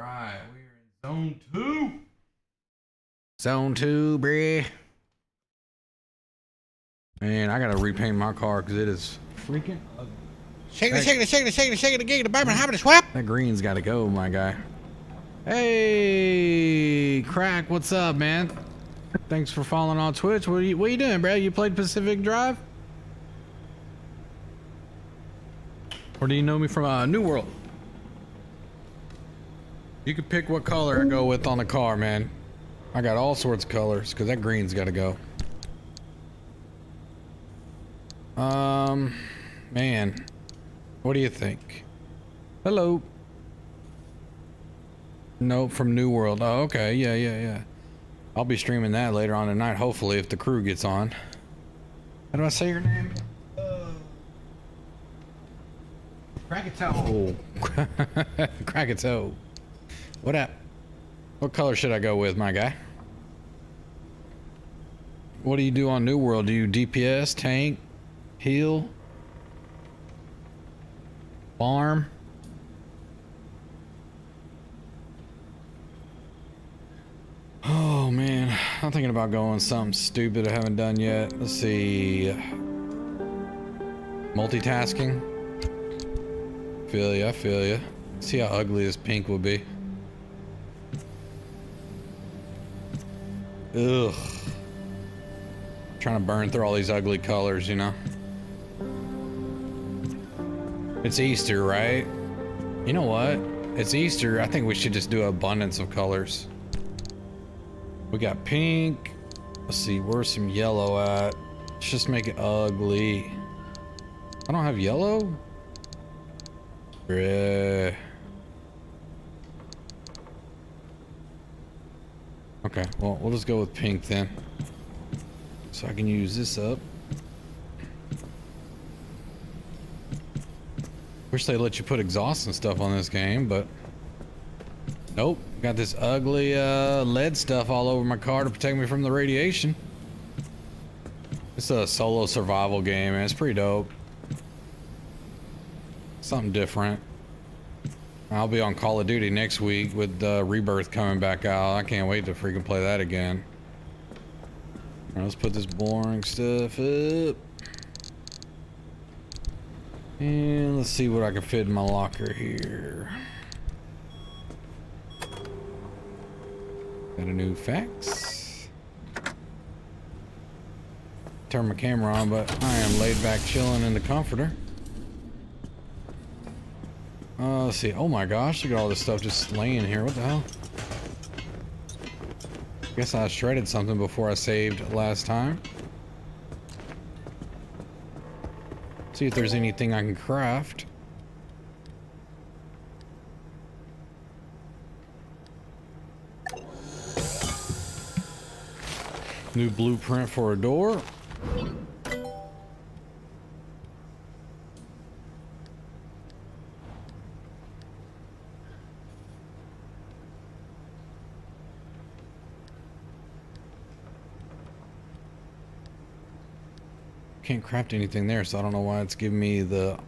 Right, we're in zone two. Zone two, bruh. Man, I gotta repaint my car because it is freaking ugly. Shake it, shake it, shake it, shake it, shake it, gig, the Bourbon, having a swap. That green's gotta go, my guy. Hey, Crack, what's up, man? Thanks for following on Twitch. What are you, what are you doing, bro? You played Pacific Drive? Or do you know me from uh, New World? You can pick what color I go with on the car, man. I got all sorts of colors because that green's got to go. Um, man, what do you think? Hello. No, from New World. Oh, okay. Yeah, yeah, yeah. I'll be streaming that later on tonight, hopefully, if the crew gets on. How do I say your name? Krakatoa. Oh, Krakatoa. What up? What color should I go with, my guy? What do you do on New World? Do you DPS, tank, heal, farm? Oh man, I'm thinking about going something stupid I haven't done yet. Let's see. Multitasking. Feel ya, feel ya. See how ugly this pink will be. Ugh. Trying to burn through all these ugly colors, you know? It's Easter, right? You know what? It's Easter. I think we should just do abundance of colors. We got pink. Let's see, where's some yellow at? Let's just make it ugly. I don't have yellow? Bruh. Okay, well, we'll just go with pink then. So I can use this up. Wish they let you put exhaust and stuff on this game, but nope. Got this ugly uh, lead stuff all over my car to protect me from the radiation. It's a solo survival game, and it's pretty dope. Something different. I'll be on Call of Duty next week with uh, Rebirth coming back out. I can't wait to freaking play that again. Right, let's put this boring stuff up. And let's see what I can fit in my locker here. Got a new fax. Turn my camera on, but I am laid back chilling in the comforter. Uh, let's see. Oh my gosh, look at all this stuff just laying here. What the hell? Guess I shredded something before I saved last time. See if there's anything I can craft. New blueprint for a door. Can't craft anything there, so I don't know why it's giving me the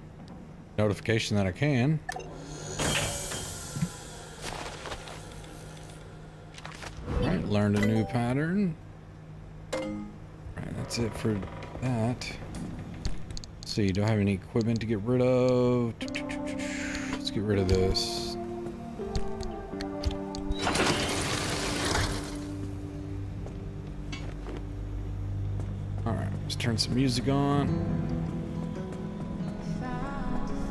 notification that I can. Alright, learned a new pattern. Alright, that's it for that. Let's see, do I have any equipment to get rid of? Let's get rid of this. Let's turn some music on.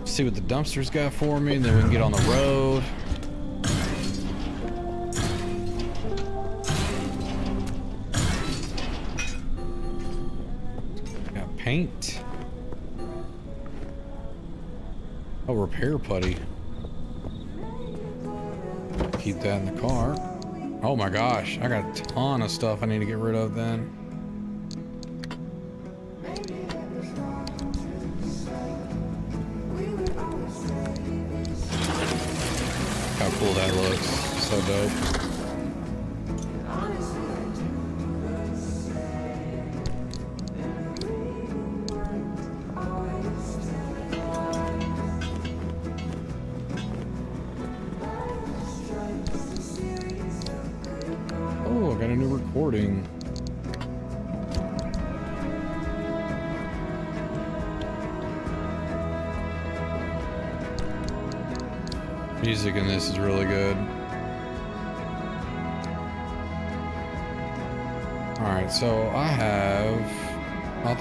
See what the dumpster's got for me, and then we can get on the road. Got paint. Oh, repair putty. Keep that in the car. Oh my gosh, I got a ton of stuff I need to get rid of then. So dope.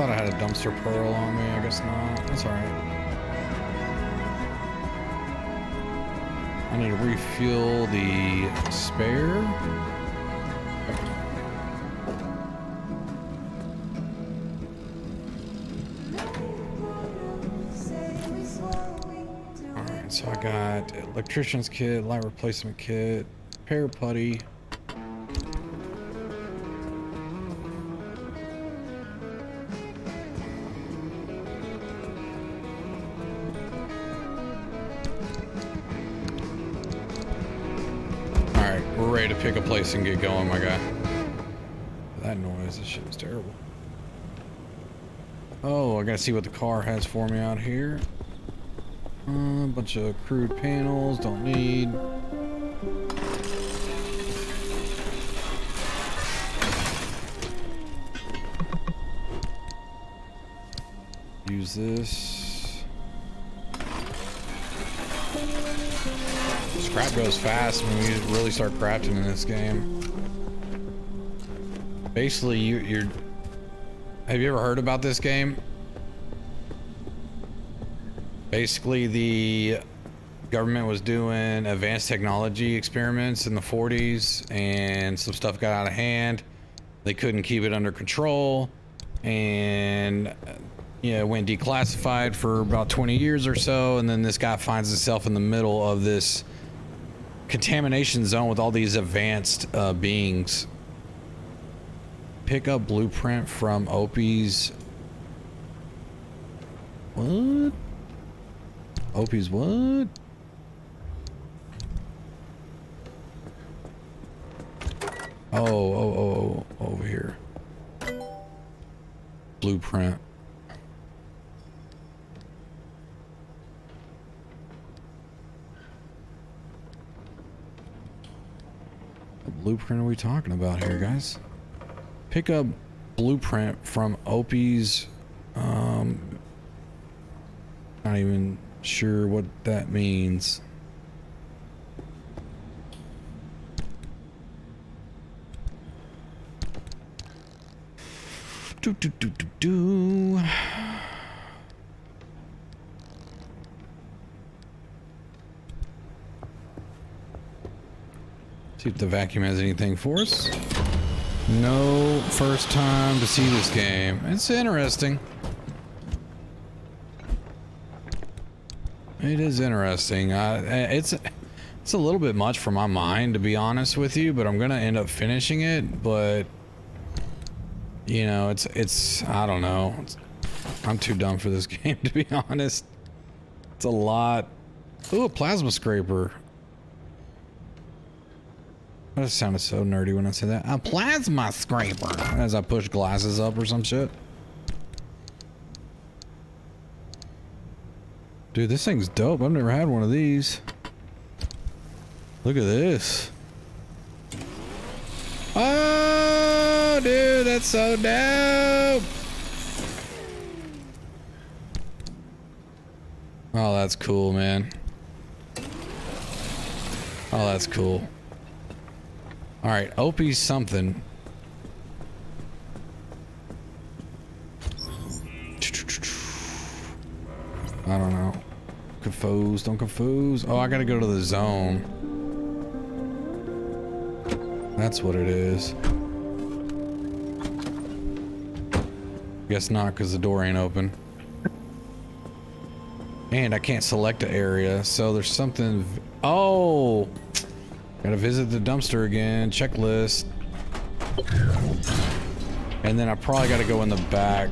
Thought I had a dumpster pearl on me. I guess not. That's alright. I need to refuel the spare. Alright, so I got electrician's kit, light replacement kit, pair putty. And get going, my guy. That noise, this shit was terrible. Oh, I gotta see what the car has for me out here. A uh, bunch of crude panels, don't need. Use this. Scrap goes fast when we really start crafting in this game. Basically, you, you're... Have you ever heard about this game? Basically, the government was doing advanced technology experiments in the 40s and some stuff got out of hand. They couldn't keep it under control and uh, you know, went declassified for about 20 years or so. And then this guy finds himself in the middle of this contamination zone with all these advanced uh, beings. Pick up blueprint from Oppy's. What? Oppy's what? Oh, oh, oh, oh, over here. Blueprint. Blueprint are we talking about here, guys? Pick up blueprint from Oppy's, um, not even sure what that means. Do, do, do, do, do. See if the vacuum has anything for us. No first time to see this game. It's interesting. It is interesting. Uh, it's it's a little bit much for my mind, to be honest with you, but I'm gonna end up finishing it. But you know, it's it's I don't know. It's, I'm too dumb for this game, to be honest. It's a lot. Ooh, a plasma scraper. That sounded so nerdy when I said that. A plasma scraper. As I push glasses up or some shit. Dude, this thing's dope. I've never had one of these. Look at this. Oh, dude, that's so dope. Oh, that's cool, man. Oh, that's cool. All right, Oppy's something. I don't know. Confuse, don't confuse. Oh, I gotta go to the zone. That's what it is. Guess not, because the door ain't open. And I can't select an area, so there's something... Oh! Gotta visit the dumpster again, checklist. And then I probably gotta go in the back.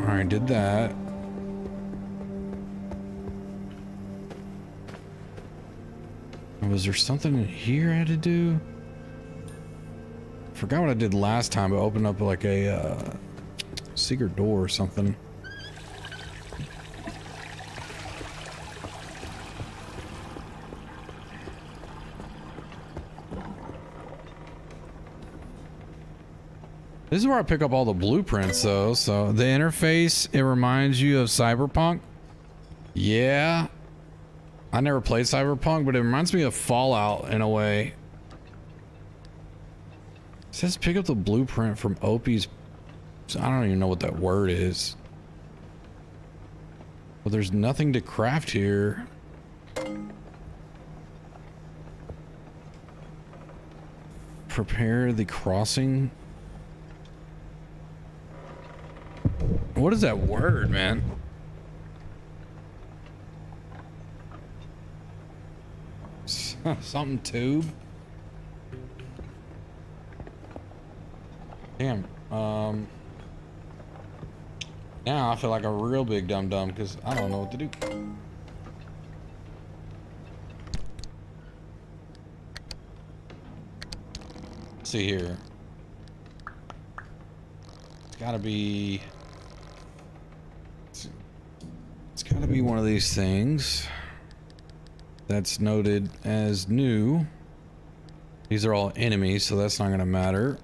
Alright, did that. Was there something in here I had to do? Forgot what I did last time, but opened up like a uh, secret door or something. This is where I pick up all the blueprints though. So the interface, it reminds you of Cyberpunk. Yeah. I never played Cyberpunk, but it reminds me of Fallout in a way. It says pick up the blueprint from Oppy's. I don't even know what that word is. But there's nothing to craft here. Prepare the crossing. What is that word, man? Something tube. Damn. Um. Now I feel like a real big dum dum because I don't know what to do. Let's see here. It's gotta be. It's, it's gotta be one of these things that's noted as new. These are all enemies, so that's not gonna matter.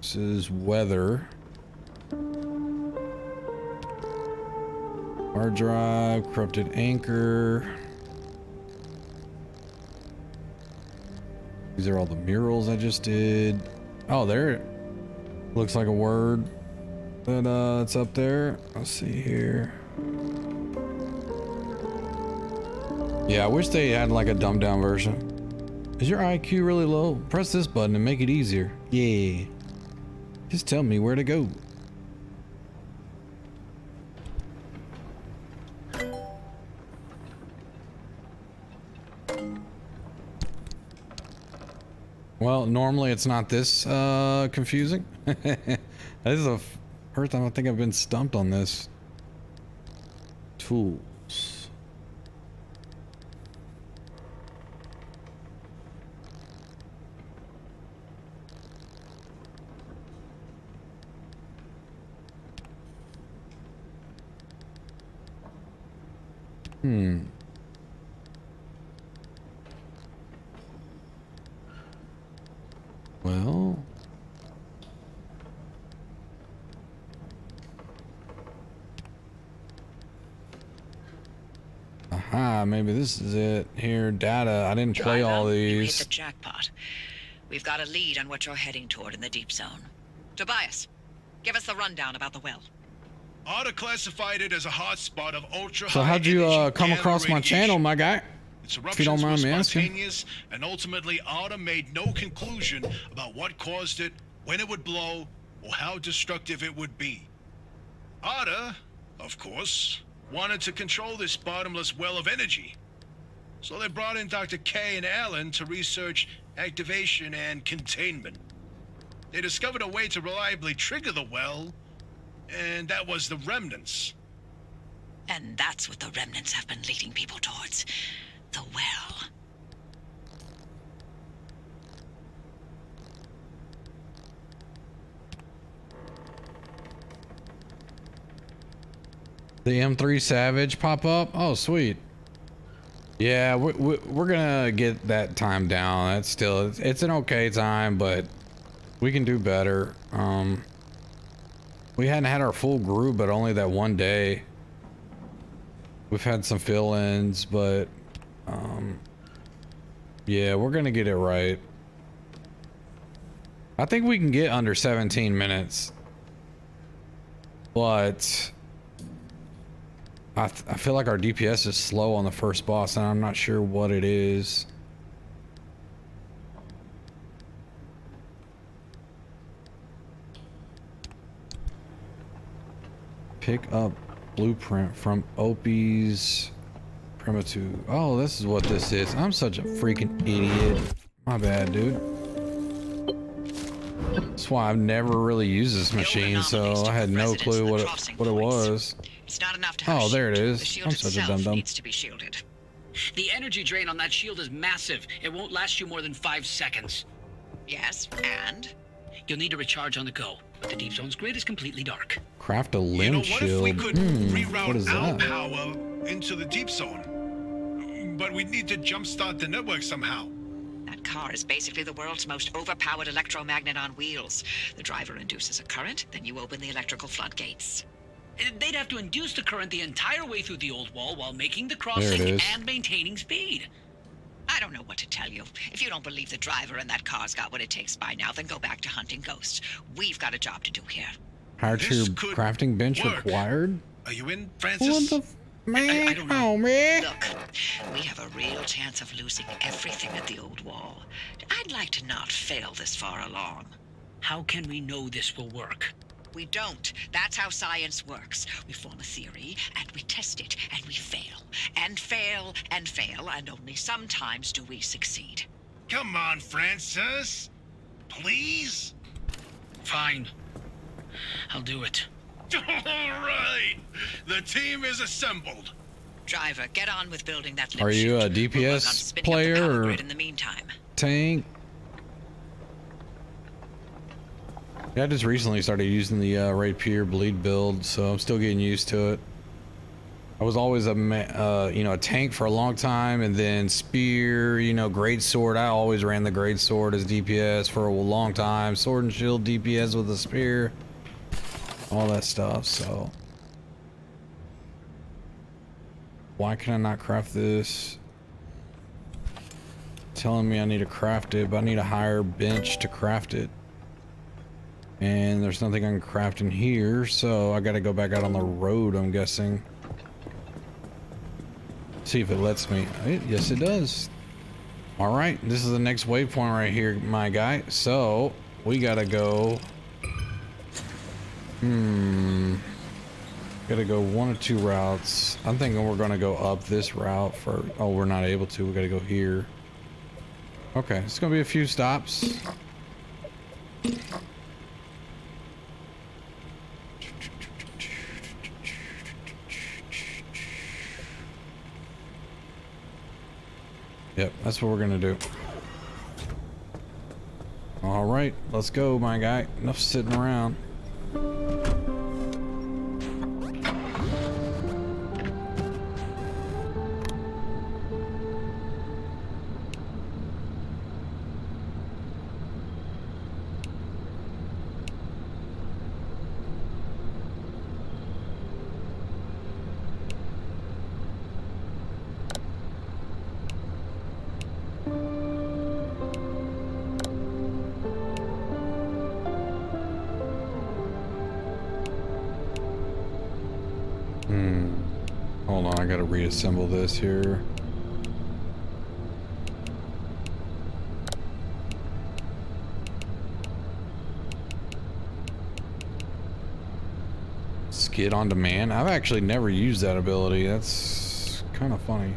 This is weather. Hard drive, corrupted anchor. These are all the murals I just did. Oh, there. it Looks like a word that uh, it's up there. Let's see here. Yeah, I wish they had like a dumbed down version. Is your IQ really low? Press this button and make it easier. Yeah. Just tell me where to go. Well, normally it's not this uh, confusing. this is the first time I think I've been stumped on this. Tools. Hmm. Well. Aha, maybe this is it. Here, data. I didn't play all Driver, You hit these. the jackpot. We've got a lead on what you're heading toward in the deep zone. Tobias, give us the rundown about the well. ARDA classified it as a hotspot of ultra So how'd you uh, come gamma across my channel, my guy? Its if you don't mind were me asking? spontaneous, and ultimately ARDA made no conclusion about what caused it, when it would blow, or how destructive it would be. ARDA, of course, wanted to control this bottomless well of energy. So they brought in Dr. K and Allen to research activation and containment. They discovered a way to reliably trigger the well, and that was the remnants. And that's what the remnants have been leading people towards. The well. The M3 Savage pop up? Oh, sweet. Yeah, we, we, we're gonna get that time down. That's still, it's, it's an okay time, but we can do better. Um, we hadn't had our full group, but only that one day. We've had some fill-ins, but, um, yeah, we're gonna get it right. I think we can get under 17 minutes. But I, I feel like our DPS is slow on the first boss, and I'm not sure what it is. Pick up blueprint from Oppy's Primitive. Oh, this is what this is. I'm such a freaking idiot. My bad, dude. That's why I've never really used this machine, so I had no clue what it, what it was. It's not enough to Oh, there it is. The I'm such a itself dum-dum. needs to be shielded. The energy drain on that shield is massive. It won't last you more than five seconds. Yes, and? You'll need to recharge on the go, but the deep zone's grid is completely dark. Craft a limb You know, what shield. if we could Hmm, reroute what is our that? power into the deep zone? But we'd need to jumpstart the network somehow. That car is basically the world's most overpowered electromagnet on wheels. The driver induces a current, then you open the electrical floodgates. Uh, They'd have to induce the current the entire way through the old wall while making the crossing and maintaining speed. I don't know what to tell you. If you don't believe the driver and that car's got what it takes by now, then go back to hunting ghosts. We've got a job to do here. Higher This tier could crafting bench work. required? Are you in, What Francis? The f- man? I don't know. Oh, man. Look, we have a real chance of losing everything at the old wall. I'd like to not fail this far along. How can we know this will work? We don't. That's how science works. We form a theory, and we test it, and we fail. And fail, and fail, and only sometimes do we succeed. Come on, Francis. Please? Fine. I'll do it. All right. The team is assembled. Driver, get on with building that Are you a limb. We'll DPS spinning up the player, or- grid in the meantime. Tank. Yeah, I just recently started using the uh, Rapier bleed build, so I'm still getting used to it. I was always a ma- uh, you know a tank for a long time, and then spear, you know, great sword. I always ran the great sword as DPS for a long time. Sword and shield DPS with a spear, all that stuff. So why can I not craft this? telling me I need to craft it, but I need a higher bench to craft it. And there's nothing I can craft in here, so I gotta go back out on the road, I'm guessing. See if it lets me. Eh, Yes, it does. Alright, this is the next waypoint right here, my guy. So, we gotta go... Hmm... Gotta go one or two routes. I'm thinking we're gonna go up this route for... Oh, we're not able to. We gotta go here. Okay, it's gonna be a few stops. Yep, that's what we're gonna do. All right, let's go, my guy. Enough sitting around. Hmm. Hold on, reassemble this here. Skid on demand? I've actually never used that ability. That's kind of funny.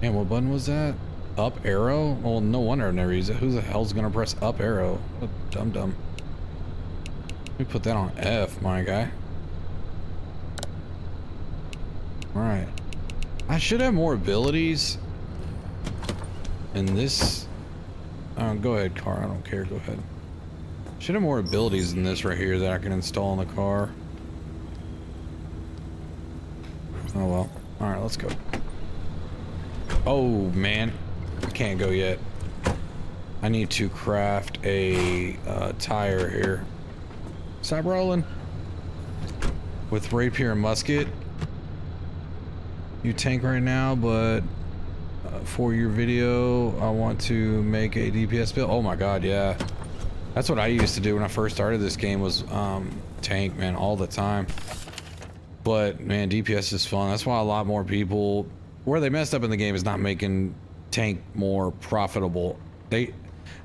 And what button was that? Up arrow? Well, no wonder I've never used it. Who the hell's gonna press up arrow? What dumb dum. Let me put that on F, my guy. Alright. I should have more abilities. In this... Oh, go ahead, car. I don't care. Go ahead. Should have more abilities in this right here that I can install in the car. Oh well. Alright, let's go. Oh, man. I can't go yet. I need to craft a uh, tire here. Stop rolling. With rapier and musket. You tank right now, but uh, for your video, I want to make a DPS build. Oh my god, yeah. That's what I used to do when I first started this game was um, tank, man, all the time. But man, DPS is fun. That's why a lot more people, where they messed up in the game is not making tank more profitable. They,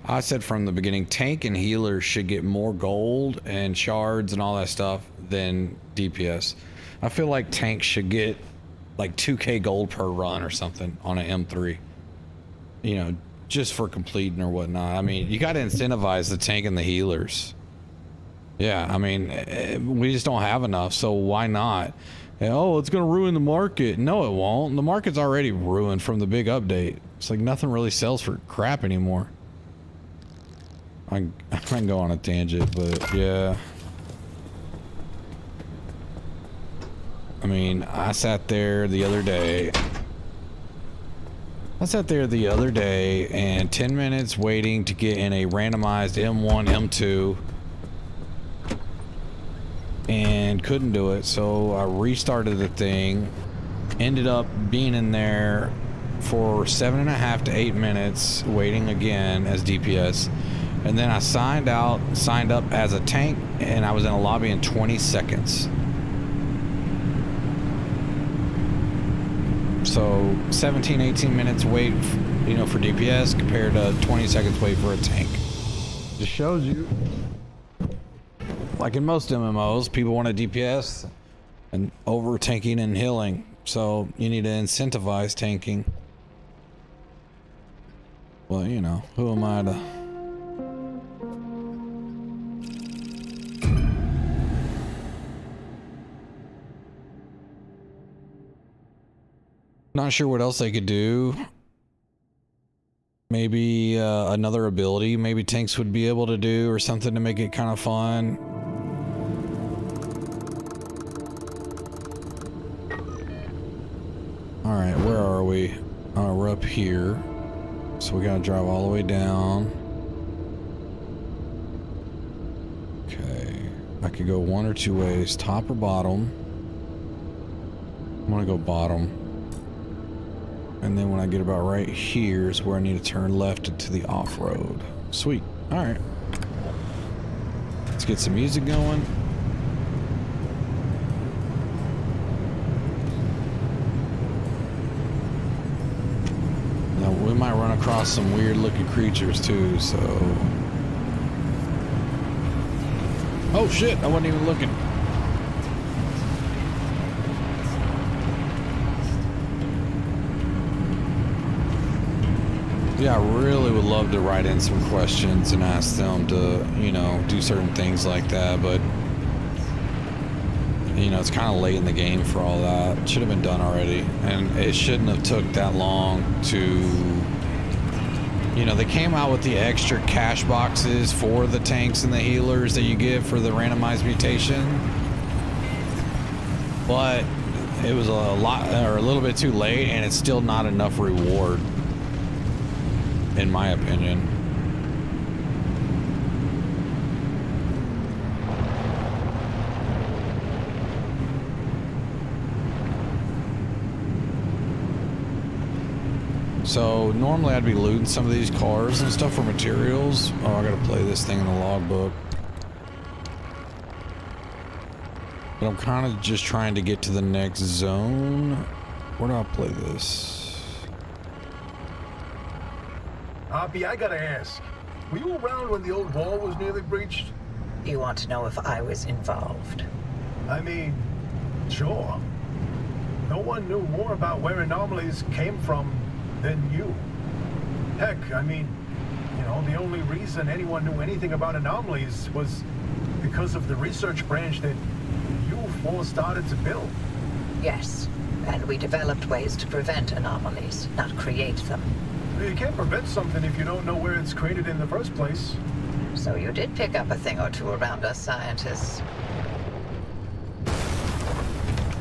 I said from the beginning, tank and healers should get more gold and shards and all that stuff than DPS. I feel like tanks should get like 2k gold per run or something on an M3. You know, just for completing or whatnot. I mean, you got to incentivize the tank and the healers. Yeah, I mean, eh, we just don't have enough, so why not? And, oh, it's going to ruin the market. No, it won't. The market's already ruined from the big update. It's like nothing really sells for crap anymore. I, I can go on a tangent, but yeah. I mean, I sat there the other day. I sat there the other day and 10 minutes waiting to get in a randomized M1, M2 and couldn't do it. So I restarted the thing, ended up being in there for seven and a half to eight minutes waiting again as DPS. And then I signed out, signed up as a tank, and I was in a lobby in 20 seconds. So 17, 18 minutes wait, you know, for DPS compared to 20 seconds wait for a tank. Just shows you. Like in most MMOs, people want a DPS and over tanking and healing. So you need to incentivize tanking. Well, you know, who am I to... Not sure what else they could do. Maybe uh, another ability maybe tanks would be able to do or something to make it kind of fun. Alright, where are we? Uh, we're up here. So we gotta drive all the way down. Okay. I could go one or two ways, top or bottom. I'm gonna go bottom. And then when I get about right here is where I need to turn left into the off-road. Sweet. Alright. Let's get some music going. Now, we might run across some weird looking creatures too, so... Oh shit, I wasn't even looking. Yeah, I really would love to write in some questions and ask them to, you know, do certain things like that, but you know, it's kind of late in the game for all that. It should have been done already, and it shouldn't have took that long to, you know, they came out with the extra cash boxes for the tanks and the healers that you get for the randomized mutation, but it was a lot or a little bit too late, and it's still not enough reward in my opinion. So normally I'd be looting some of these cars and stuff for materials. Oh, I gotta play this thing in the logbook. But I'm kind of just trying to get to the next zone. Where do I play this? Oppy, I gotta ask. Were you around when the old wall was nearly breached? You want to know if I was involved? I mean, sure. No one knew more about where anomalies came from than you. Heck, I mean, you know, the only reason anyone knew anything about anomalies was because of the research branch that you four started to build. Yes, and we developed ways to prevent anomalies, not create them. You can't prevent something if you don't know where it's created in the first place. So you did pick up a thing or two around us scientists.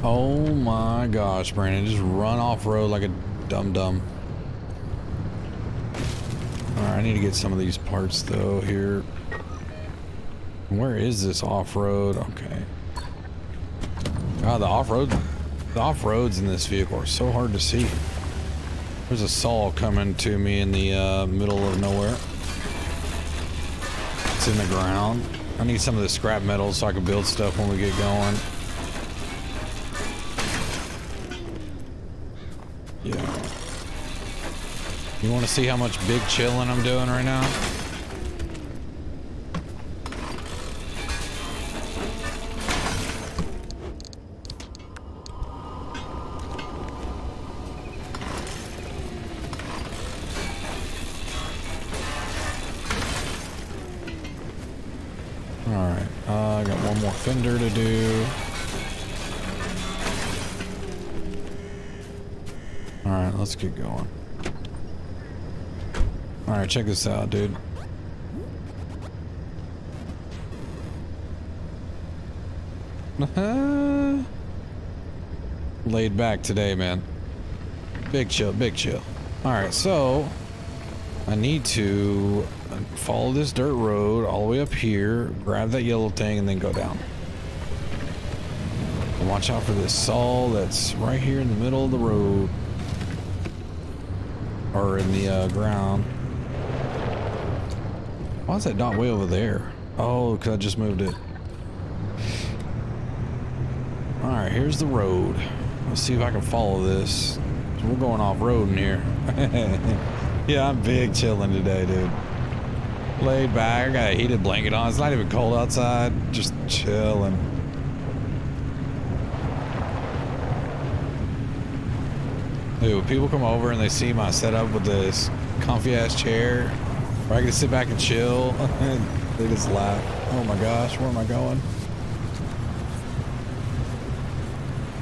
Oh my gosh, Brandon, just run off road like a dum dum. Alright, I need to get some of these parts though here. Where is this off-road? Okay. God, the off-road, the off-roads in this vehicle are so hard to see. There's a saw coming to me in the uh, middle of nowhere. It's in the ground. I need some of the scrap metal so I can build stuff when we get going. Yeah. You want to see how much big chilling I'm doing right now? Fender to do. Alright, let's get going. Alright, check this out, dude. Laid back today, man. Big chill, big chill. Alright, so I need to follow this dirt road all the way up here, grab that yellow thing, and then go down. And watch out for this saw that's right here in the middle of the road. Or in the uh, ground. Why is that dot way over there? Oh, because I just moved it. Alright, here's the road. Let's see if I can follow this. We're going off road in here. yeah, I'm big chilling today, dude. Laid back. I got a heated blanket on. It's not even cold outside. Just chilling. Dude, people come over and they see my setup with this comfy ass chair where I can sit back and chill, they just laugh. Oh my gosh, where am I going?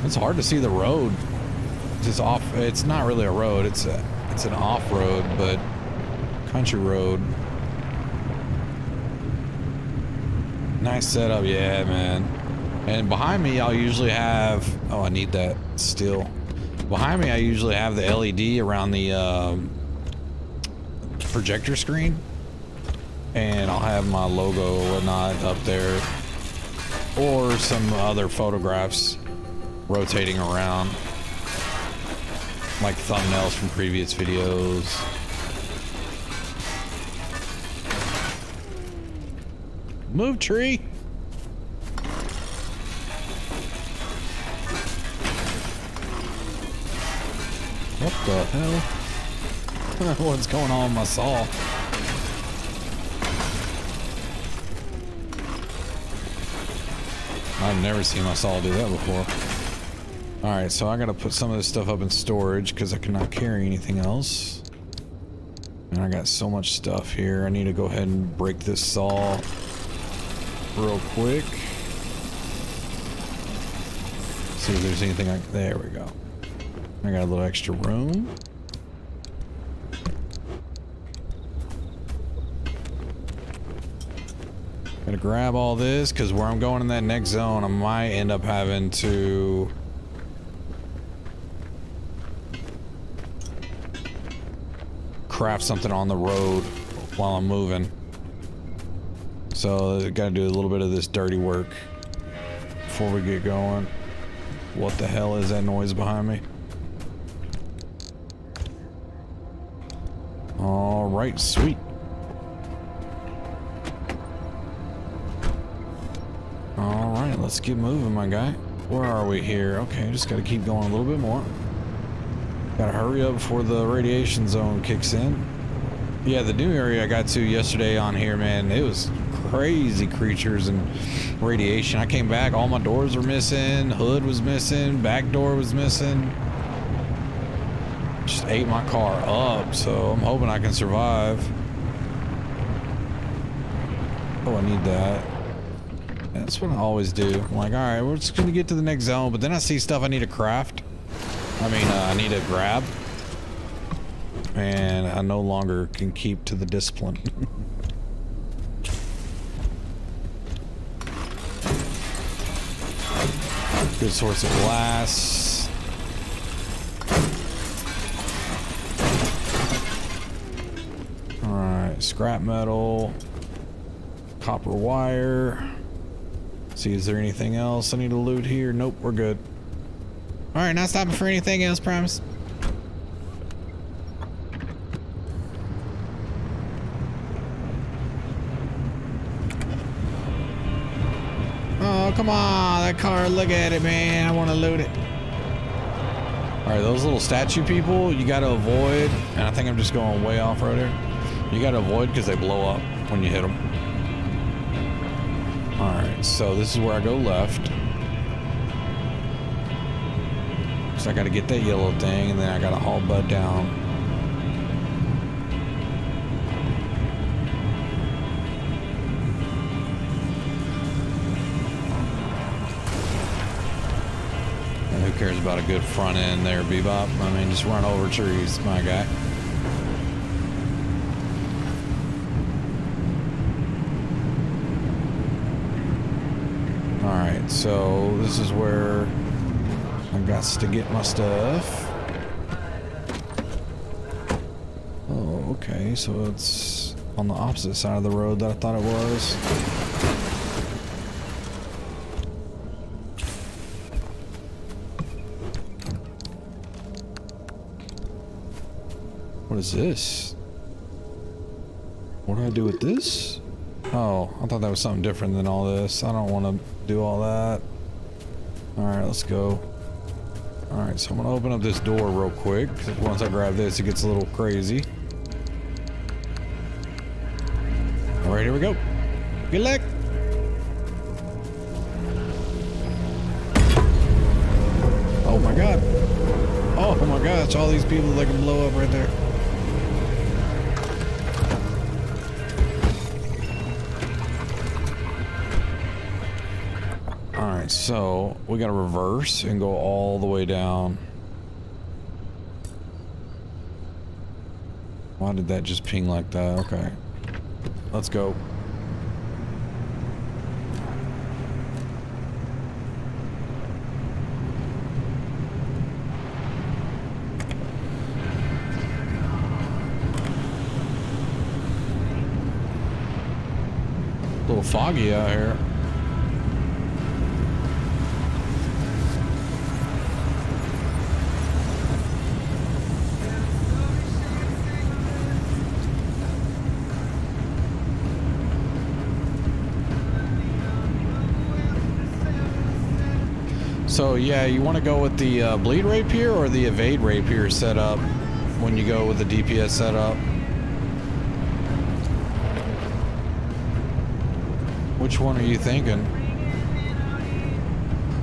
It's hard to see the road. It's just off. It's not really a road. It's a. It's an off road, but country road. Nice setup, yeah, man. And behind me, I'll usually have. Oh, I need that still. Behind me, I usually have the LED around the um, projector screen, and I'll have my logo or whatnot up there, or some other photographs rotating around like thumbnails from previous videos. Move tree. What the hell? What's going on with my saw? I've never seen my saw do that before. Alright, so I gotta put some of this stuff up in storage because I cannot carry anything else. And I got so much stuff here. I need to go ahead and break this saw real quick. See if there's anything I... There we go. I got a little extra room. Gonna grab all this because where I'm going in that next zone, I might end up having to... craft something on the road while I'm moving. So, I gotta do a little bit of this dirty work before we get going. What the hell is that noise behind me? Alright, sweet. Alright, let's get moving, my guy. Where are we here? Okay, just gotta keep going a little bit more. Gotta hurry up before the radiation zone kicks in. Yeah, the new area I got to yesterday on here, man, it was crazy creatures and radiation. I came back, all my doors were missing, hood was missing, back door was missing. Just ate my car up, so I'm hoping I can survive. Oh, I need that. That's what I always do. I'm like, all right, we're just gonna get to the next zone, but then I see stuff I need to craft. I mean, uh, I need to grab. And I no longer can keep to the discipline. Good source of glass. Scrap metal. Copper wire. See, is there anything else I need to loot here? Nope, we're good. Alright, not stopping for anything else, promise. Oh, come on. That car, look at it, man. I want to loot it. Alright, those little statue people, you gotta avoid, and I think I'm just going way off-road here. You gotta avoid because they blow up when you hit them. Alright, so this is where I go left. So I gotta get that yellow thing, and then I gotta haul Bud down. And who cares about a good front end there, BeeBop? I mean, just run over trees, my guy. So this is where I got to get my stuff. Oh, okay, so it's on the opposite side of the road that I thought it was. What is this? What do I do with this? Oh, I thought that was something different than all this. I don't want to do all that. Alright, let's go. Alright, so I'm going to open up this door real quick. Once I grab this, it gets a little crazy. Alright, here we go. Good luck. Oh my god. Oh my gosh, all these people that can blow up right there. We gotta reverse and go all the way down. Why did that just ping like that? Okay. Let's go. A little foggy out here. So yeah, you want to go with the uh, bleed rapier or the evade rapier setup when you go with the DPS setup? Which one are you thinking?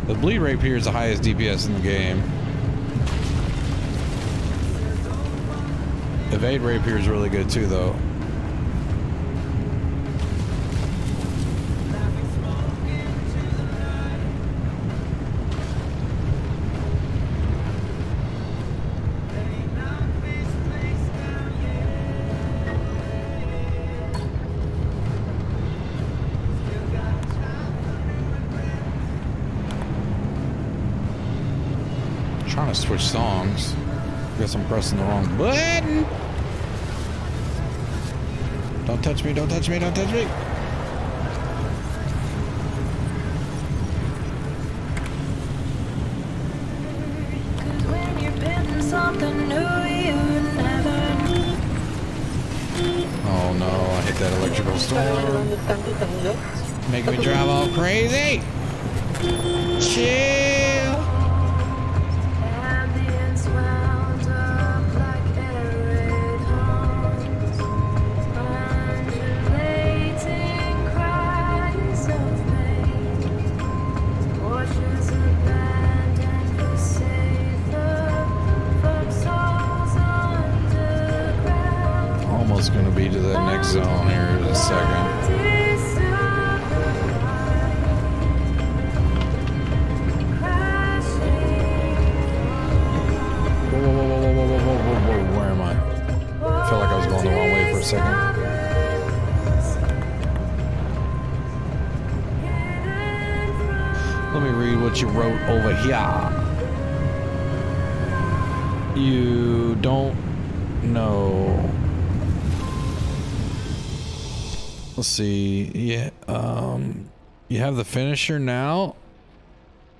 The bleed rapier is the highest DPS in the game. Evade rapier is really good too, though. Pressing the wrong button. Don't touch me, don't touch me, don't touch me. When you're building something new, you never Oh no, I hit that electrical storm. Making me drive all crazy. See. Yeah. Um. You have the finisher now.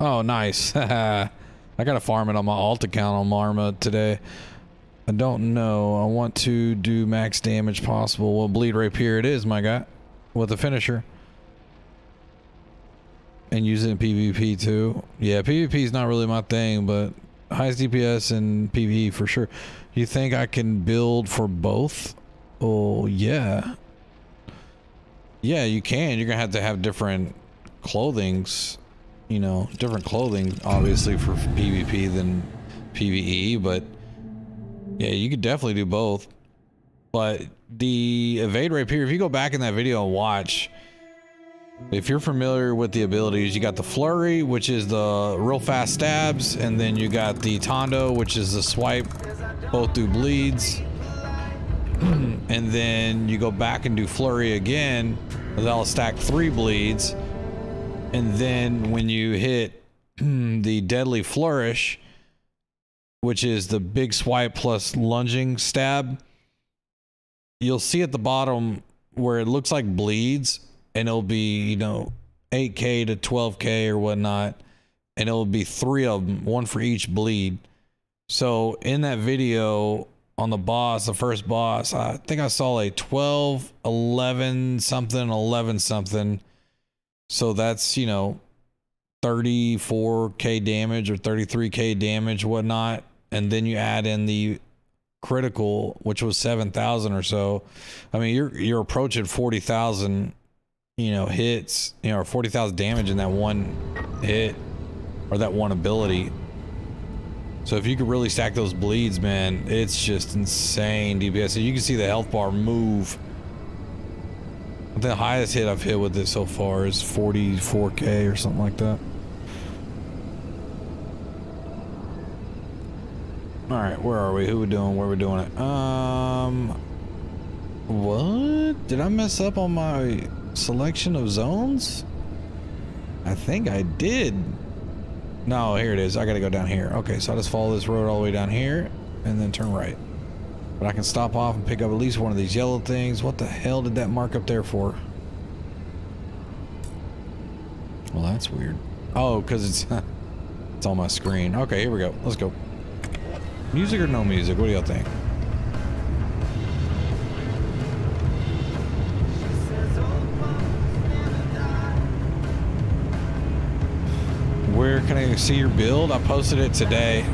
Oh, nice. I gotta farm it on my alt account on Marma today. I don't know. I want to do max damage possible. Well, bleed rapier it is, my guy, with the finisher. And use it in PvP too. Yeah, PvP is not really my thing, but highest DPS and PvE for sure. You think I can build for both? Oh yeah. Yeah, you can. You're gonna have to have different clothings, you know, different clothing obviously for PvP than PvE, but yeah, you could definitely do both. But the evade rapier, if you go back in that video and watch, If you're familiar with the abilities, you got the flurry, which is the real fast stabs, and then you got the tondo, which is the swipe, both do bleeds. and then you go back and do flurry again, that'll stack three bleeds. And then when you hit the deadly flourish, which is the big swipe plus lunging stab, you'll see at the bottom where it looks like bleeds, and it'll be, you know, 8k to 12k or whatnot, and it'll be three of them, one for each bleed. So in that video on the boss, the first boss, I think I saw a 12, 11 something, 11 something. So that's, you know, 34k damage or 33k damage, whatnot. And then you add in the critical, which was 7,000 or so. I mean, you're, you're approaching 40,000, you know, hits, you know, or 40,000 damage in that one hit or that one ability. So if you could really stack those bleeds, man, it's just insane DPS. So you can see the health bar move. The highest hit I've hit with it so far is 44k or something like that. All right, where are we? Who we doing? Where we doing it? Um, what? Did I mess up on my selection of zones? I think I did. No, here it is. I gotta go down here. Okay, so I just follow this road all the way down here and then turn right. But I can stop off and pick up at least one of these yellow things. What the hell did that mark up there for? Well, that's weird. Oh, because it's it's on my screen. Okay, here we go. Let's go. Music or no music? What do y'all think? Where can I see your build? I posted it today.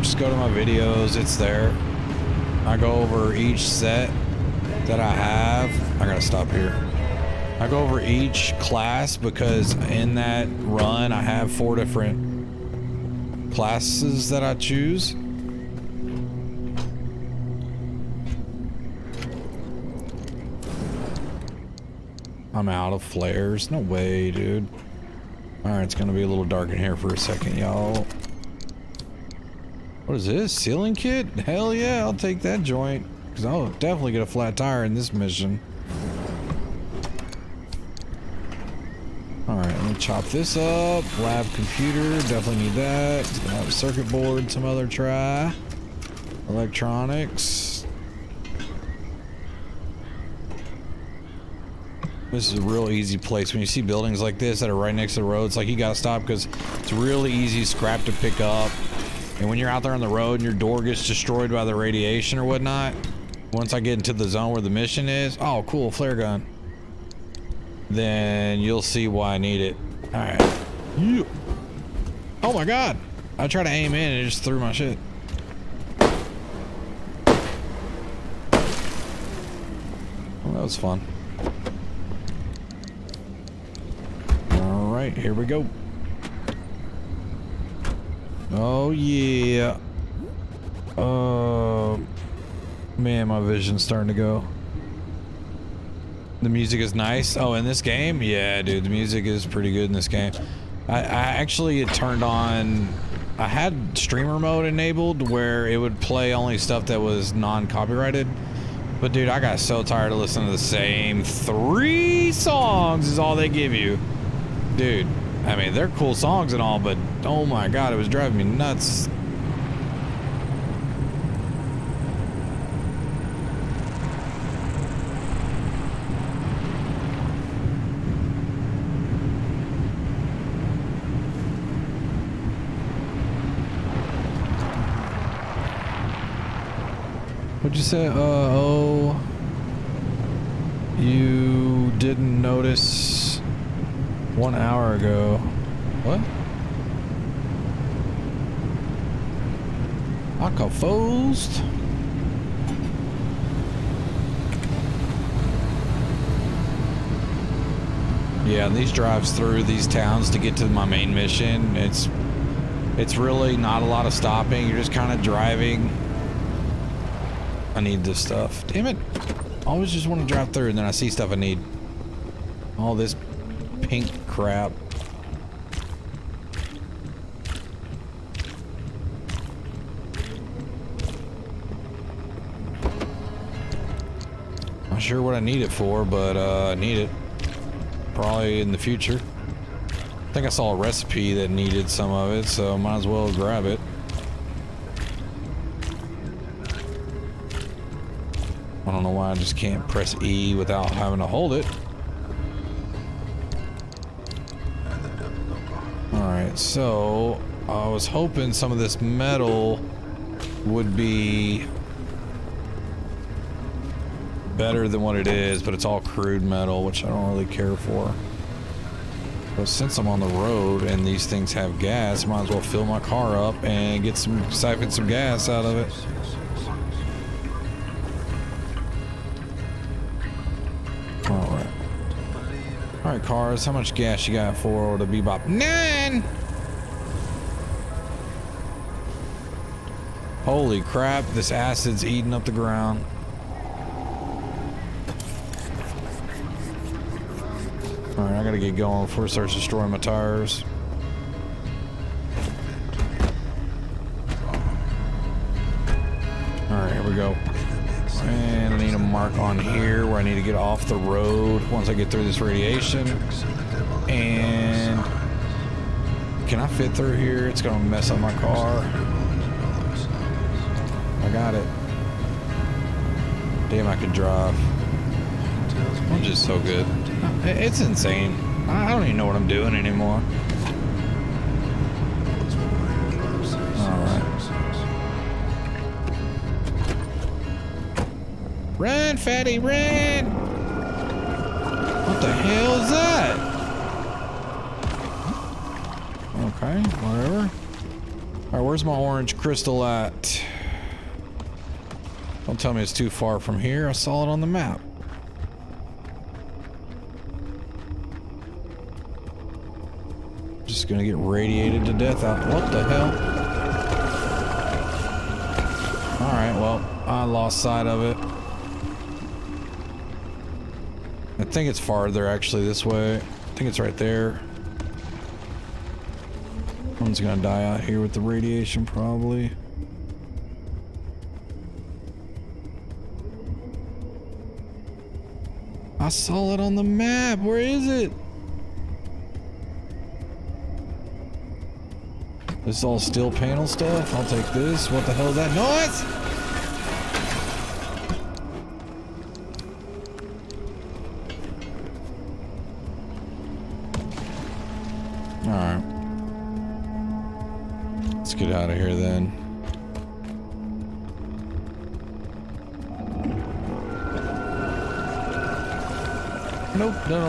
Just go to my videos, it's there. I go over each set that I have. I gotta stop here. I go over each class because in that run I have four different classes that I choose. I'm out of flares. No way, dude. Alright, it's gonna be a little dark in here for a second, y'all. What is this? Sealing kit? Hell yeah, I'll take that joint. Because I'll definitely get a flat tire in this mission. Alright, let me chop this up. Lab computer, definitely need that. Circuit board, some other try. Electronics. This is a real easy place. When you see buildings like this that are right next to the road, it's like you gotta stop because it's really easy scrap to pick up. And when you're out there on the road and your door gets destroyed by the radiation or whatnot, once I get into the zone where the mission is, oh cool, flare gun. Then you'll see why I need it. Alright. Yeah. Oh my god! I tried to aim in and it just threw my shit. Well, that was fun. Alright, here we go. Oh yeah. Uh, man, my vision's starting to go. The music is nice. Oh, in this game? Yeah, dude, the music is pretty good in this game. I, I actually turned on... I had streamer mode enabled where it would play only stuff that was non-copyrighted. But dude, I got so tired of listening to the same three songs is all they give you. Dude, I mean, they're cool songs and all, but oh my god, it was driving me nuts. What'd you say? Uh, oh. You didn't notice one hour ago. What? I Aquafosed? Yeah, and these drives through these towns to get to my main mission. It's it's really not a lot of stopping. You're just kind of driving. I need this stuff. Damn it. I always just want to drive through and then I see stuff I need. All this pink crap. Not sure what I need it for, but uh, I need it. Probably in the future. I think I saw a recipe that needed some of it, so might as well grab it. I don't know why I just can't press E without having to hold it. So I was hoping some of this metal would be better than what it is, but it's all crude metal, which I don't really care for. But since I'm on the road and these things have gas, might as well fill my car up and get some siphon some gas out of it. Alright. Alright, cars, how much gas you got for the bebop? None! Holy crap, this acid's eating up the ground. Alright, I gotta get going before it starts destroying my tires. Alright, here we go. And I need a mark on here where I need to get off the road once I get through this radiation. And can I fit through here? It's gonna mess up my car. Got it. Damn, I can drive. I'm just so good. It's insane. I don't even know what I'm doing anymore. Alright. Run, fatty, run! What the hell is that? Okay, whatever. Alright, where's my orange crystal at? Don't tell me it's too far from here. I saw it on the map. Just gonna get radiated to death out. What the hell? Alright, well, I lost sight of it. I think it's farther actually this way. I think it's right there. One's gonna die out here with the radiation probably. I saw it on the map. Where is it? This is all steel panel stuff. I'll take this. What the hell is that noise?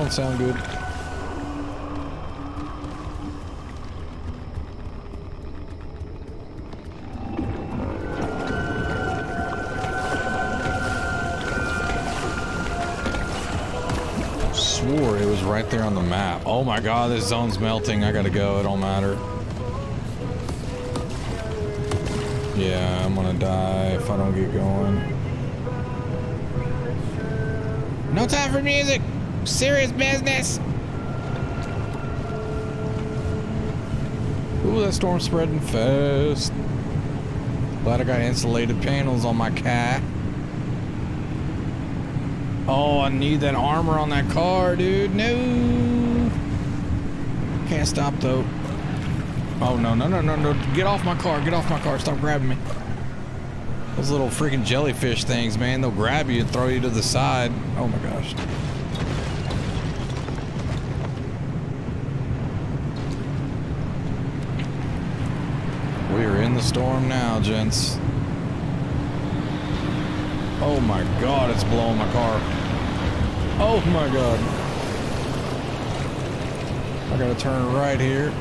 Don't sound good. Swore it was right there on the map. Oh my god, this zone's melting. I gotta go. It don't matter. Yeah, I'm gonna die if I don't get going. No time for music. Serious business. Ooh, that storm's spreading fast. Glad I got insulated panels on my car. Oh, I need that armor on that car, dude. No. Can't stop though. Oh no, no, no, no, no. Get off my car. Get off my car. Stop grabbing me. Those little freaking jellyfish things, man. They'll grab you and throw you to the side. Oh my gosh. We are in the storm now, gents. Oh my god, it's blowing my car. Oh my god. I gotta turn right here.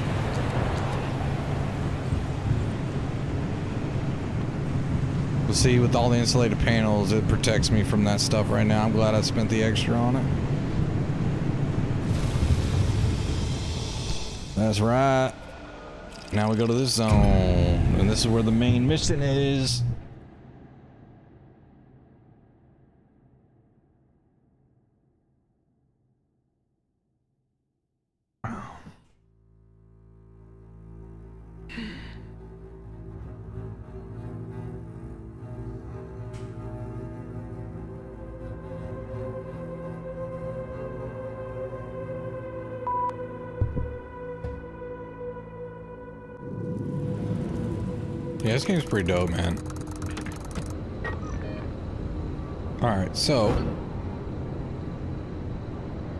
But see, with all the insulated panels, it protects me from that stuff right now. I'm glad I spent the extra on it. That's right. Now we go to this zone. This is where the main mission is. Game's pretty dope, man. Alright, so.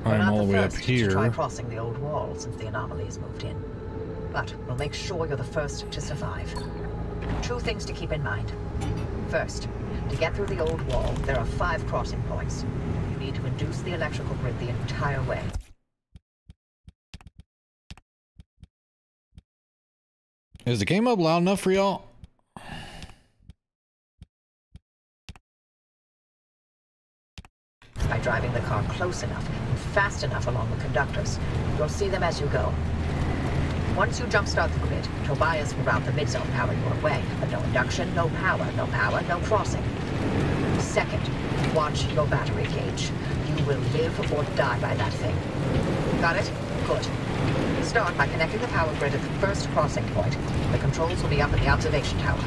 I'm all the way up first To try crossing the old wall since the anomalies moved in. But we'll make sure you're the first to survive. Two things to keep in mind. First, to get through the old wall, there are five crossing points. You need to induce the electrical grid the entire way. Is the game up loud enough for y'all? Driving the car close enough and fast enough along the conductors. You'll see them as you go. Once you jumpstart the grid, Tobias will route the mid-zone power your way, but no induction, no power, no power, no crossing. Second, watch your battery gauge. You will live or die by that thing. Got it? Good. Start by connecting the power grid at the first crossing point. The controls will be up in the observation tower.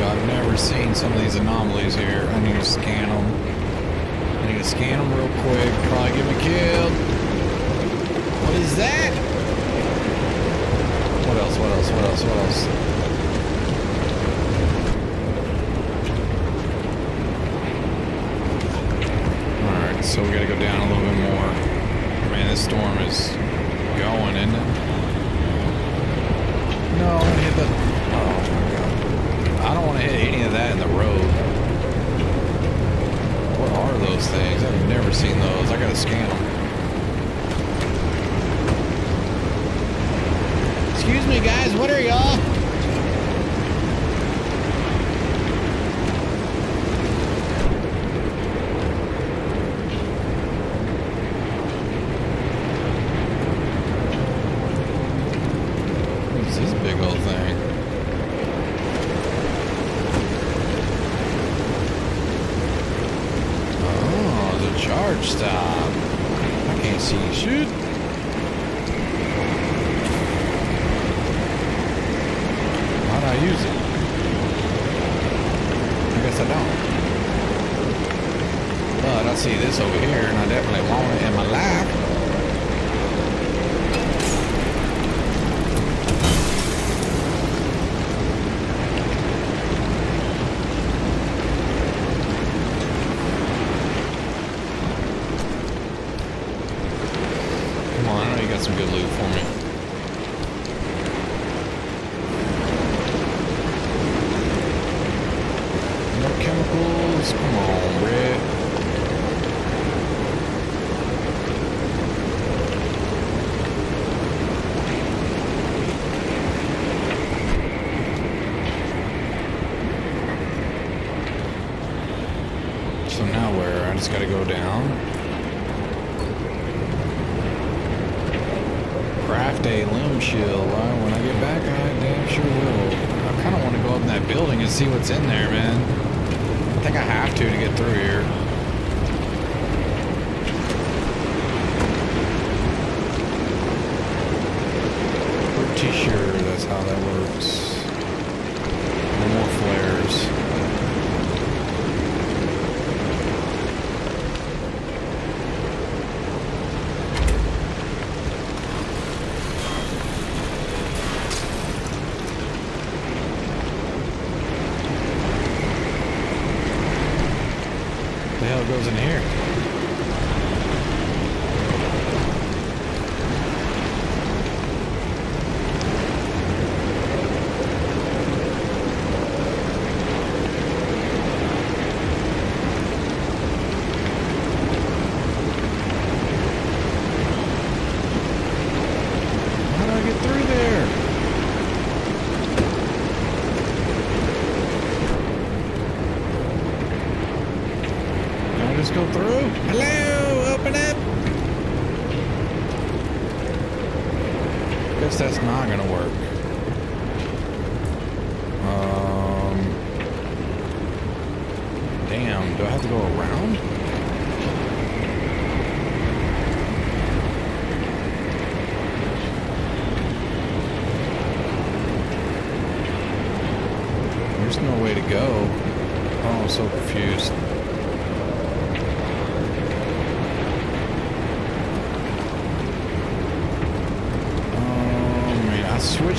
Yo, I've never seen some of these anomalies here. I need to scan them. I need to scan them real quick. Probably get me killed. What is that? What else? What else? What else? What else? Alright, so we gotta go down a little bit more. Man, this storm is going, isn't it? No, I hit the. Oh my god. I don't want to hit any of that in the road. What are those things? I've never seen those. I gotta scan them. Excuse me, guys. What are y'all?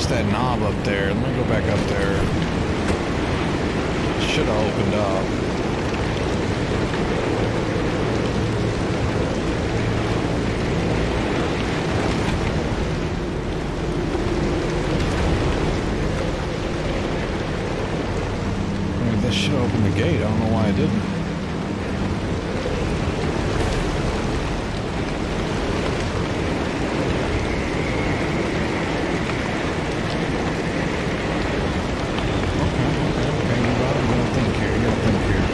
Switched that knob up there. Let me go back up there. Should have opened up. I mean, this should open the gate. I don't know why I didn't. Okay, okay, okay. You gotta, you gotta think here. You gotta think here.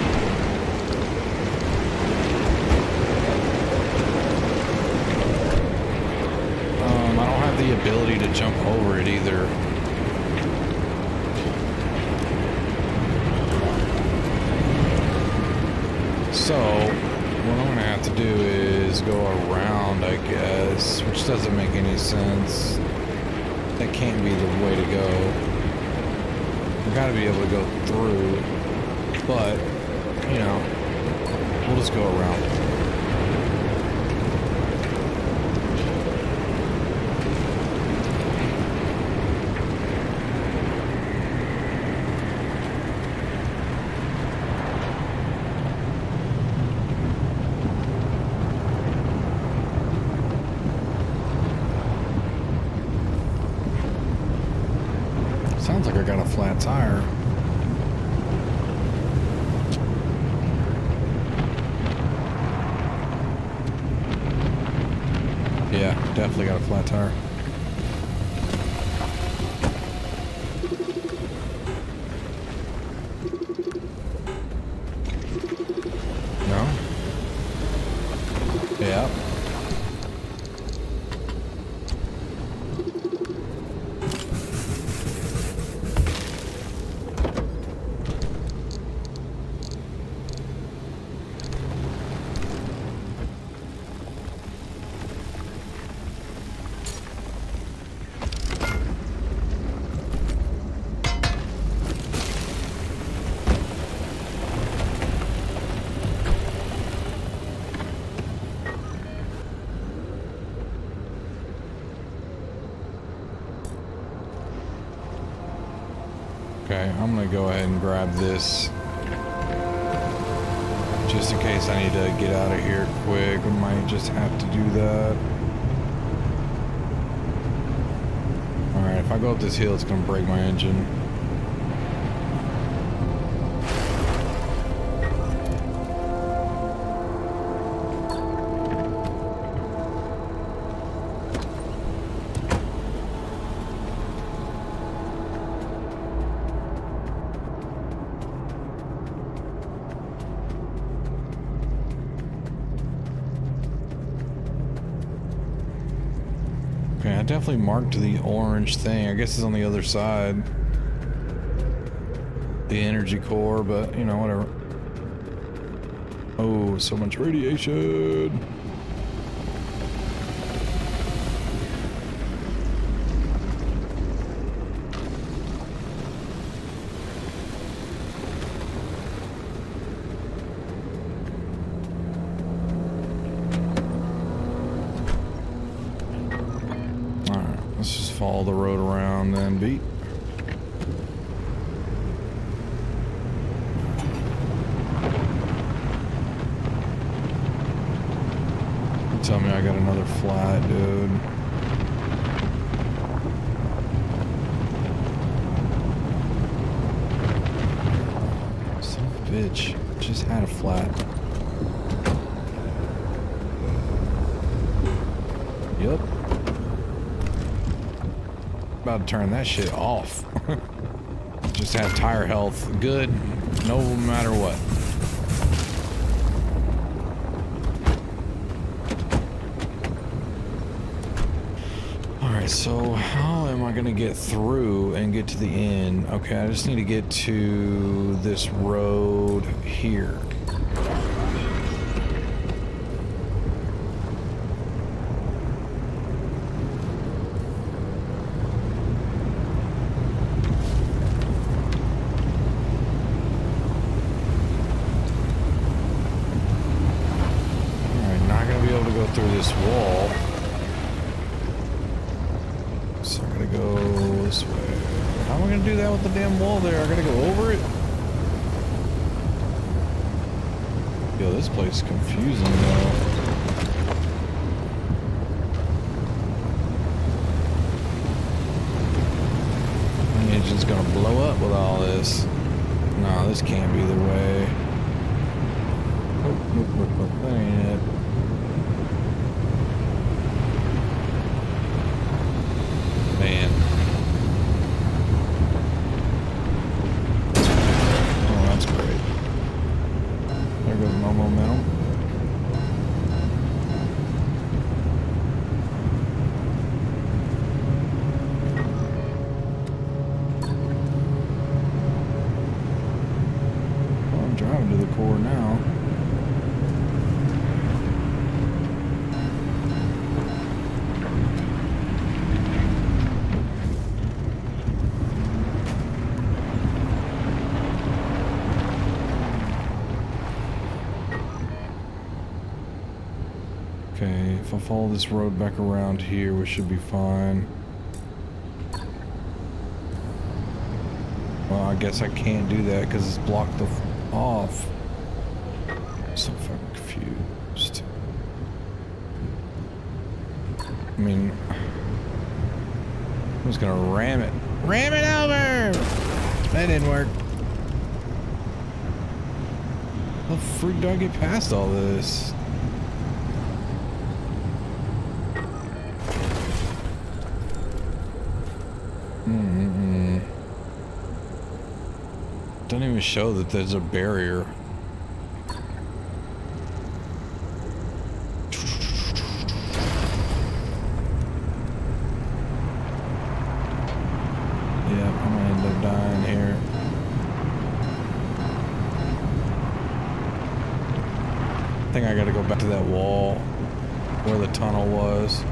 Um, I don't have the ability to jump over it either. So, what I'm gonna have to do is go around, I guess, which doesn't make any sense. That can't be the way to go. We gotta be able to go through, but, you know, we'll just go around. Sounds like I got a flat tire. Yeah, definitely got a flat tire. No? Yeah. I'm gonna go ahead and grab this. Just in case I need to get out of here quick, I might just have to do that. Alright, if I go up this hill, it's gonna break my engine. Marked the orange thing. I guess it's on the other side. The energy core, but you know, whatever. Oh, so much radiation. Alright, let's just follow the road around then, beat. You Tell me I got another flat, dude. Son of a bitch. Just had a flat. Yep. About to turn that shit off. Just have tire health good, no matter what. Alright, so how am I gonna get through and get to the end? Okay, I just need to get to this road here. Follow this road back around here, we should be fine. Well, I guess I can't do that because it's blocked off. So fucking confused. I mean, I'm just gonna ram it. Ram it over! That didn't work. How the freak do I get past all this? Even show that there's a barrier. Yeah, I'm gonna end up dying here. I think I gotta go back to that wall where the tunnel was.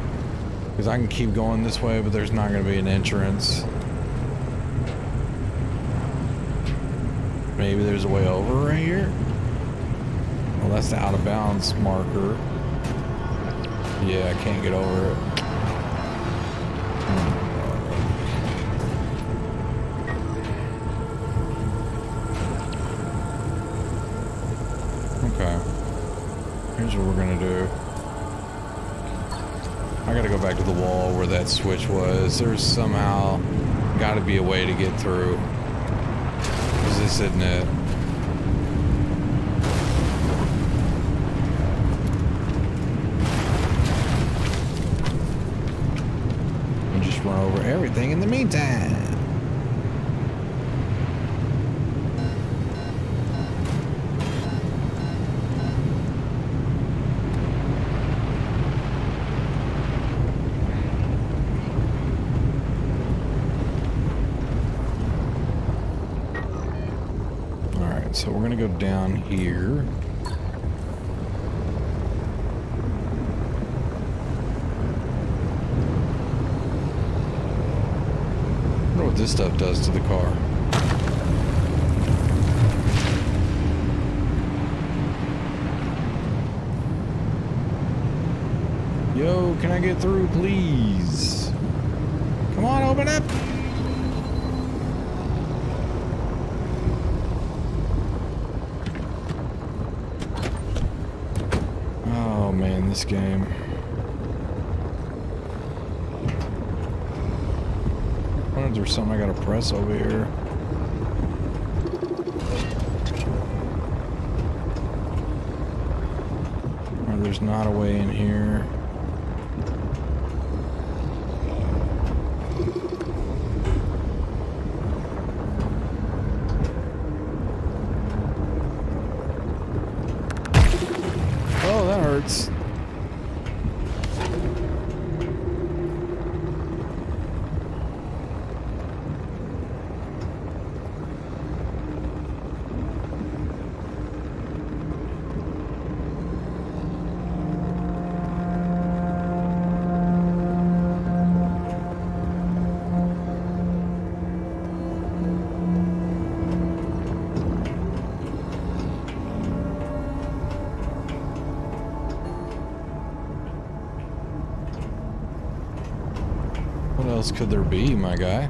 Because I can keep going this way, but there's not gonna be an entrance. Maybe there's a way over right here? Out of bounds marker. Yeah, I can't get over it. Hmm. Okay. Here's what we're gonna do. I gotta go back to the wall where that switch was. There's somehow gotta be a way to get through. Is this isn't it? Everything in the meantime. Alright, so we're gonna go down here. wonder what this stuff does to the car. Yo, can I get through, please? Come on, open up! Oh man, this game. I wonder if there's something I gotta press over here. There's not a way in here. could there be, my guy?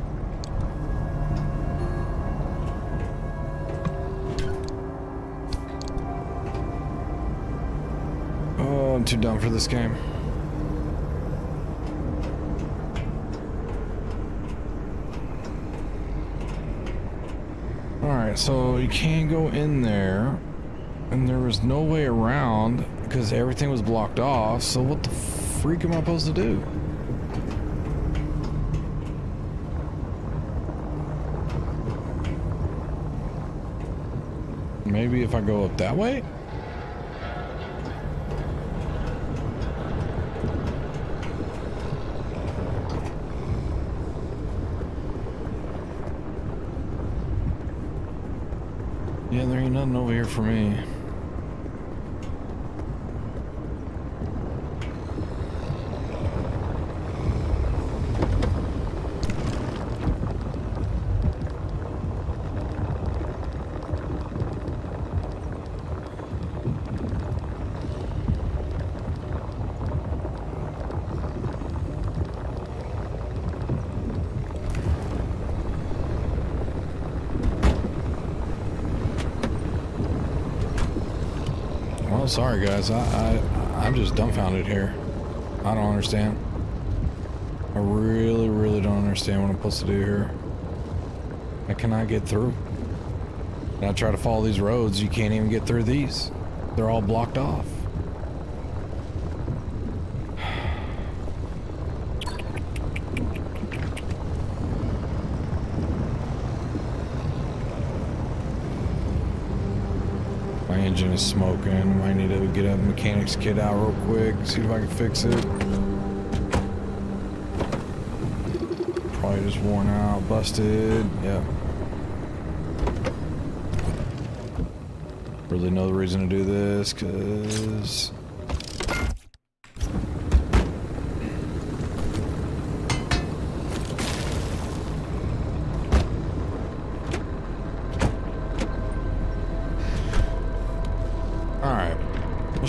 Oh, I'm too dumb for this game. Alright, so you can't go in there. And there was no way around because everything was blocked off. So what the freak am I supposed to do? I go up that way? Yeah, there ain't nothing over here for me. Sorry guys, I, I I'm just dumbfounded here. I don't understand. I really, really don't understand what I'm supposed to do here. I cannot get through. And I try to follow these roads, you can't even get through these. They're all blocked off. My engine is smoking. Might need to get a mechanic's kit out real quick, see if I can fix it. Probably just worn out, busted. Yeah. Really no reason to do this, cause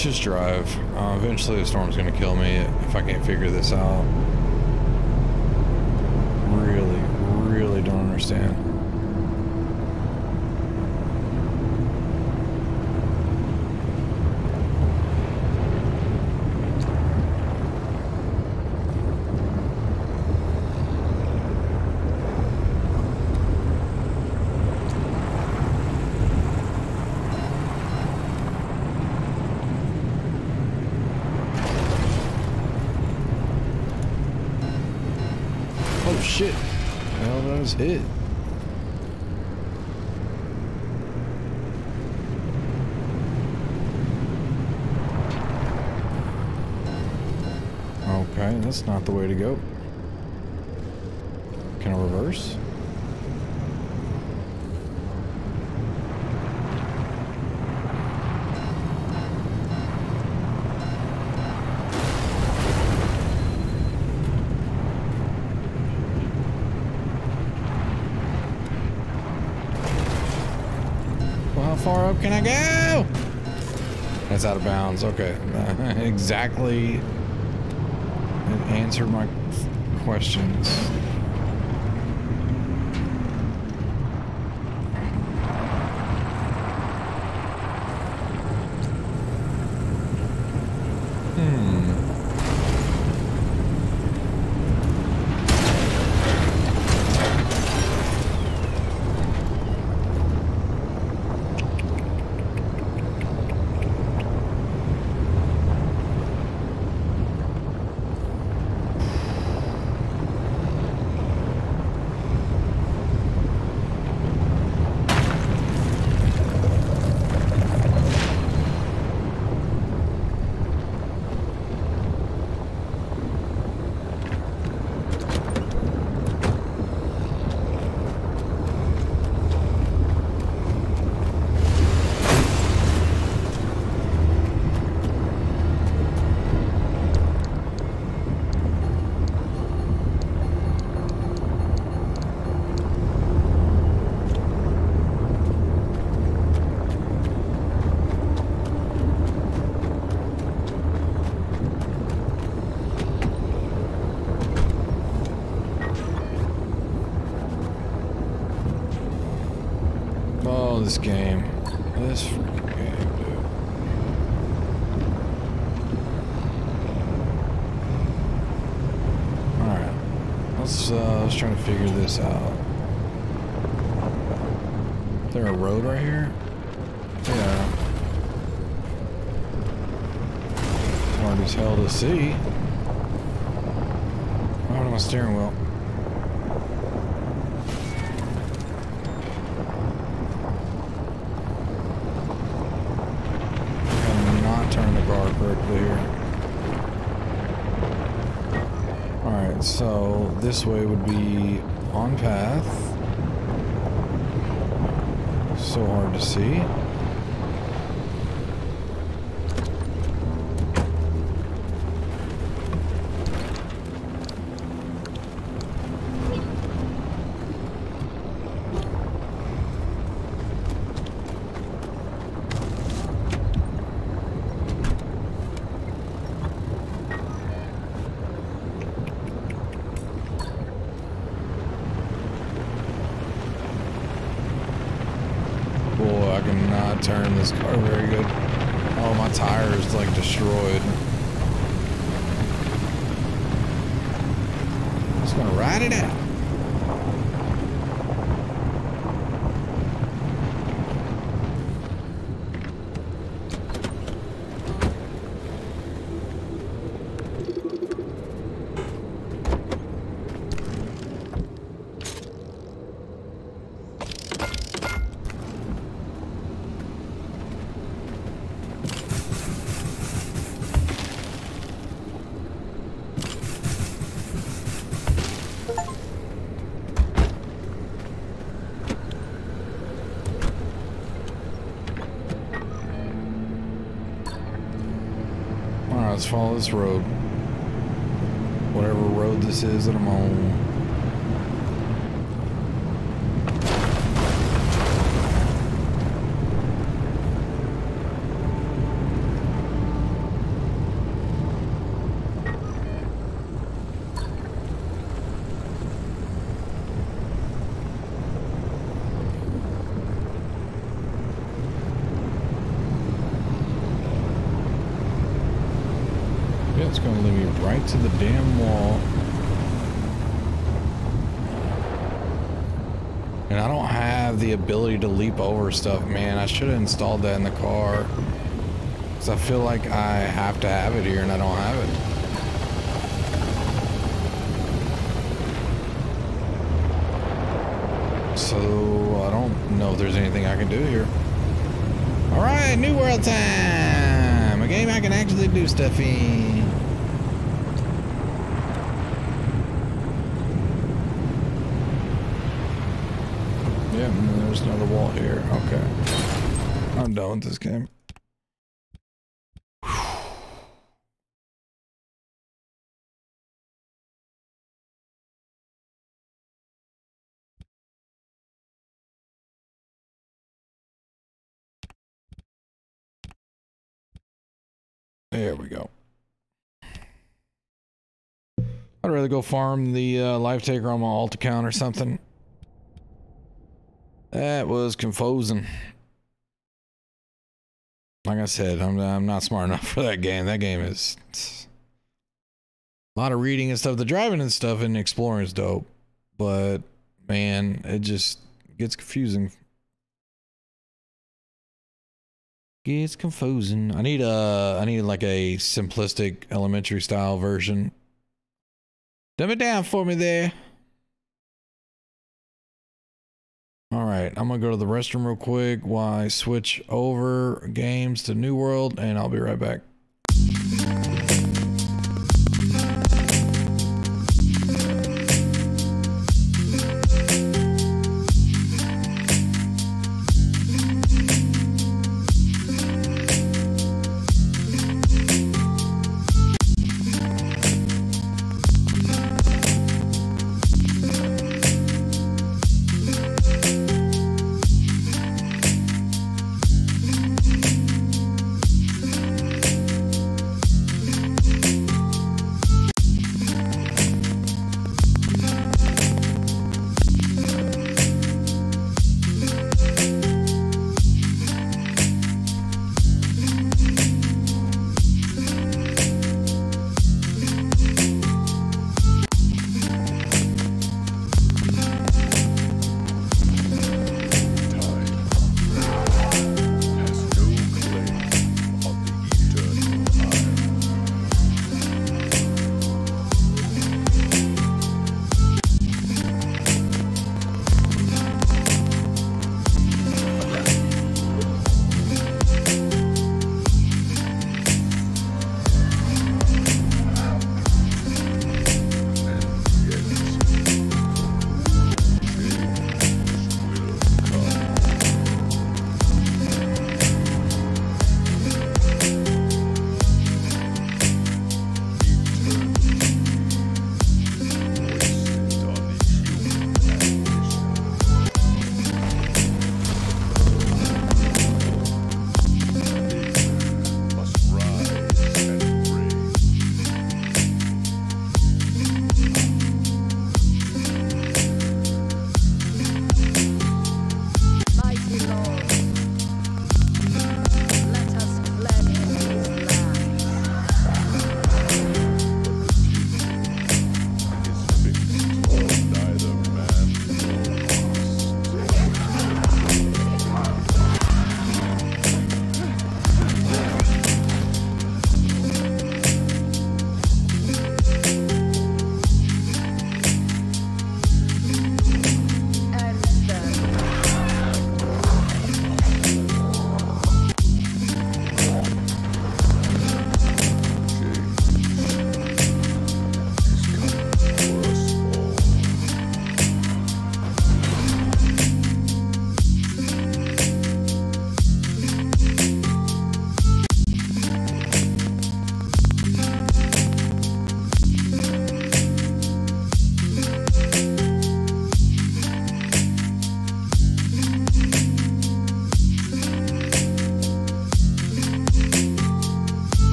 Let's just drive. Uh, eventually the storm's gonna kill me if I can't figure this out. Really, really don't understand. Oh shit. Okay, that's not the way to go. That's out of bounds. Okay. exactly. It answered my questions. Hmm. Oh, this game. This freaking game, dude. Let's uh, let's try to figure this out. Is there a road right here? Yeah. Hard as hell to see. Happened to my steering wheel? I'm not turning the car correctly here. Alright, so this way would be on path. So hard to see. Car very good. Follow this road. Whatever road this is that I'm on. Yeah, it's gonna lead me right to the damn wall. And I don't have the ability to leap over stuff, man. I should have installed that in the car. Because I feel like I have to have it here and I don't have it. So I don't know if there's anything I can do here. All right, New World time. A game I can actually do stuff in. Yeah, and then another wall here. Okay. I'm done with this game. There we go. I'd rather go farm the uh, life taker on my alt account or something. Was confusing. Like I said, I'm I'm not smart enough for that game. That game is a lot of reading and stuff. The driving and stuff and exploring is dope, but man, it just gets confusing. Gets confusing. I need a I need like a simplistic elementary style version. Dumb it down for me there. Right, I'm gonna go to the restroom real quick while I switch over games to New World, and I'll be right back.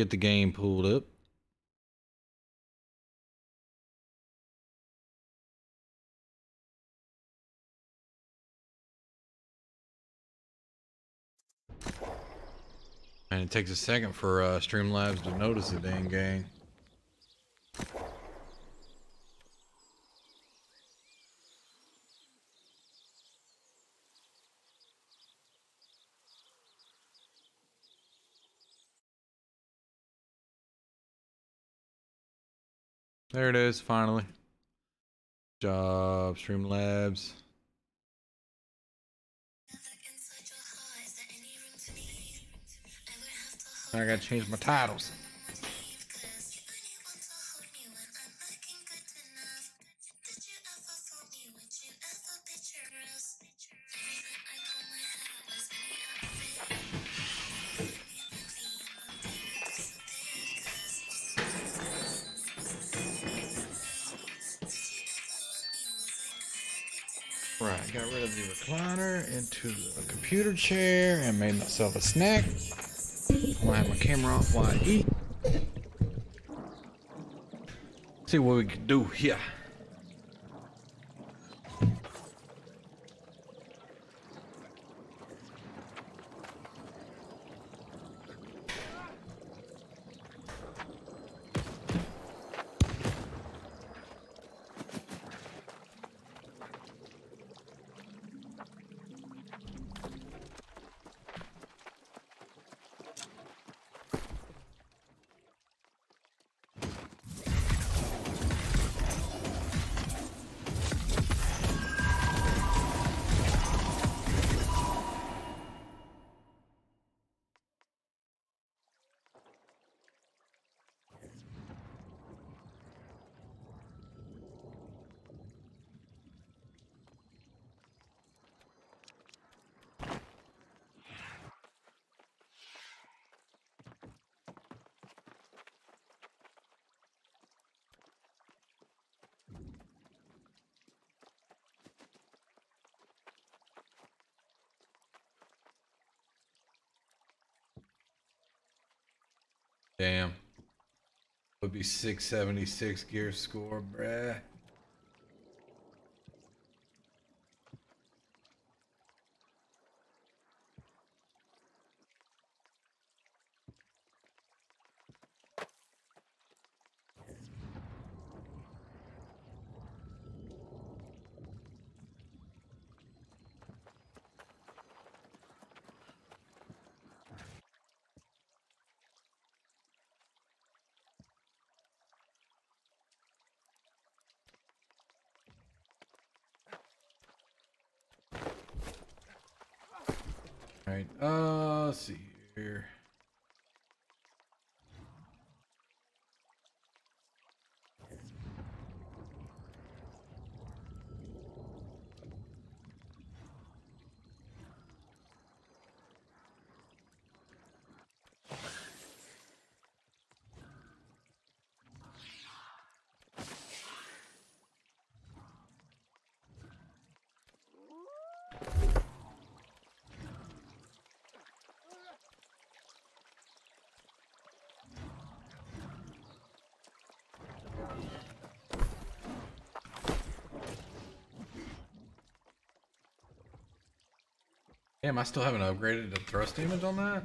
Get the game pulled up. And it takes a second for uh, Streamlabs to notice the dang game. Finally. Job, Streamlabs. I gotta change my titles. Computer chair and made myself a snack. Gonna have my camera off while I eat. See what we can do here. Damn. Would be 676 gear score, bruh. Alright, uh, let's see here. Damn, I still haven't upgraded the thrust damage on that.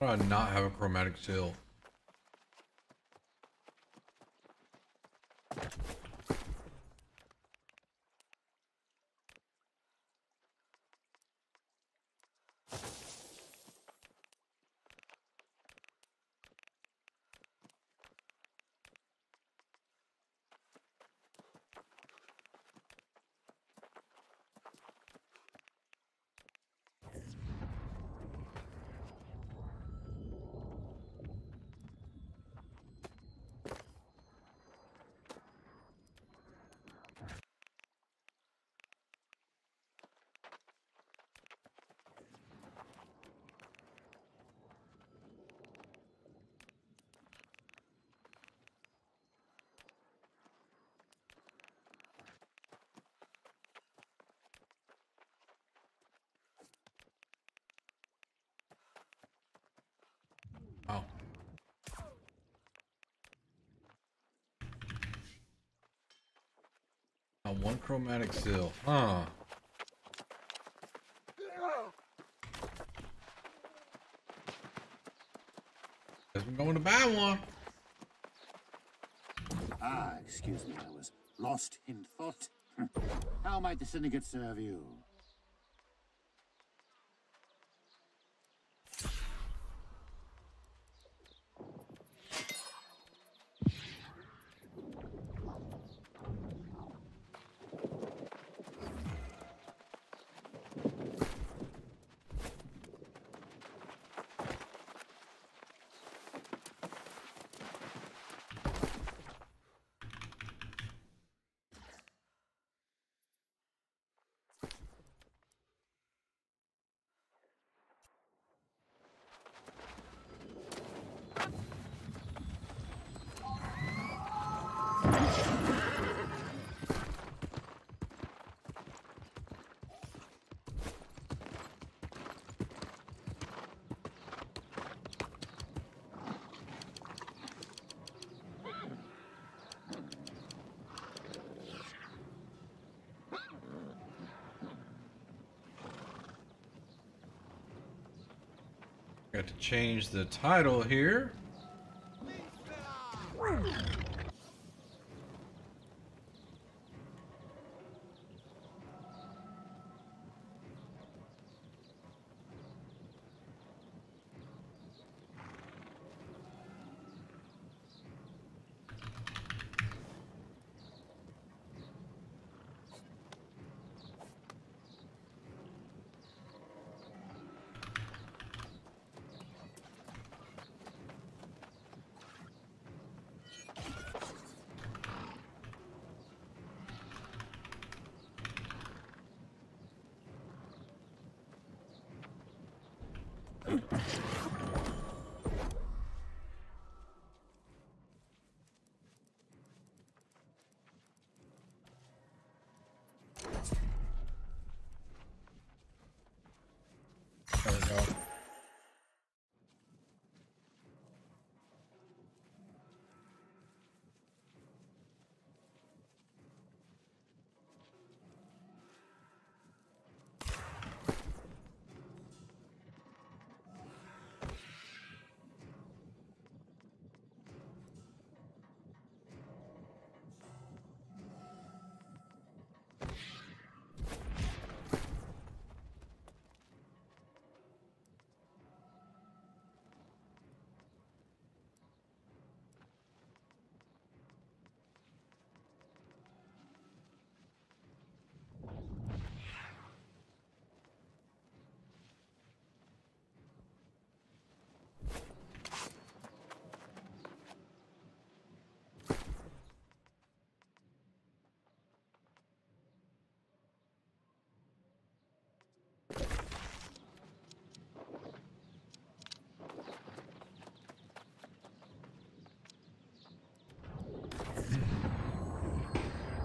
Why do I not have a chromatic seal? Oh. One chromatic seal. Huh. Guess I'm going to buy one. Ah, excuse me, I was lost in thought. How might the syndicate serve you? Change the title here.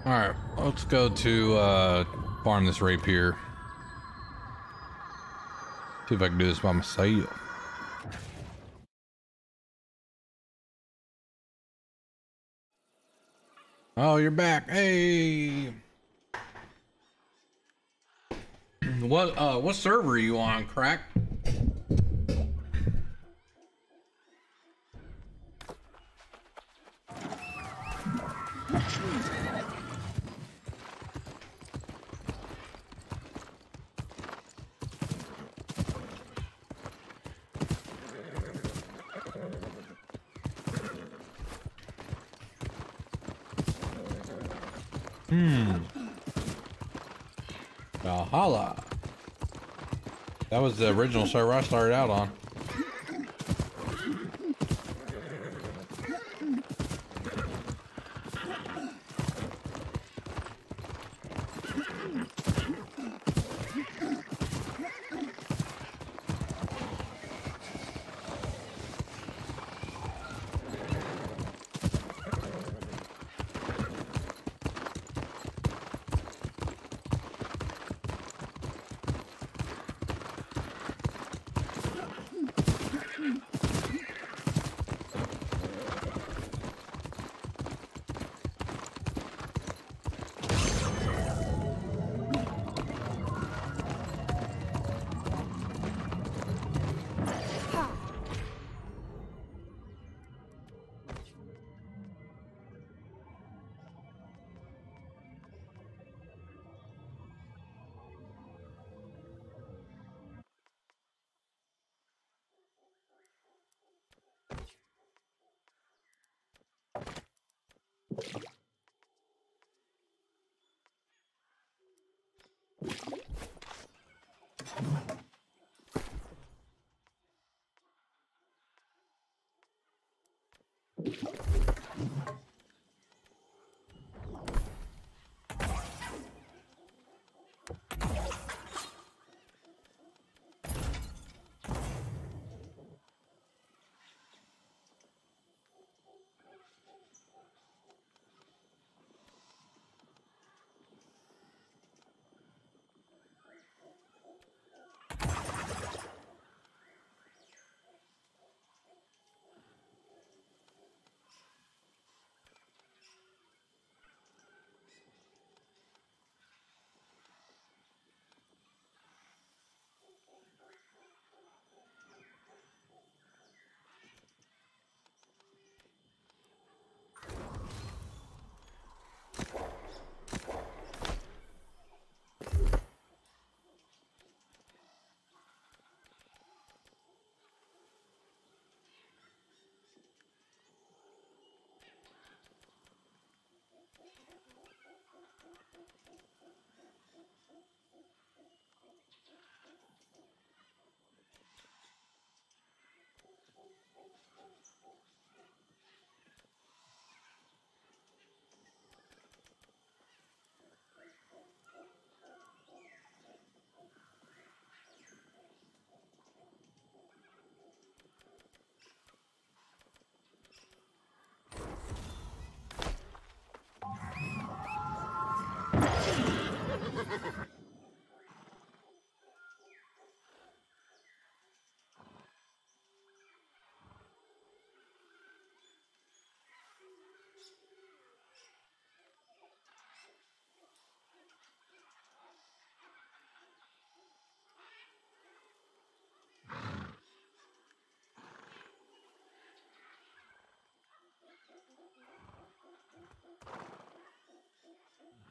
All right, let's go to uh, farm this rapier. See if I can do this by myself. Oh, you're back. Hey. What uh what server are you on, crack? Was the original server I started out on.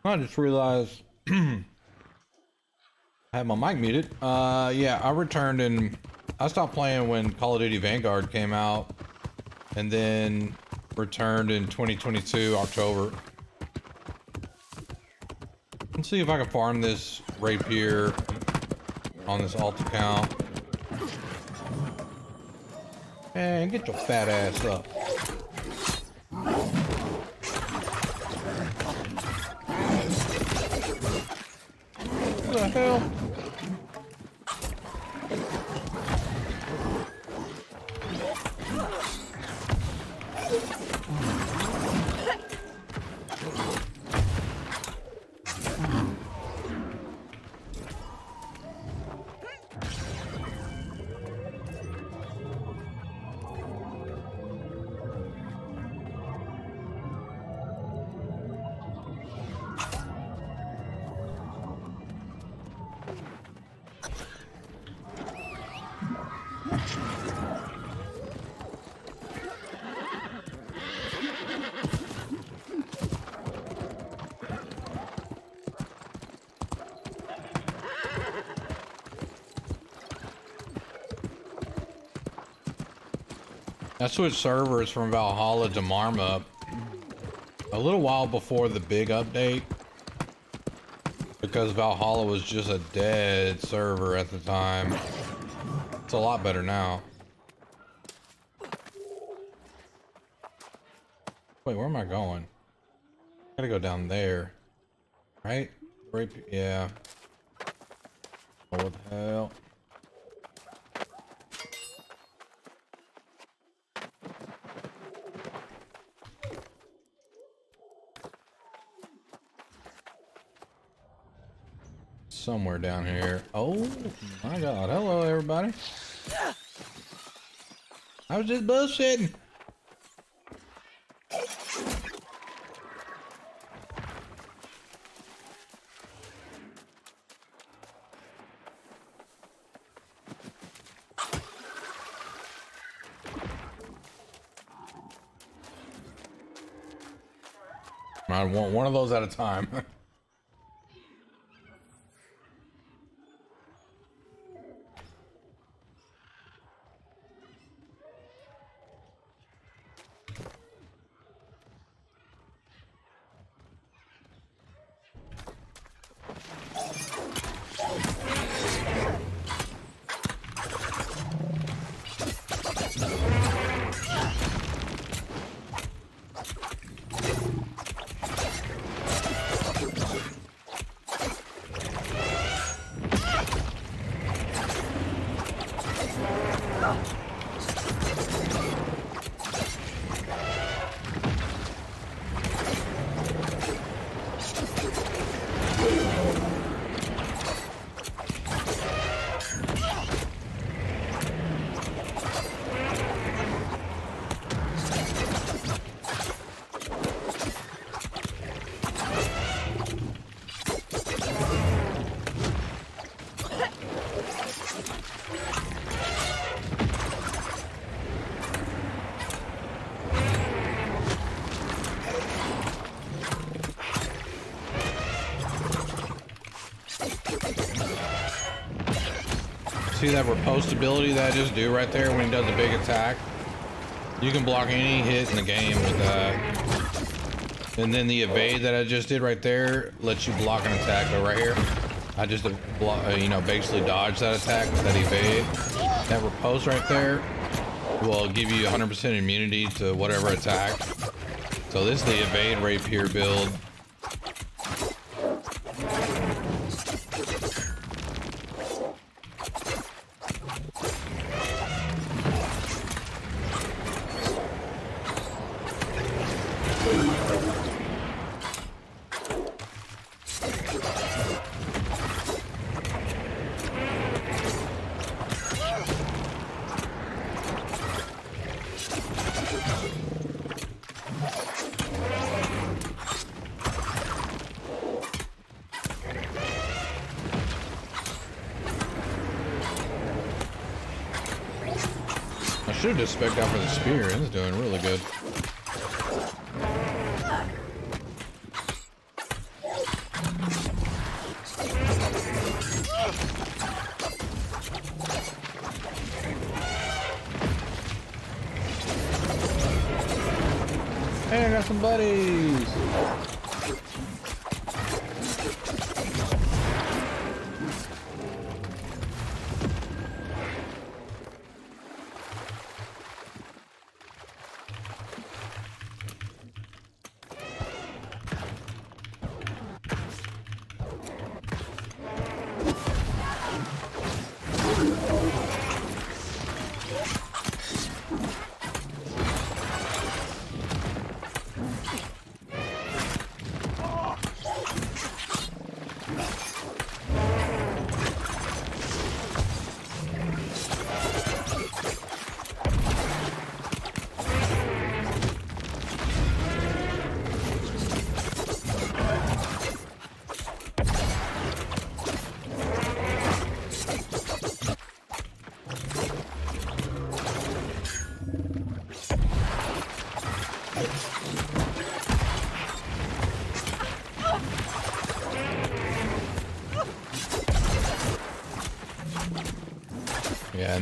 I just realized I had my mic muted. Uh, yeah, I returned and I stopped playing when Call of Duty Vanguard came out, and then returned in 2022 October. Let's see if I can farm this rapier on this alt account. And get your fat ass up. What the I switched servers from Valhalla to Marmup a little while before the big update. Because Valhalla was just a dead server at the time. It's a lot better now. Wait, where am I going? Gotta go down there. Right? Right, yeah. Oh, what the hell? Somewhere down here. Oh my god. Hello, everybody. I was just bullshitting. I want one of those at a time. that riposte ability that I just do right there when he does a big attack? You can block any hit in the game with that. And then the evade that I just did right there lets you block an attack. But right here, I just, uh, you know, basically dodge that attack with that evade. That riposte right there will give you 100% immunity to whatever attack. So this is the evade rapier build. Spec out for the spear. It's doing really good.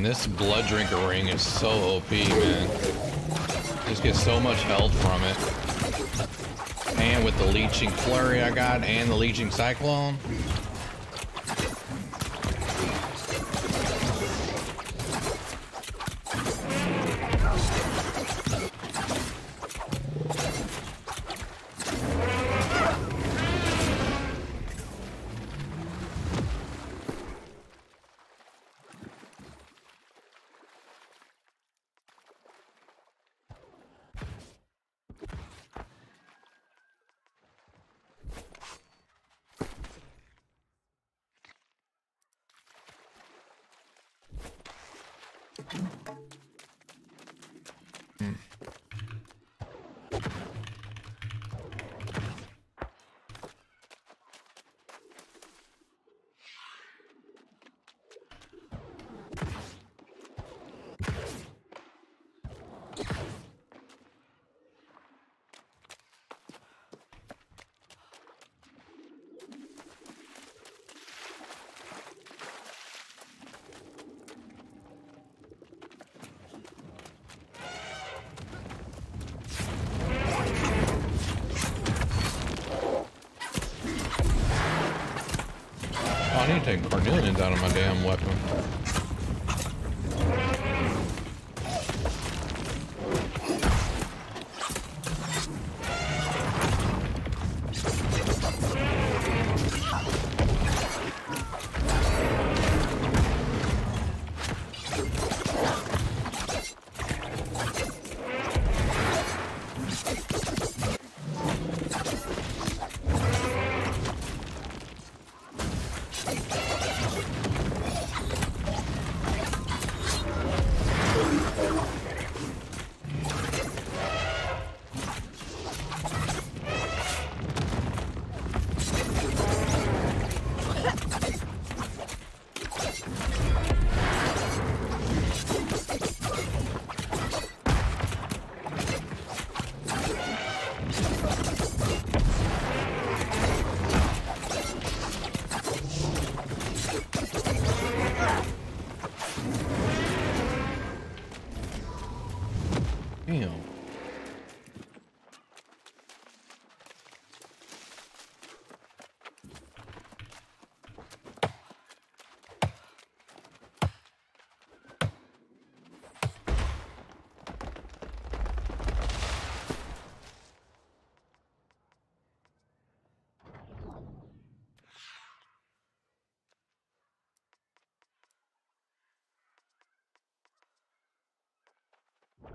And this blood drinker ring is so OP, man. Just get so much health from it. And with the leeching flurry I got and the leeching cyclone.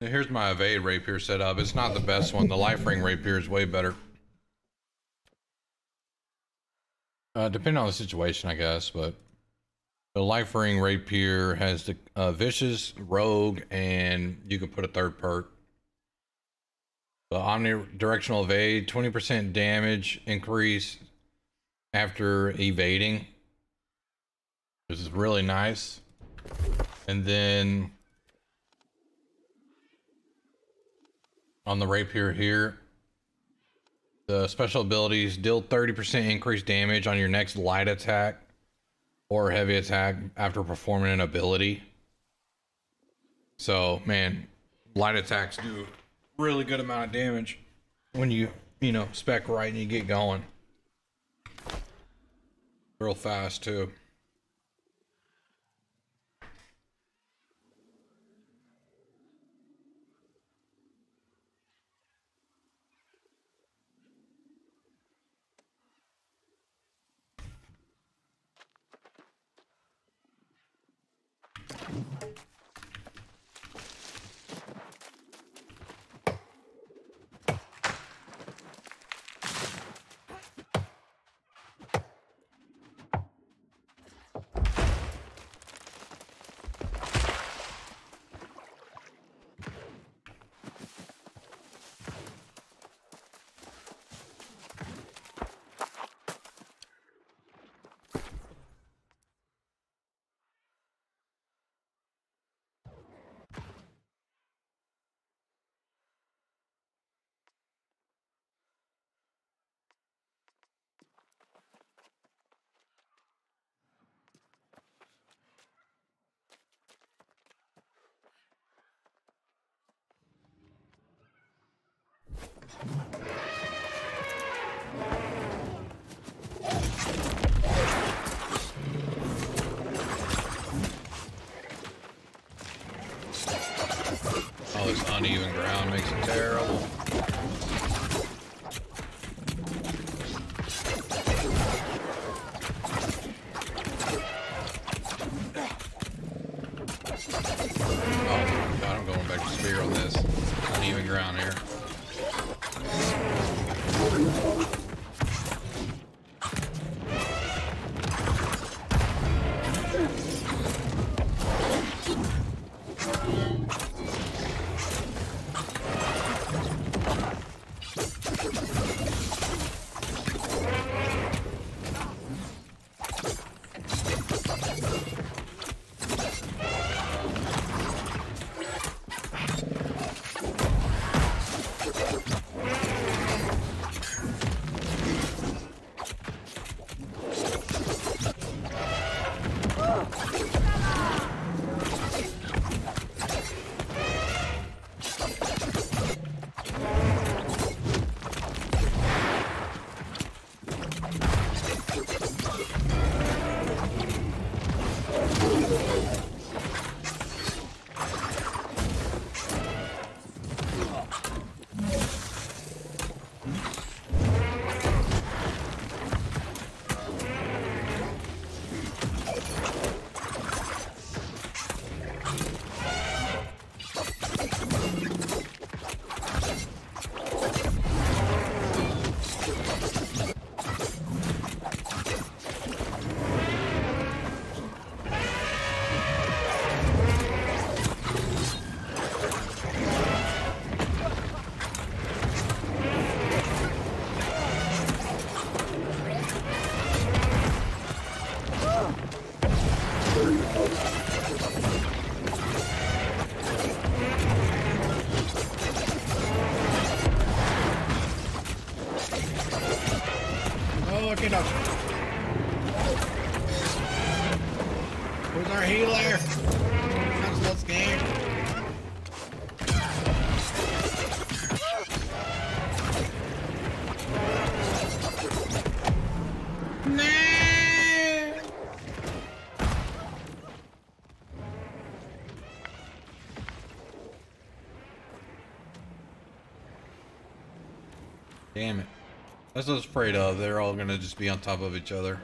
Here's my evade rapier setup. It's not the best one. The life ring rapier is way better. Uh, depending on the situation, I guess, but the life ring rapier has the uh, vicious, rogue, and you can put a third perk. The omnidirectional evade, 20% damage increase after evading. This is really nice. And then on the rapier here, the special abilities deal 30% increased damage on your next light attack or heavy attack after performing an ability. So, man, light attacks do really good amount of damage when you, you know, spec right and you get going. Real fast, too. That's what I was afraid of. They're all gonna just be on top of each other.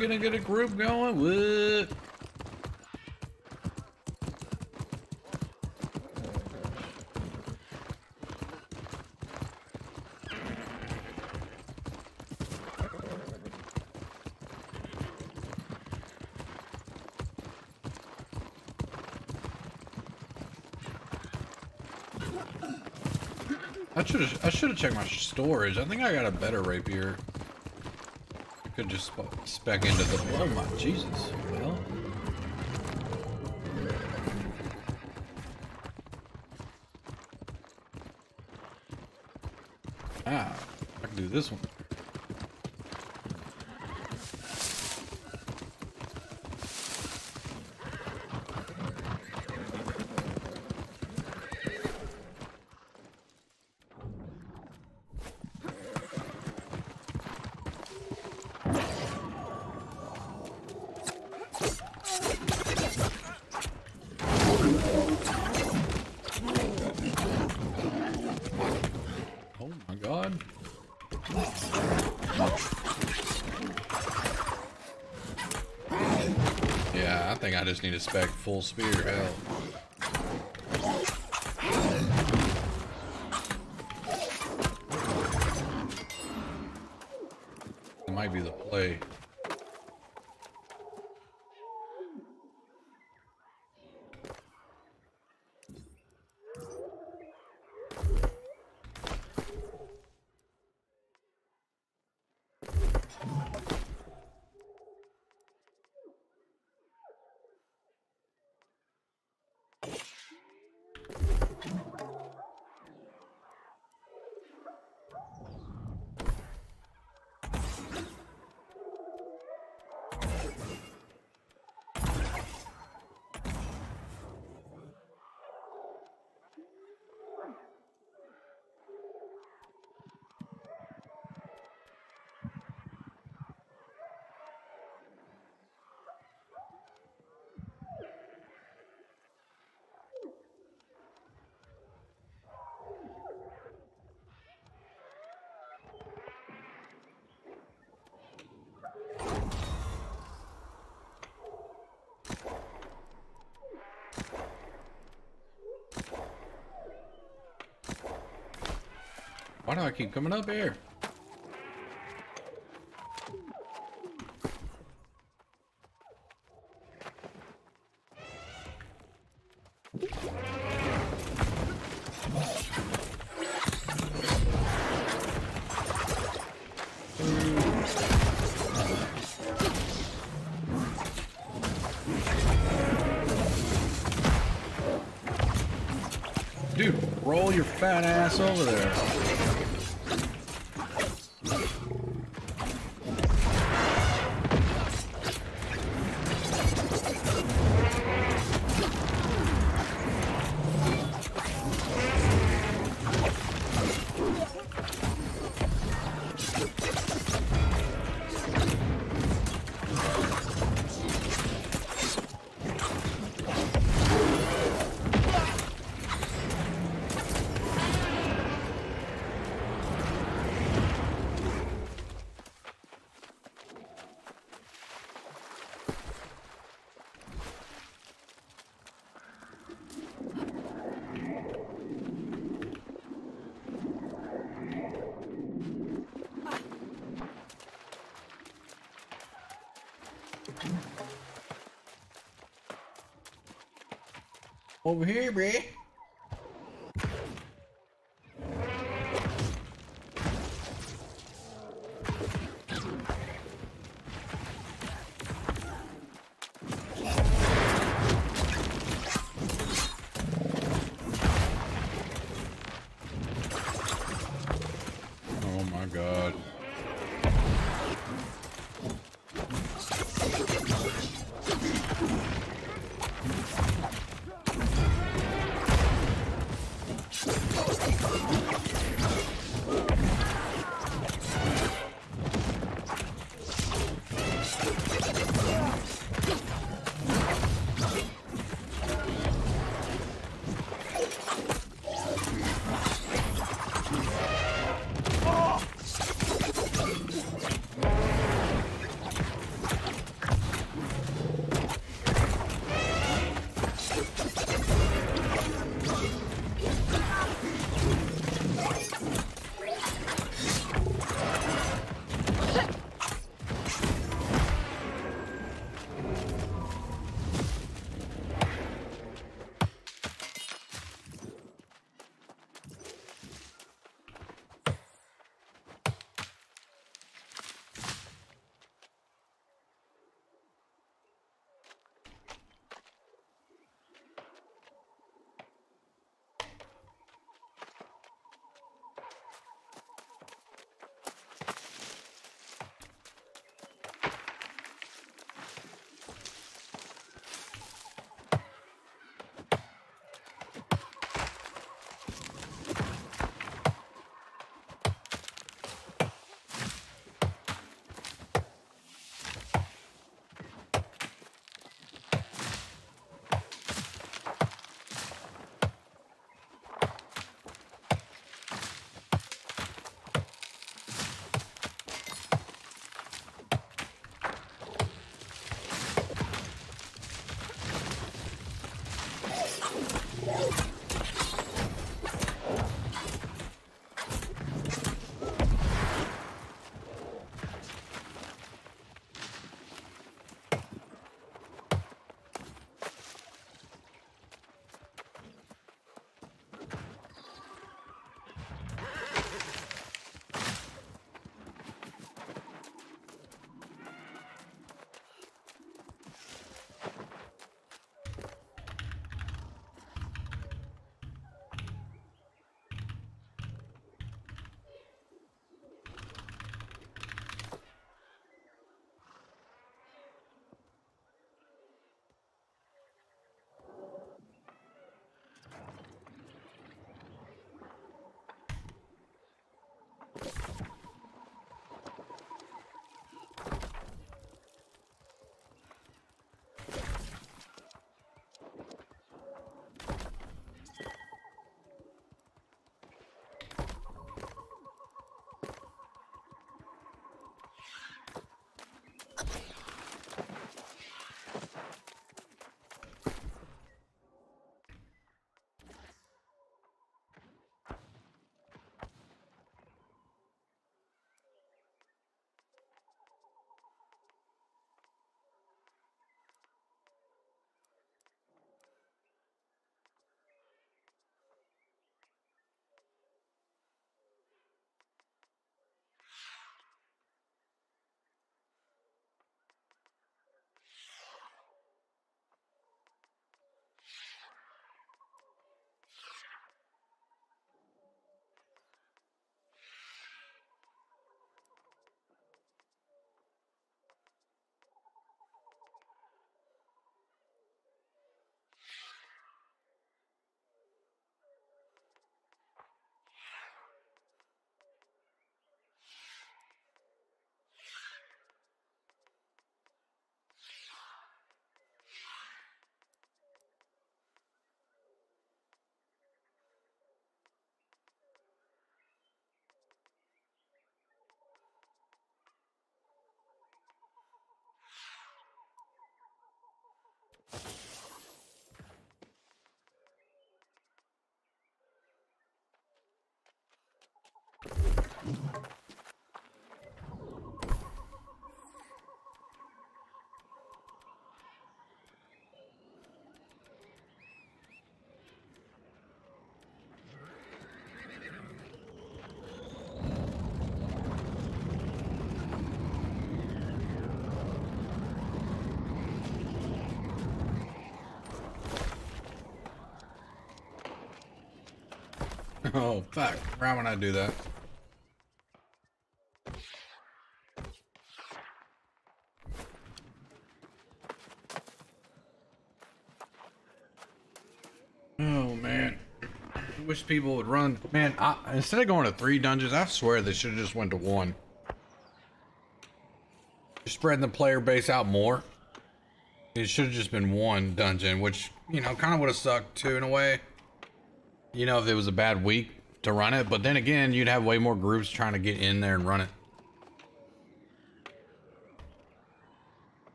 Gonna get a group going. What? I should have I should have checked my storage. I think I got a better rapier. Could just sp- spec into the. Oh my Jesus! Well, ah, I can do this one. Oh my God! Yeah, I think I just need to spec full spear. Hell. It might be the play. Why do I keep coming up here? Dude, roll your fat ass over there. Over here, bruh. Oh, fuck. Right when I do that. Oh, man. I wish people would run. Man, I, instead of going to three dungeons, I swear they should have just went to one. Just spreading the player base out more. It should have just been one dungeon, which, you know, kind of would have sucked too in a way. You know, if it was a bad week to run it, but then again, you'd have way more groups trying to get in there and run it.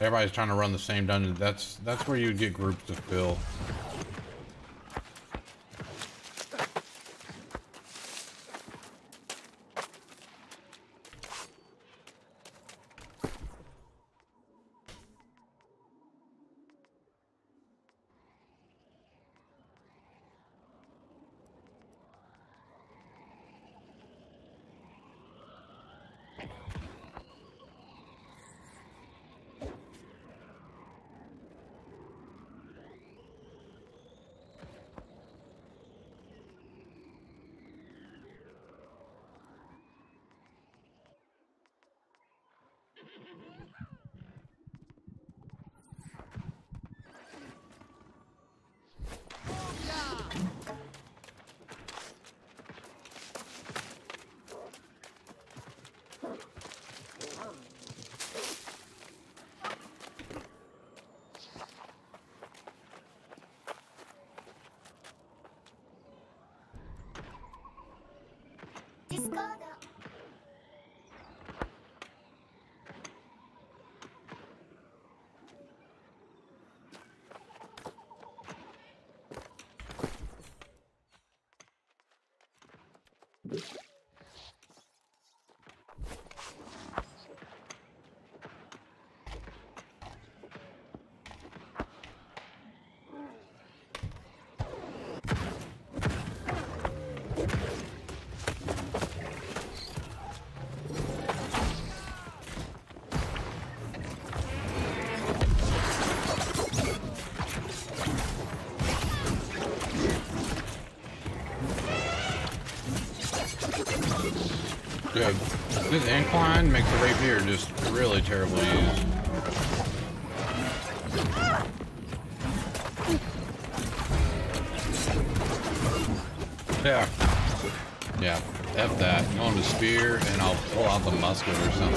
Everybody's trying to run the same dungeon. That's that's where you get groups to fill. Incline makes the rapier just really terrible to use. Yeah. Yeah. F that. Go on the spear and I'll pull out the musket or something.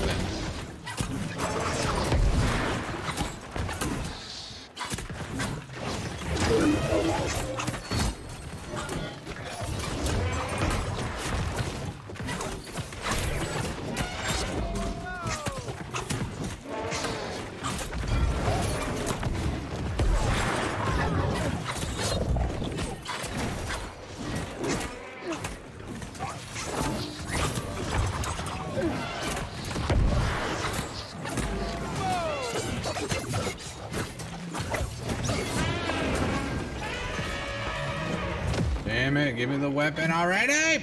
Give me the weapon already!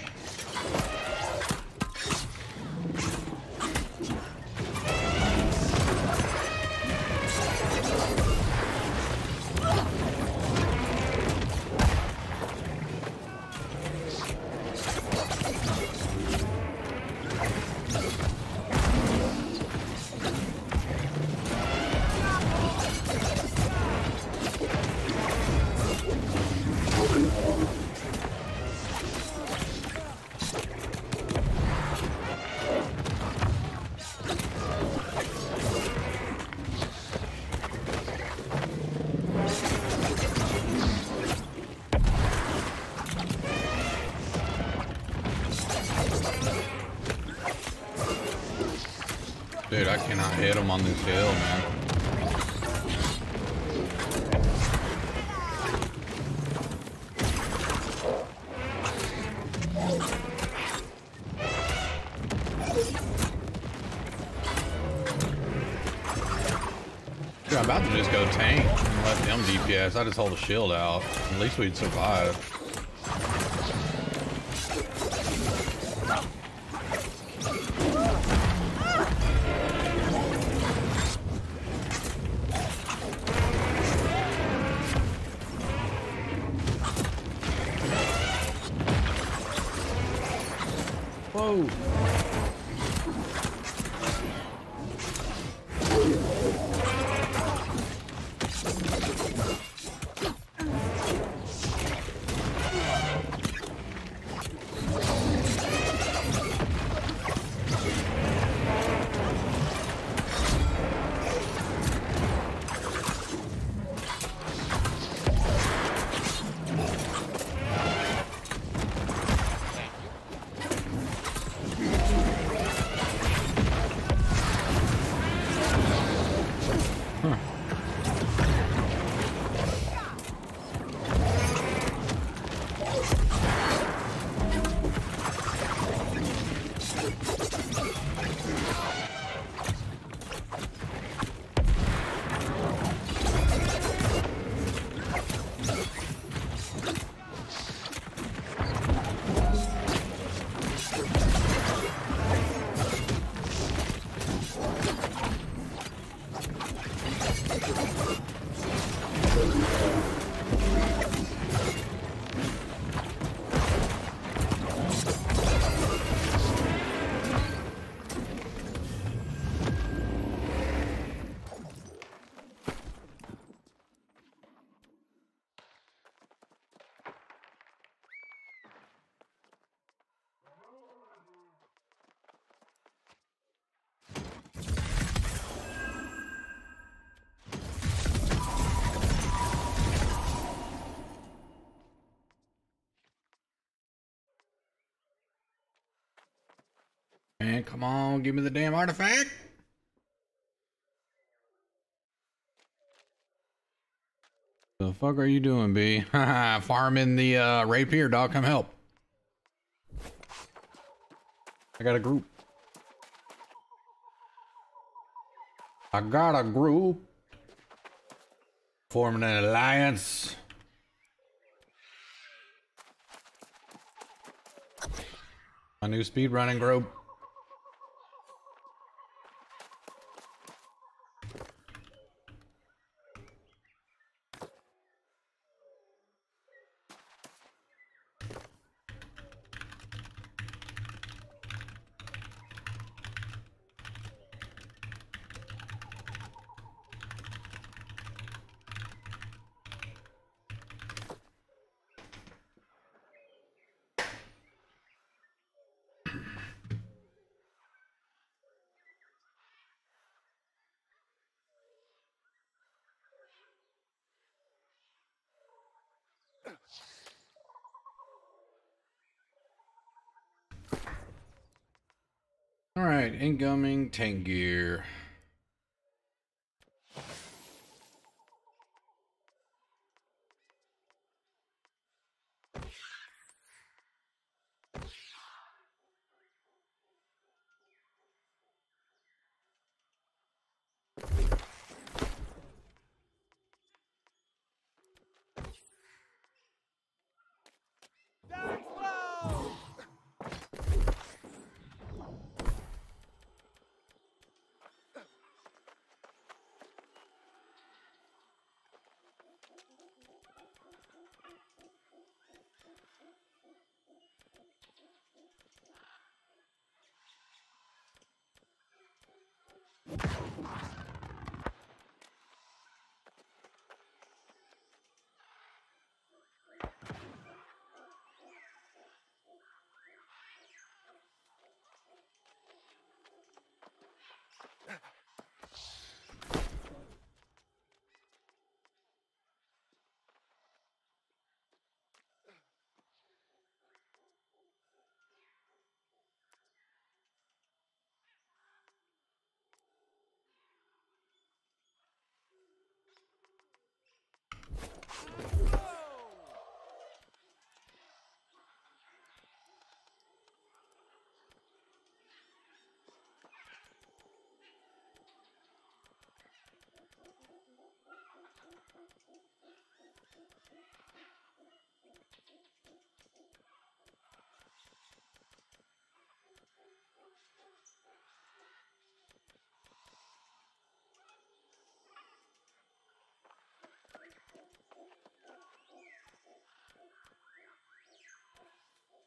DPS. I just hold the shield out. At least we'd survive. Man, come on, give me the damn artifact. The fuck are you doing, B? Farming the uh, rapier, dog. Come help. I got a group. I got a group. Forming an alliance. My new speed running group. All right, incoming tank gear.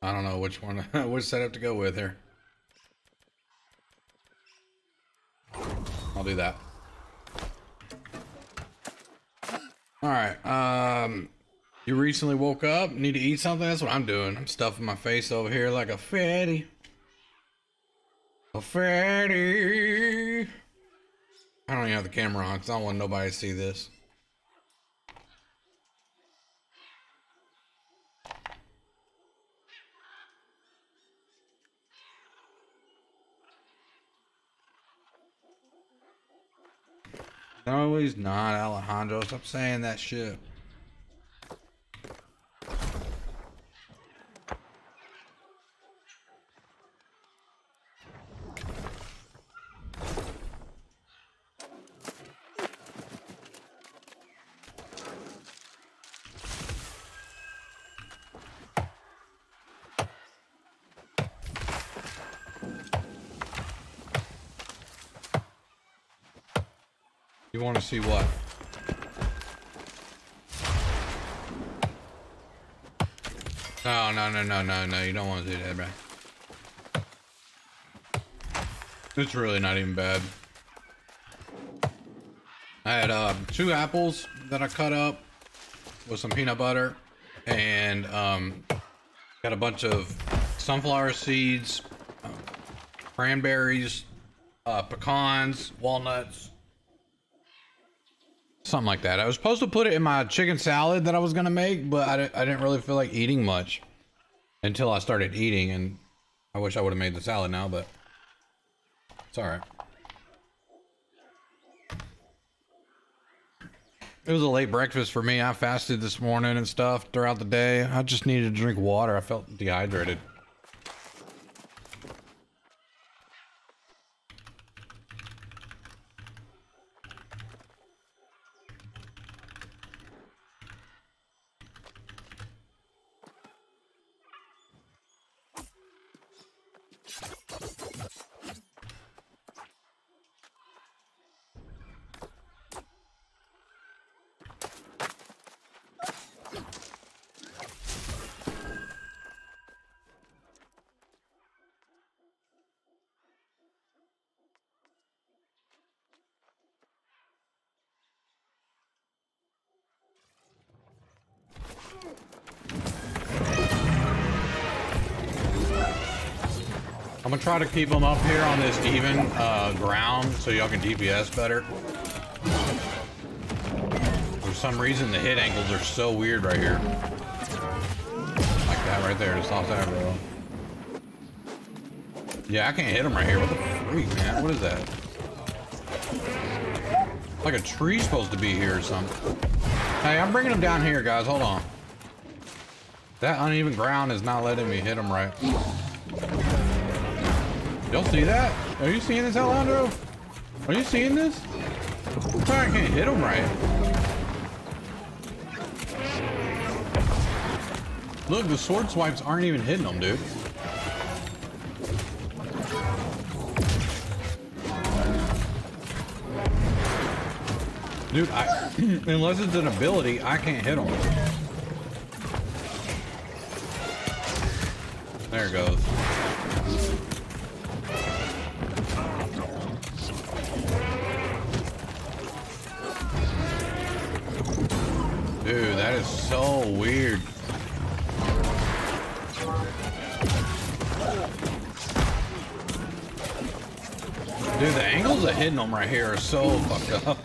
I don't know which one, which setup to go with here. I'll do that. All right. Um, you recently woke up, need to eat something? That's what I'm doing. I'm stuffing my face over here like a fatty. A fatty. I don't even have the camera on because I don't want nobody to see this. No, he's not, Alejandro. Stop saying that shit. You want to see what? No, no, no. You don't want to do that, bro. It's really not even bad. I had uh, two apples that I cut up with some peanut butter and um, got a bunch of sunflower seeds, uh, cranberries, uh, pecans, walnuts, something like that. I was supposed to put it in my chicken salad that I was gonna make, but I, I didn't really feel like eating much until I started eating, and I wish I would have made the salad now, but it's all right. It was a late breakfast for me. I fasted this morning and stuff throughout the day. I just needed to drink water. I felt dehydrated. Try to keep them up here on this even uh, ground so y'all can DPS better. For some reason, the hit angles are so weird right here. Like that right there, just off that row. Yeah, I can't hit them right here. What the freak, man? What is that? Like a tree supposed to be here or something. Hey, I'm bringing them down here, guys. Hold on. That uneven ground is not letting me hit them right. Y'all see that? Are you seeing this, Alejandro? Are you seeing this? I'm sorry I can't hit him right. Look, the sword swipes aren't even hitting them, dude. Dude, I, unless it's an ability, I can't hit him. There it goes. Hitting them right here are so fucked up.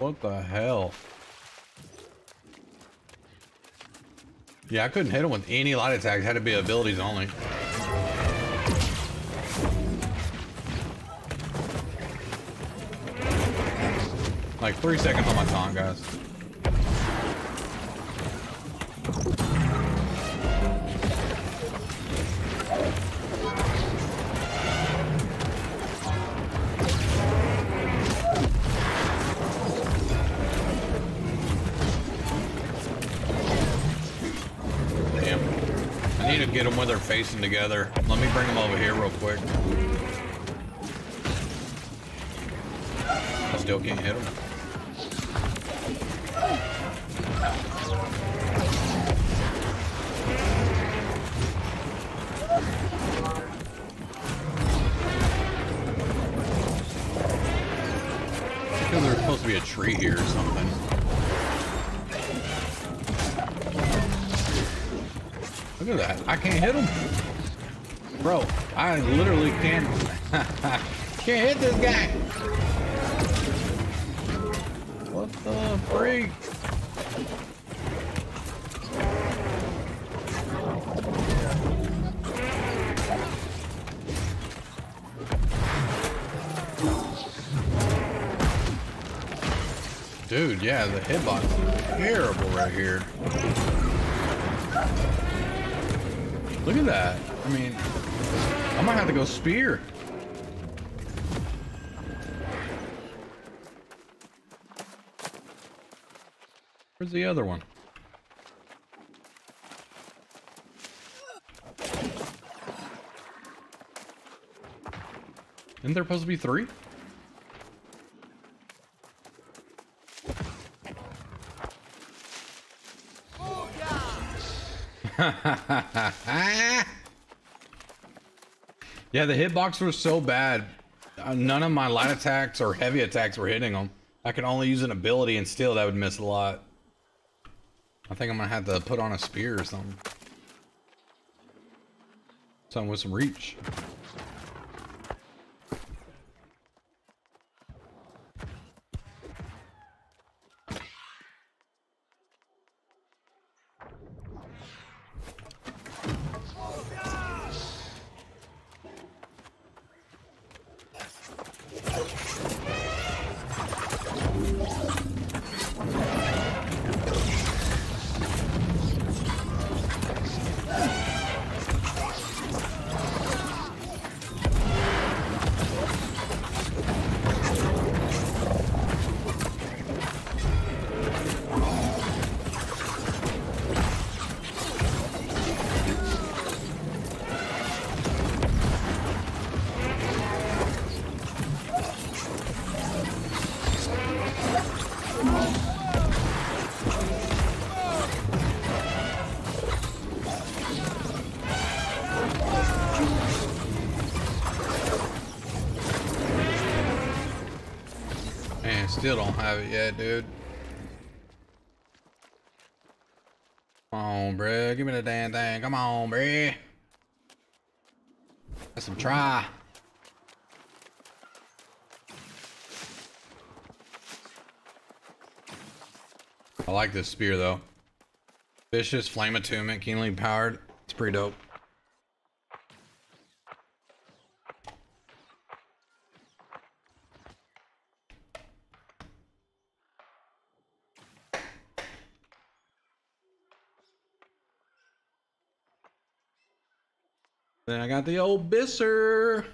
What the hell? Yeah, I couldn't hit him with any light attacks. Had to be abilities only. Like three seconds on my taunt, guys. Facing together. Let me bring them over here real quick. I still can't hit them. Hit him. Bro, I literally can't. can't hit this guy. What the freak? Dude, yeah, the hitbox is terrible right here. At that. I mean, I might have to go spear. Where's the other one? Isn't there supposed to be three? yeah, the hitbox was so bad. Uh, none of my light attacks or heavy attacks were hitting them. I could only use an ability and still that would miss a lot. I think I'm gonna have to put on a spear or something. Something with some reach. Have it yet, dude. Come on, bruh. Give me the damn thing. Come on, bruh. Some try. I like this spear, though. Vicious, flame attunement, keenly powered. It's pretty dope. Then I got the old Bisser.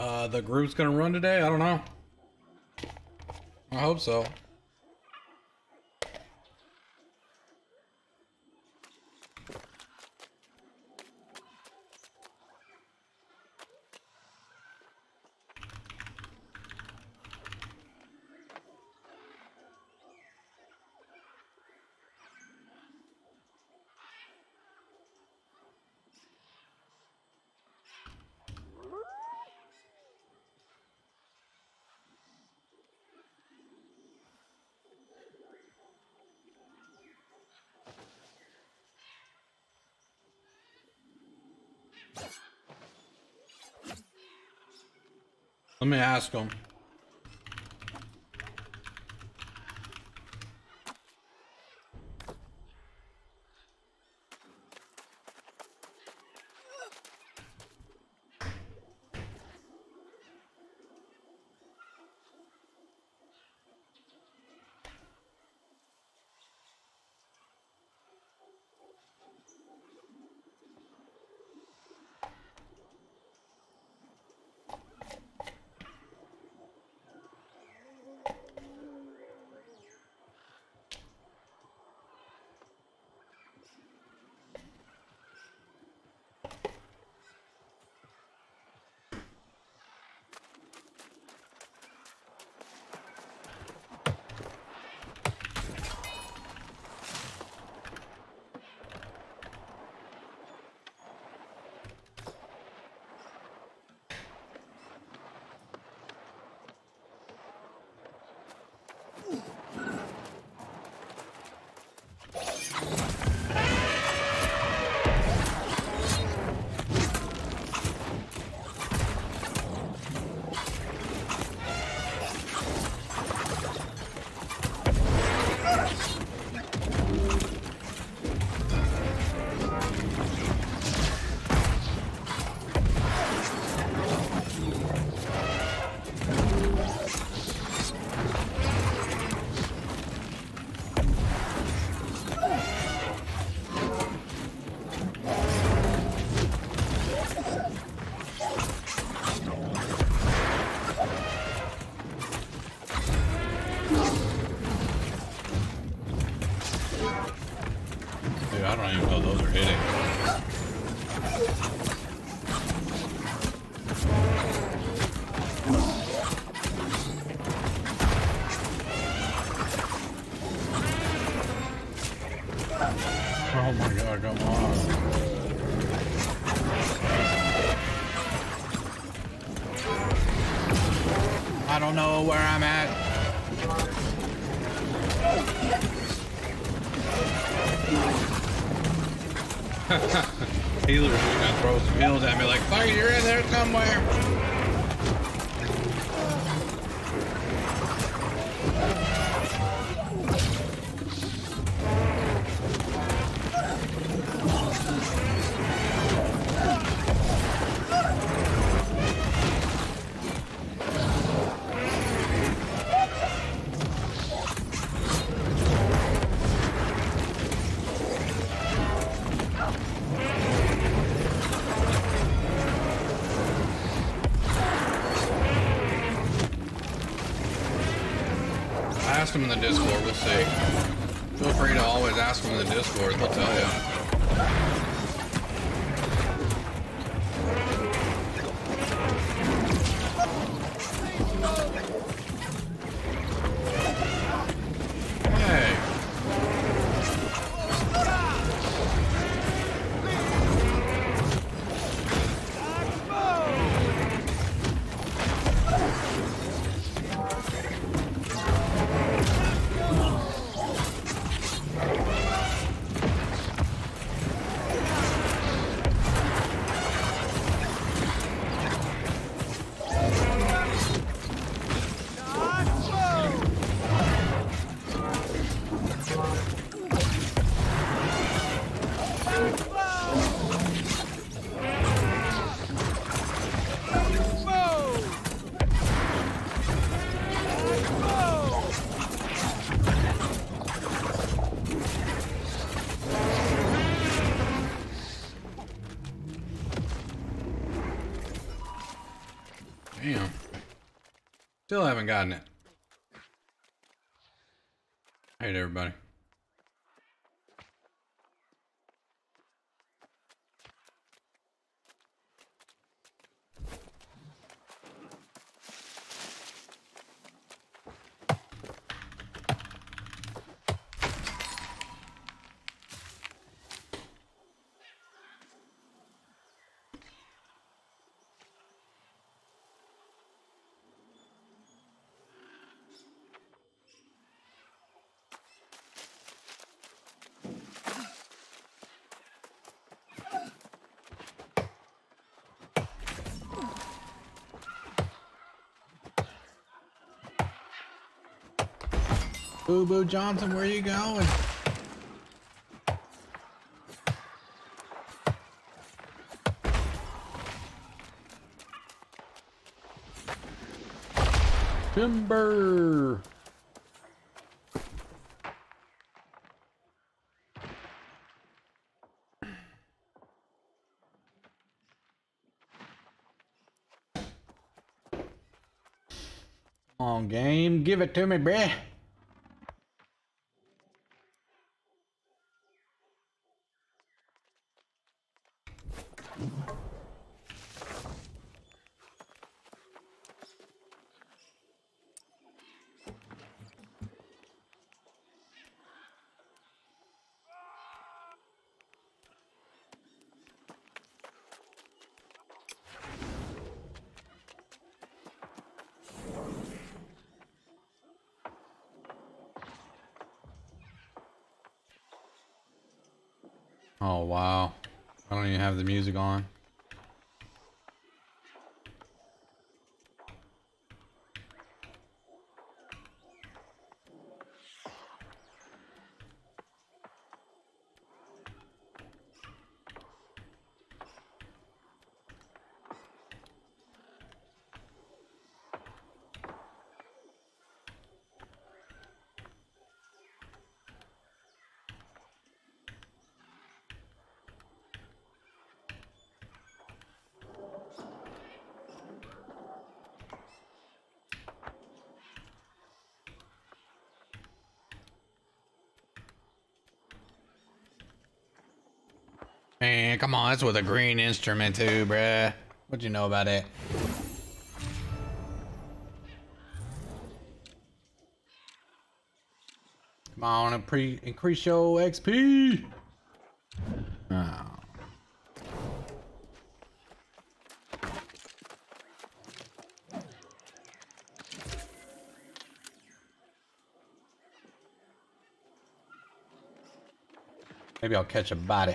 Uh, the group's gonna run today? I don't know. I hope so. Let me ask him. Don't know where I'm at. Healer's gonna throw some heals at me like, fuck, you're in there somewhere. Ask them in the Discord, we'll see. Feel free to always ask them in the Discord, they'll tell you. Still haven't gotten it. Hate everybody. Boo Boo Johnson, where you going? Timber. Come on, game. Give it to me, bruh. Oh, wow. I don't even have the music on. Man, come on, that's with a green instrument too, bruh. What'd you know about it? Come on, and pre increase your XP. Oh. Maybe I'll catch a body.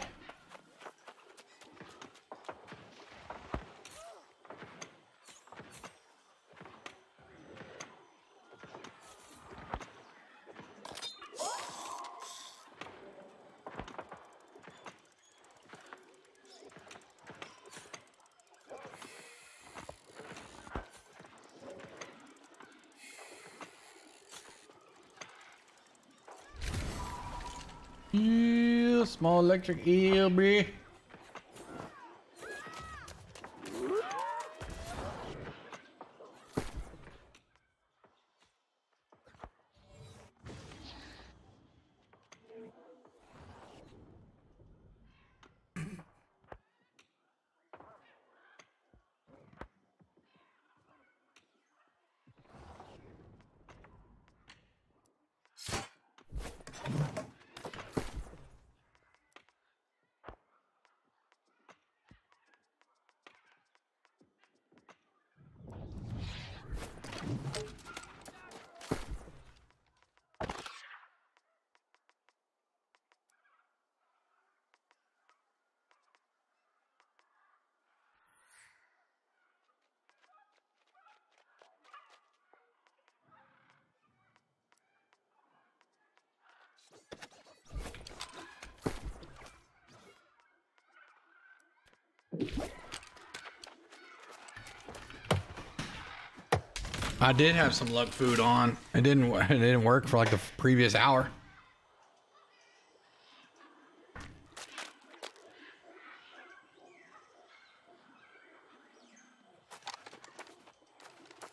Yeah, small electric eel, bruh. I did have some luck food on. It didn't. It didn't work for like the previous hour.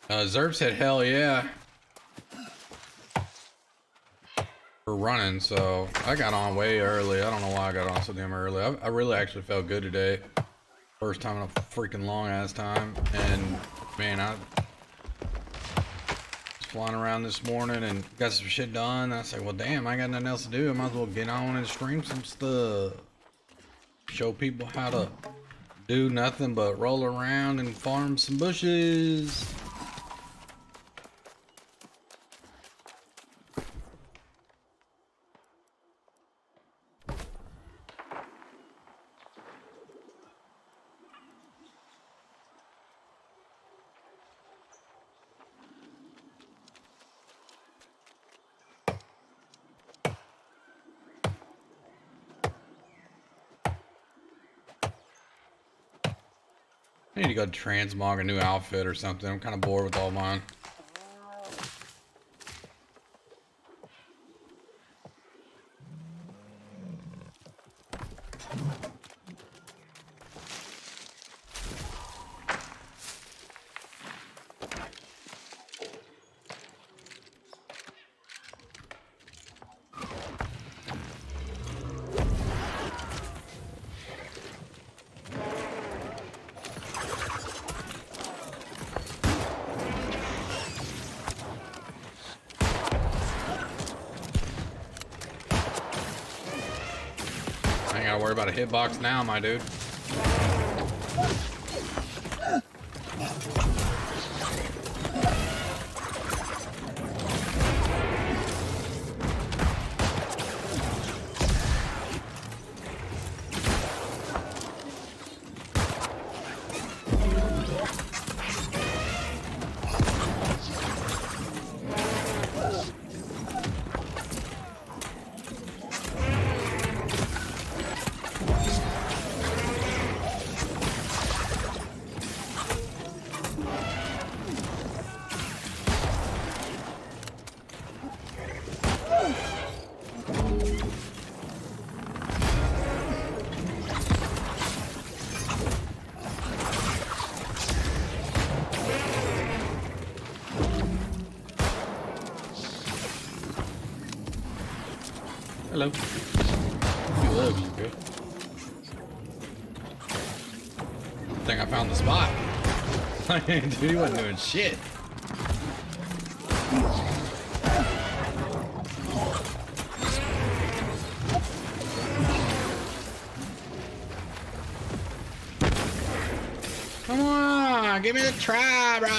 Uh, Zerb said, hell yeah. We're running, so I got on way early. I don't know why I got on so damn early. I, I really actually felt good today. First time in a freaking long ass time. And man, I flying around this morning and got some shit done. I like, well, damn, I got nothing else to do. I might as well get on and stream some stuff. Show people how to do nothing but roll around and farm some bushes. Transmog a new outfit or something. I'm kind of bored with all mine. Hitbox now, my dude. Dude, he wasn't doing shit. Come on, give me the try, bro.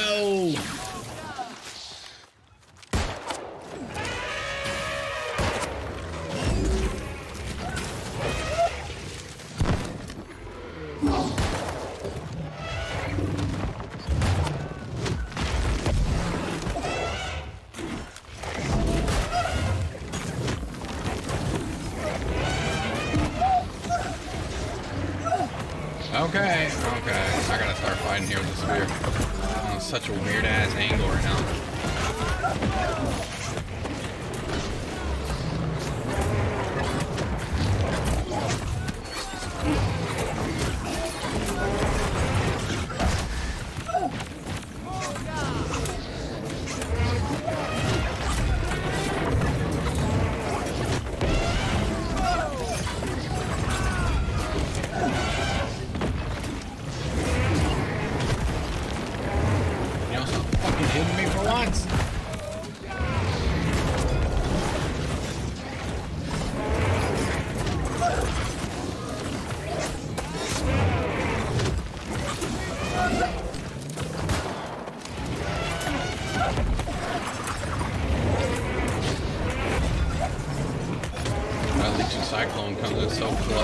So clutch.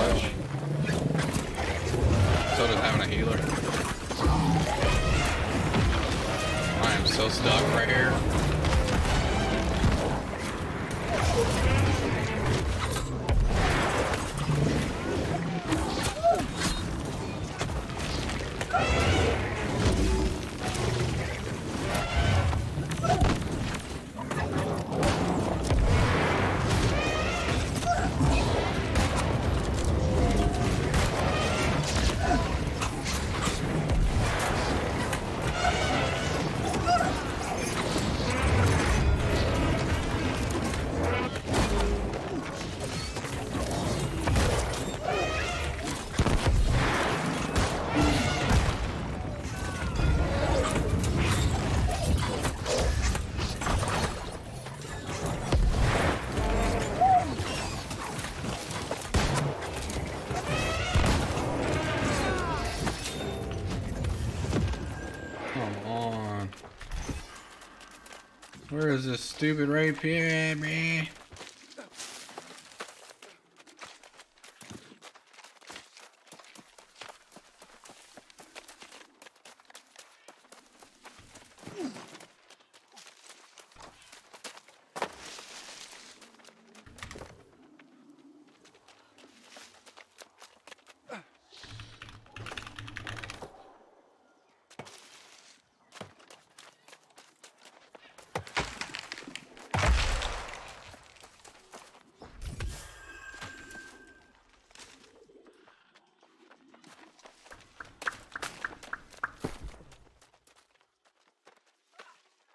Stupid rapier at, man?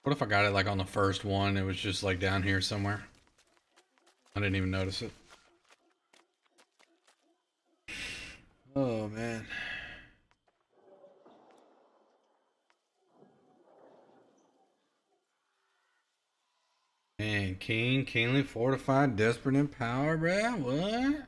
What if I got it like on the first one? It was just like down here somewhere. I didn't even notice it. Oh man. Man, keen, keenly fortified, desperate in power, bruh. What?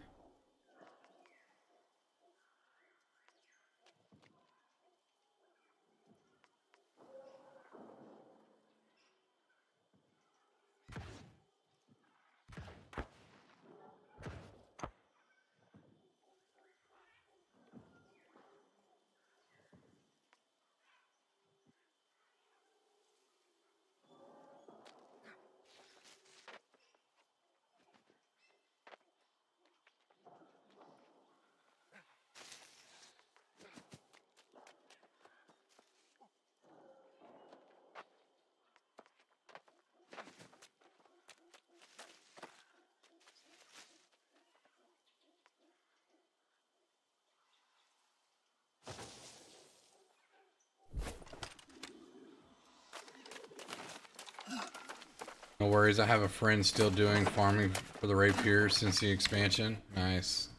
No worries, I have a friend still doing farming for the rapier since the expansion. Nice.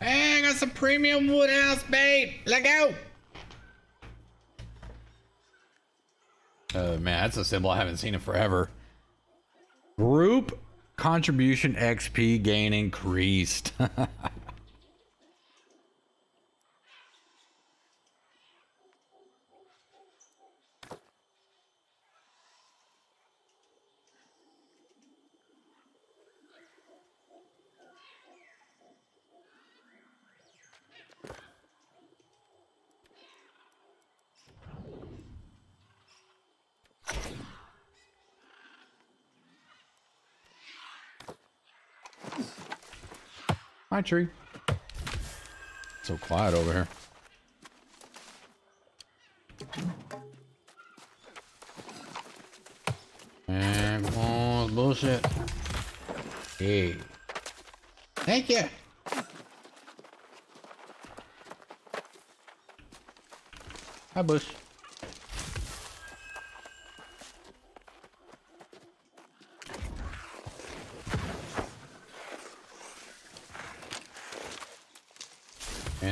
Hey, I got some premium woodhouse bait. Let go. Oh man, that's a symbol I haven't seen in forever. Group contribution XP gain increased. Hi, tree. So quiet over here. On, bullshit. Hey. Thank you. Hi, Bush.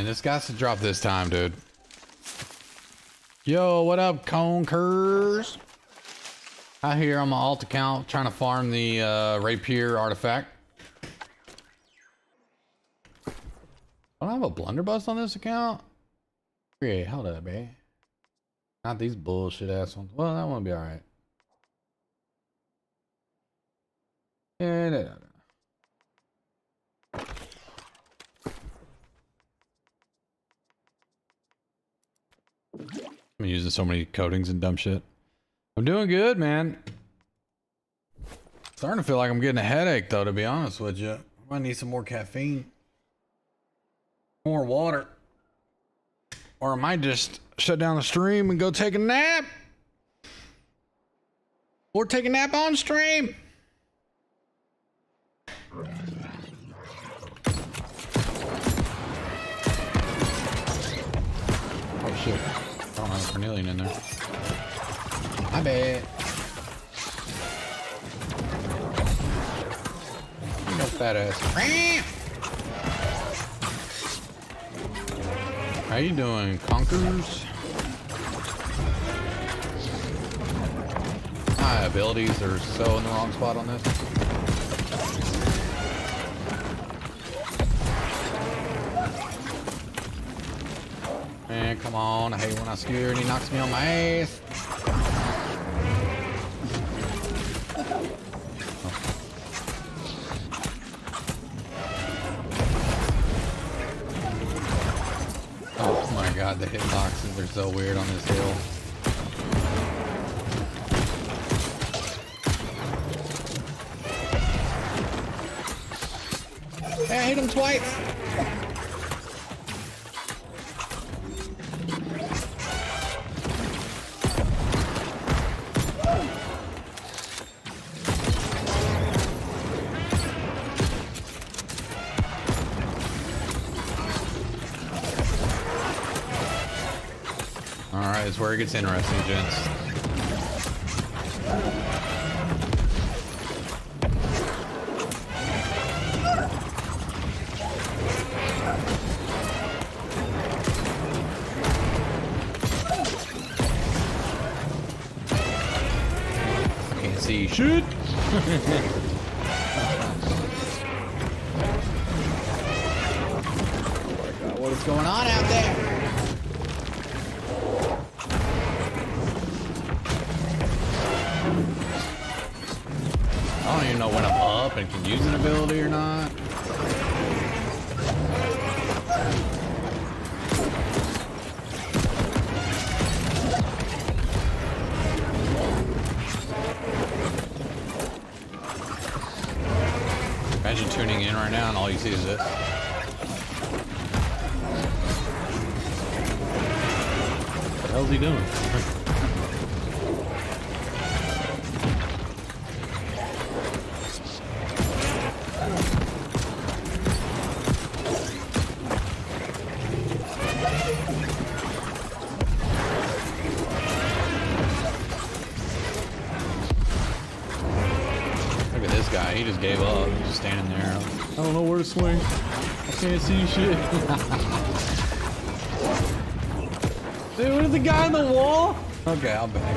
This guy's to drop this time, dude. Yo, what up, conkers? Out here on my alt account trying to farm the uh, rapier artifact. Don't I have a blunderbuss on this account? Create, hold up, man. Not these bullshit ass ones. Well, that one will be alright. Yeah, da, da, da. I'm using so many coatings and dumb shit. I'm doing good, man. Starting to feel like I'm getting a headache, though, to be honest with you. I might need some more caffeine. More water. Or I might just shut down the stream and go take a nap. Or take a nap on stream. Oh shit. I don't have a Cornelian in there. I bet. You know, fat ass. How you doing, Conquerors? My abilities are so in the wrong spot on this. Man, come on. I hate when I skewer and he knocks me on my ass. Oh my god, the hitboxes are so weird on this hill. Hey, I hit him twice. Gets interesting, gents. Gave up. He's just standing there. I don't know where to swing. I can't see shit. Dude, is the guy in the wall? Okay, I'll back.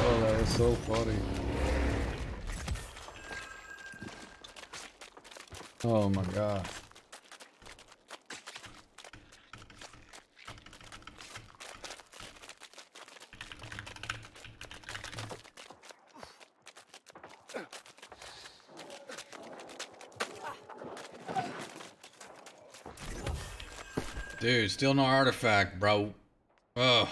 oh, that was so funny. Oh my god. Dude, still no artifact, bro. Ugh.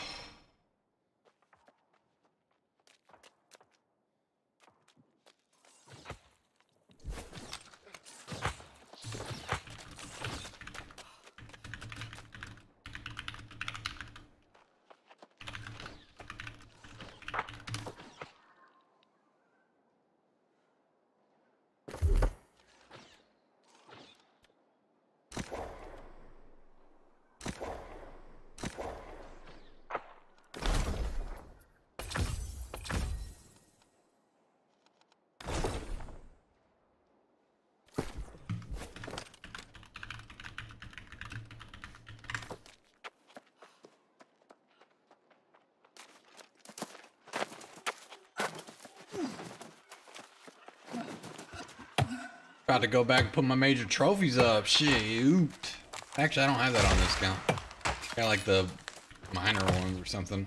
About to go back and put my major trophies up. Shoot. Actually, I don't have that on this count. Got like the minor ones or something.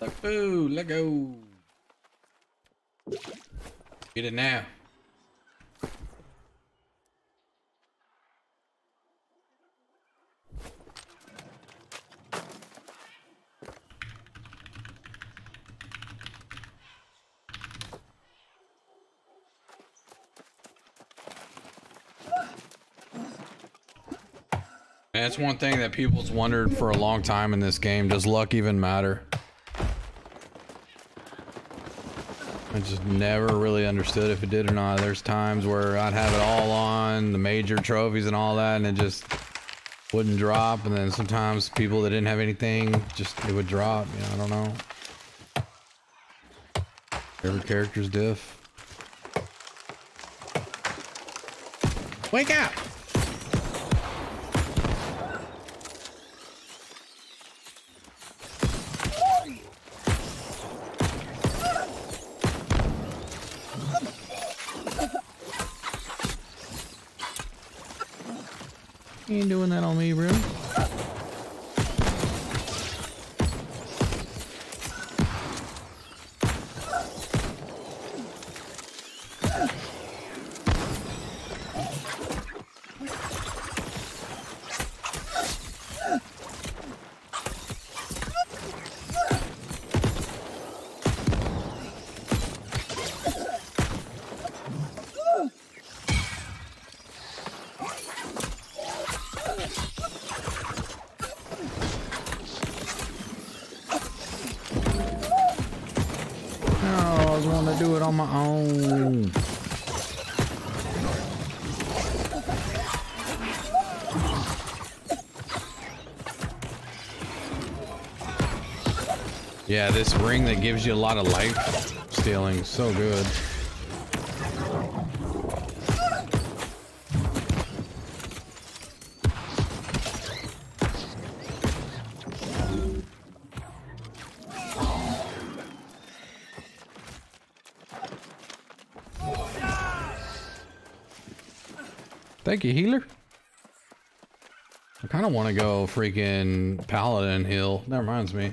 Like, boo, let go. Get it now. That's one thing that people's wondered for a long time in this game. Does luck even matter? I just never really understood if it did or not. There's times where I'd have it all on, the major trophies and all that, and it just wouldn't drop. And then sometimes people that didn't have anything, just it would drop. You know, I don't know. Every character's diff. Wake up! This ring that gives you a lot of life stealing, so good. Thank you, healer. I kind of want to go freaking paladin heal. That reminds me.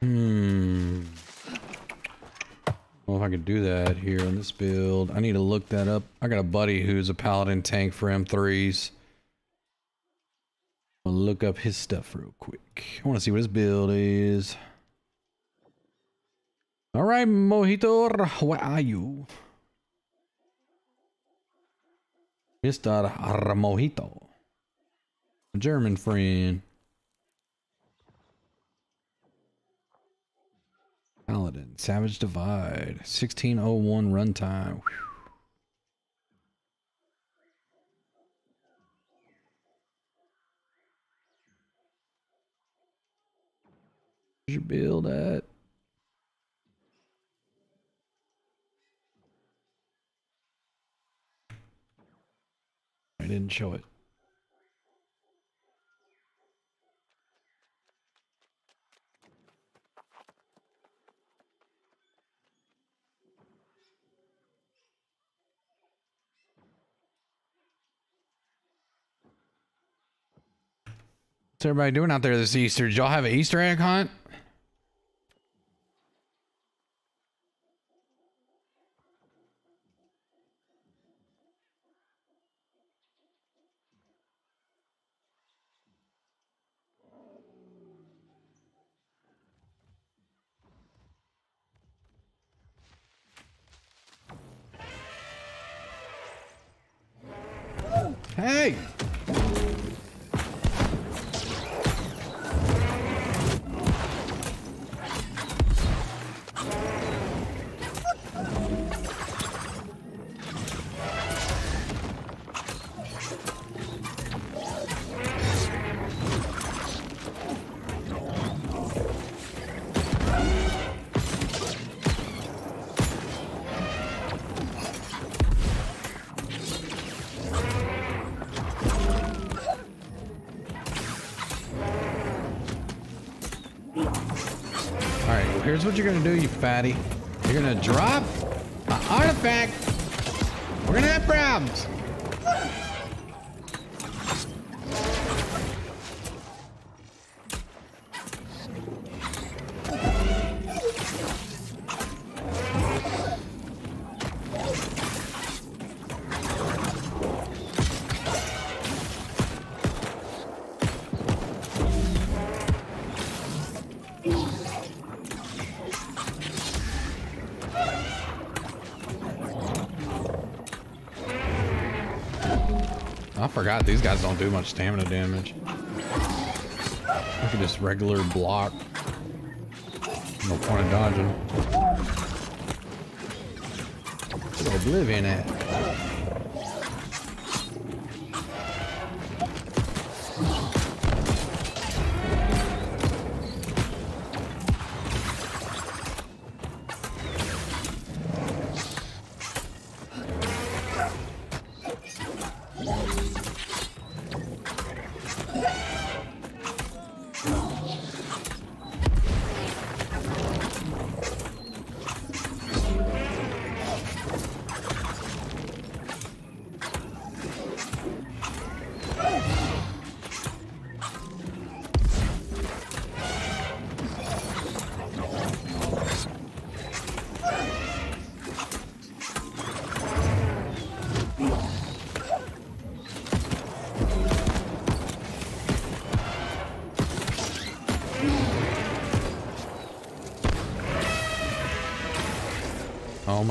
Hmm. Well, if I could do that here on this build, I need to that up. I got a buddy who's a paladin tank for M3s. I'll look up his stuff real quick. I want to see what his build is. All right, Mojito, where are you? Mr. Mojito. A German friend. Paladin, Savage Divide, 1601 runtime. Your build at? I didn't show it. What's everybody doing out there this Easter? Did y'all have an Easter egg hunt? You're gonna do, you fatty. These guys don't do much stamina damage. Look at this regular block. No point of dodging. Oblivion at?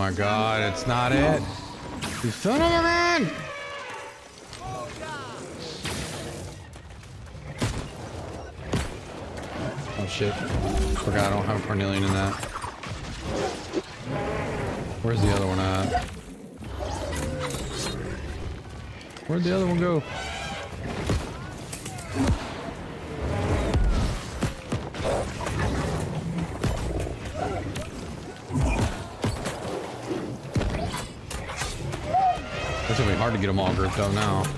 My god, it's not it. You son of a man! Oh shit. Forgot I don't have a Cornelian in that. Where's the other one at? Where'd the other one go? Grouped now.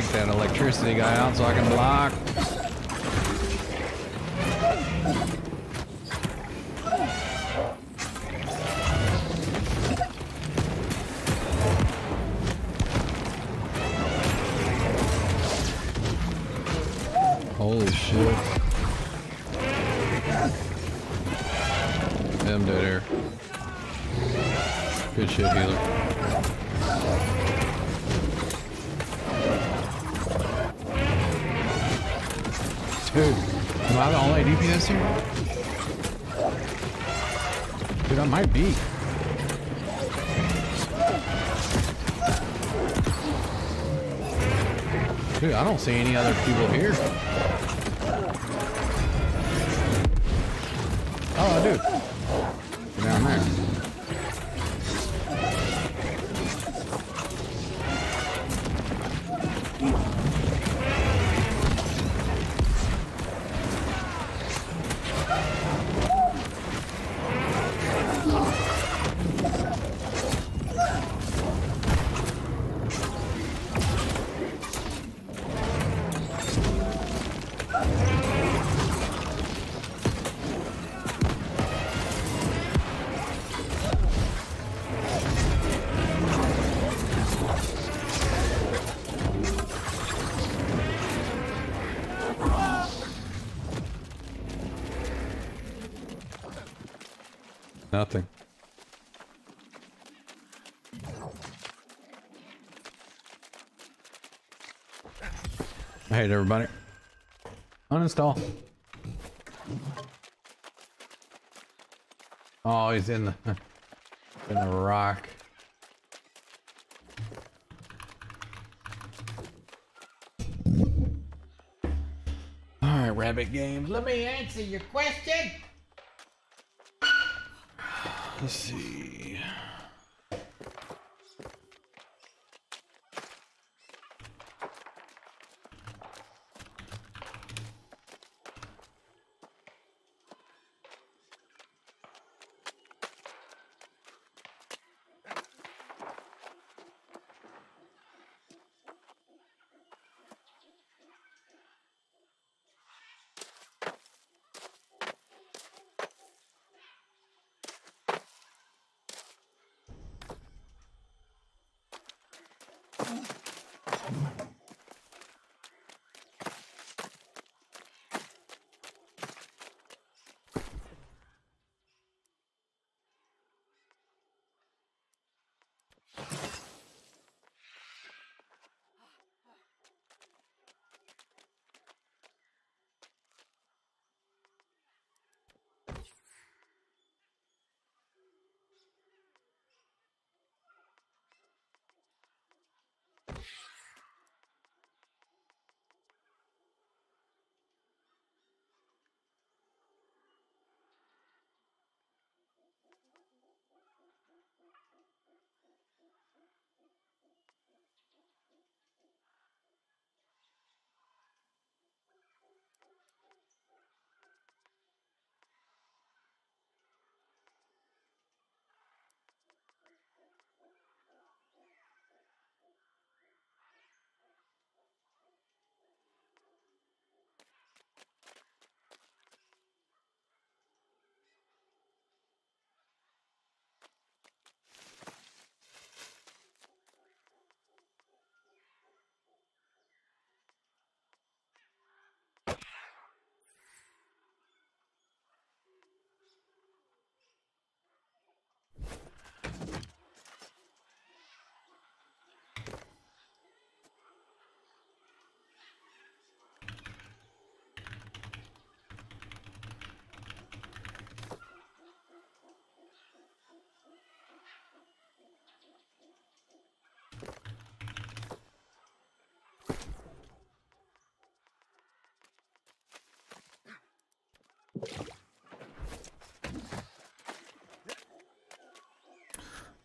Take that electricity guy out so I can block. Don't see any other people here. Oh, do. nothing. Hey, everybody. Uninstall. Oh, he's in the in the rock. All right, rabbit games. Let me answer your question. Let's see.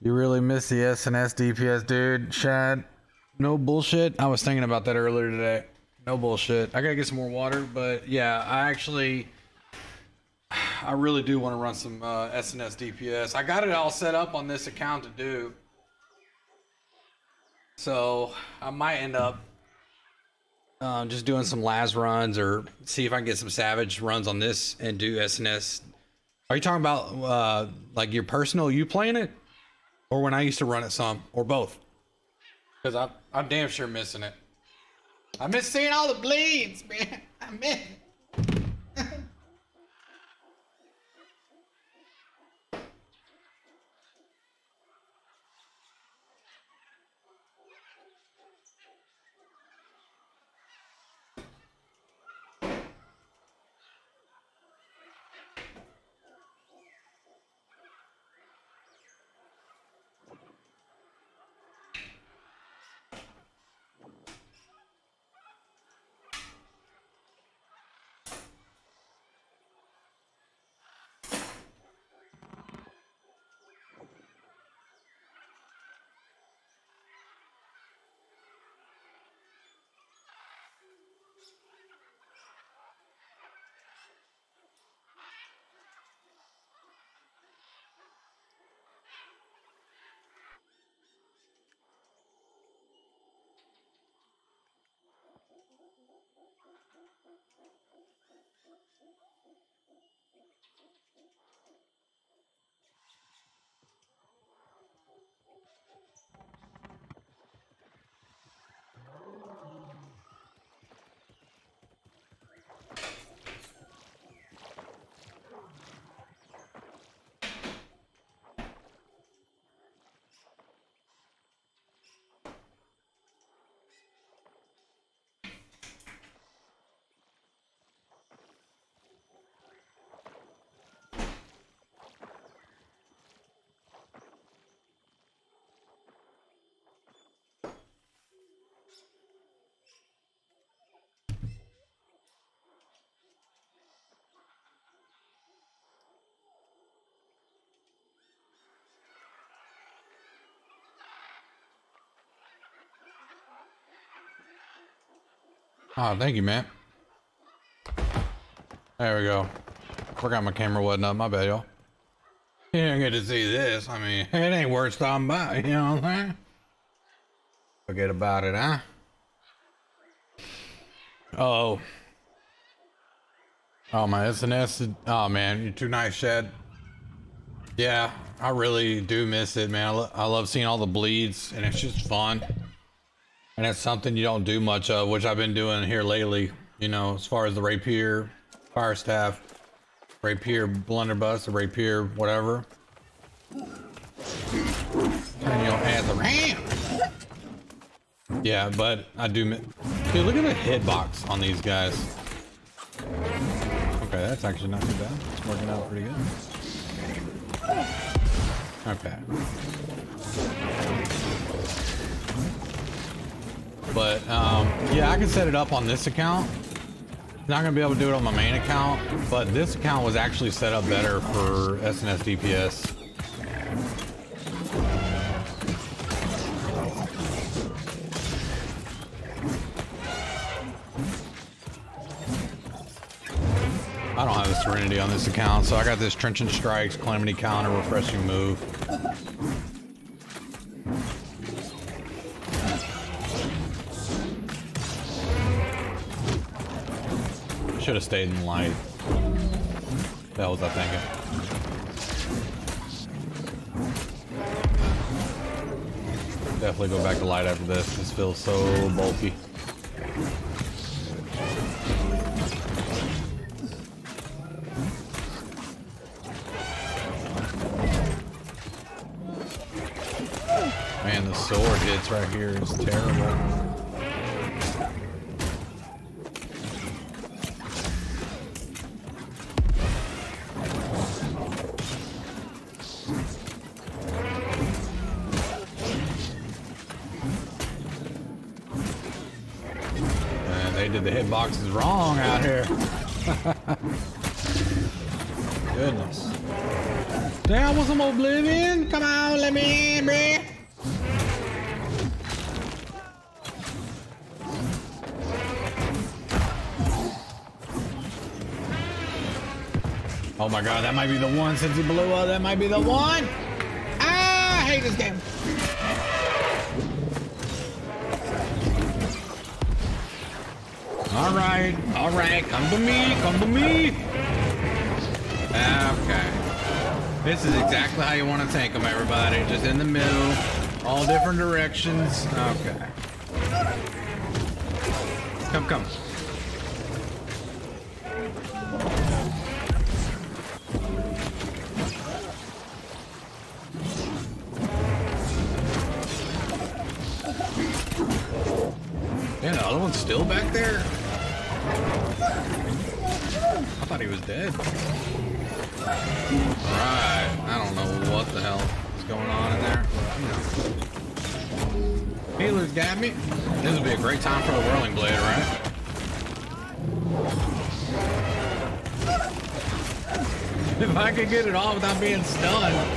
You really miss the SNS DPS, dude. Shad, no bullshit. I was thinking about that earlier today. No bullshit. I gotta get some more water, but yeah, I actually, I really do want to run some uh, SNS DPS. I got it all set up on this account to do. So I might end up um, just doing some Laz runs or see if I can get some Savage runs on this and do SNS. Are you talking about uh, like your personal, you playing it? Or when I used to run it some, or both? Because I'm, I'm damn sure missing it. I miss seeing all the bleeds, man. I miss. Oh, thank you, man. There we go. Forgot my camera wasn't up. My bad, y'all. You didn't get to see this. I mean, it ain't worth stopping by. You know what I'm saying? Forget about it, huh? Oh. Oh, my SNS. Oh, man. You're too nice, Shed. Yeah, I really do miss it, man. I, lo I love seeing all the bleeds, and it's just fun. And it's something you don't do much of, which I've been doing here lately. You know, as far as the rapier, fire staff, rapier blunderbuss, the rapier, whatever. Turn your ass around. Yeah, but I do. Dude, look at the hitbox on these guys. Okay, that's actually not too bad. It's working out pretty good. Okay. But um, yeah, I can set it up on this account. Not gonna be able to do it on my main account, but this account was actually set up better for SNS DPS. I don't have a Serenity on this account, so I got this Trenchant Strikes, Calamity Counter, Refreshing Move. Should have stayed in light. That was I thinking. Definitely go back to light after this. This feels so bulky. Man, the sword hits right here is terrible. God, that might be the one since he blew up. That might be the one. Ah, I hate this game. All right, all right, come to me, come to me. Okay. This is exactly how you want to tank them, everybody. Just in the middle, all different directions. Okay. Come, come. Get it off without being stunned.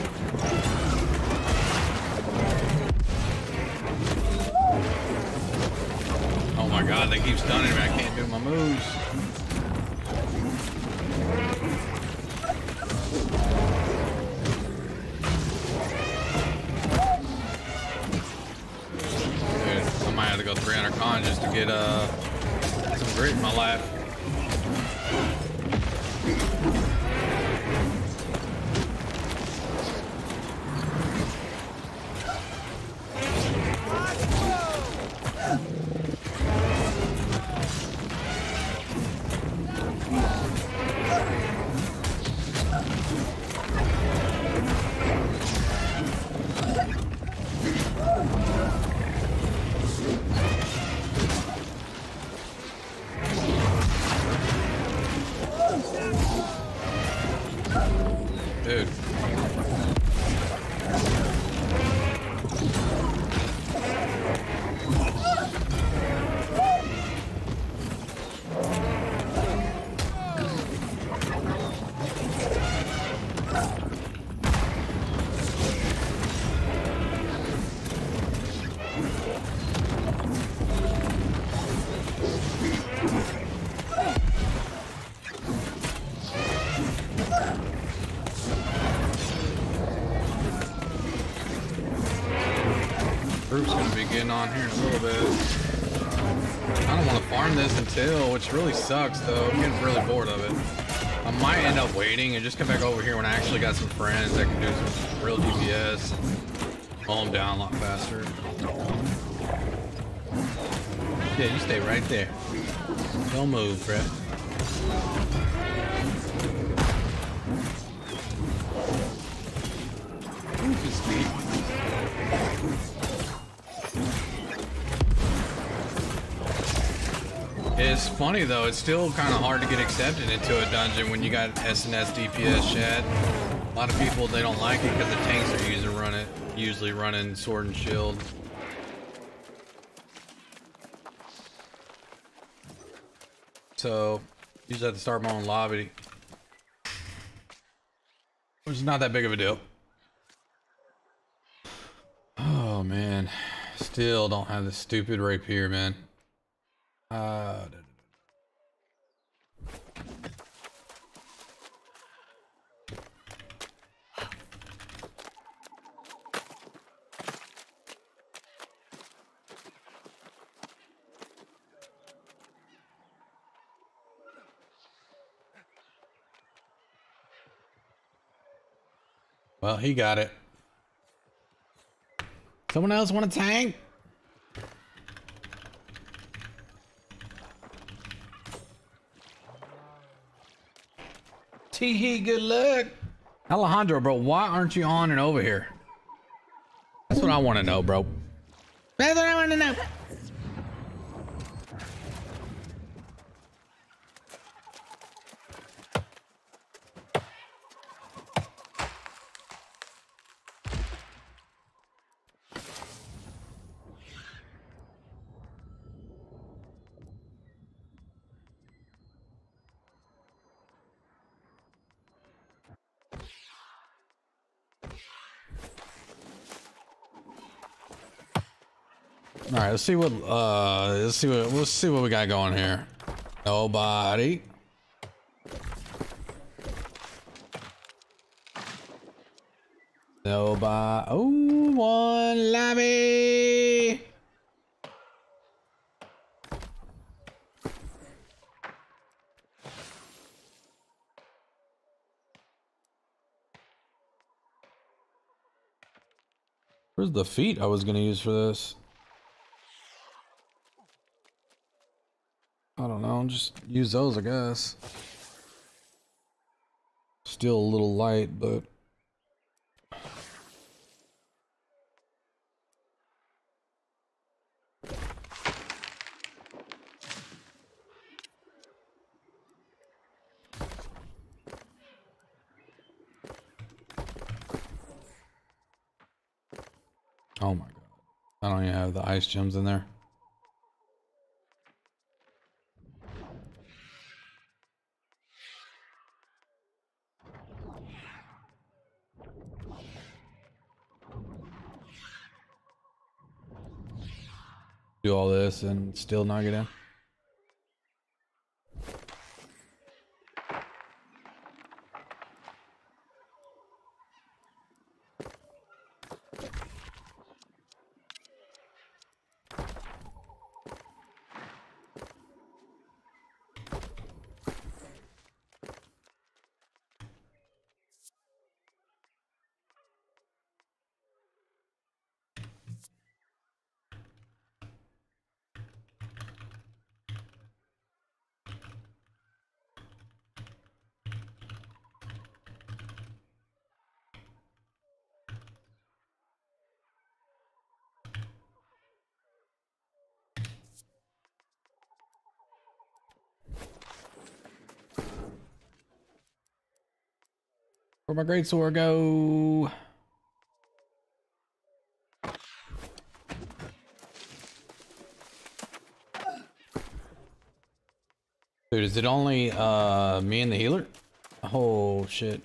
Getting on here in a little bit. I don't want to farm this until, which really sucks though. I'm getting really bored of it. I might end up waiting and just come back over here when I actually got some friends that can do some real DPS. Them down a lot faster. Yeah, you stay right there. Don't move, Brett. Funny though, it's still kind of hard to get accepted into a dungeon when you got SNS DPS chat. A lot of people, they don't like it because the tanks are using run it, usually running sword and shield. So, usually have to start my own lobby. Which is not that big of a deal. Oh man, still don't have the stupid rapier, man. Uh, well, he got it. Someone else want a tank? Tee hee, good luck. Alejandro, bro, why aren't you on and over here? That's what I want to know, bro. That's what I want to know. Right, let's see what uh let's see what let's see what we got going here. Nobody. Nobody. Oh, one lobby. Where's the feet I was gonna use for this? I don't know, just use those, I guess. Still a little light, but Oh my god. I don't even have the ice gems in there. Do all this and still not get in? Where'd my great sword go? Dude, is it only uh me and the healer? Oh shit.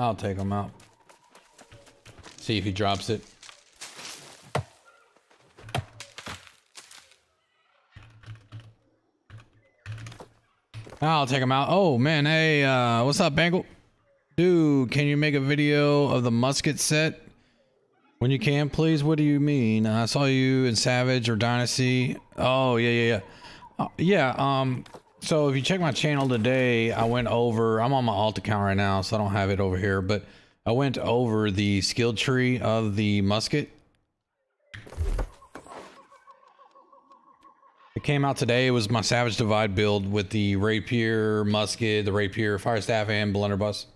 I'll take him out. See if he drops it. I'll take him out. Oh man, hey, uh, what's up, Bangle? Dude, can you make a video of the musket set? When you can, please. What do you mean? I saw you in Savage or Dynasty. Oh yeah, yeah, yeah. Uh, yeah, um, so if you check my channel today, I went over, I'm on my alt account right now, so I don't have it over here, but I went over the skill tree of the musket. It came out today. It was my Savage Divide build with the rapier, musket, the rapier, fire staff, and blunderbuss.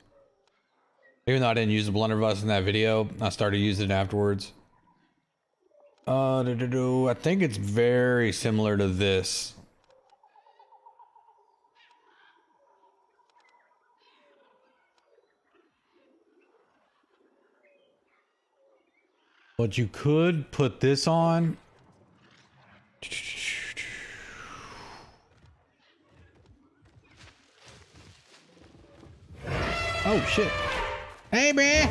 Even though I didn't use the blunderbuss in that video, I started using it afterwards. Uh, doo -doo -doo. I think it's very similar to this. But you could put this on. Oh shit. Hey, man.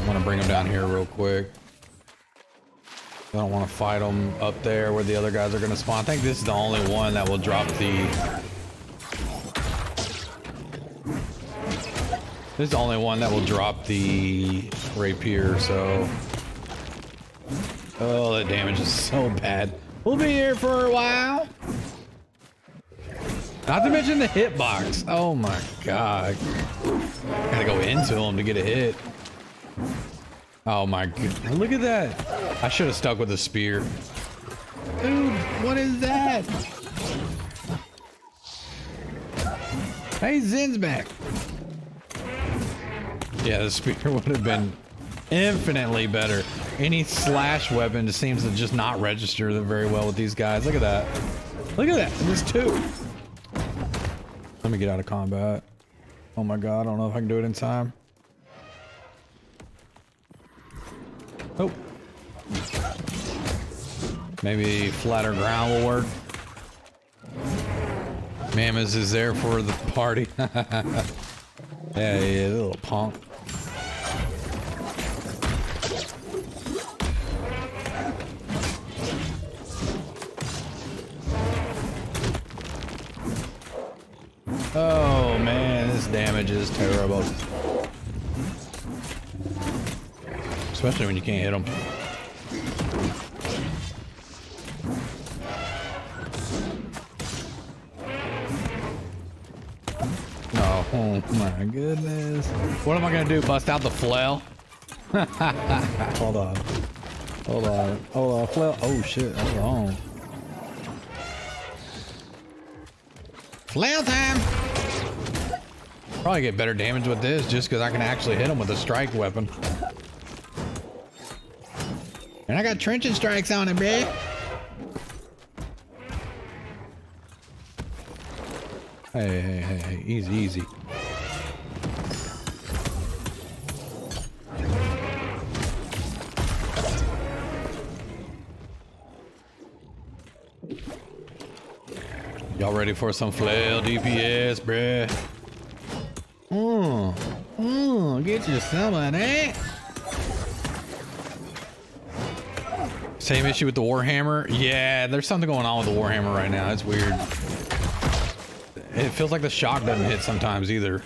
I'm gonna bring him down here real quick. I don't want to fight them up there where the other guys are gonna spawn. I think this is the only one that will drop the. This is the only one that will drop the rapier. So. Oh, that damage is so bad. We'll be here for a while. Not to mention the hitbox. Oh my god. Gotta go into him to get a hit. Oh my god. Look at that. I should have stuck with the spear. Dude, what is that? Hey, Zin's back. Yeah, the spear would have been infinitely better. Any slash weapon seems to just not register very well with these guys. Look at that. Look at that. There's two. Let me get out of combat. Oh my god, I don't know if I can do it in time. Oh. Maybe flatter ground will work. Mammoth is there for the party. yeah, yeah, little punk. Oh man, this damage is terrible. Especially when you can't hit them. Oh, oh my goodness. What am I gonna do? Bust out the flail? Hold on. Hold on. Hold on. Flail. Oh shit, that's wrong. Flail time. Probably get better damage with this just because I can actually hit them with a strike weapon. And I got Trenchant Strikes on it, man. Hey, hey, hey, hey, easy, easy. Y'all ready for some flail DPS, bruh? Mm. Mm, get you some of that. Same issue with the Warhammer? Yeah, there's something going on with the Warhammer right now. It's weird. It feels like the shock doesn't hit sometimes either.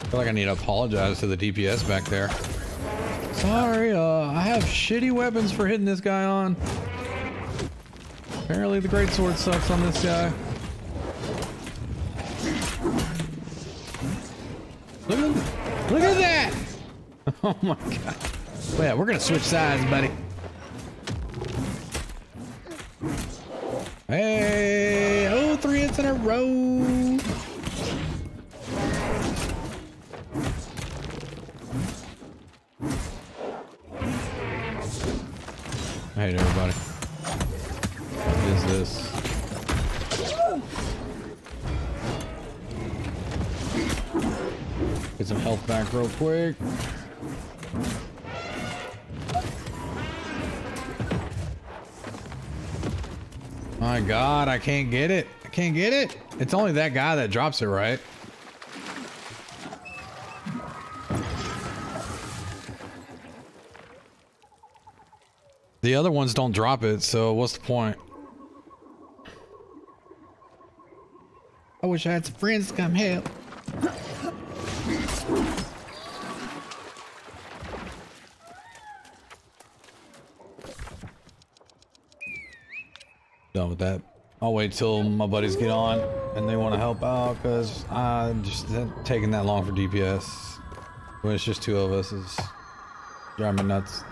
I feel like I need to apologize to the DPS back there. Sorry, uh, I have shitty weapons for hitting this guy on. Apparently the great sword sucks on this guy. Look at, look at that. Oh my god. Well, yeah, we're gonna switch sides, buddy. Hey, oh, three hits in a row. Hey, everybody. What is this? Get some health back real quick. My god, I can't get it. I can't get it. It's only that guy that drops it, right? The other ones don't drop it, so what's the point? I wish I had some friends to come help. Done with that. I'll wait till my buddies get on and they want to help out because I just taking that long for DPS when it's just two of us is driving me nuts.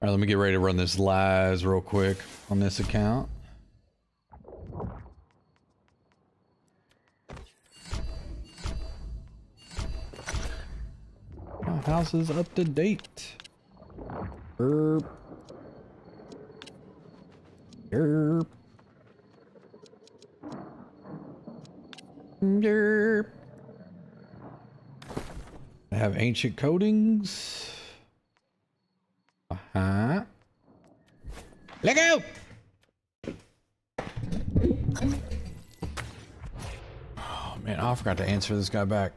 All right, let me get ready to run this lives real quick on this account. My house is up to date. Erp. Erp. Derp. I have ancient coatings. Uh-huh. Let go! Oh man, I forgot to answer this guy back.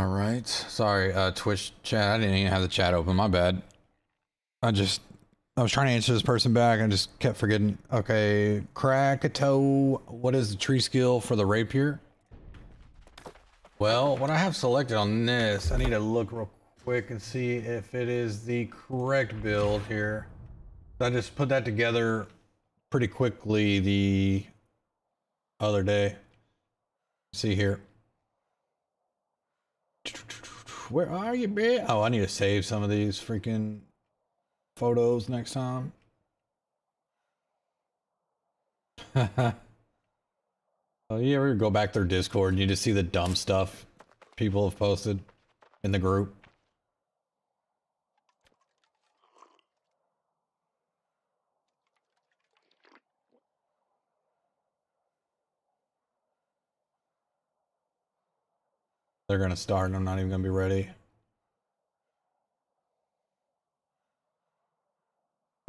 All right. Sorry, uh, Twitch chat. I didn't even have the chat open. My bad. I just, I was trying to answer this person back. I just kept forgetting. Okay, Krakatoa. What is the tree skill for the rapier? Well, what I have selected on this, I need to look real quick and see if it is the correct build here. I just put that together pretty quickly the other day. see here. Where are you, man? Oh, I need to save some of these freaking photos next time. oh, you ever go back through Discord and you just see the dumb stuff people have posted in the group? They're gonna start and I'm not even gonna be ready.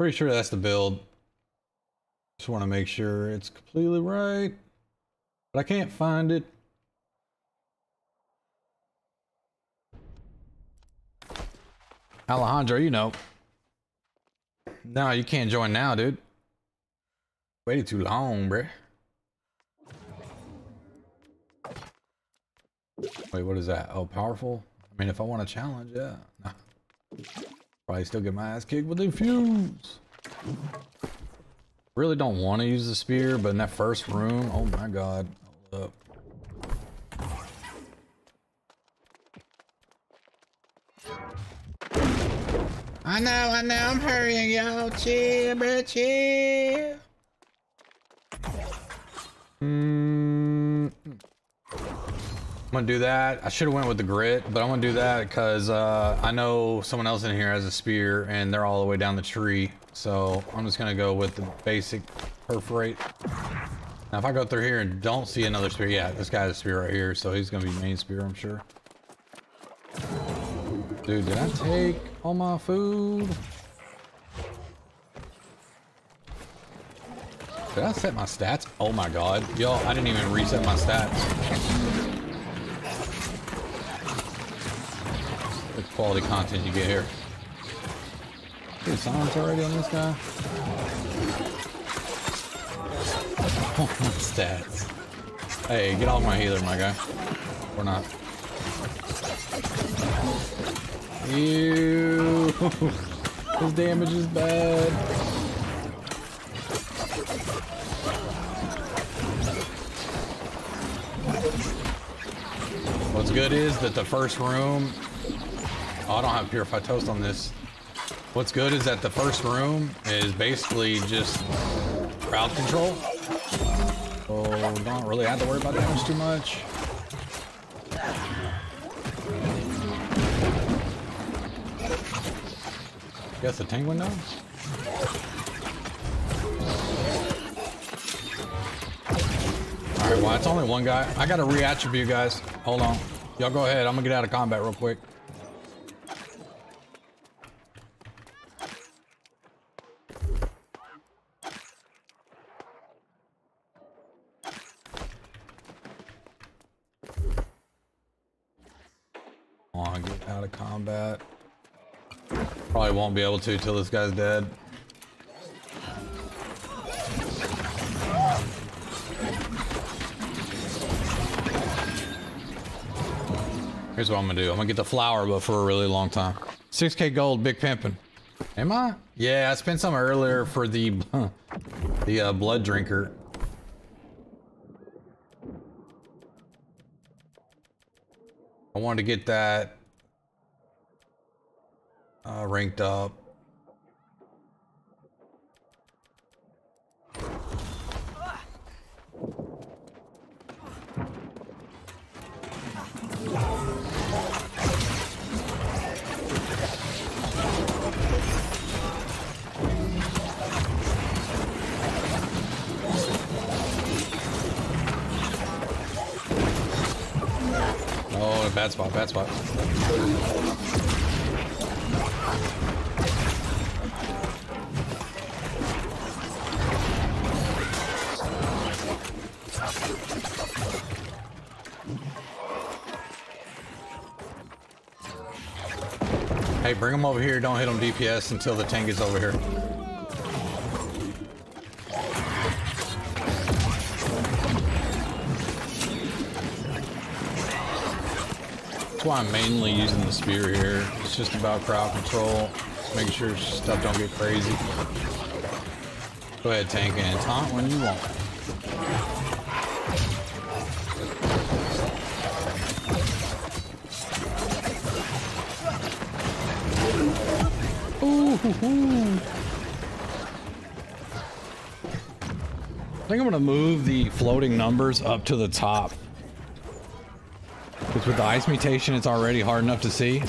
Pretty sure that's the build. Just want to make sure it's completely right. But I can't find it. Alejandro, you know. No, you can't join now, dude. Waited too long, bruh. Wait, what is that? Oh, powerful? I mean, if I want to challenge, yeah. Probably still get my ass kicked with the fuse. Really don't want to use the spear, but in that first room, oh my god. Hold up. I know, I know, I'm hurrying, yo. Chill, bro, chill. Mm. I'm gonna do that. I should have went with the grit, but I'm gonna do that because uh, I know someone else in here has a spear and they're all the way down the tree. So I'm just gonna go with the basic perforate. Now if I go through here and don't see another spear, yeah, this guy has a spear right here, so he's gonna be main spear, I'm sure. Dude, did I take all my food? Did I set my stats? Oh my god. Yo, I didn't even reset my stats. Quality content you get here. Dude, silence already on this guy? Oh, my stats. Hey, get off my healer, my guy. Or not. Ew. His damage is bad. What's good is that the first room. Oh, I don't have purified toast on this. What's good is that the first room is basically just crowd control. So don't really have to worry about damage too much. Guess the tank window? Alright, well, it's only one guy. I got a re-attribute, guys. Hold on. Y'all go ahead. I'm gonna get out of combat real quick. Come on, get out of combat. Probably won't be able to till this guy's dead. Here's what I'm gonna do. I'm gonna get the flower, but for a really long time. 6k gold, big pimpin'. Am I? Yeah, I spent some earlier for the the uh, blood drinker. I wanted to get that uh, ranked up. Oh, a bad spot, bad spot. Hey, bring them over here. Don't hit them DPS until the tank is over here. That's why I'm mainly using the spear here. It's just about crowd control, making sure stuff don't get crazy. Go ahead, tank and taunt when you want. I think I'm gonna move the floating numbers up to the top. Because with the ice mutation, it's already hard enough to see.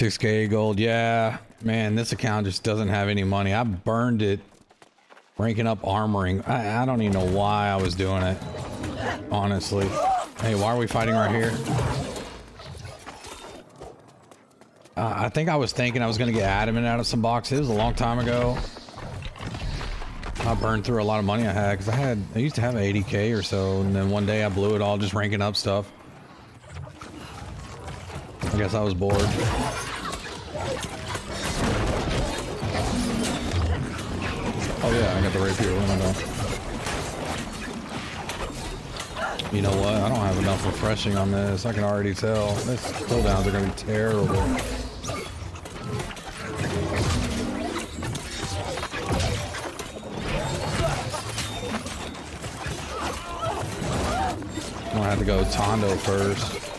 Six K gold, yeah. Man, this account just doesn't have any money. I burned it ranking up armoring. I, I don't even know why I was doing it. Honestly. Hey, why are we fighting right here? Uh, I think I was thinking I was going to get adamant out of some boxes a long time ago. I burned through a lot of money I had because I had, I used to have 80k or so, and then one day I blew it all just ranking up stuff. I guess I was bored. Oh yeah, I got the rapier window. You know what? I don't have enough refreshing on this. I can already tell. This cooldowns are gonna be terrible. I'm gonna have to go Tondo first.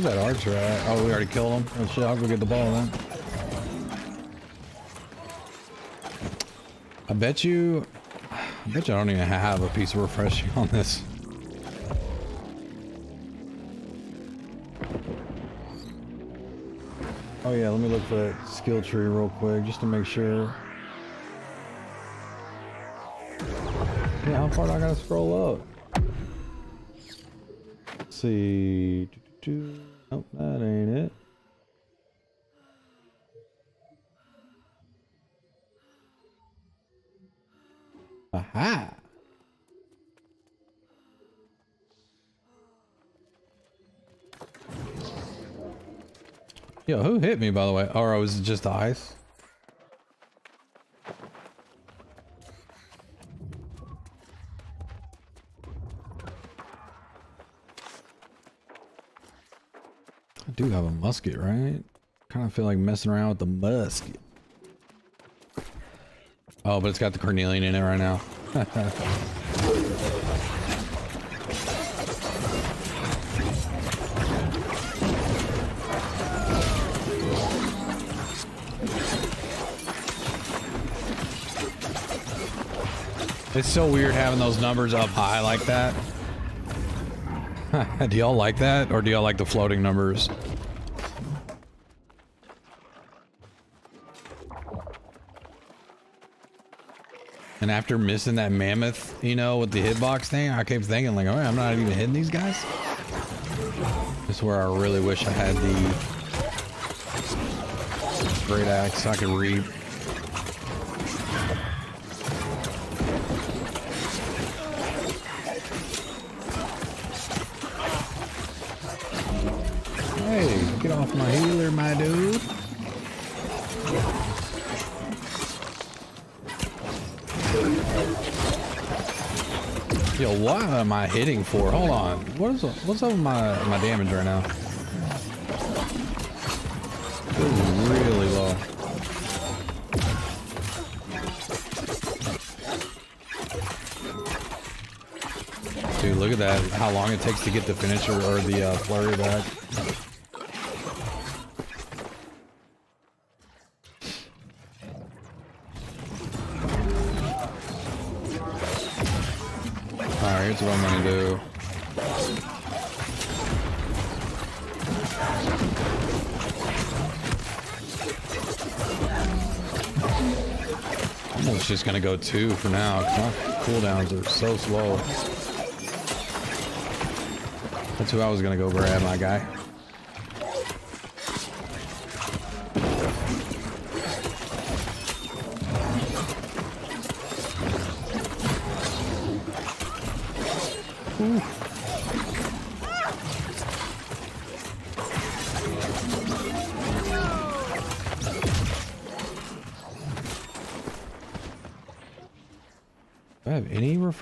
Where's that archer at? Oh, we already killed him. Oh shit, I'll go get the ball then. I bet you... I bet you I don't even have a piece of refreshing on this. Oh yeah, let me look for that skill tree real quick, just to make sure. Yeah, how far do I gotta scroll up? Let's see. Doo-doo-doo. Nope, that ain't it. Aha. Yo, who hit me by the way? Or was it just the ice? I do have a musket, right? Kind of feel like messing around with the musket. Oh, but it's got the carnelian in it right now. It's so weird having those numbers up high like that. do y'all like that? Or do y'all like the floating numbers? And after missing that mammoth, you know, with the hitbox thing, I kept thinking like, oh, I'm not even hitting these guys. This is where I really wish I had the great axe so I could read. Get off my healer, my dude. Yo, what am I hitting for? Hold on. What is what's up with my my damage right now? Is really low. Dude, look at that. How long it takes to get the finisher or the uh, flurry back. Here's what I'm gonna do. I'm just gonna go two for now, my cooldowns are so slow. That's who I was gonna go grab, my guy.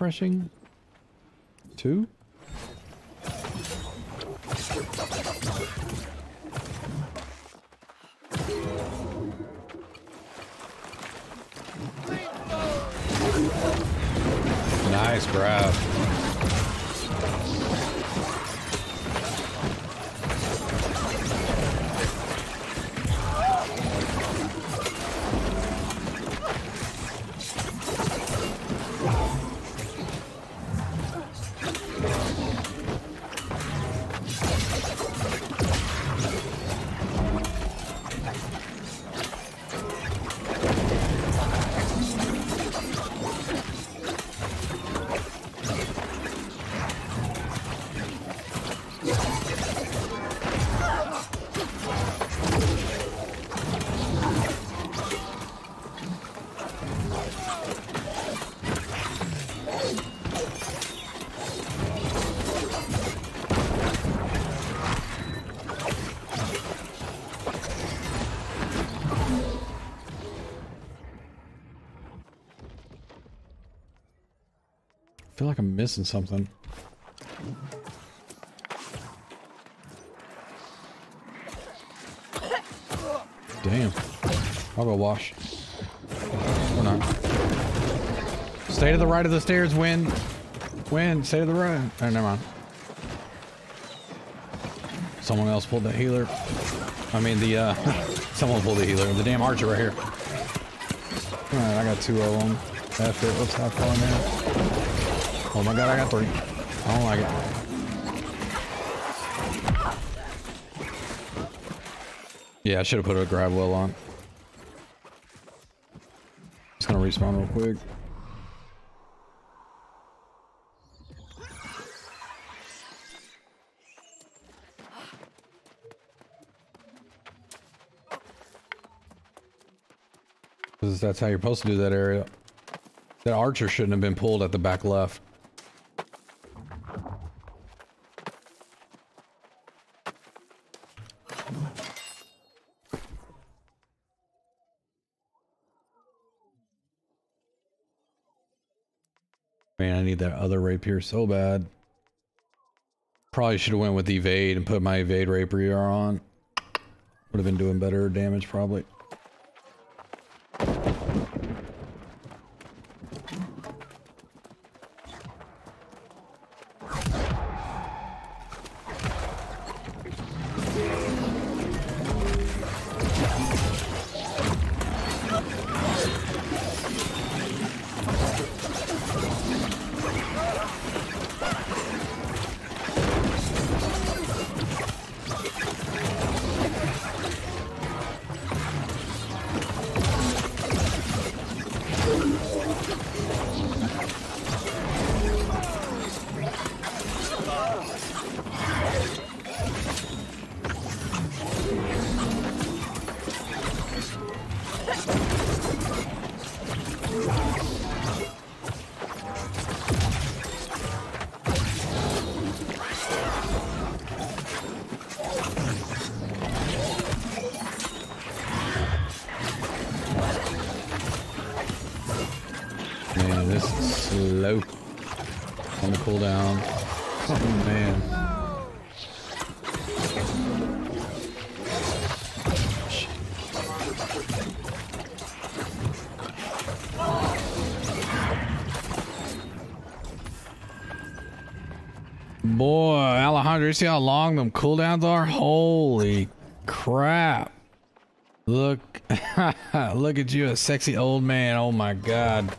Refreshing? Like I'm missing something. Damn. I'll go wash. Or not. Stay to the right of the stairs, Win. Win, stay to the right. Oh, never mind. Someone else pulled the healer. I mean, the, uh, someone pulled the healer. The damn archer right here. Alright, I got two of them. F it. Let's have fun now. Oh my god, I got three. I don't like it. Yeah, I should have put a grav well on. Just gonna respawn real quick. Because that's how you're supposed to do that area. That archer shouldn't have been pulled at the back left. I need that other rapier so bad. Probably should have went with evade and put my evade rapier on. Would have been doing better damage probably. See how long them cooldowns are? Holy crap. Look, look at you, a sexy old man. Oh my god.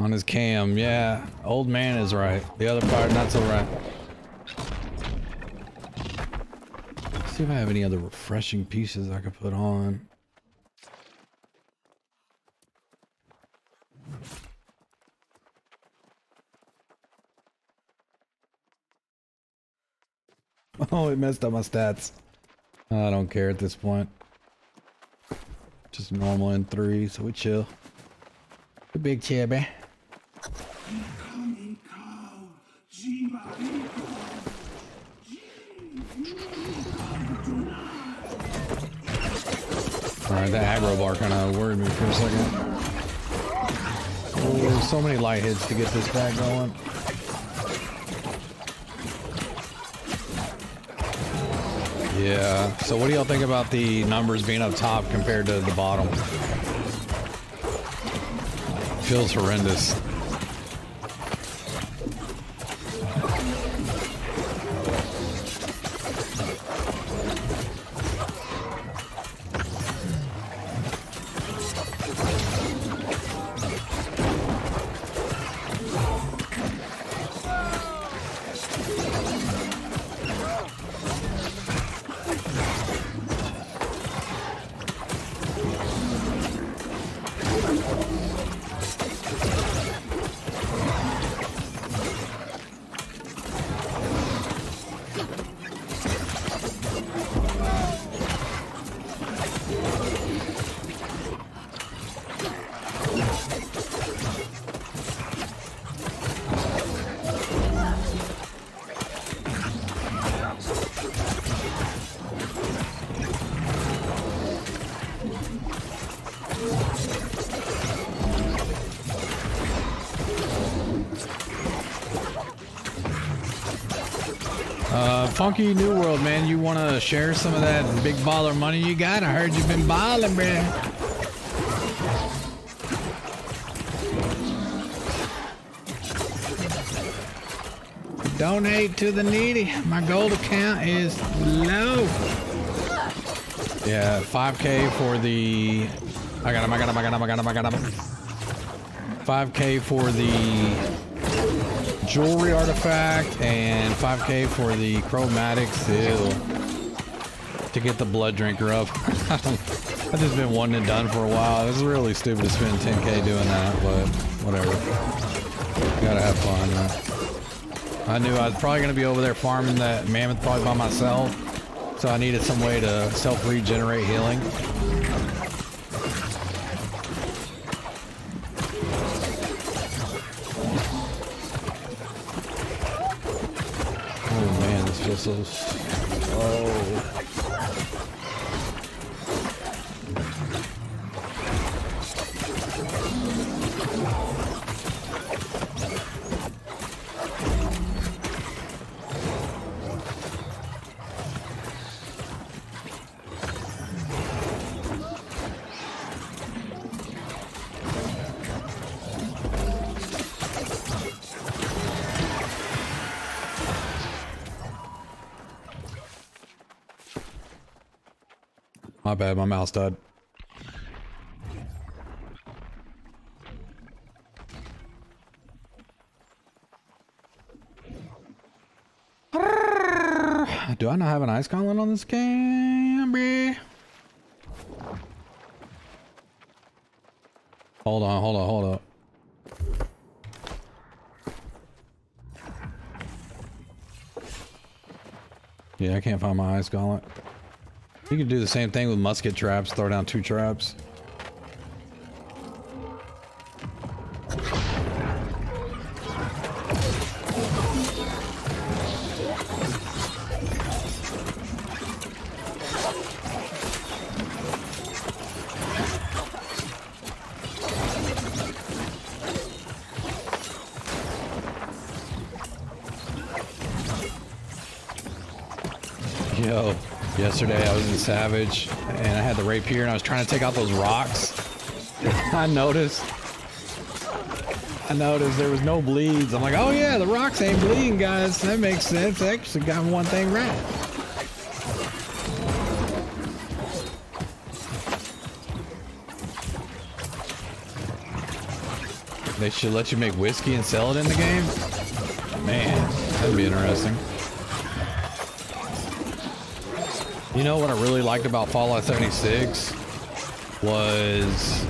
On his cam, yeah. Old man is right. The other part, not so right. see if I have any other refreshing pieces I could put on. It messed up my stats. I don't care at this point. Just normal in three, so we chill. The big chibby. Alright, that aggro bar kind of worried me for a second. Oh, there's so many light hits to get this back going. Yeah. So what do y'all think about the numbers being up top compared to the bottom? Feels horrendous. New World, man, you want to share some of that big baller money you got? I heard you've been balling, man. Donate to the needy. My gold account is low. Yeah, 5k for the... I got him, I got him, I got him, I got him, I got him. 5k for the jewelry artifact and 5k for the chromatic seal to get the blood drinker up. I've just been wanting it done for a while. It's really stupid to spend 10k doing that, but whatever. Gotta have fun. I knew I was probably gonna be over there farming that mammoth probably by myself, so I needed some way to self-regenerate healing. Just bad, my mouse died. Do I not have an ice gauntlet on this game? Hold on, hold on, hold on. Yeah, I can't find my ice gauntlet. You can do the same thing with musket traps, throw down two traps. Savage and I had the rapier and I was trying to take out those rocks. I noticed. I noticed there was no bleeds. I'm like, oh yeah, the rocks ain't bleeding, guys. That makes sense. I actually got one thing right. They should let you make whiskey and sell it in the game. Man, that'd be interesting. You know what I really liked about Fallout 76 was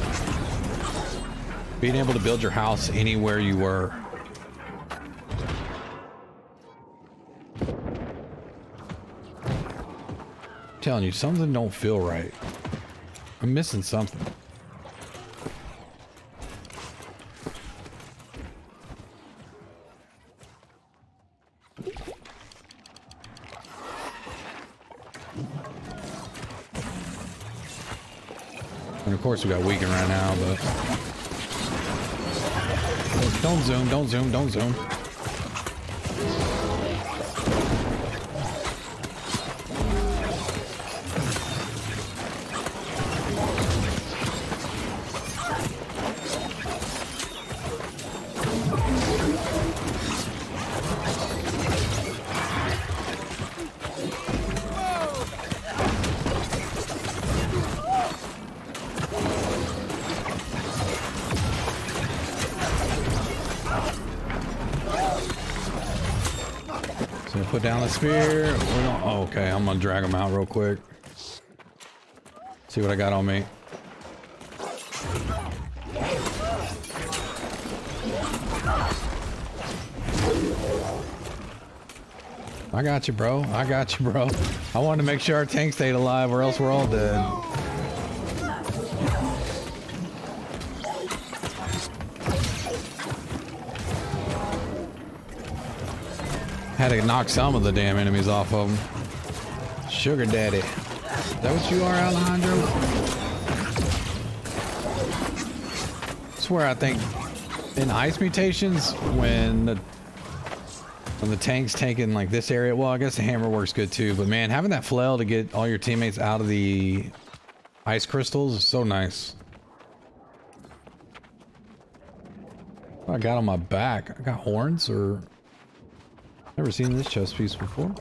being able to build your house anywhere you were. I'm telling you, something don't feel right. I'm missing something. Course we got Weaken right now, but don't zoom, don't zoom, don't zoom. Don't, oh, okay, I'm gonna drag him out real quick. See what I got on me. I got you, bro. I got you, bro. I wanted to make sure our tank stayed alive or else we're all dead. Had to knock some of the damn enemies off of them. Sugar Daddy. Is that what you are, Alejandro? swear I think in ice mutations when the when the tank's taking like this area well I guess the hammer works good too but man having that flail to get all your teammates out of the ice crystals is so nice I got on my back I got horns or never seen this chest piece before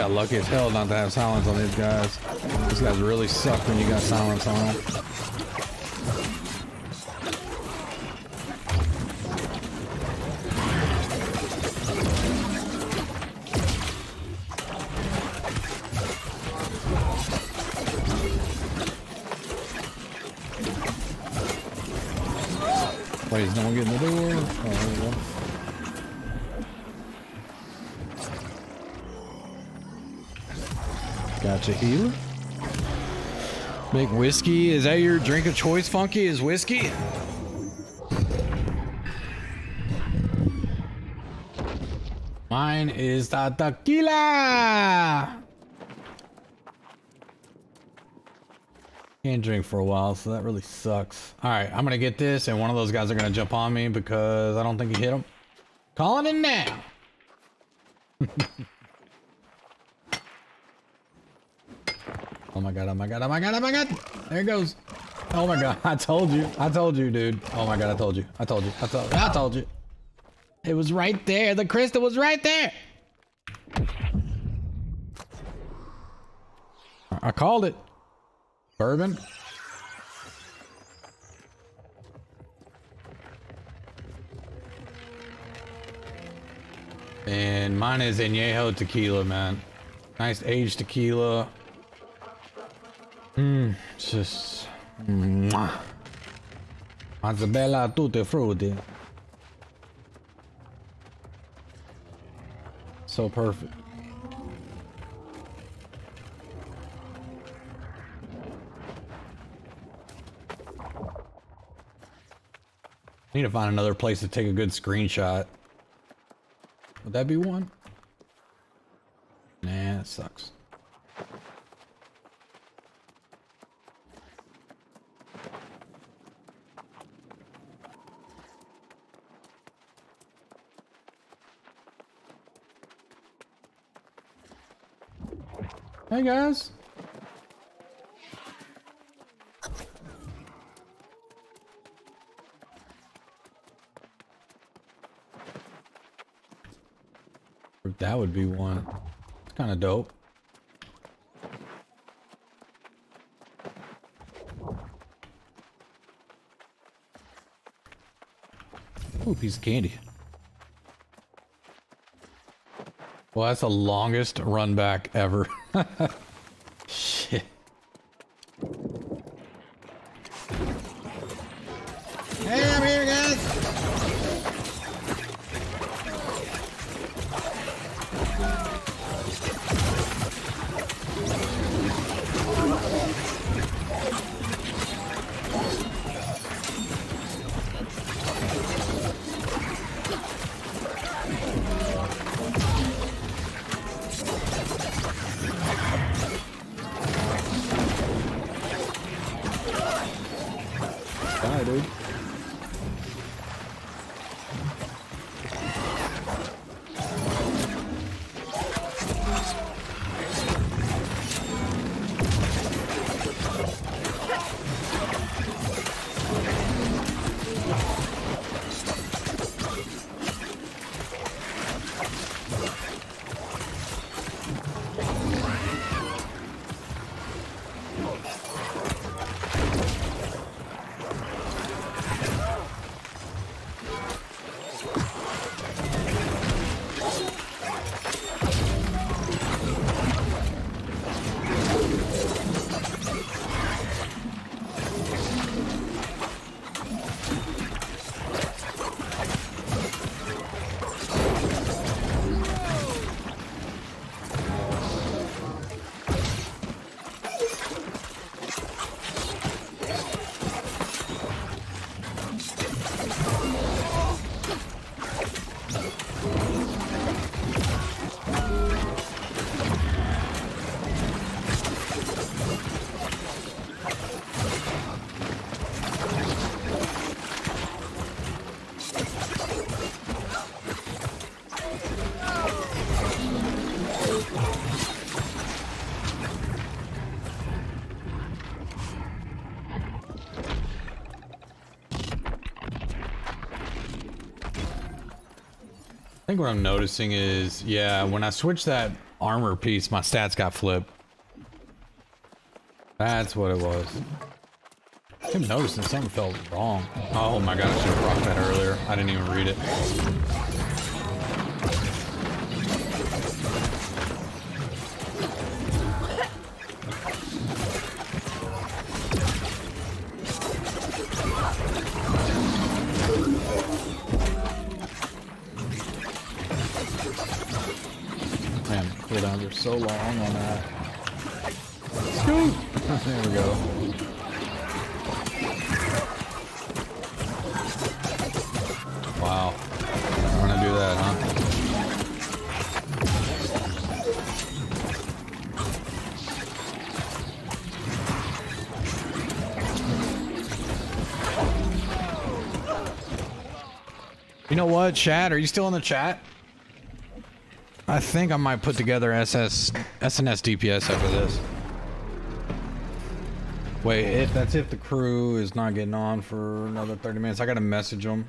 got lucky as hell not to have silence on these guys. These guys really suck when you got silence on them. Healer. Make whiskey. Is that your drink of choice, Funky? Is whiskey? Mine is the tequila. Can't drink for a while, so that really sucks. All right, I'm gonna get this, and one of those guys are gonna jump on me because I don't think he hit him. Calling it now. oh my god! Oh my god! Oh my god! Oh my god! There it goes. Oh my god! I told you! I told you, dude. Oh my god! I told you! I told you! I told! I told you! It was right there. The crystal was right there. I called it. Bourbon. And mine is Añejo tequila, man. Nice aged tequila. Mmm, just. Mwah. Mozzarella tutti frutti. So perfect. Need to find another place to take a good screenshot. Would that be one? Nah, it sucks. Hey guys. That would be one. It's kind of dope. Ooh, piece of candy. Well, that's the longest run back ever. what I'm noticing is, yeah, when I switched that armor piece, my stats got flipped. That's what it was. I'm noticing something felt wrong. Oh my god, I should have rocked that earlier. I didn't even read it. What, chat? Are you still in the chat? I think I might put together SS SNS DPS after this. Wait, if that's if the crew is not getting on for another 30 minutes. I gotta message them.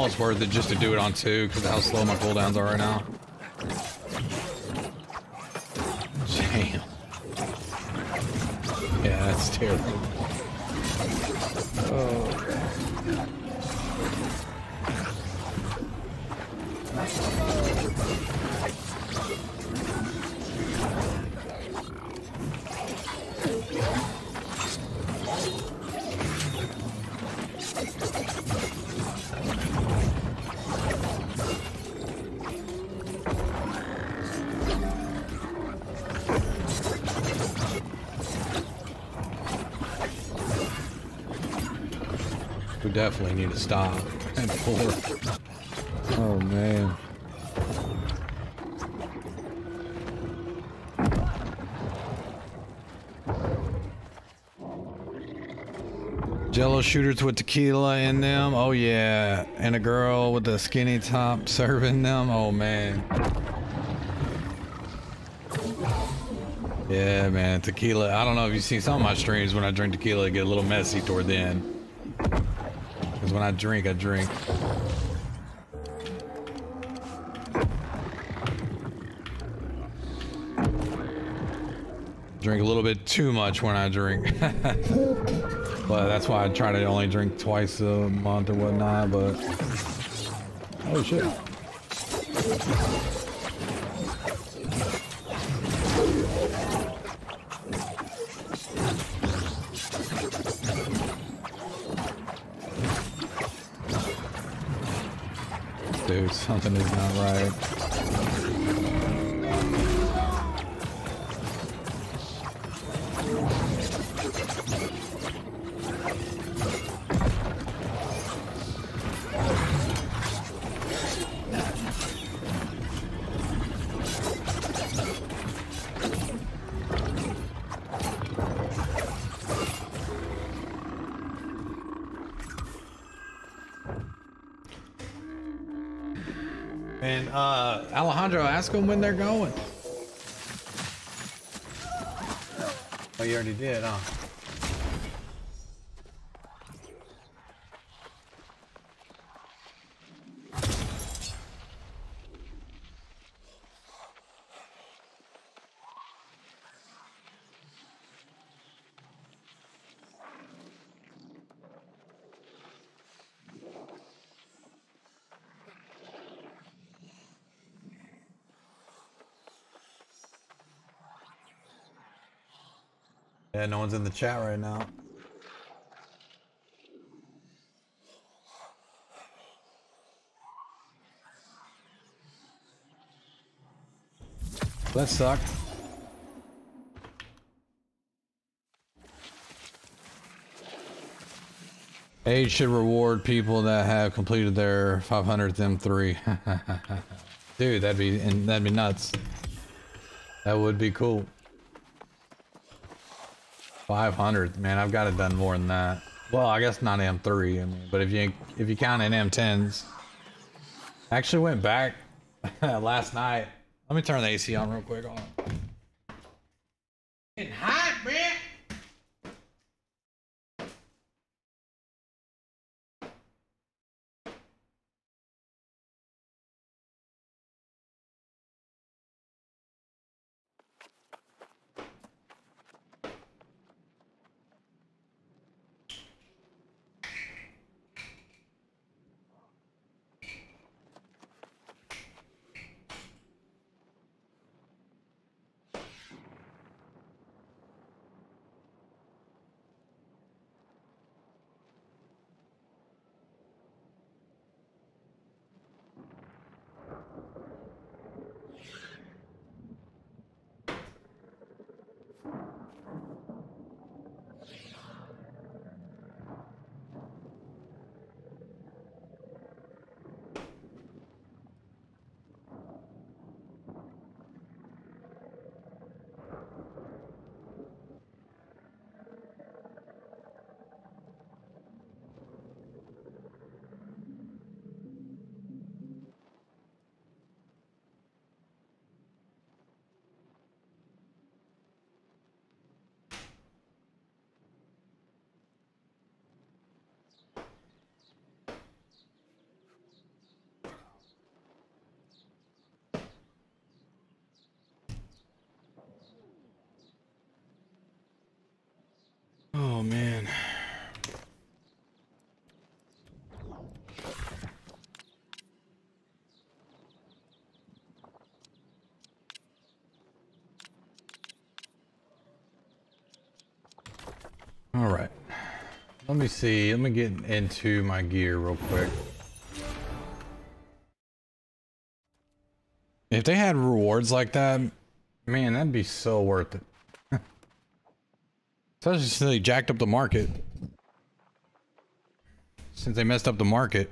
Almost worth it just to do it on two because how slow my cooldowns are right now. Damn. Yeah, that's terrible. Definitely need to stop at four. Oh man. Jello shooters with tequila in them. Oh yeah. And a girl with a skinny top serving them. Oh man. Yeah, man, tequila. I don't know if you see some of my streams when I drink tequila, it get a little messy toward the end. When I drink, I drink. Drink a little bit too much when I drink. but that's why I try to only drink twice a month or whatnot, but... Oh shit. Ask them when they're going. Yeah, no one's in the chat right now. That sucked. Age should reward people that have completed their 500th M3. Dude, that'd be that'd be nuts. That would be cool. 500, man, I've got it done more than that. Well, I guess not M3, I mean, but if you if you count in M10s, I actually went back last night. Let me turn the AC on real quick. Let me see. Let me get into my gear real quick. If they had rewards like that, man, that'd be so worth it. Especially since they jacked up the market. Since they messed up the market.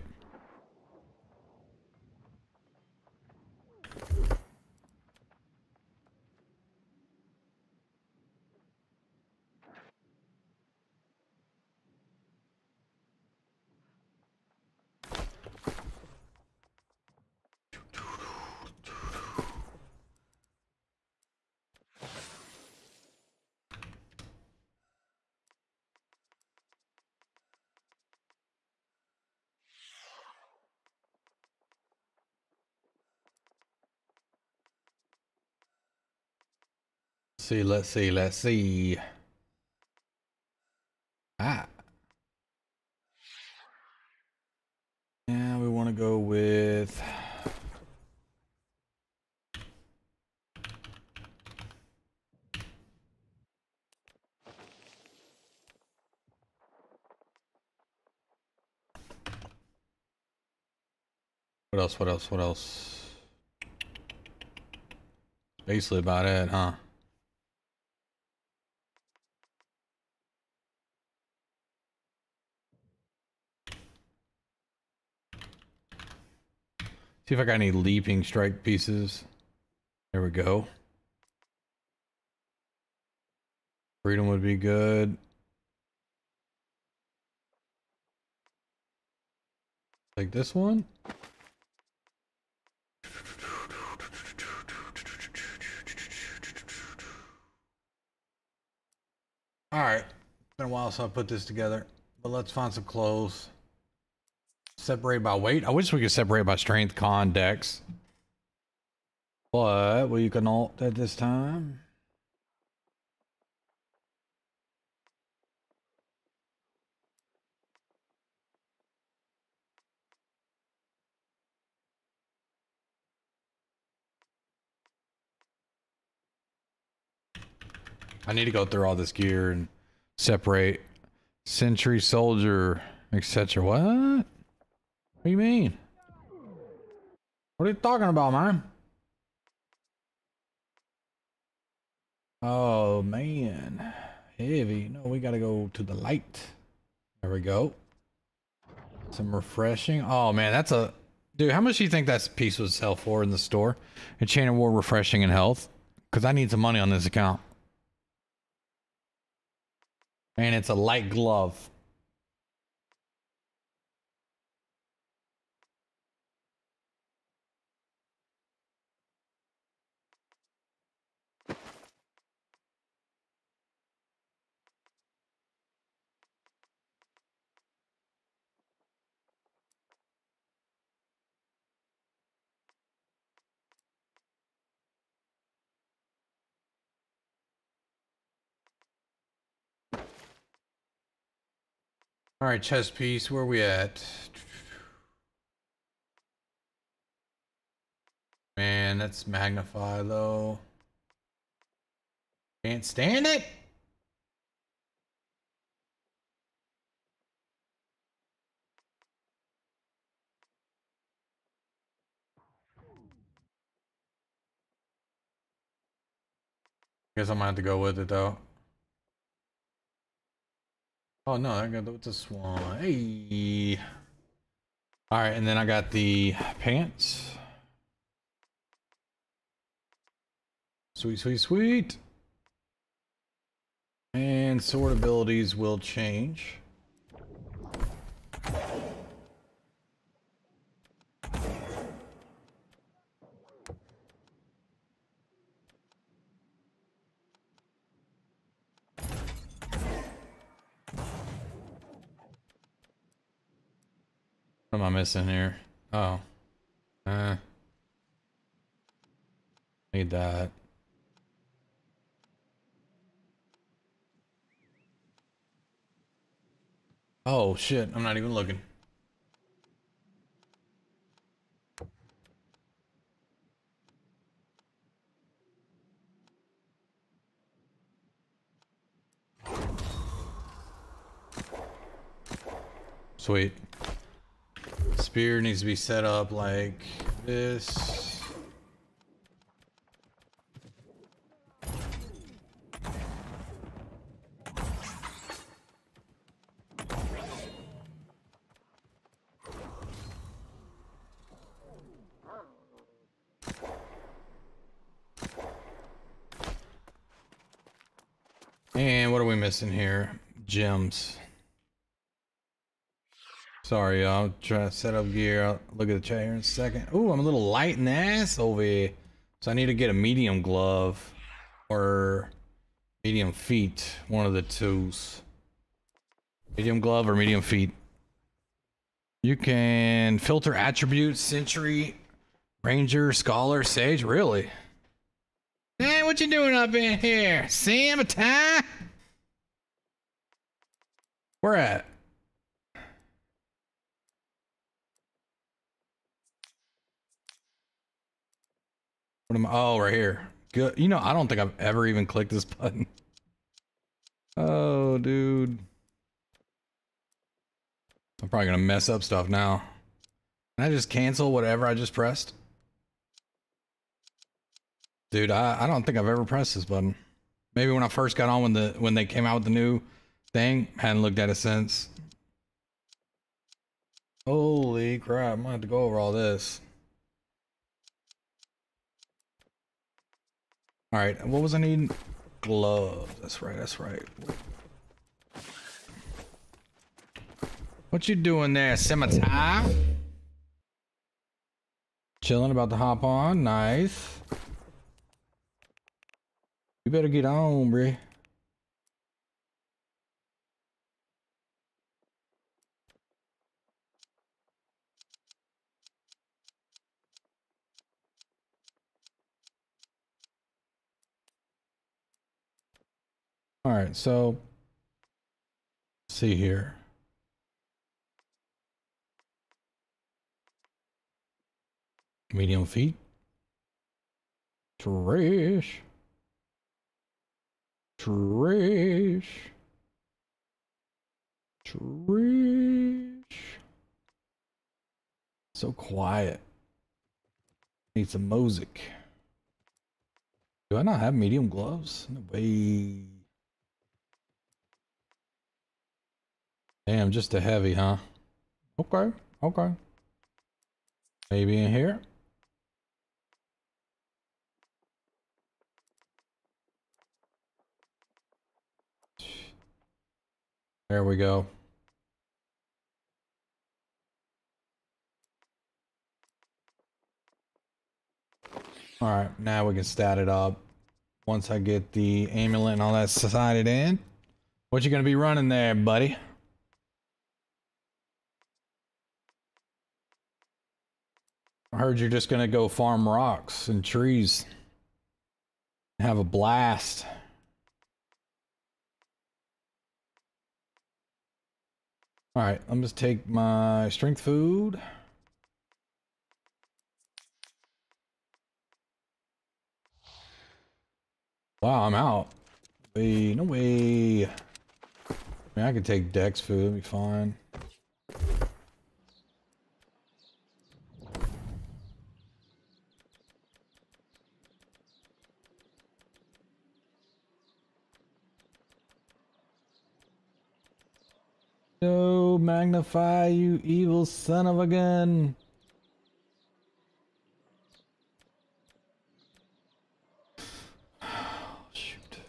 See, let's see, let's see. Ah. Yeah, we want to go with. What else? What else? What else? Basically about it, huh? See if I got any leaping strike pieces. There we go. Freedom would be good. Like this one. All right. It's been a while since I put this together, but let's find some clothes. Separate by weight. I wish we could separate by strength, con, dex. But we you can alt at this time. I need to go through all this gear and separate sentry soldier, etc. What? What do you mean? What are you talking about, man? Oh man, heavy. No, we gotta go to the light. There we go. Some refreshing. Oh man, that's a dude. How much do you think that piece would sell for in the store? A chain of War refreshing and health. Cause I need some money on this account. And it's a light glove. All right, chess piece. Where we at? Man, that's magnify though. Can't stand it. Guess I might have to go with it though. Oh no, I got the, the swan. Hey. All right, and then I got the pants. Sweet, sweet, sweet. And sword abilities will change. What am I missing here? Oh. Uh. Need that. Oh shit, I'm not even looking. Sweet. Spear needs to be set up like this. And what are we missing here? Gems. Sorry, y'all. Trying to set up gear. I'll look at the chat here in a second. Ooh, I'm a little light in the ass over here. So I need to get a medium glove or medium feet. One of the twos. Medium glove or medium feet. You can filter attributes, sentry, ranger, scholar, sage. Really? Hey, what you doing up in here? Sam, a tie? Where at? What am I? Oh, right here. Good. You know, I don't think I've ever even clicked this button. Oh, dude. I'm probably gonna mess up stuff now. Can I just cancel whatever I just pressed? Dude, I, I don't think I've ever pressed this button. Maybe when I first got on when the when they came out with the new thing, hadn't looked at it since. Holy crap, I'm gonna have to go over all this. All right, what was I needing? Gloves. That's right. That's right. What you doing there, scimitar? Chilling, about to hop on. Nice. You better get on, bruh. All right, so see here. Medium feet. Trash. Trash. Trash. So quiet. Need some music. Do I not have medium gloves? No way. Damn, just a heavy, huh? Okay, okay. Maybe in here. There we go. All right, now we can stat it up. Once I get the amulet and all that decided in. What you gonna be running there, buddy? I heard you're just gonna go farm rocks and trees. Have a blast. All right, I'm just take my strength food. Wow, I'm out. Wait, no way. I mean, I could take Dex food, it'll be fine. No, magnify, you evil son of a gun. Shoot.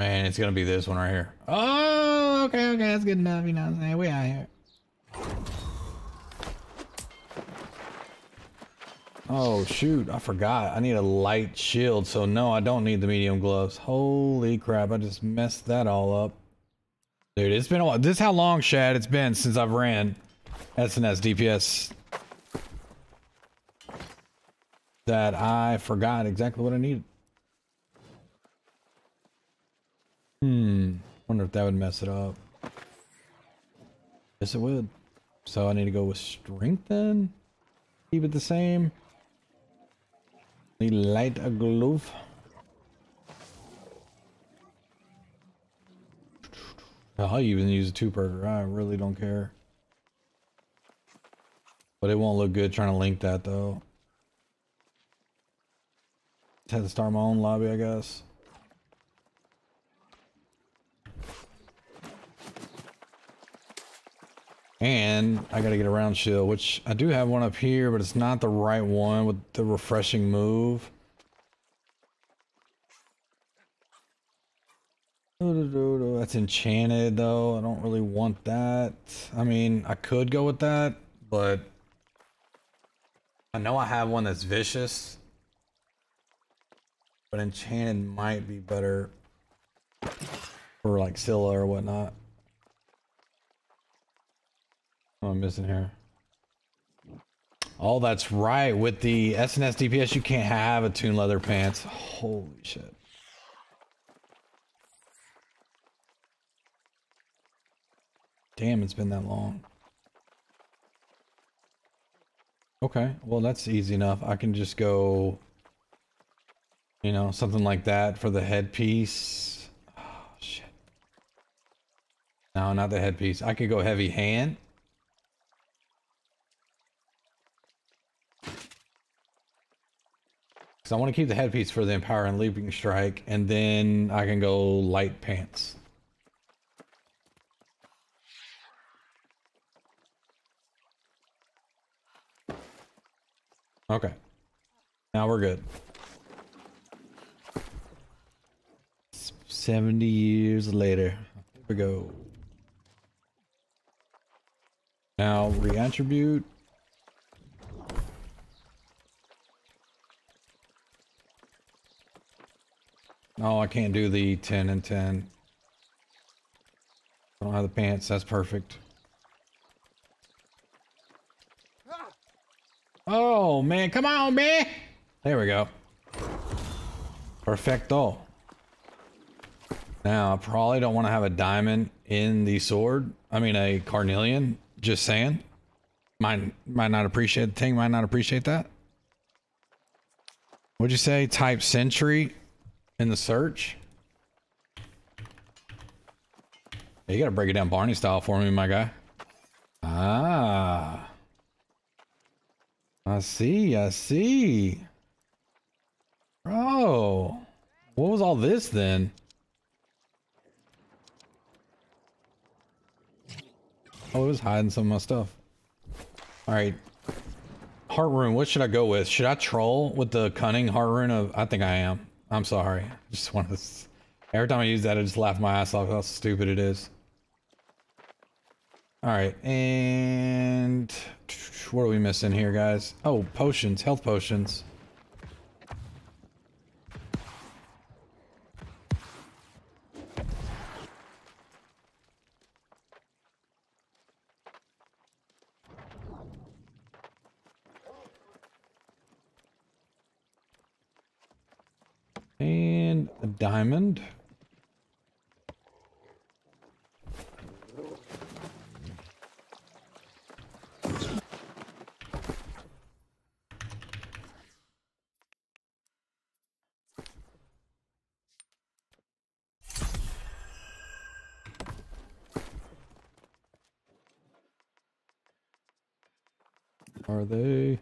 Man, it's gonna be this one right here. Oh, okay, okay, that's good enough. You know what I'm saying? We out here. Oh shoot, I forgot. I need a light shield, so no, I don't need the medium gloves. Holy crap, I just messed that all up. Dude, it's been a while. This is how long, Shad, it's been since I've ran SNS DPS. That I forgot exactly what I needed. Hmm. Wonder if that would mess it up. Yes, it would. So I need to go with strength then? Keep it the same. Light a glove. I'll even use a two-burger. I really don't care. But it won't look good trying to link that though. Just had to start my own lobby, I guess. And I gotta get a round shield, which I do have one up here, but it's not the right one with the refreshing move. That's enchanted though. I don't really want that. I mean, I could go with that, but I know I have one that's vicious. But enchanted might be better for like Scylla or whatnot. What am I missing here? Oh, that's right. With the SNS DPS, you can't have a tune leather pants. Holy shit. Damn, it's been that long. Okay, well that's easy enough. I can just go, you know, something like that for the headpiece. Oh, shit. No, not the headpiece. I could go heavy hand. Because I want to keep the headpiece for the Empower and Leaping Strike, and then I can go light pants. Okay. Now we're good. 70 years later. Here we go. Now, reattribute. Oh, I can't do the 10 and 10. I don't have the pants. That's perfect. Oh, man. Come on, man. There we go. Perfecto. Now, I probably don't want to have a diamond in the sword. I mean, a carnelian. Just saying. Might, might not appreciate the thing. Might not appreciate that. What'd you say? Type sentry in the search? You gotta break it down Barney style for me, my guy. Ah. I see, I see. Bro. What was all this then? Oh, it was hiding some of my stuff. Alright. Heart rune, what should I go with? Should I troll with the cunning heart rune of I think I am. I'm sorry. I just want to every time I use that I just laugh my ass off how stupid it is. Alright, and what are we missing here, guys? Oh, potions, health potions. And a diamond. Are they?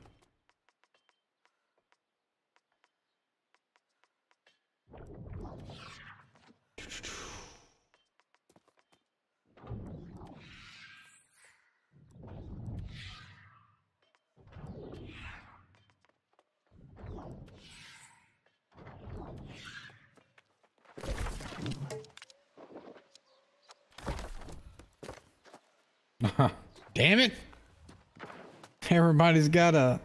Damn it! Everybody's got a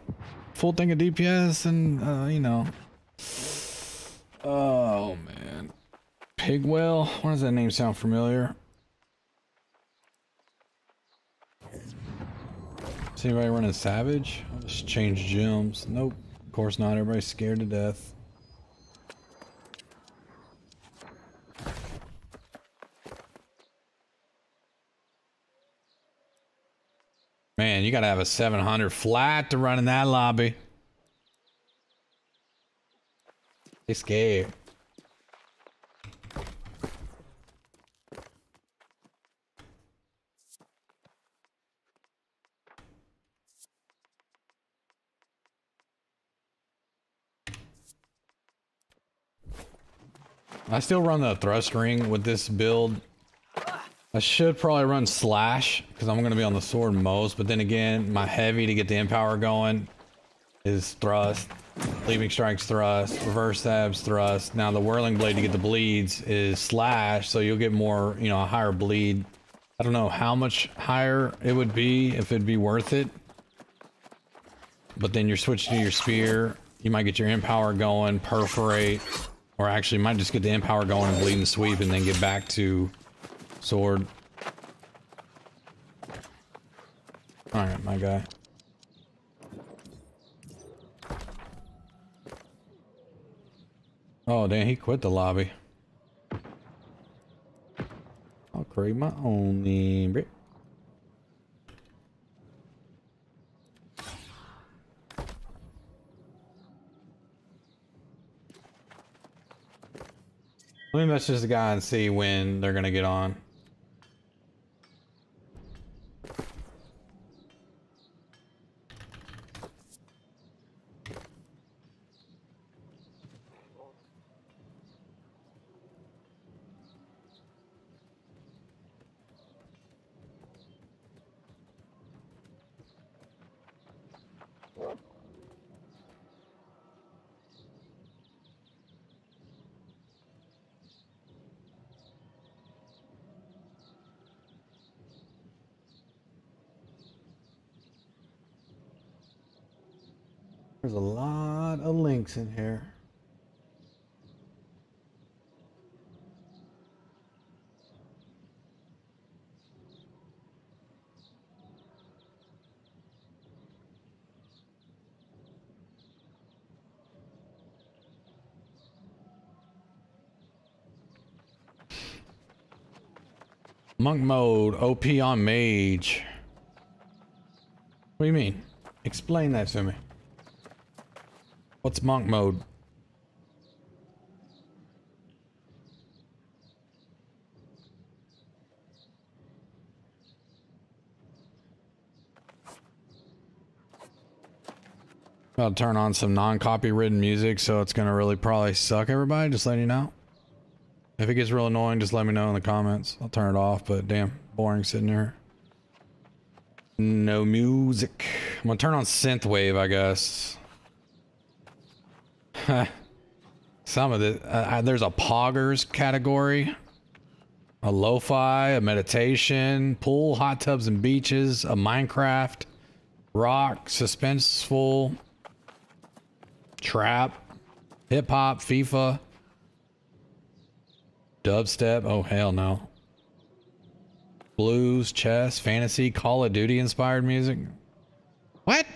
full thing of DPS and, uh, you know. Oh, man. Pigwell? Why does that name sound familiar? Is anybody running Savage? I'll just change gems. Nope. Of course not. Everybody's scared to death. You gotta have a 700 flat to run in that lobby. They scared. I still run the thrust ring with this build. I should probably run slash because I'm going to be on the sword most, but then again, my heavy to get the empower going is thrust, Leaping Strikes thrust, reverse stabs thrust. Now the whirling blade to get the bleeds is slash, so you'll get more, you know, a higher bleed. I don't know how much higher it would be if it'd be worth it. But then you're switching to your spear, you might get your empower going, perforate, or actually might just get the empower going and bleed and sweep and then get back to sword. Alright, my guy. Oh, damn, he quit the lobby. I'll create my own name. Let me message the guy and see when they're gonna get on. There's a lot in here. Monk mode, OP on mage. What do you mean? Explain that to me. What's monk mode? I'll turn on some non-copywritten music, so it's gonna really probably suck everybody, just letting you know. If it gets real annoying, just let me know in the comments. I'll turn it off, but damn, boring sitting here. No music. I'm gonna turn on synthwave, I guess. Some of the uh, there's a poggers category, a lo-fi, a meditation, pool, hot tubs and beaches, a Minecraft, rock, suspenseful, trap, hip hop, FIFA, dubstep. Oh hell no. Blues, chess, fantasy, Call of Duty inspired music. What?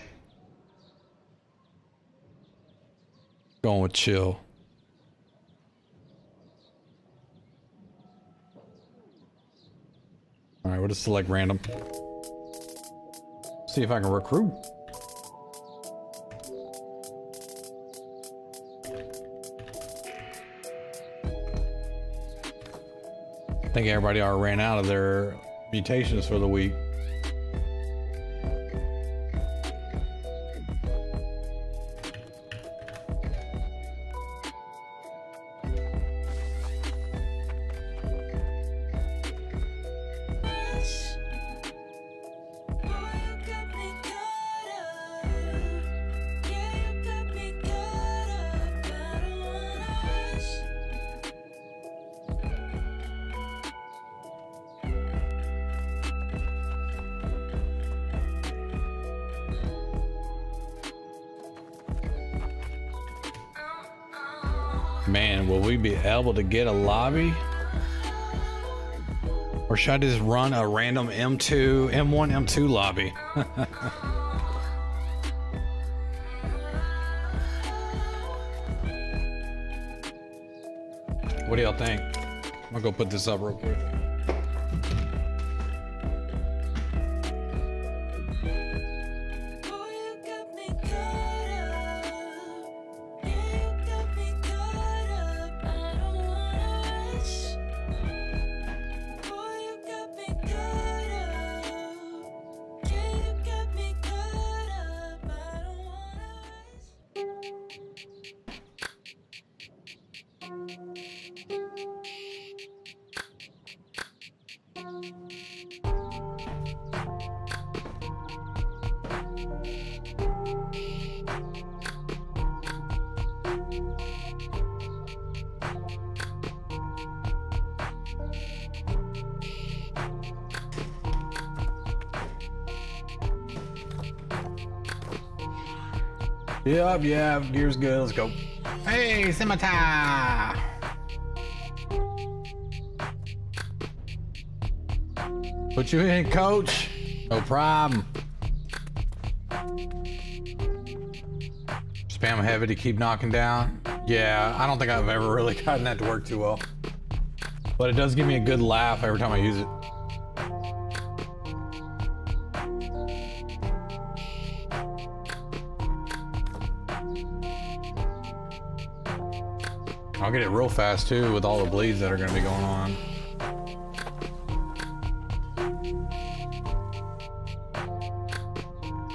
Going with chill. All right, we'll just select random. See if I can recruit. I think everybody already ran out of their mutations for the week. To get a lobby? Or should I just run a random M2, M1, M2 lobby? what do y'all think? I'm gonna go put this up real quick. Yeah, gear's good. Let's go. Hey, scimitar! Put you in, coach. No problem. Spam heavy to keep knocking down. Yeah, I don't think I've ever really gotten that to work too well. But it does give me a good laugh every time I use it. I'll get it real fast too with all the bleeds that are going to be going on.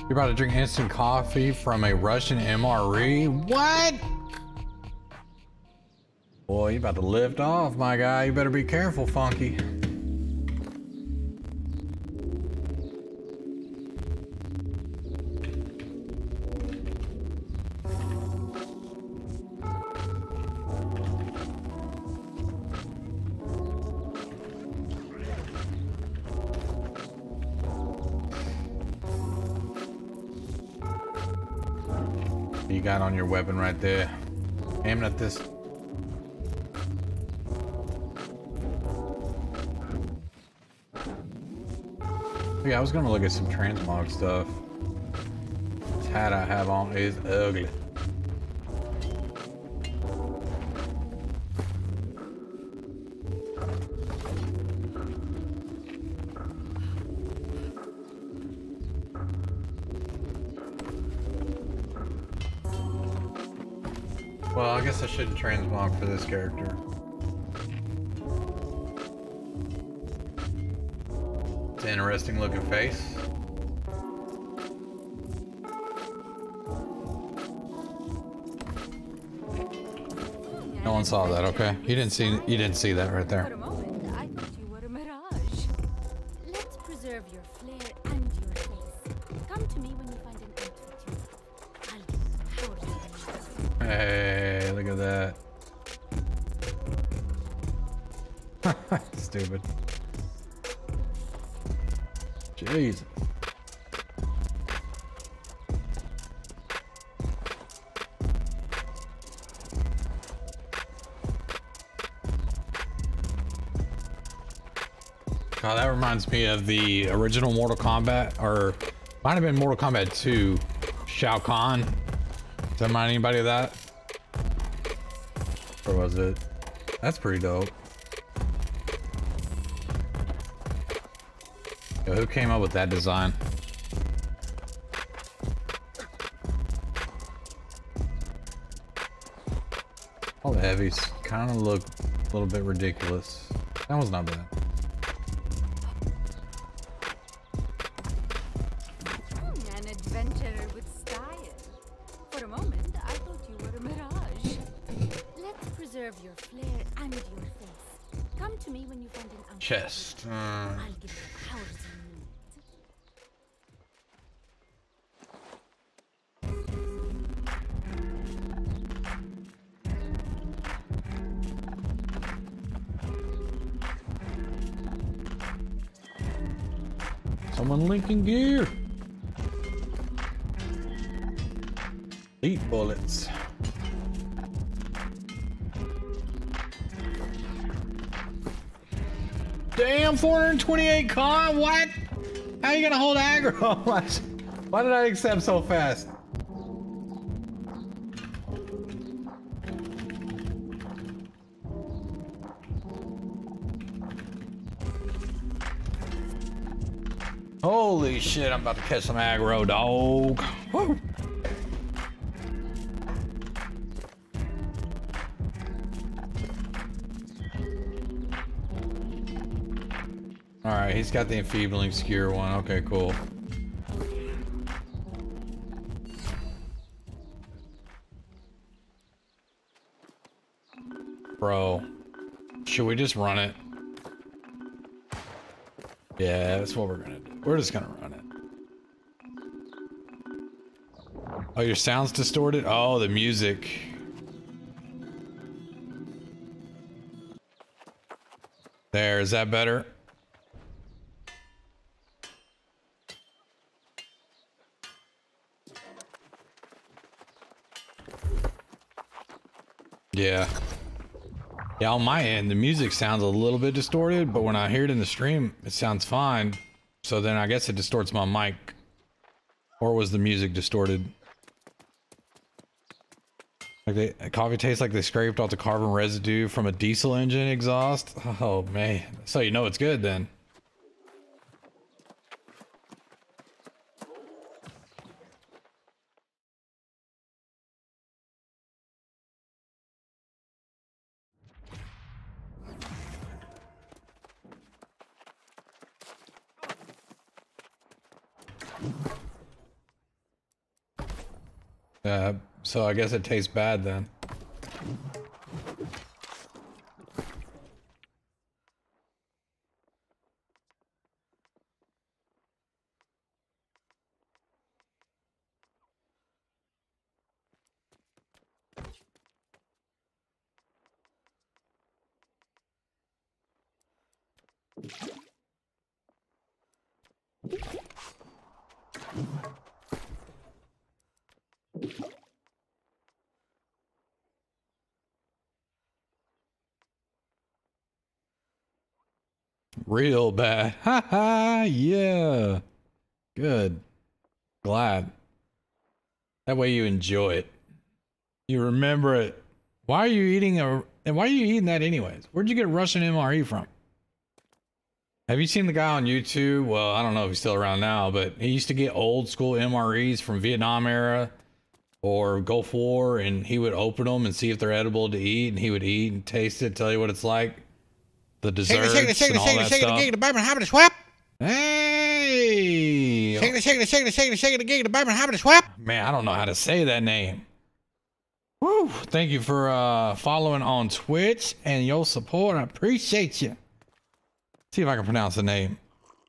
You're about to drink instant coffee from a Russian MRE? What? Boy, you about to lift off, my guy. You better be careful, Funky. On your weapon right there. Aiming at this. Yeah, I was gonna look at some transmog stuff. This hat I have on is ugly. should transmog for this character. It's an interesting looking face. No one saw that, okay. You didn't see you didn't see that right there. Reminds me of the original Mortal Kombat, or might have been Mortal Kombat 2, Shao Kahn. Does that remind anybody of that? Or was it? That's pretty dope. Yo, who came up with that design? All the heavies kind of look a little bit ridiculous. That was not bad. 428 con. What? How are you gonna hold aggro? Oh, what? Why did I accept so fast? Holy shit, I'm about to catch some aggro, dog. Woo. Got the enfeebling skewer one. Okay, cool. Bro, should we just run it? Yeah, that's what we're gonna do. We're just gonna run it. Oh, your sound's distorted? Oh, the music. There, is that better? Yeah. Yeah, on my end, the music sounds a little bit distorted, but when I hear it in the stream, it sounds fine. So then I guess it distorts my mic. Or was the music distorted? Like they coffee tastes like they scraped off the carbon residue from a diesel engine exhaust. Oh man. So you know it's good then. Uh, so I guess it tastes bad then. Real bad. Ha ha. Yeah. Good. Glad. That way you enjoy it. You remember it. Why are you eating a and why are you eating that anyways? Where'd you get Russian MRE from? Have you seen the guy on YouTube? Well, I don't know if he's still around now, but he used to get old school MREs from Vietnam era or Gulf War, and he would open them and see if they're edible to eat, and he would eat and taste it, tell you what it's like, the desserts Shake it, shake it, shake and it, all shake it, that shake it, stuff. gig the Bible, habit swap. Hey, Shake it, shake it, shake it, shake it, shake it, gig the Bible, habit swap. man, I don't know how to say that name. Woo! Thank you for uh, following on Twitch and your support. I appreciate you. See if I can pronounce the name.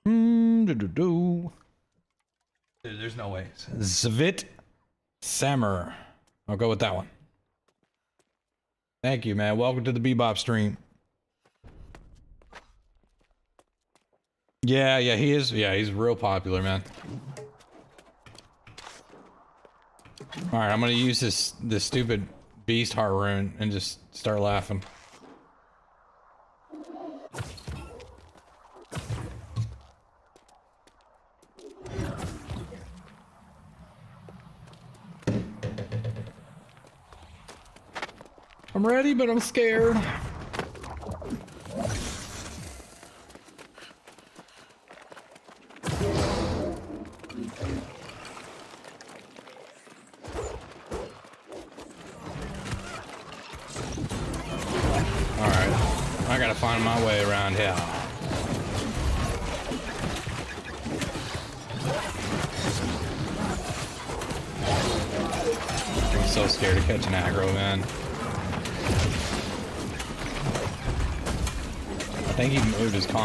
Mm, doo -doo -doo. Dude, there's no way. Zvit Sammer. I'll go with that one. Thank you, man. Welcome to the BeeBop stream. Yeah, yeah, he is. Yeah, he's real popular, man. All right, I'm gonna use this this stupid beast heart rune and just start laughing. I'm ready, but I'm scared.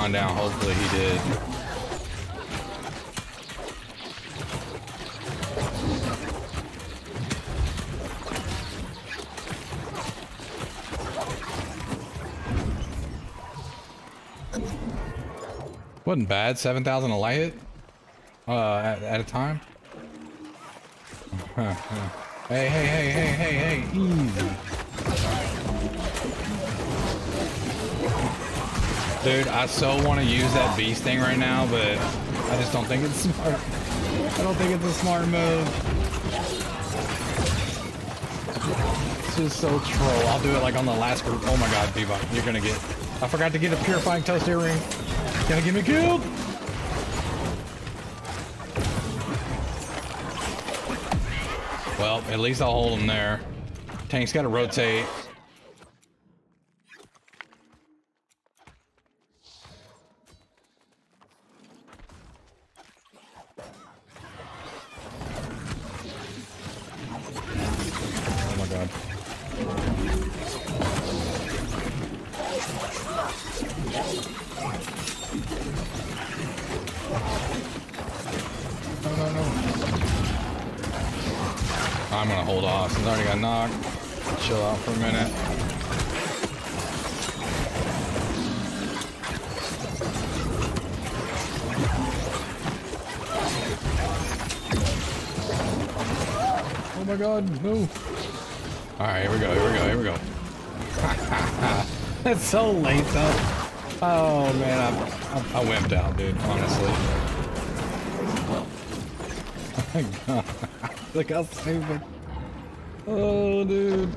Moved down. Hopefully he did. Wasn't bad. 7,000 a light hit? Uh, at, at a time? Hey, hey, hey, hey, hey, hey, easy. Dude, I so want to use that beast thing right now, but I just don't think it's smart. I don't think it's a smart move. It's just so troll. I'll do it like on the last group. Oh my god, BeeBop, you're gonna get... I forgot to get a Purifying Toast earring. Gonna get me killed! Well, at least I'll hold him there. Tank's gotta rotate. My god. Look how stupid. Oh, dude.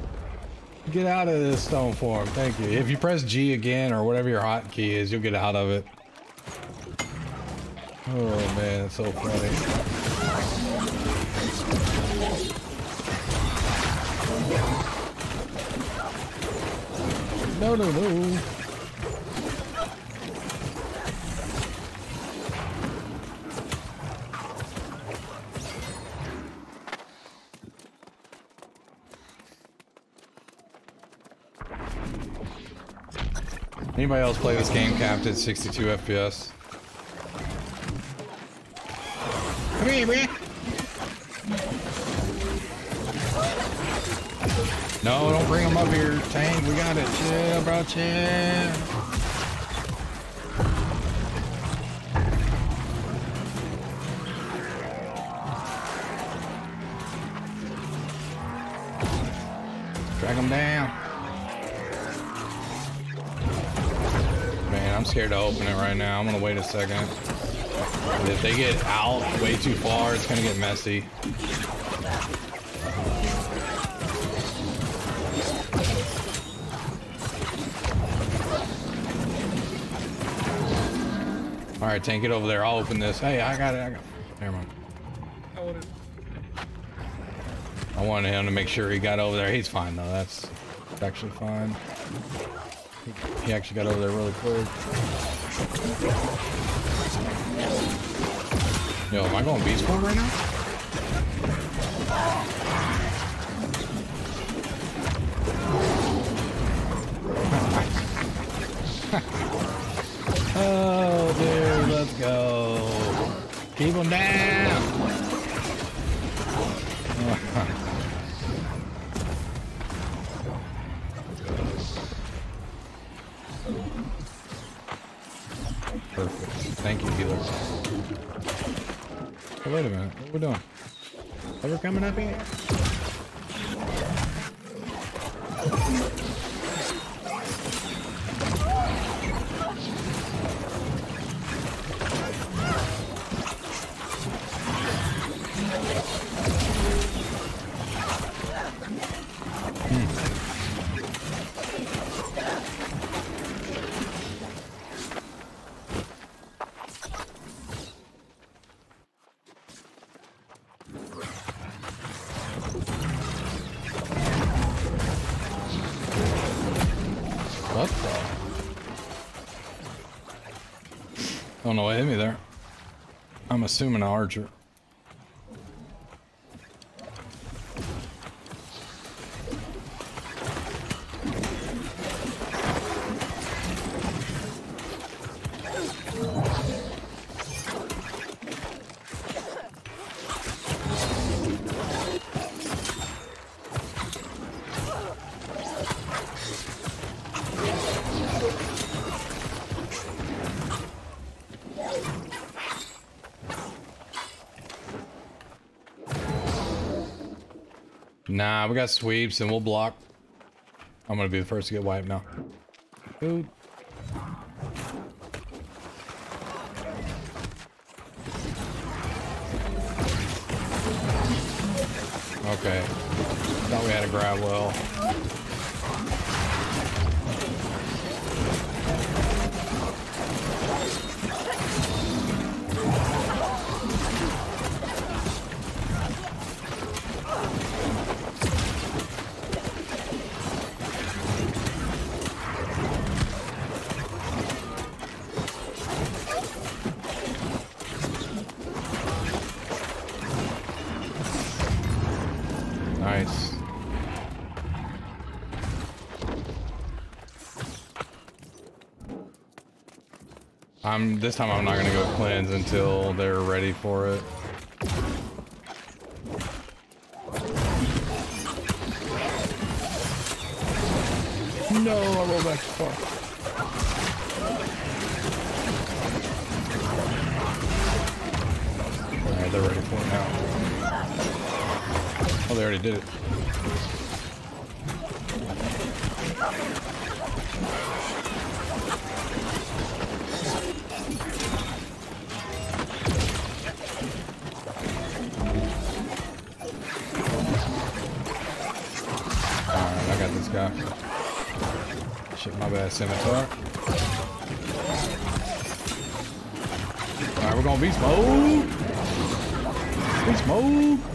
Get out of this stone form. Thank you. If you press G again or whatever your hotkey is, you'll get out of it. Oh man, it's so funny. No, no, no. Anybody else play this game capped at 62 FPS? Come here, man. No, don't bring them up here, Tank. We got it. Chill, bro, chill. Drag them down. Scared to open it right now. I'm gonna wait a second. If they get out way too far, it's gonna get messy. All right, tank it over there. I'll open this. Hey, I got it. I got. It. Never mind. I wanted him to make sure he got over there. He's fine though. That's actually fine. He actually got over there really quick. Yo, am I going beast mode right now? oh, dude, let's go. Keep them down. Wait a minute. What are we doing? Ever coming up here? What Don't know what hit me there. I'm assuming an archer. Nah, we got sweeps and we'll block. I'm gonna be the first to get wiped now. Okay. Thought we had a grav well. I'm this time I'm not gonna go cleanse until they're ready for it. No, I rolled back too far. Alright, they're ready for it now. Oh, they already did it. Scimitar. Alright, we're gonna beast mode! Beast mode!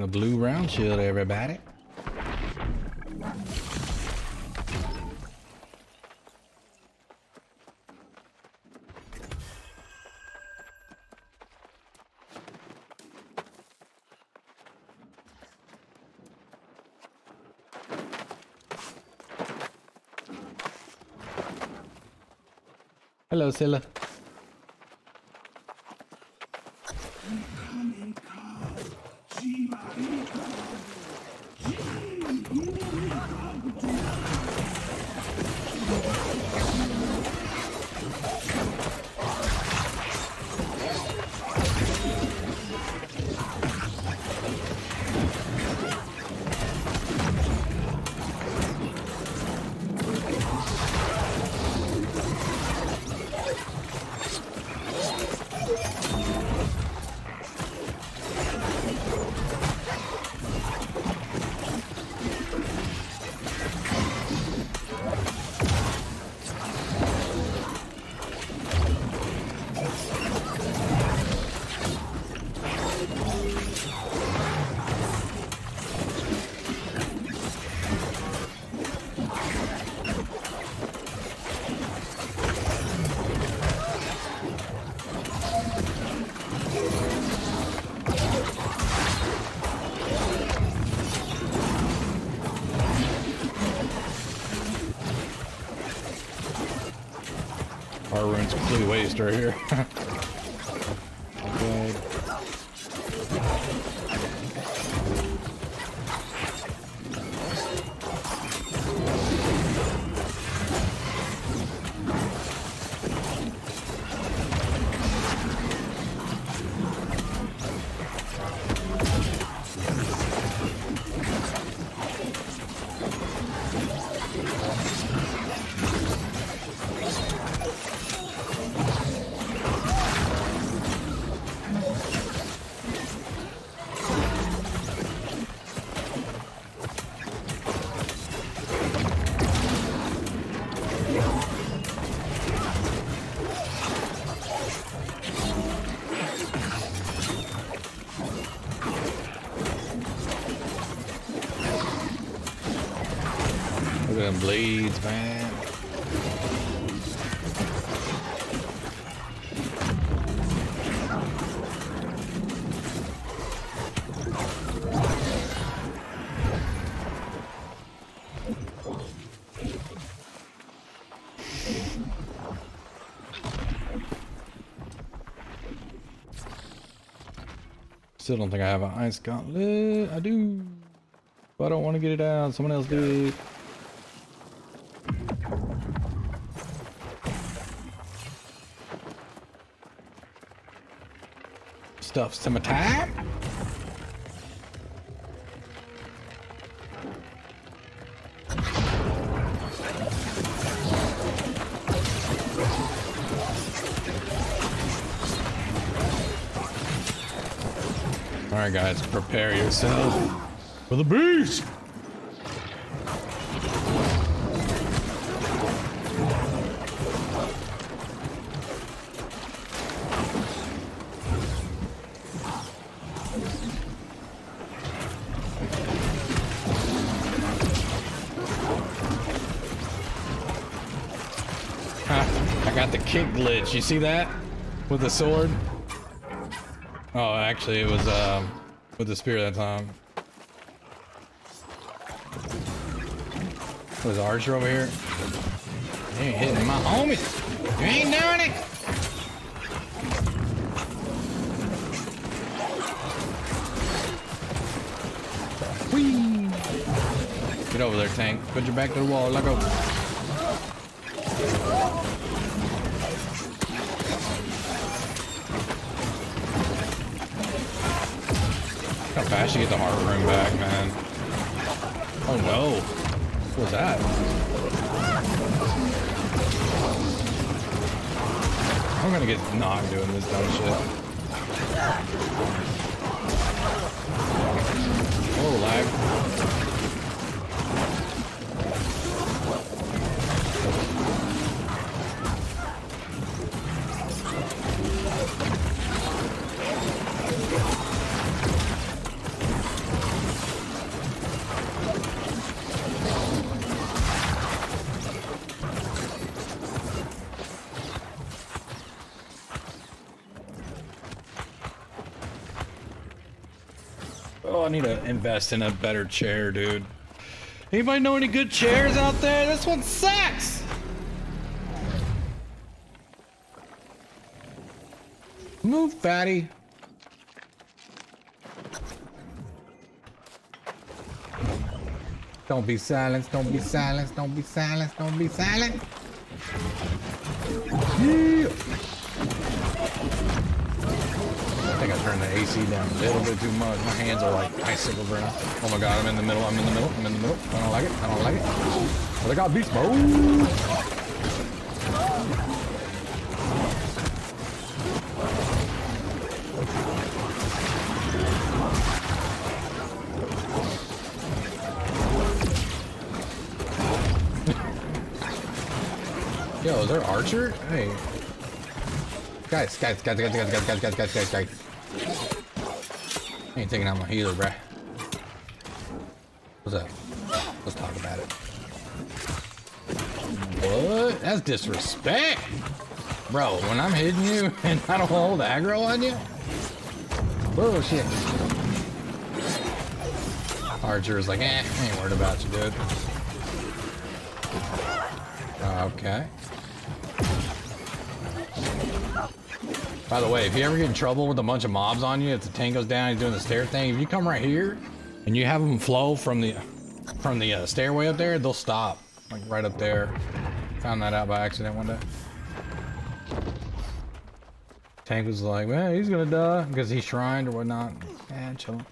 Got a blue round shield, everybody. Hello, Scylla. right here. Still don't think I have an ice gauntlet. I do. But I don't want to get it out. Someone else do. Stuff summertime. Guys, prepare yourself for the beast. I got the kick glitch. You see that? With the sword? Oh, actually, it was um, with the spear that time. Was Archer over here? You ain't hitting my homies. You ain't doing it. Whee! Get over there, tank. Put your back to the wall. Let go. Get the heart rune back, man. Oh no. What was that? I'm gonna get knocked doing this dumb shit. Invest in a better chair, dude. Anybody know any good chairs out there? This one sucks! Move, fatty. Don't be silent, don't be silent, don't be silent, don't be silent. Yeah. I think I turned the AC down a little bit too much. My hands are like right now. Oh my god, I'm in the middle, I'm in the middle, I'm in the middle. I don't like it, I don't like it. Oh, they got beast mode. Yo, is there Archer? Hey. Guys, guys, guys, guys, guys, guys, guys, guys, guys, guys, guys. I ain't taking out my healer, bruh. What's up? Let's talk about it. What? That's disrespect. Bro, when I'm hitting you and I don't hold aggro on you? Bullshit. Archer is like, eh, I ain't worried about you, dude. Okay. By the way, if you ever get in trouble with a bunch of mobs on you, if the tank goes down, he's doing the stair thing. If you come right here and you have them flow from the from the uh, stairway up there, they'll stop like right up there. Found that out by accident one day. Tank was like, man, he's gonna die because he's shrined or whatnot. Yeah, chill.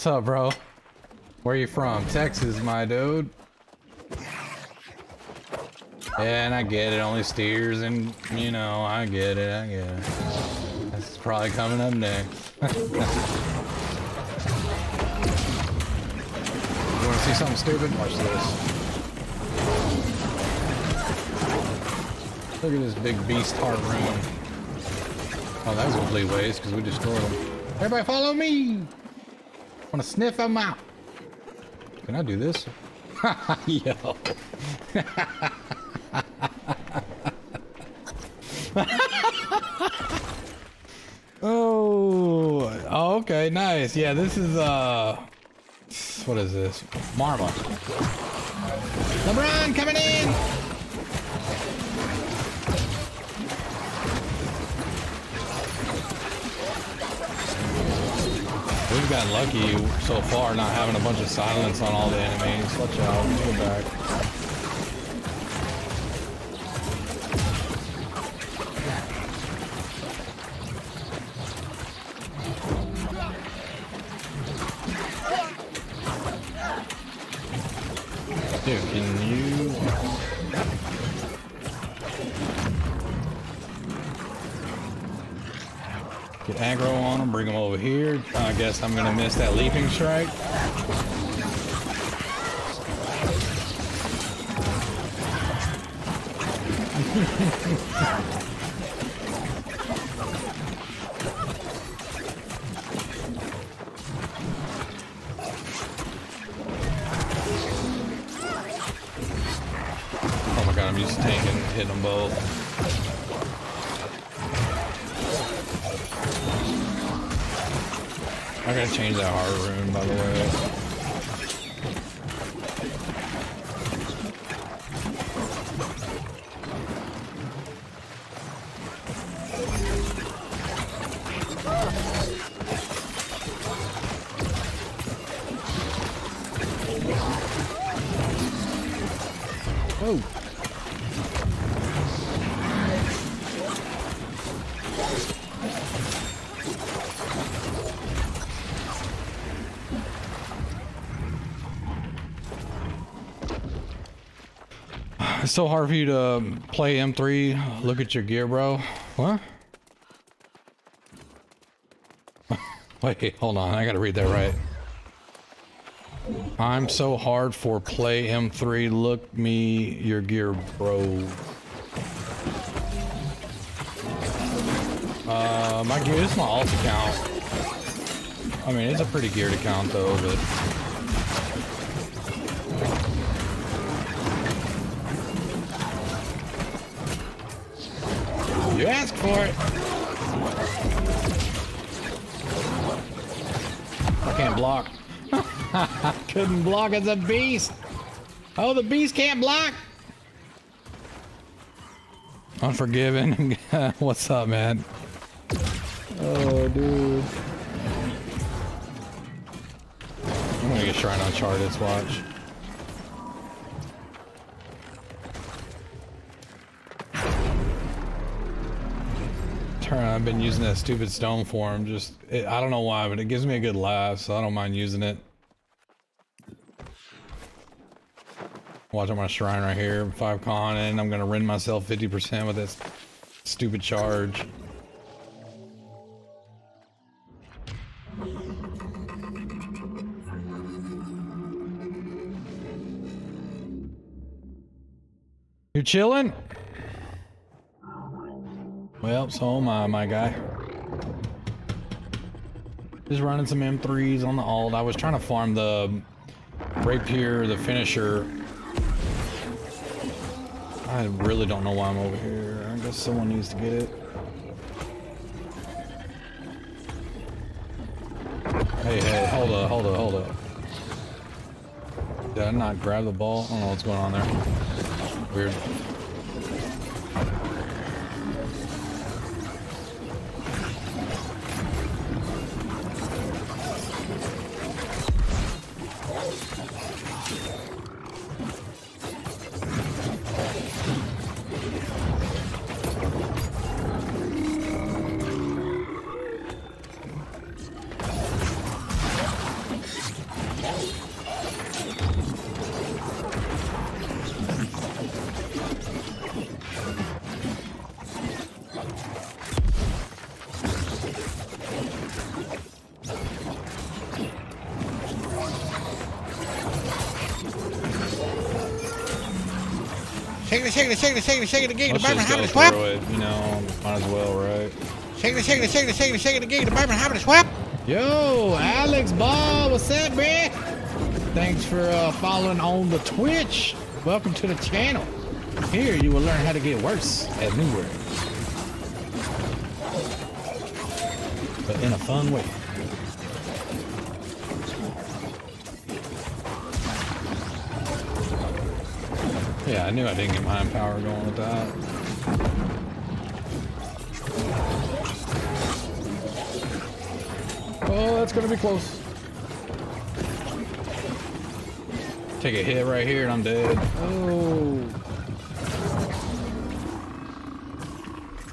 What's up, bro? Where you from? Texas, my dude. Yeah, and I get it. Only steers, and you know, I get it. I get it. That's probably coming up next. you want to see something stupid? Watch this. Look at this big beast heart rune. Oh, that was bleed ways because we destroyed them. Everybody follow me! Want to sniff them out? Can I do this? Yo. oh, oh, okay, nice. Yeah, this is, uh, what is this? Marma. LeBron coming in! We've gotten lucky so far not having a bunch of silence on all the enemies. Watch out, go back. Guess I'm gonna miss that leaping strike. It's so hard for you to play M3. Look at your gear, bro. What? Wait, hold on. I gotta read that right. I'm so hard for play M3. Look me your gear, bro. Uh, my gear this is my alt account. I mean, it's a pretty geared account though, but. For it. I can't block. Couldn't block as a beast. Oh, the beast can't block. Unforgiven. What's up, man? Oh, dude. I'm gonna get Shrine Uncharted, watch. I've been using that stupid stone form. Just, it, I don't know why, but it gives me a good laugh, so I don't mind using it. Watch, gonna shrine right here, five con, and I'm gonna rend myself 50% with this stupid charge. You chilling? Well, so am I, my guy. Just running some M3s on the alt. I was trying to farm the Rapier, the finisher. I really don't know why I'm over here. I guess someone needs to get it. Hey, hey, hold up, hold up, hold up. Did I not grab the ball? I don't know what's going on there. Weird. Shake it, shake it, shake it, shake it, shake it again. The Let's Bible just go having a swap. through it, you know, might as well, right? Shake it, shake it, shake it, shake it, shake it again. The Bible having a swap. Yo, Alex Ball, what's up, man? Thanks for uh, following on the Twitch. Welcome to the channel. Here you will learn how to get worse at New World. But in a fun way. I knew I didn't get mind power going with that. Oh, that's gonna be close. Take a hit right here and I'm dead. Oh.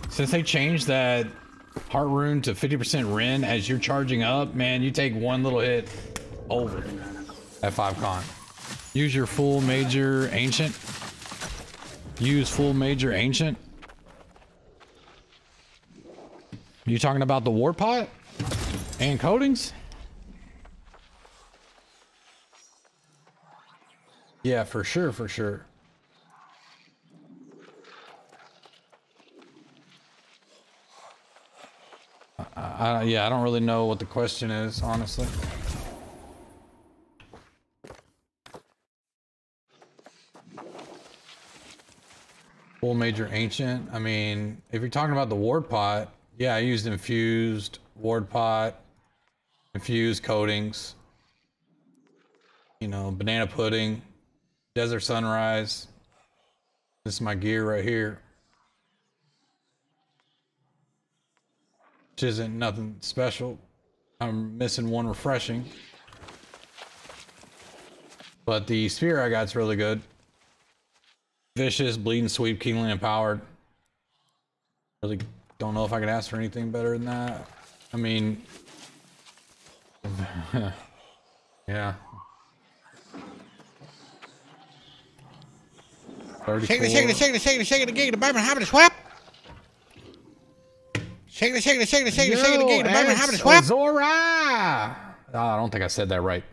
Since they changed that heart rune to 50% rend as you're charging up, man, you take one little hit over at 5 con. Use your full major ancient. Use full major ancient. You talking about the ward pot? And coatings? Yeah, for sure, for sure. I, I, yeah, I don't really know what the question is, honestly. Full major ancient. I mean, if you're talking about the ward pot, yeah, I used infused ward pot, infused coatings, you know, banana pudding, desert sunrise. This is my gear right here. Which isn't nothing special. I'm missing one refreshing. But the spear I got's really good. Vicious, bleeding sweep, keenly empowered. Really don't know if I could ask for anything better than that. I mean, yeah. 34. Shake it, shake it, shake it, shake it, shake it again. The Bible having a swap. Shake it, shake it, shake it, shake it, shake it again. The Bible having a swap. Azora! Oh, I don't think I said that right.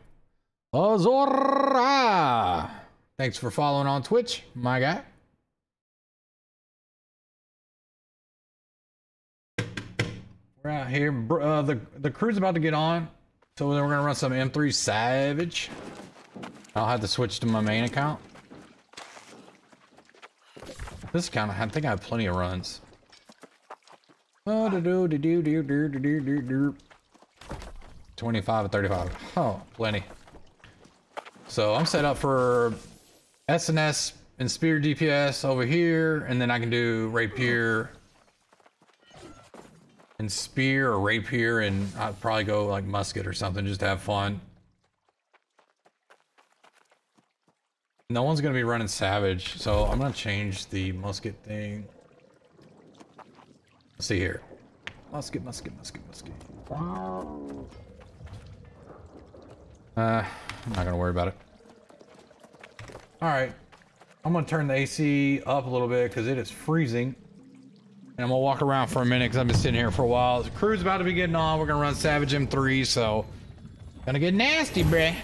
Azora! Thanks for following on Twitch, my guy. We're out here. Uh, the the crew's about to get on, so then we're gonna run some M3 Savage. I'll have to switch to my main account. This account, I think I have plenty of runs. Oh, do do do do do do do do do. 25 and 35. Oh, plenty. So I'm set up for SNS and Spear DPS over here, and then I can do Rapier and Spear or Rapier, and I'd probably go like Musket or something just to have fun. No one's gonna be running Savage, so I'm gonna change the Musket thing. Let's see here. Musket, musket, musket, musket. Uh, I'm not gonna worry about it. All right, I'm gonna turn the AC up a little bit because it is freezing. And I'm gonna walk around for a minute because I've been sitting here for a while. The crew's about to be getting on. We're gonna run Savage M3, so gonna get nasty, bruh.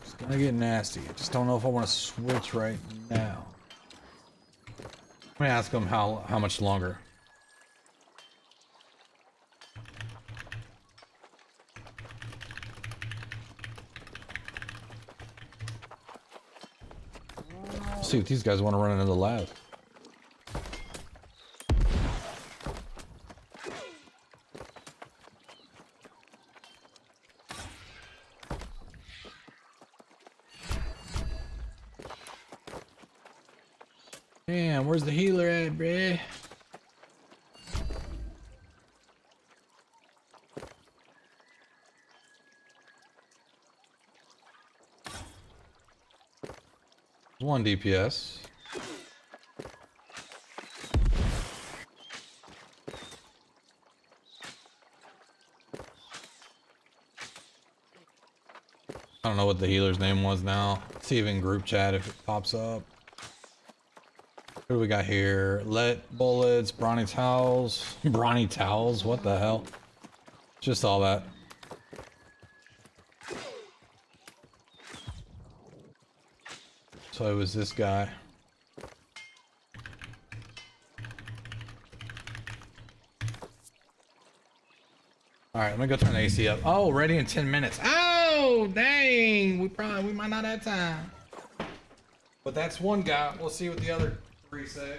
It's gonna get nasty. I just don't know if I want to switch right now. Let me ask him how how much longer. See if these guys want to run into the lab. Damn, where's the healer at, bruh? One DPS. I don't know what the healer's name was now. Let's See if in group chat if it pops up. What do we got here? Let bullets, brawny towels. brawny towels? What the hell? Just all that. So it was this guy. All right, I'm gonna go turn the AC up. Oh, ready in 10 minutes. Oh, dang. We probably, we might not have time. But that's one guy. We'll see what the other three say.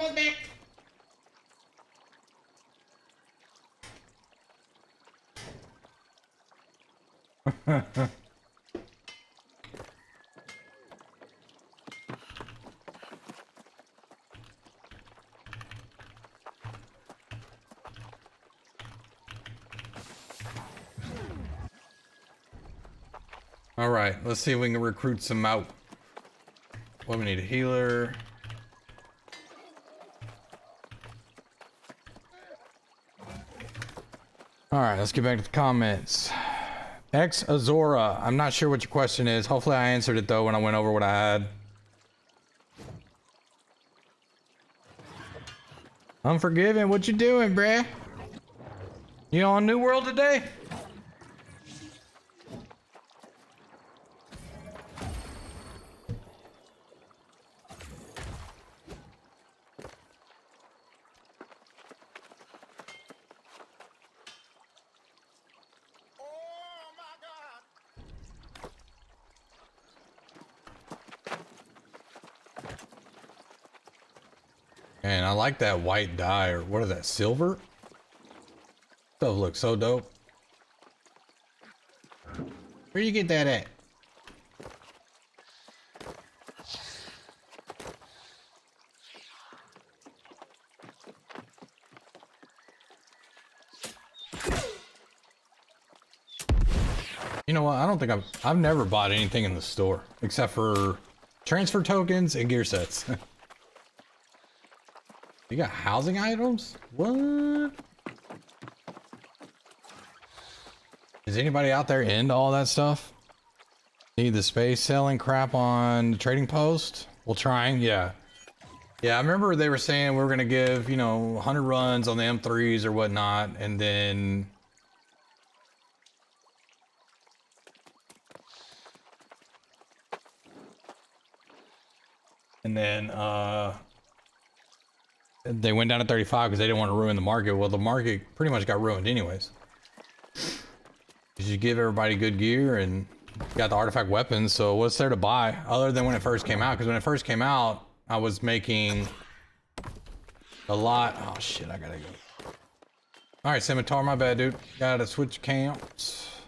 Almost back. All right, let's see if we can recruit some out. What we need a healer. All right, let's get back to the comments. Ex Azora, I'm not sure what your question is. Hopefully, I answered it though when I went over what I had. Unforgiven, what you doing, bruh? You on New World today? Like that white dye, or what is that, silver? Stuff looks so dope. Where you get that at? You know what? I don't think I've I've never bought anything in the store except for transfer tokens, and gear sets. you got housing items? What? Is anybody out there into all that stuff? Need the space selling crap on the trading post? We'll try. and, Yeah. Yeah, I remember they were saying we are going to give, you know, 100 runs on the M3s or whatnot, and then and then uh, they went down to 35 because they didn't want to ruin the market. Well, the market pretty much got ruined anyways. You give everybody good gear and got the artifact weapons, so what's there to buy other than when it first came out? Because when it first came out, I was making a lot. Oh shit, I gotta go. All right, scimitar, my bad, dude. Gotta switch camps.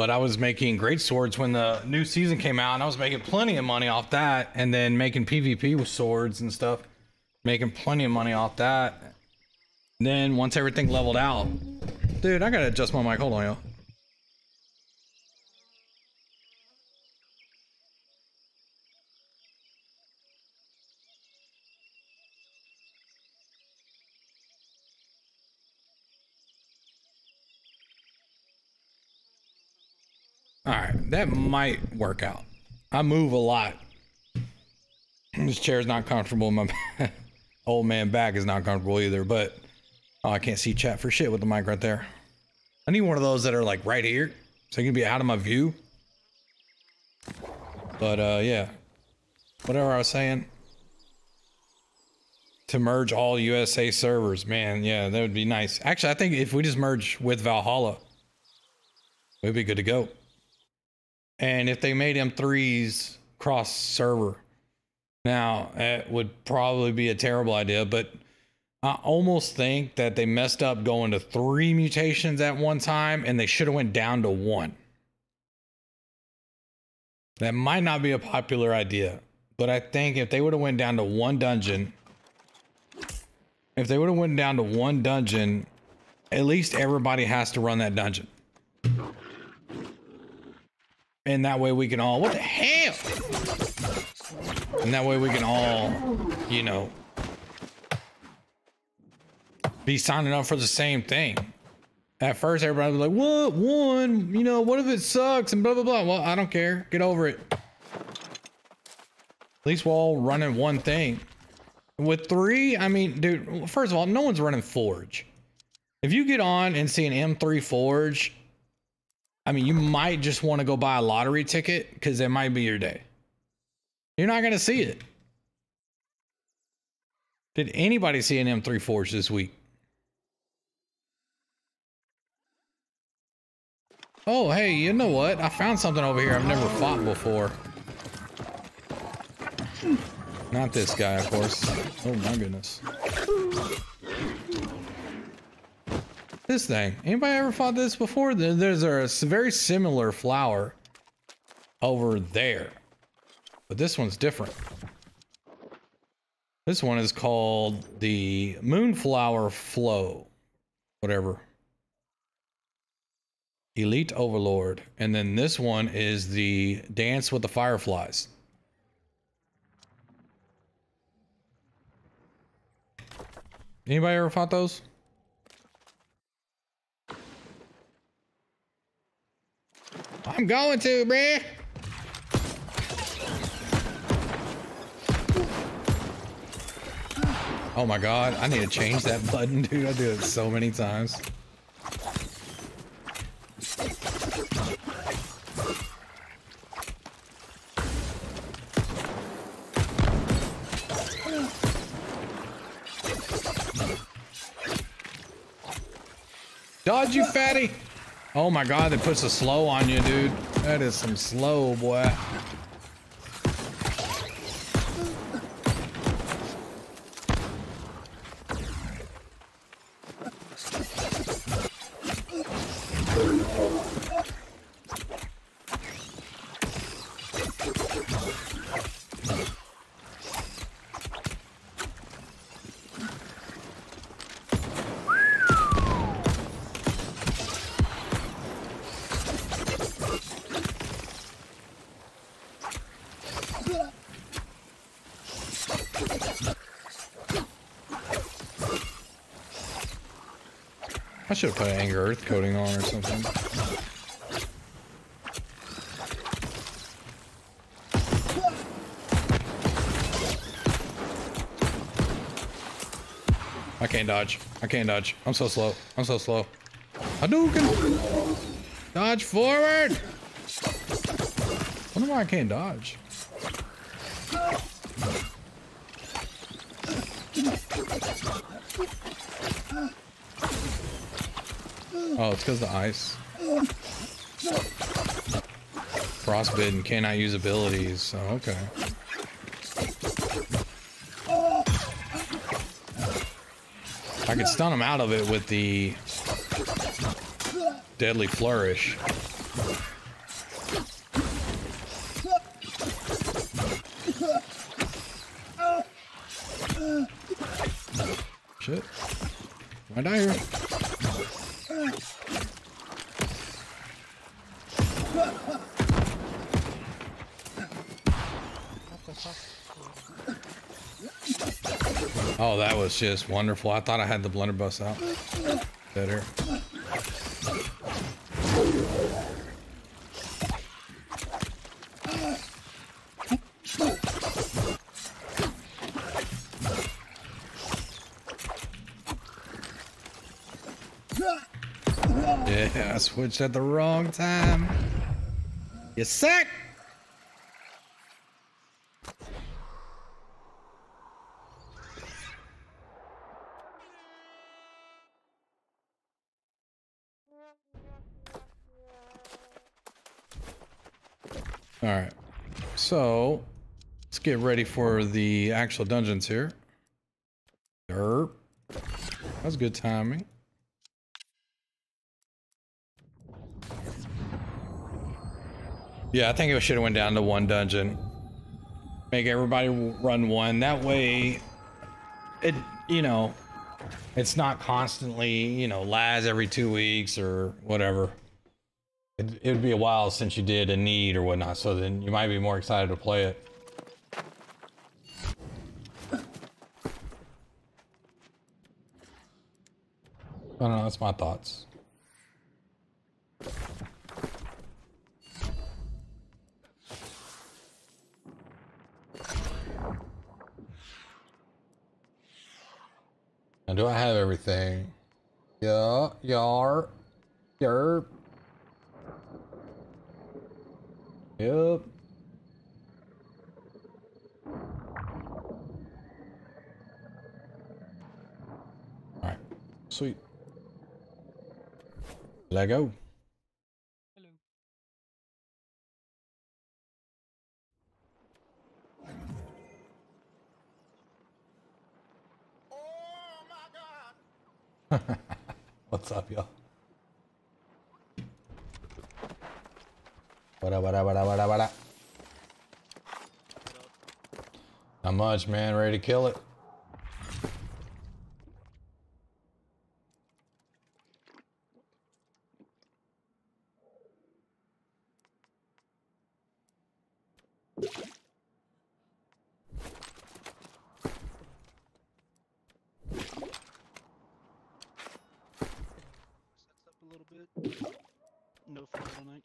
But I was making great swords when the new season came out, and I was making plenty of money off that, and then making PvP with swords and stuff, making plenty of money off that. then once everything leveled out, dude, I gotta adjust my mic. Hold on, y'all. All right, that might work out. I move a lot. This chair's not comfortable. My old man back is not comfortable either, but oh, I can't see chat for shit with the mic right there. I need one of those that are like right here so you can be out of my view. But uh, yeah, whatever I was saying. To merge all USA servers, man, yeah, that would be nice. Actually, I think if we just merge with Valhalla, we'd be good to go. And if they made M3s cross server, now it would probably be a terrible idea, but I almost think that they messed up going to three mutations at one time and they should have went down to one. That might not be a popular idea, but I think if they would have went down to one dungeon, if they would have went down to one dungeon, at least everybody has to run that dungeon. And that way we can all, what the hell? And that way we can all, you know, be signing up for the same thing. At first, everybody was like, what? One? You know, what if it sucks and blah, blah, blah. Well, I don't care. Get over it. At least we're all running one thing. With three, I mean, dude, first of all, no one's running Forge. If you get on and see an M3 Forge I mean, you might just want to go buy a lottery ticket because it might be your day. You're not going to see it. Did anybody see an M3 Forge this week? Oh, hey, you know what? I found something over here I've never fought before. Not this guy, of course. Oh my goodness. This thing. Anybody ever fought this before? There's a very similar flower over there. But this one's different. This one is called the Moonflower Flow. Whatever. Elite Overlord. And then this one is the Dance with the Fireflies. Anybody ever fought those? I'm going to, bruh. Oh my god, I need to change that button, dude. I do it so many times. Dodge, you fatty! Oh my god, it puts a slow on you, dude. That is some slow, boy. Should have put an anger earth coating on or something. I can't dodge. I can't dodge. I'm so slow. I'm so slow. Hadouken! Dodge forward! wonder why I can't dodge. Oh, it's because the ice. Frostbitten cannot use abilities, so okay. I could stun him out of it with the deadly flourish. Shit. I die here. Oh, that was just wonderful. I thought I had the blunderbuss out. Better. Yeah, I switched at the wrong time. You suck! All right. So let's get ready for the actual dungeons here. Derp. That's good timing. Yeah, I think it should have went down to one dungeon. Make everybody run one. That way, it you know, it's not constantly you know lads every two weeks or whatever. It would be a while since you did a need or whatnot, so then you might be more excited to play it. I don't know, that's my thoughts. Now, do I have everything? Yeah, yar, yerp. Yep. Alright, sweet. Lego. What's up, y'all? Wada, wada, wada, wada, wada. Not much, man. Ready to kill it. a little bit. No food tonight.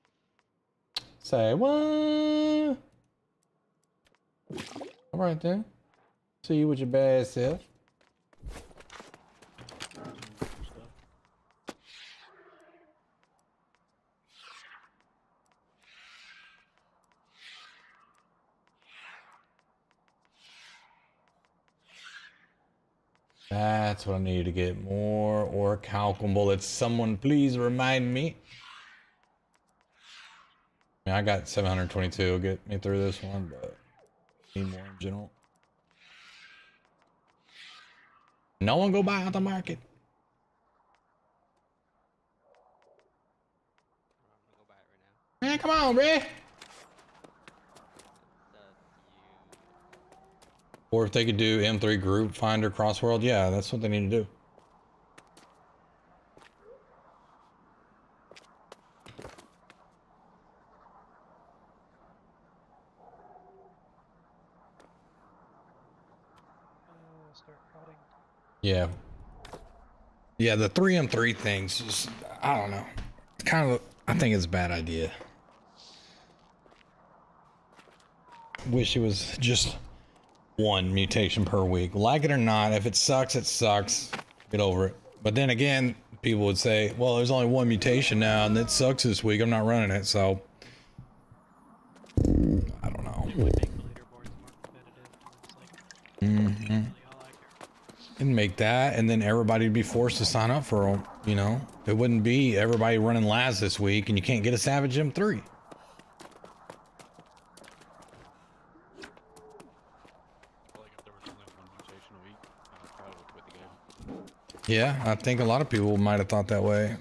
Say what? All right then. See you with your bad self. That's what I need to get more orichalcum bullets. Someone please remind me. I mean, I got 722. Get me through this one, but need more in general. No one go buy out the market. Man, come on, Ray. Or if they could do M3 group finder crossworld, yeah, that's what they need to do. Oh, start prodding. Yeah. Yeah, the three and three things. Just, I don't know. It's kind of. I think it's a bad idea. Wish it was just one mutation per week. Like it or not, if it sucks, it sucks. Get over it. But then again, people would say, "Well, there's only one mutation now, and it sucks this week. I'm not running it." So I don't know. It would make the leaderboards more competitive. It's like, Mm-hmm. really all I care. And make that, and then everybody would be forced to sign up for them. You know, it wouldn't be everybody running last this week, and you can't get a Savage M3. Like if there was only one mutation a week, I probably would quit the game. Yeah, I think a lot of people might have thought that way.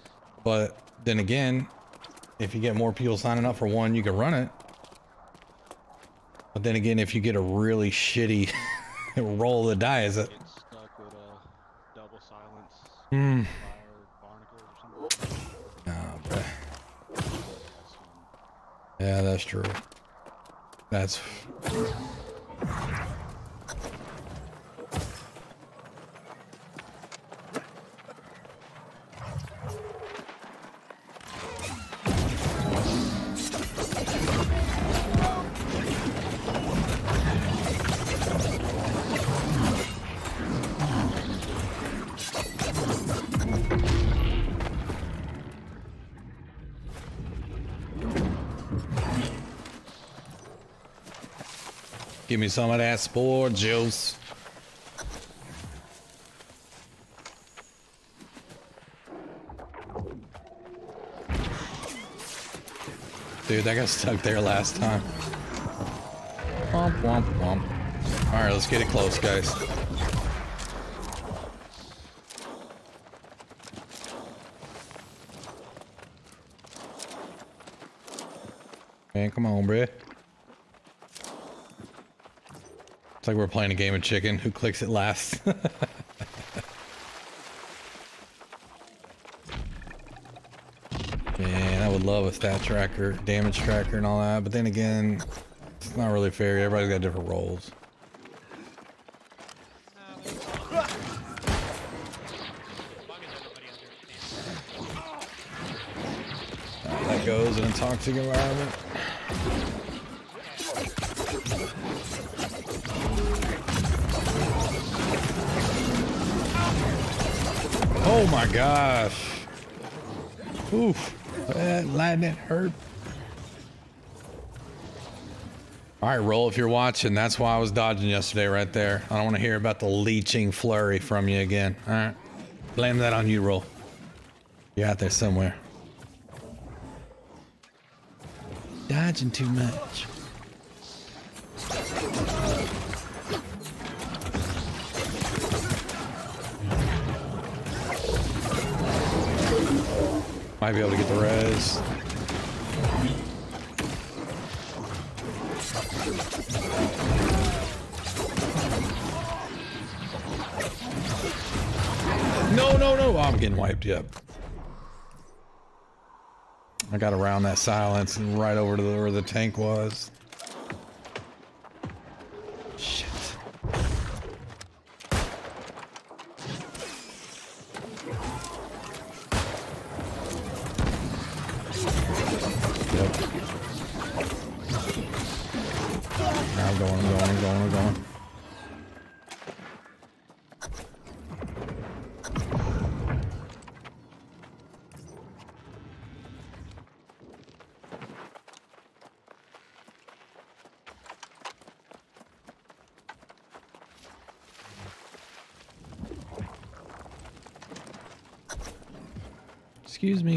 But then again, if you get more people signing up for one, you can run it. But then again, if you get a really shitty roll of the dice, it, Get stuck with a double Hmm. bruh. Yeah, that's true. That's me some of that spore juice. Dude, that got stuck there last time. Womp womp womp. Alright, let's get it close, guys. Man, come on, bruh. It's like we're playing a game of chicken. Who clicks it last? Man, I would love a stat tracker, damage tracker, and all that. But then again, it's not really fair. Everybody's got different roles. That goes in a toxic environment. My gosh. Oof. That lightning hurt. All right, roll if you're watching. That's why I was dodging yesterday right there. I don't want to hear about the leeching flurry from you again. All right. Blame that on you, roll. You're out there somewhere. Dodging too much. Might be able to get the res. No, no, no. Oh, I'm getting wiped. Yep. I got around that silence and right over to the, where the tank was.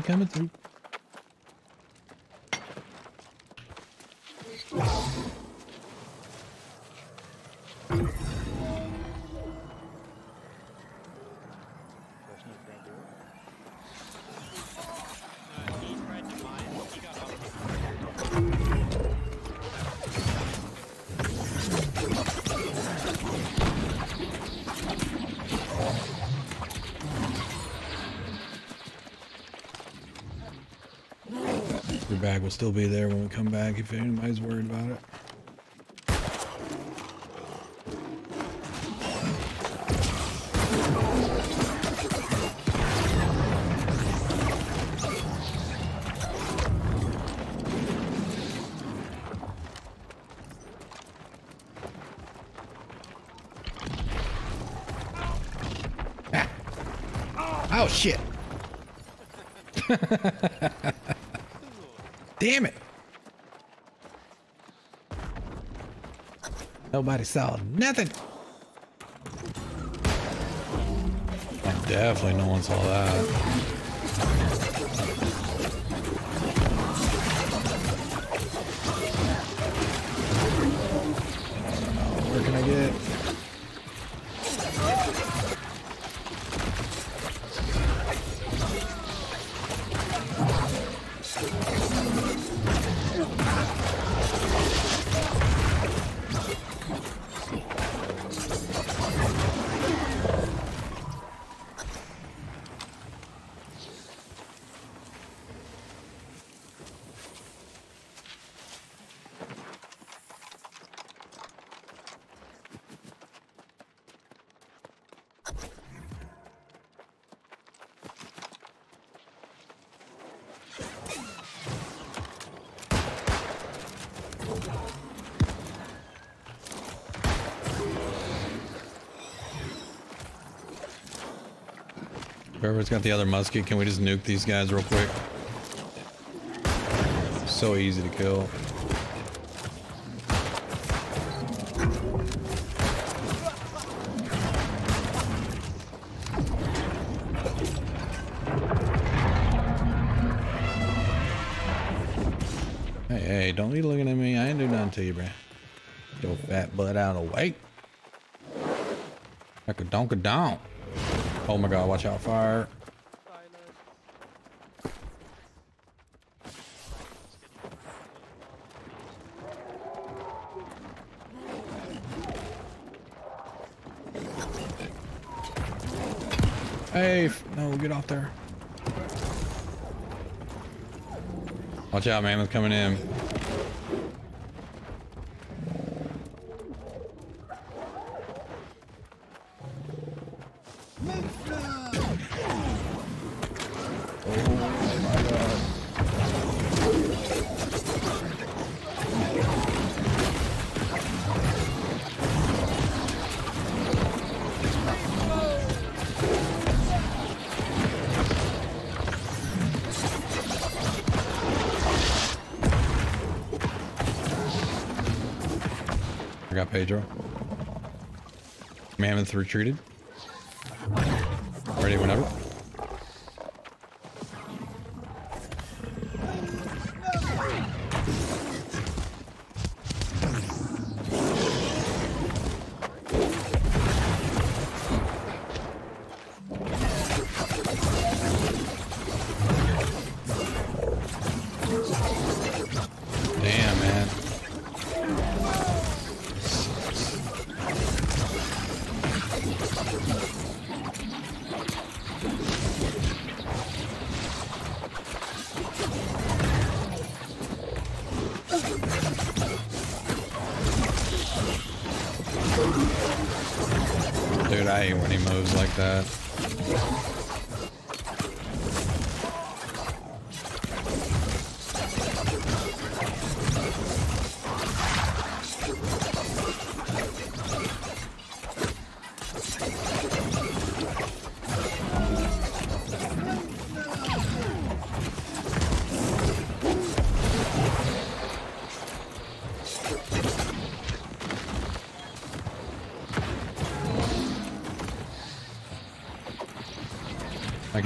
Coming through. will still be there when we come back if anybody's worried about it. Oh, Damn it. Nobody saw nothing. Definitely no one saw that. Whoever's got the other musket, can we just nuke these guys real quick? So easy to kill. Hey, hey, don't be looking at me. I ain't do nothing to you, bruh. Your fat butt out of the way. Like a donka donk. Oh my god, watch out, fire. Hey, no, get off there. Watch out, man, it's coming in. Retreated.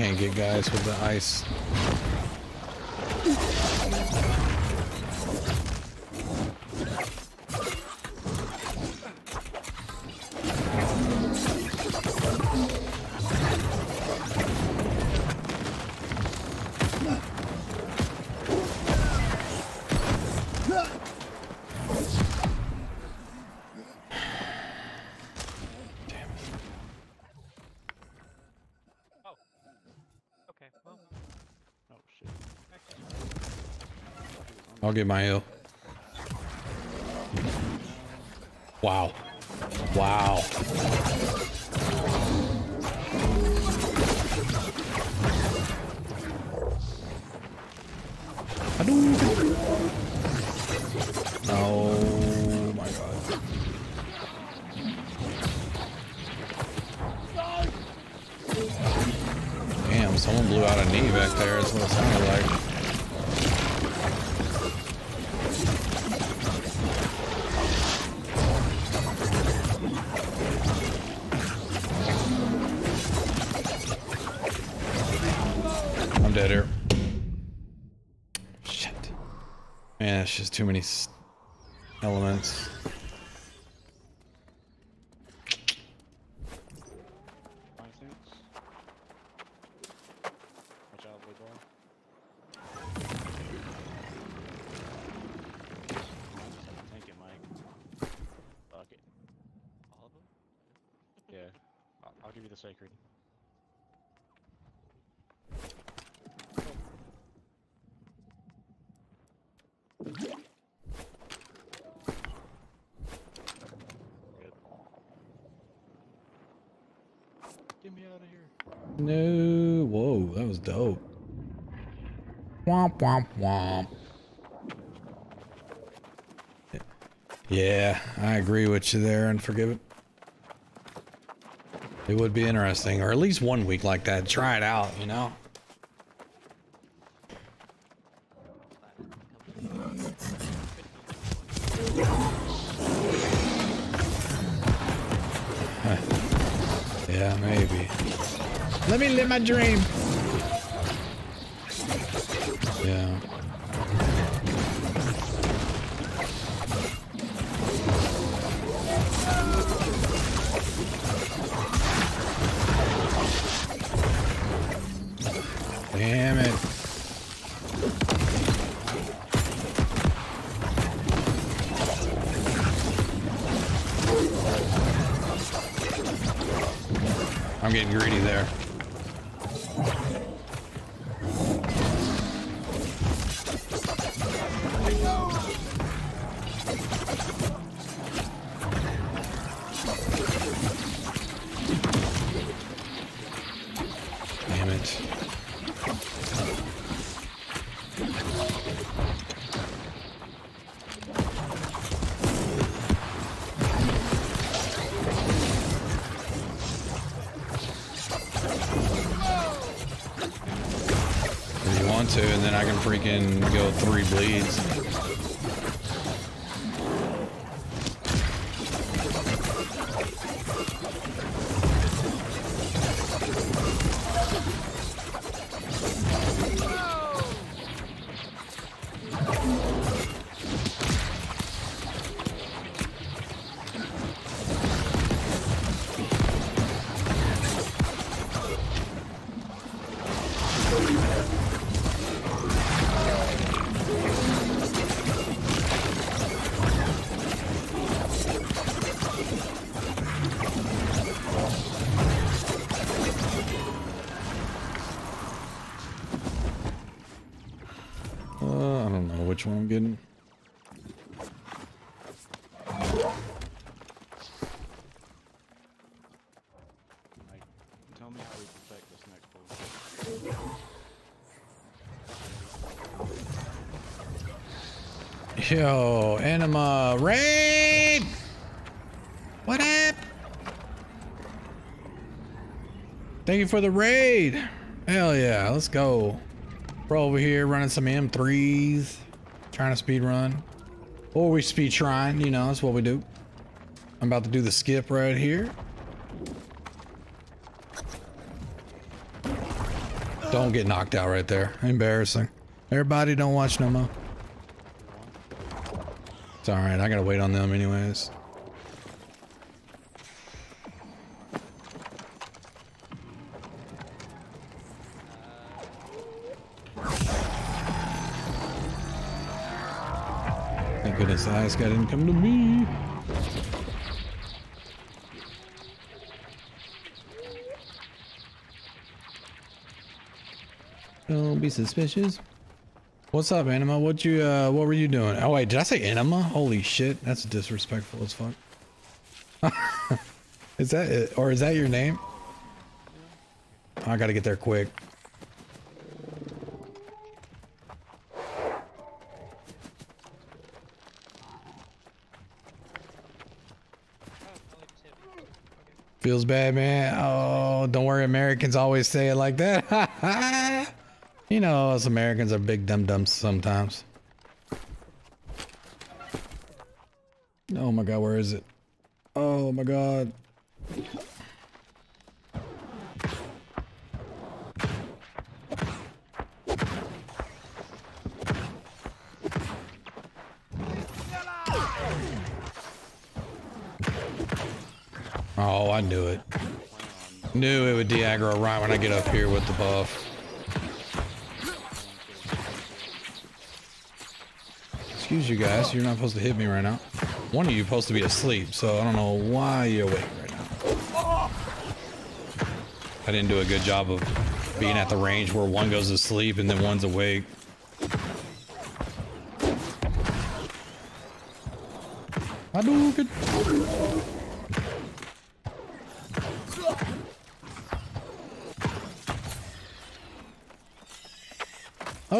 Can't get guys with the ice. I'll get my heal. Too many s- elements. Five cents. Watch out, big boy. Just have to tank it, Mike. Fuck it. All of them? Yeah. I'll, I'll give you the sacred. Good. Get me out of here. No. Whoa, that was dope. Womp womp womp. Yeah, I agree with you there, Unforgiven. It It would be interesting, or at least one week like that. Try it out, you know? My dream. Which one I'm getting. Mike, tell me how we protect this next bull. Yo, Anima raid. What up? Thank you for the raid. Hell yeah, let's go. We're over here running some M3s, trying to speed run. Or we speed trying, you know, that's what we do. I'm about to do the skip right here. Don't get knocked out right there. Embarrassing. Everybody don't watch no more. It's alright, I gotta wait on them anyways. Goodness the guy didn't come to me. Don't be suspicious. What's up, Anima? What you uh what were you doing? Oh wait, did I say Anima? Holy shit, that's disrespectful as fuck. is that it? Or is that your name? I gotta get there quick. Feels bad, man. Oh, don't worry, Americans always say it like that. you know, us Americans are big dum dums sometimes. Oh my god, where is it? Oh my god. Oh, I knew it. Knew it would de-aggro right when I get up here with the buff. Excuse you guys, you're not supposed to hit me right now. One of you supposed to be asleep, so I don't know why you're awake right now. I didn't do a good job of being at the range where one goes to sleep and then one's awake. I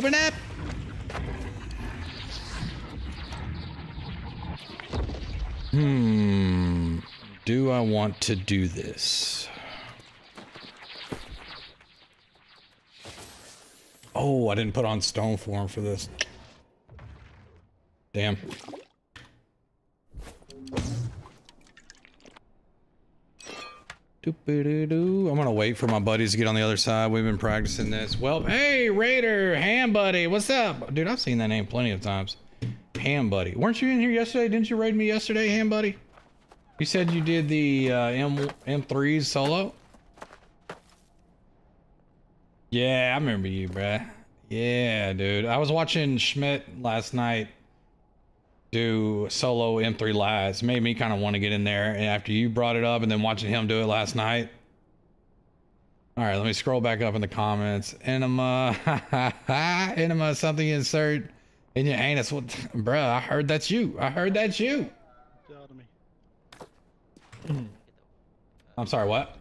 Open up! Hmm. Do I want to do this? Oh, I didn't put on stone form for this. Damn. I'm gonna wait for my buddies to get on the other side. We've been practicing this. Well, hey, Raider, Ham Buddy, what's up? Dude, I've seen that name plenty of times. Ham Buddy. Weren't you in here yesterday? Didn't you raid me yesterday, Ham Buddy? You said you did the uh, M M3s solo? Yeah, I remember you, bruh. Yeah, dude. I was watching Schmidt last night do solo M3 lives. Made me kind of want to get in there. And after you brought it up and then watching him do it last night. All right, let me scroll back up in the comments. Enema, enema, something insert in your anus. What, bruh, I heard that's you. I heard that's you. I'm sorry, what?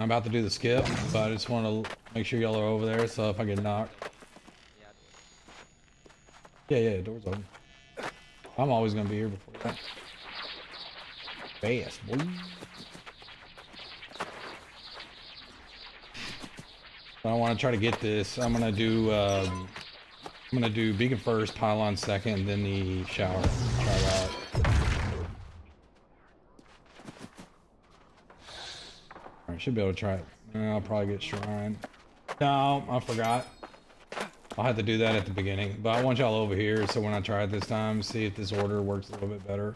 I'm about to do the skip, but I just want to make sure y'all are over there, so if I get knocked. Yeah, yeah, door's open. I'm always gonna be here before that. Fast, boy. I want to try to get this. I'm gonna do. Um, I'm gonna do beacon first, pylon second, then the shower. Try that. I should be able to try it. I'll probably get shrine. No, I forgot. I'll have to do that at the beginning. But I want y'all over here so when I try it this time, see if this order works a little bit better.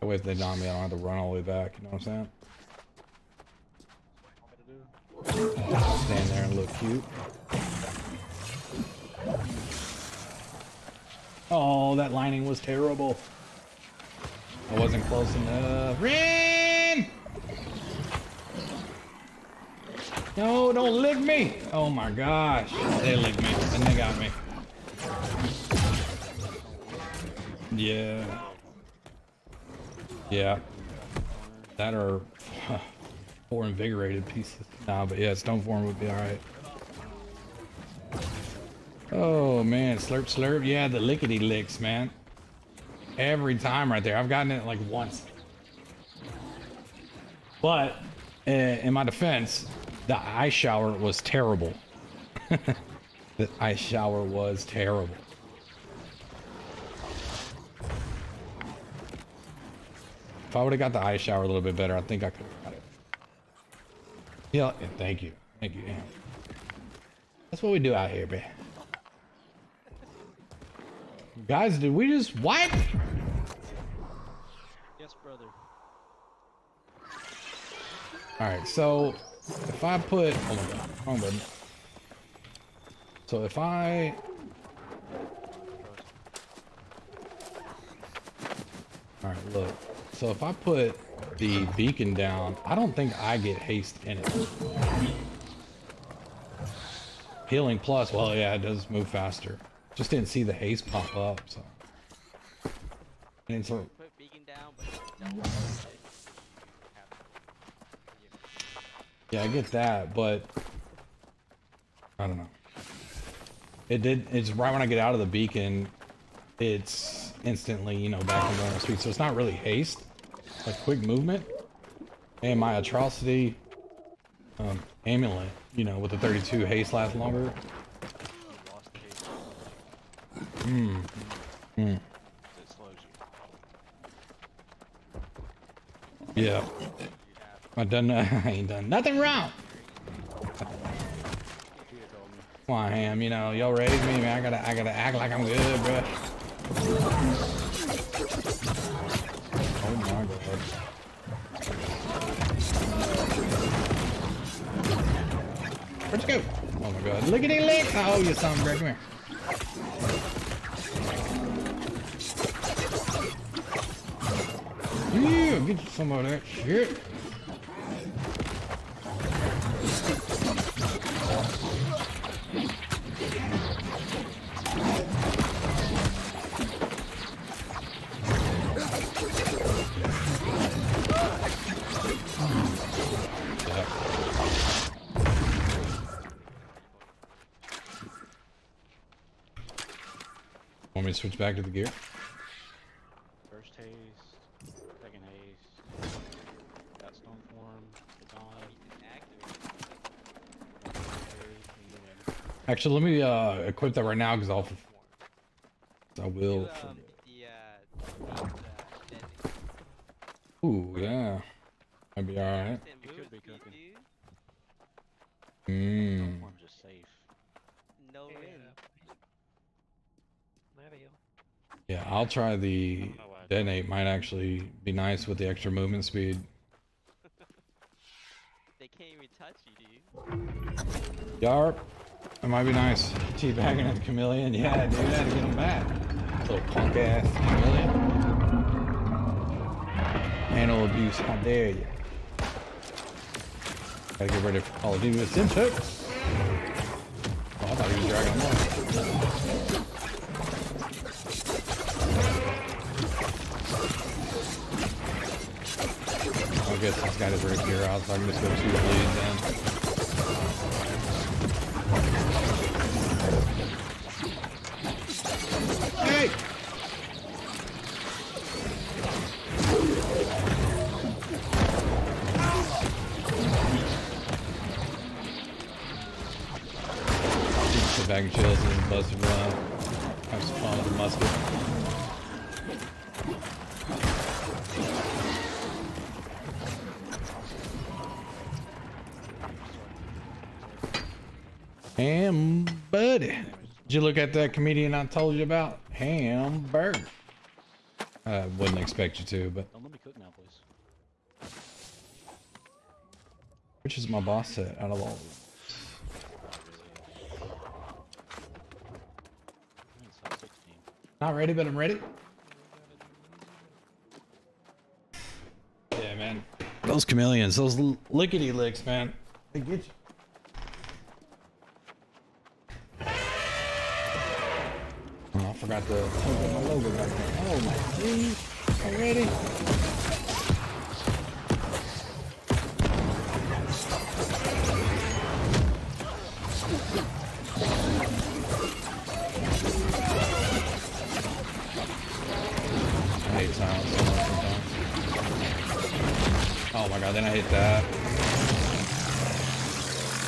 That way if they knock me, I don't have to run all the way back. You know what I'm saying? Stand there and look cute. Oh, that lining was terrible. I wasn't close enough. Rin! No, don't lick me. Oh my gosh. They licked me and they got me. Yeah. Yeah. That are four invigorated pieces. Nah, but yeah, stone form would be alright. Oh man, slurp slurp. Yeah, the lickety licks, man. Every time right there. I've gotten it like once. But uh, in my defense, the ice shower was terrible. the ice shower was terrible. If I would have got the ice shower a little bit better, I think I could have got it. Yeah, yeah, thank you. Thank you. Yeah. That's what we do out here, man. Guys, did we just what? Yes, brother. All right, so if I put, oh my god, wrong button. So if I, all right, look. So if I put the beacon down, I don't think I get haste in it. Healing plus, well, yeah, it does move faster. Just didn't see the haste pop up, so. And so, Put beacon down, but don't Yeah, I get that, but I don't know. It did. It's right when I get out of the beacon. It's instantly, you know, back in normal speed. So it's not really haste, like quick movement. And my atrocity um, amulet, you know, with the 32 haste lasts longer. Hmm. Hmm. Yeah. I done. I ain't done nothing wrong. Come on, Ham. You know, y'all raised me, man. I gotta, I gotta act like I'm good, bro. Oh my god. Where'd you go? Oh my god. Look at it, lick. I owe you something, bro. Come here. Yeah, get some of that shit. Switch back to the gear? First haste, second haste, got stone form, dodge. Actually, let me uh, equip that right now because I'll. I will. Um, the, uh, these, uh, Ooh, yeah. That'd be alright. It could be cooking. Mmm. Stone form's just safe. no ring. Yeah, I'll try the detonate. Might actually be nice with the extra movement speed. They can't even touch you, dude. Yarp. That might be nice. Teabagging at the chameleon. Yeah, dude, I had to get him back. Little punk ass chameleon. Animal abuse, how dare you? Gotta get ready for Call of Duty with Simchuk. Oh, I thought he was dragging him guess this guy doesn't really gear out, so I can just go the lead then. Hey! Sit back and chill and bust around. Have some fun with the musket. Ham buddy. Did you look at that comedian I told you about? Hamburger. I wouldn't expect you to, but Don't let me cook now, please. which is my boss set out of all of them? It's like 16. Not ready, but I'm ready. Yeah, man. Those chameleons, those lickety licks, man. They get you. Oh, I forgot to put my logo back there. Oh my geez. Already? I hate silence sometimes. Oh my god, then I hit that.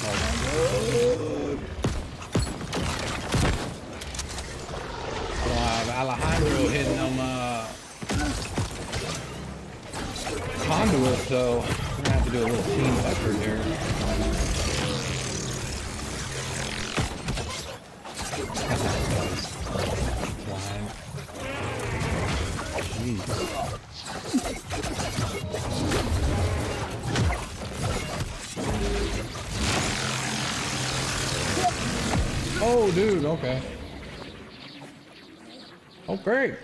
Oh my god. Have Alejandro hitting them uh, conduit, so we're gonna have to do a little team effort here. Oh, dude, okay. Oh, great.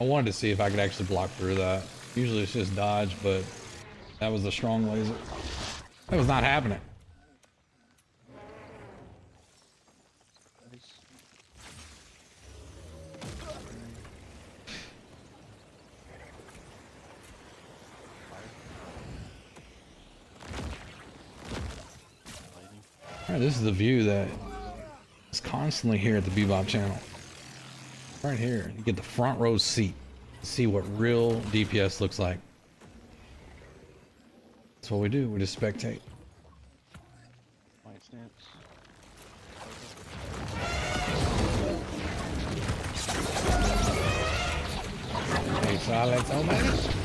I wanted to see if I could actually block through that. Usually it's just dodge, but that was a strong laser. That was not happening. All right, this is the view that is constantly here at the BeeBop channel. Right here. You get the front row seat. See what real DPS looks like. That's what we do. We just spectate. Silence on that.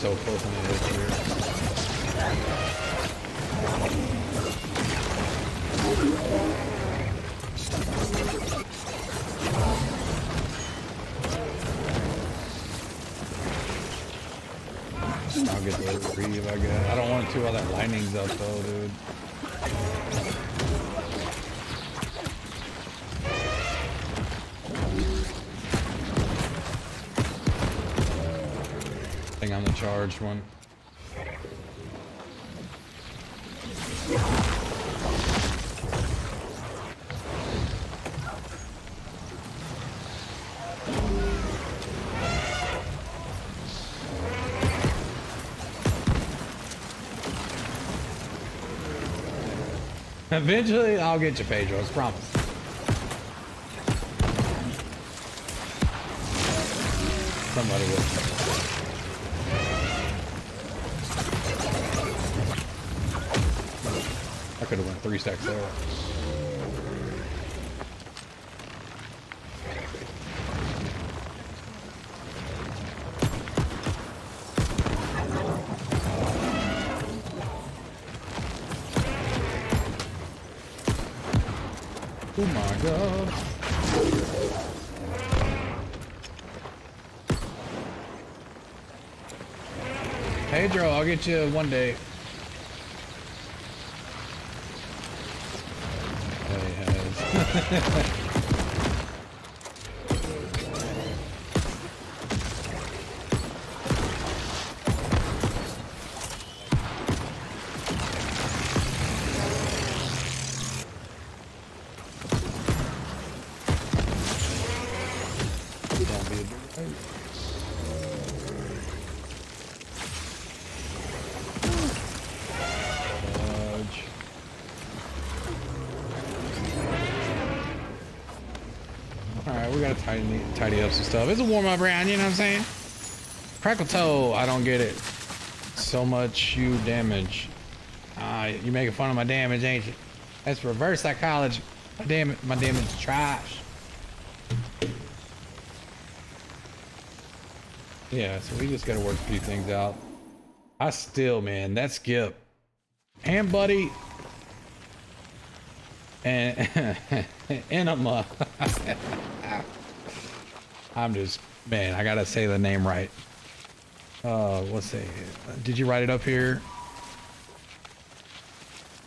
So close on the edge here. I'll get the retrieve, I guess. I don't want to all that lightning's up though, dude. Charged one. Eventually, I'll get you, Pedro. I promise. Somebody will. Three stacks there. Oh my god. Pedro, I'll get you one day. Yeah. stuff. It's a warm up round, you know what I'm saying? Krakatoa, I don't get it. So much you damage. Ah, you're making fun of my damage, ain't you? That's reverse psychology. My damage, my damage is trash. Yeah, so we just gotta work a few things out. I still, man, that skip. And buddy. And Enema. I'm just, man, I gotta say the name right. Uh, let's see. Did you write it up here?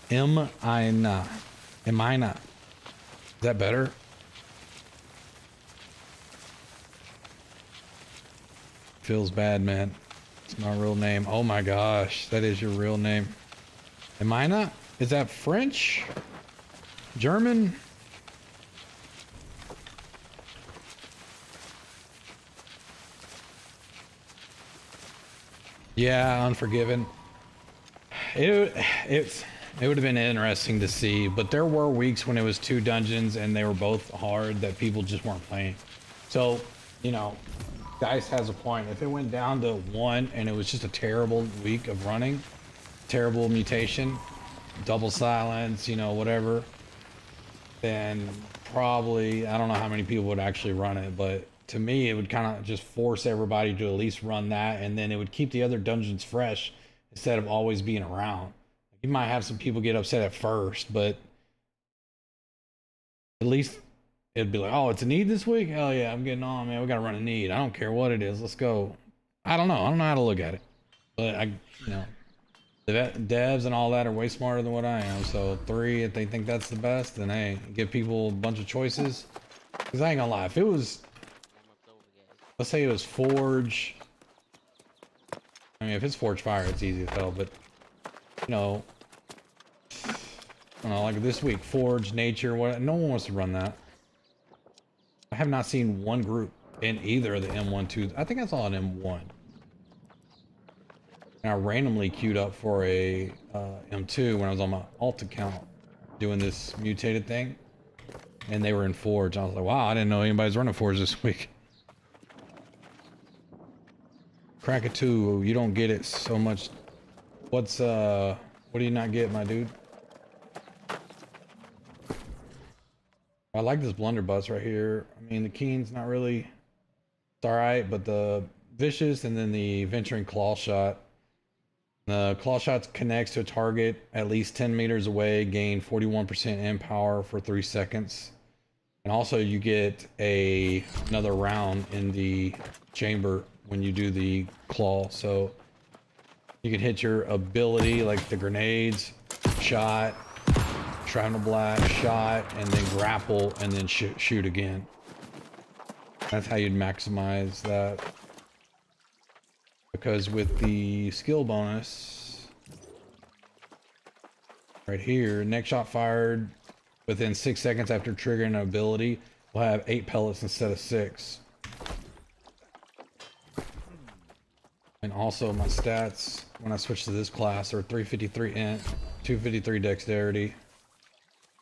M I N A. not? Is that better? Feels bad, man. It's my real name. Oh my gosh, that is your real name. Am I not? Is that French? German? Yeah, Unforgiven. It it's it would have been interesting to see, but there were weeks when it was two dungeons and they were both hard that people just weren't playing. So, you know, Dice has a point. If it went down to one and it was just a terrible week of running, terrible mutation, double silence, you know, whatever, then probably I don't know how many people would actually run it, but to me it would kind of just force everybody to at least run that and then it would keep the other dungeons fresh instead of always being around. You might have some people get upset at first, but at least it'd be like, oh, it's Ennead this week? Hell yeah, I'm getting on, man. We got to run Ennead. I don't care what it is. Let's go. I don't know. I don't know how to look at it. But I, you know, the devs and all that are way smarter than what I am. So three, if they think that's the best, then hey, give people a bunch of choices. Cause I ain't gonna lie, if it was, let's say it was Forge. I mean, if it's Forge Fire, it's easy to tell. But you know, know, like this week, Forge, Nature, what? No one wants to run that. I have not seen one group in either of the M12. I think I saw an M1. And I randomly queued up for a uh, M2 when I was on my alt account doing this mutated thing. And they were in Forge. I was like, wow, I didn't know anybody's running Forge this week. Krakatoa, you don't get it so much. What's, uh, what do you not get, my dude? I like this blunderbuss right here. I mean, the Keen's not really, it's all right, but the Vicious and then the Venturing Claw Shot. The Claw Shot connects to a target at least 10 meters away, gain 41% in power for three seconds. And also you get a another round in the chamber when you do the claw. So you can hit your ability like the grenades, shot, shrapnel blast, shot, and then grapple, and then sh shoot again. That's how you'd maximize that. Because with the skill bonus, right here, next shot fired within six seconds after triggering an ability will have eight pellets instead of six. And also my stats when I switch to this class are 353 int, 253 dexterity.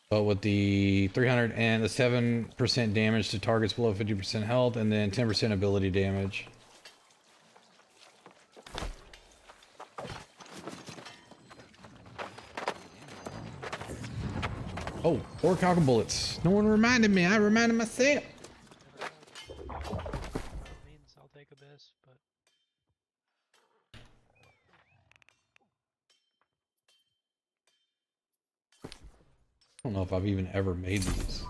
But with the 300 and the 7% damage to targets below 50% health and then 10% ability damage. Oh, four cockle bullets. No one reminded me. I reminded myself. means I'll take Abyss, but I don't know if I've even ever made these.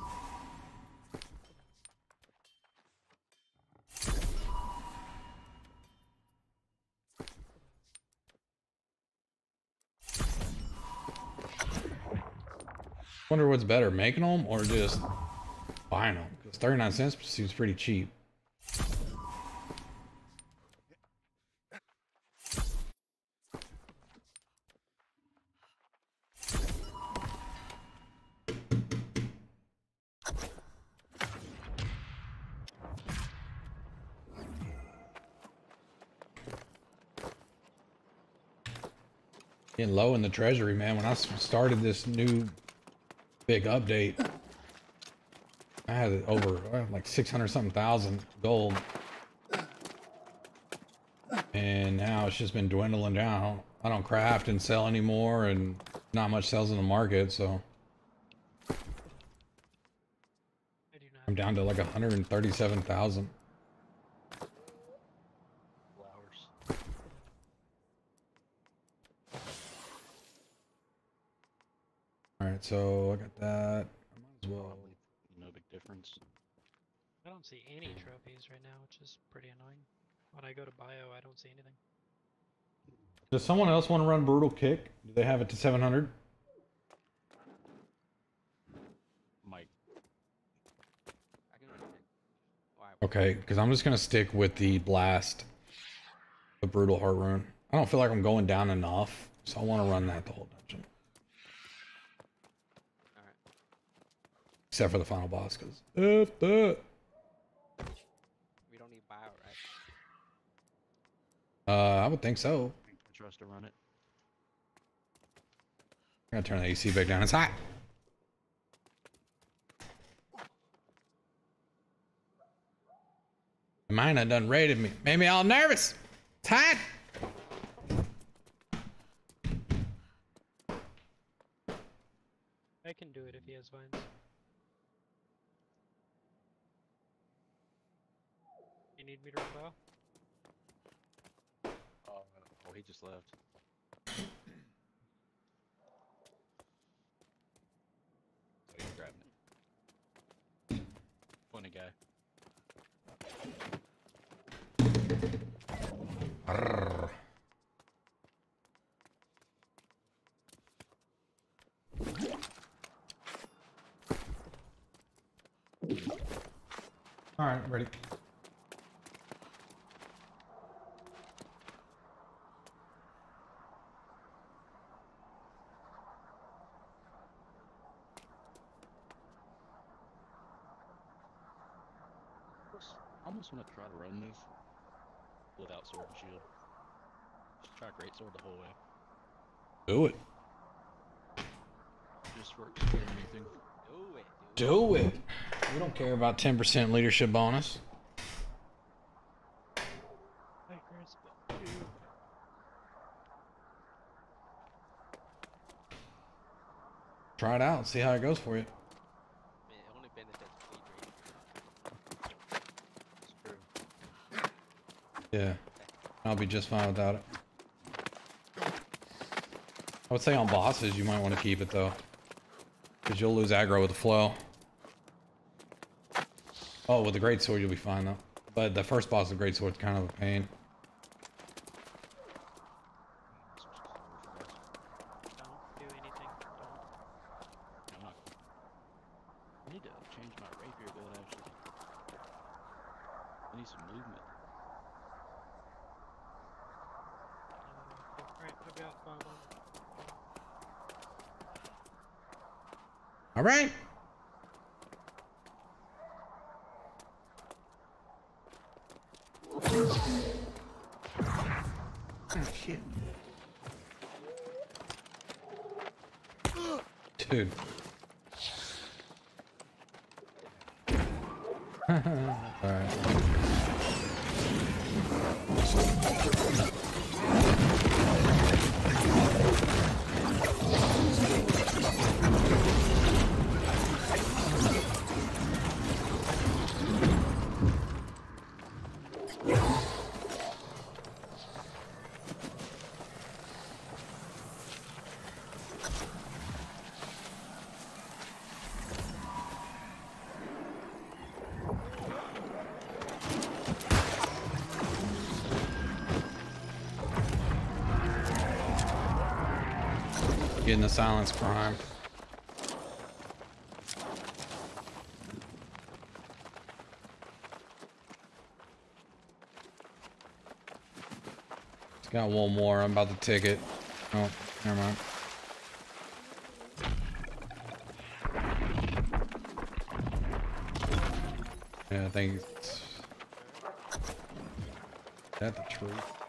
Wonder what's better, making them or just buying them? Because 39 cents seems pretty cheap. Low in the treasury, man. When I started this new big update, I had over I had like 600 something thousand gold. And now it's just been dwindling down. I don't craft and sell anymore, and not much sells in the market, so. I'm down to like 137,000. Alright, so I got that. I might as well. No big difference. I don't see any trophies right now, which is pretty annoying. When I go to bio, I don't see anything. Does someone else want to run Brutal Kick? Do they have it to 700? Mike. Okay, because I'm just going to stick with the Blast, the Brutal Heart Rune. I don't feel like I'm going down enough, so I want to run that the whole dungeon. Except for the final boss, because F that. We don't need bio, right? Uh, I would think so. I trust to run it. I'm going to turn the AC back down. It's hot. Mine done raided me. Made me all nervous. It's hot. I can do it if he has vines. Need me to run bio? Uh, oh, he just left. Oh, he's grabbing it. Funny guy. All right, ready. Almost want to try to run this without sword and shield. Just try great sword the whole way. Do it. Just for anything. Do it. Do it. We don't care about 10% leadership bonus. Hey, Chris, but you. Try it out. See how it goes for you. Man, it only benefits fleet rating. It's true. Yeah. I'll be just fine without it. I would say on bosses, you might want to keep it though. Because you'll lose aggro with the flow. Oh, with the great sword, you'll be fine though. But the first boss of great sword's kind of a pain. Getting the silence crime. It's got one more. I'm about to take it. Oh, never mind. Yeah, I think it's... Is that the truth?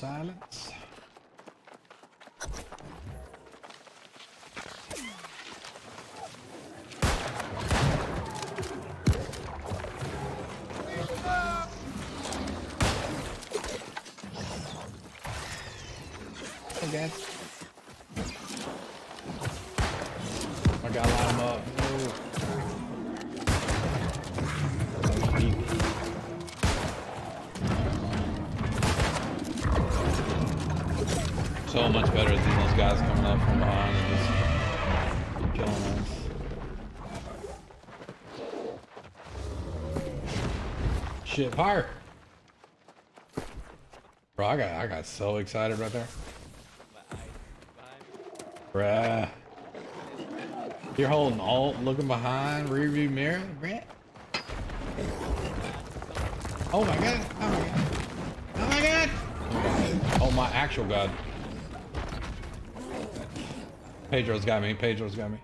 Silence. Much better than those guys coming up from behind and just killing us. Shit, fire! Bro, I got I got so excited right there. Bruh. You're holding alt, looking behind, rear view mirror, bruh. Oh my god! Oh my god! Oh my god! Oh my actual god. Pedro's got me. Pedro's got me.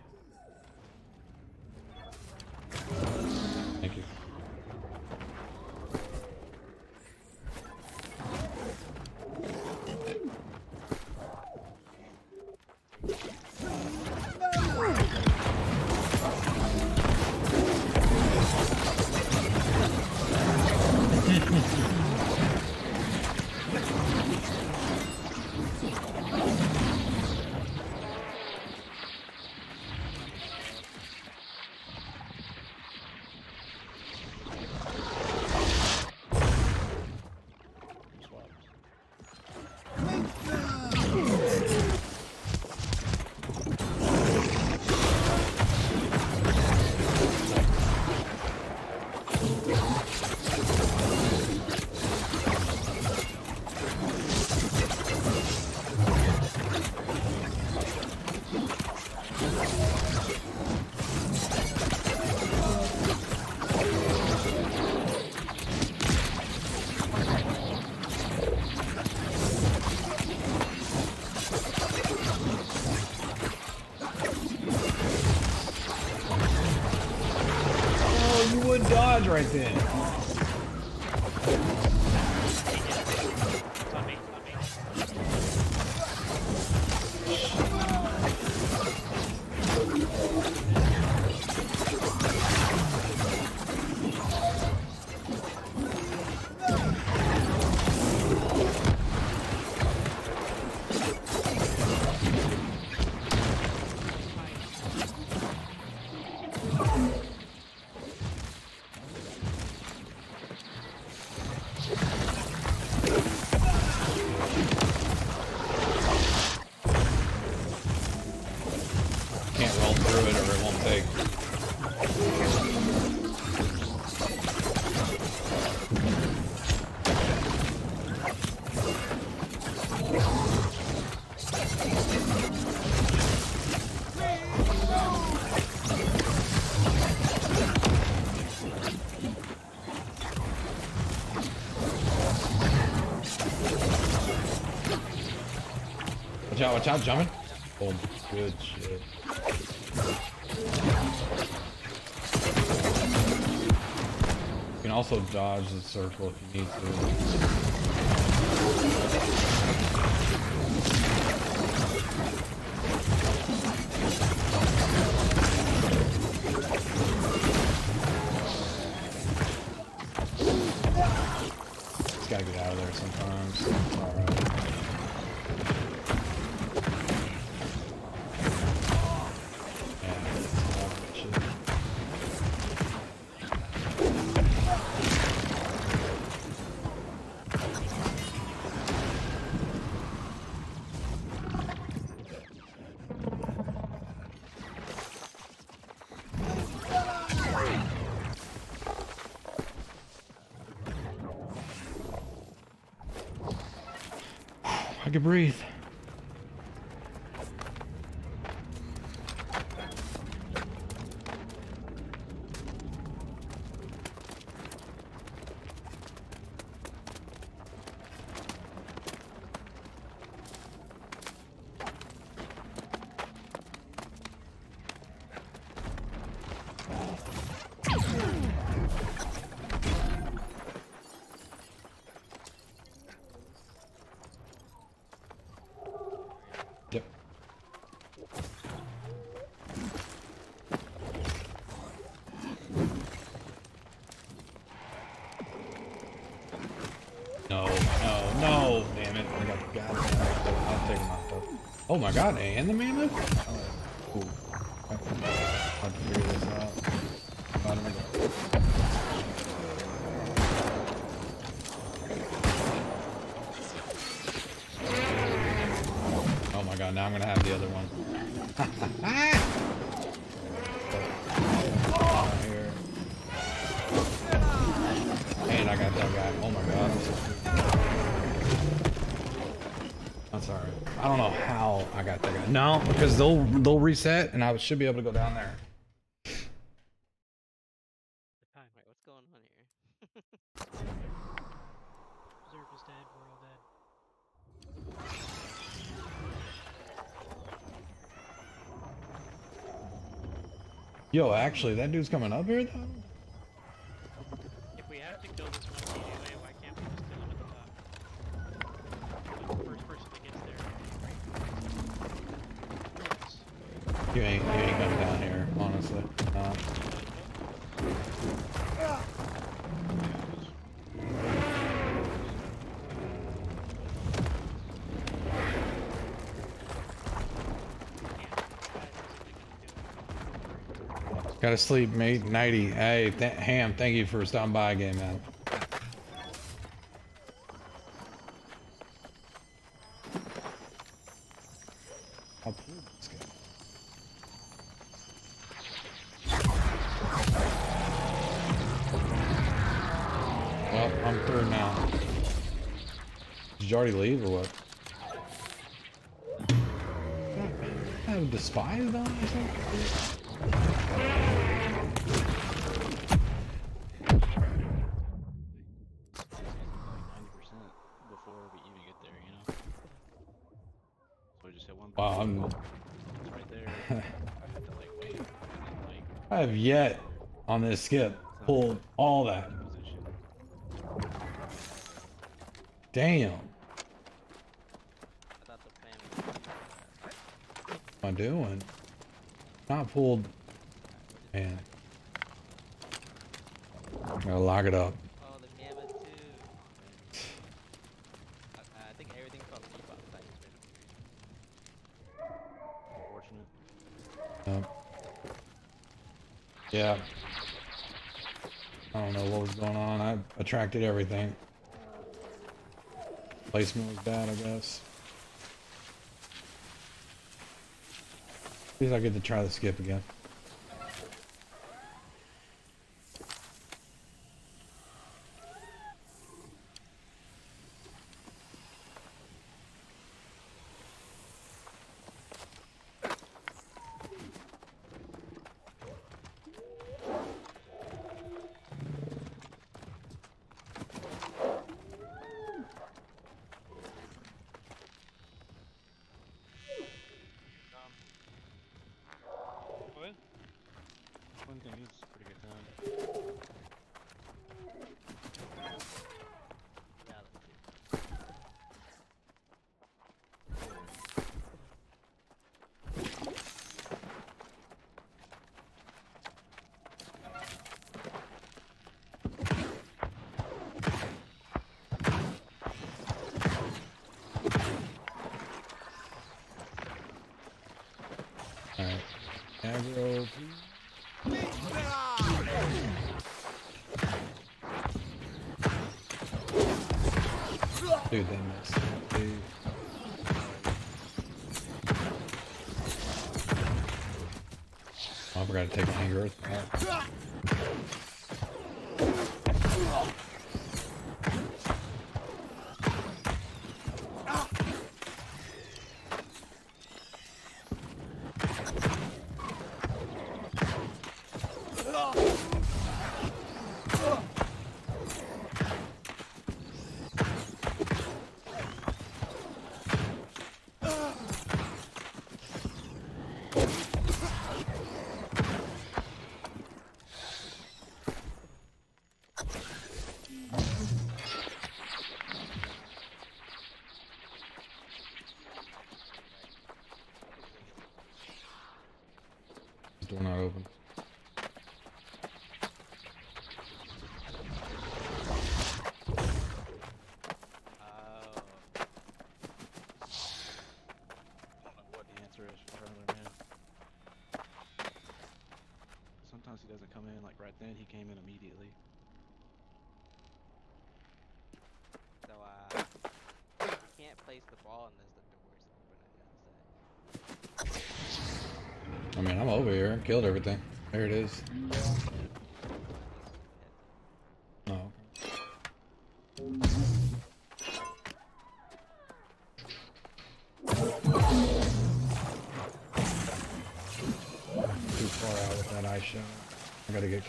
Watch out, jumping. Good shit. You can also dodge the circle if you need to. Breathe. Oh my god, and the mammoth? Cool. Oh my god, now I'm gonna have the other because they'll they'll reset and I should be able to go down there. Wait, what's going on here? Dead, we're all dead. Yo, actually, that dude's coming up here though? Gotta sleep, mate. Nighty. Hey, th Ham, thank you for stopping by again, man. Well, I'm third now. Did you already leave or what? I Have despised on or something? Hit one. Wow, I'm- right there. I to like wait. Then, like, I have yet on this skip pulled all that. Damn. I thought the plan was What am I doing? Not pulled. Man. Gotta lock it up. Oh, the mammoth too. I, I think everything from default types right Unfortunate. Yep. Yeah. I don't know what was going on. I attracted everything. Placement was bad, I guess. At least I get to try the skip again. He came in immediately. So, uh, you can't place the ball unless the door's open on the other. I mean, I'm over here. Killed everything. There it is.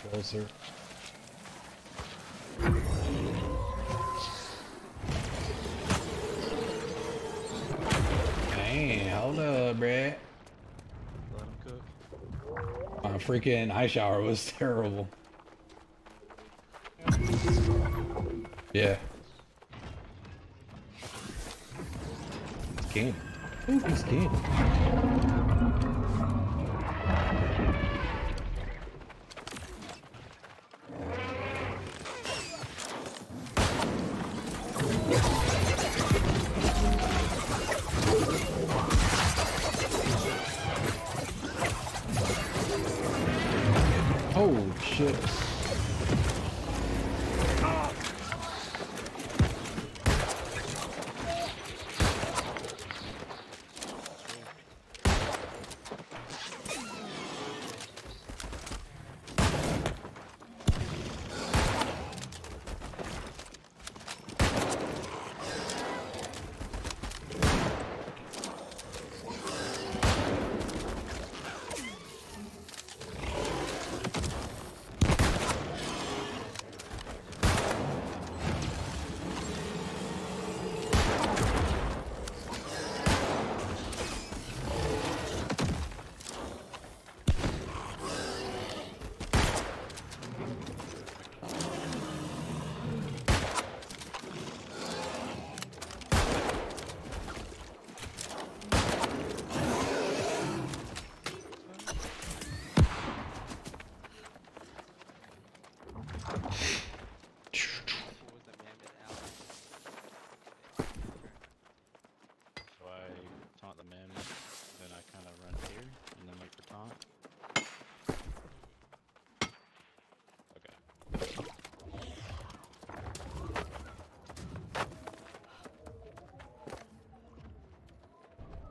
Closer. Hey, hold up, bruh. Let him cook. My freaking eye shower was terrible. Yeah.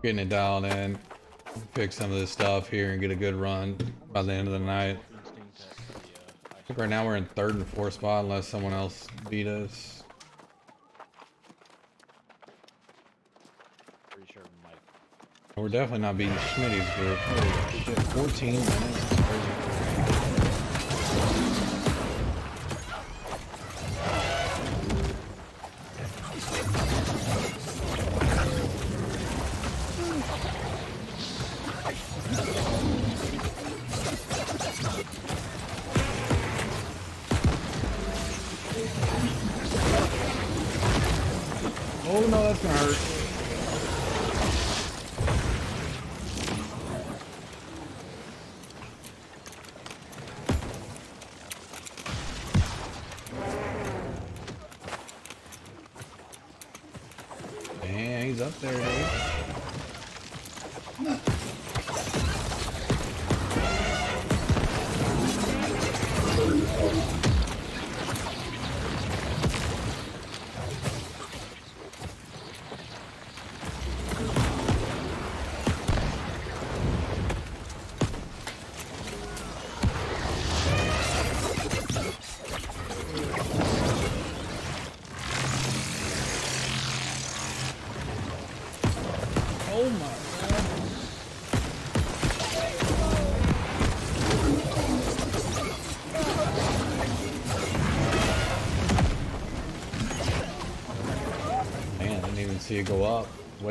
Getting it dialed in. Pick some of this stuff here and get a good run by the end of the night. I think right now we're in third and fourth spot unless someone else beat us. Pretty sure Mike. We're definitely not beating Schmitty's group. Holy shit, 14 minutes.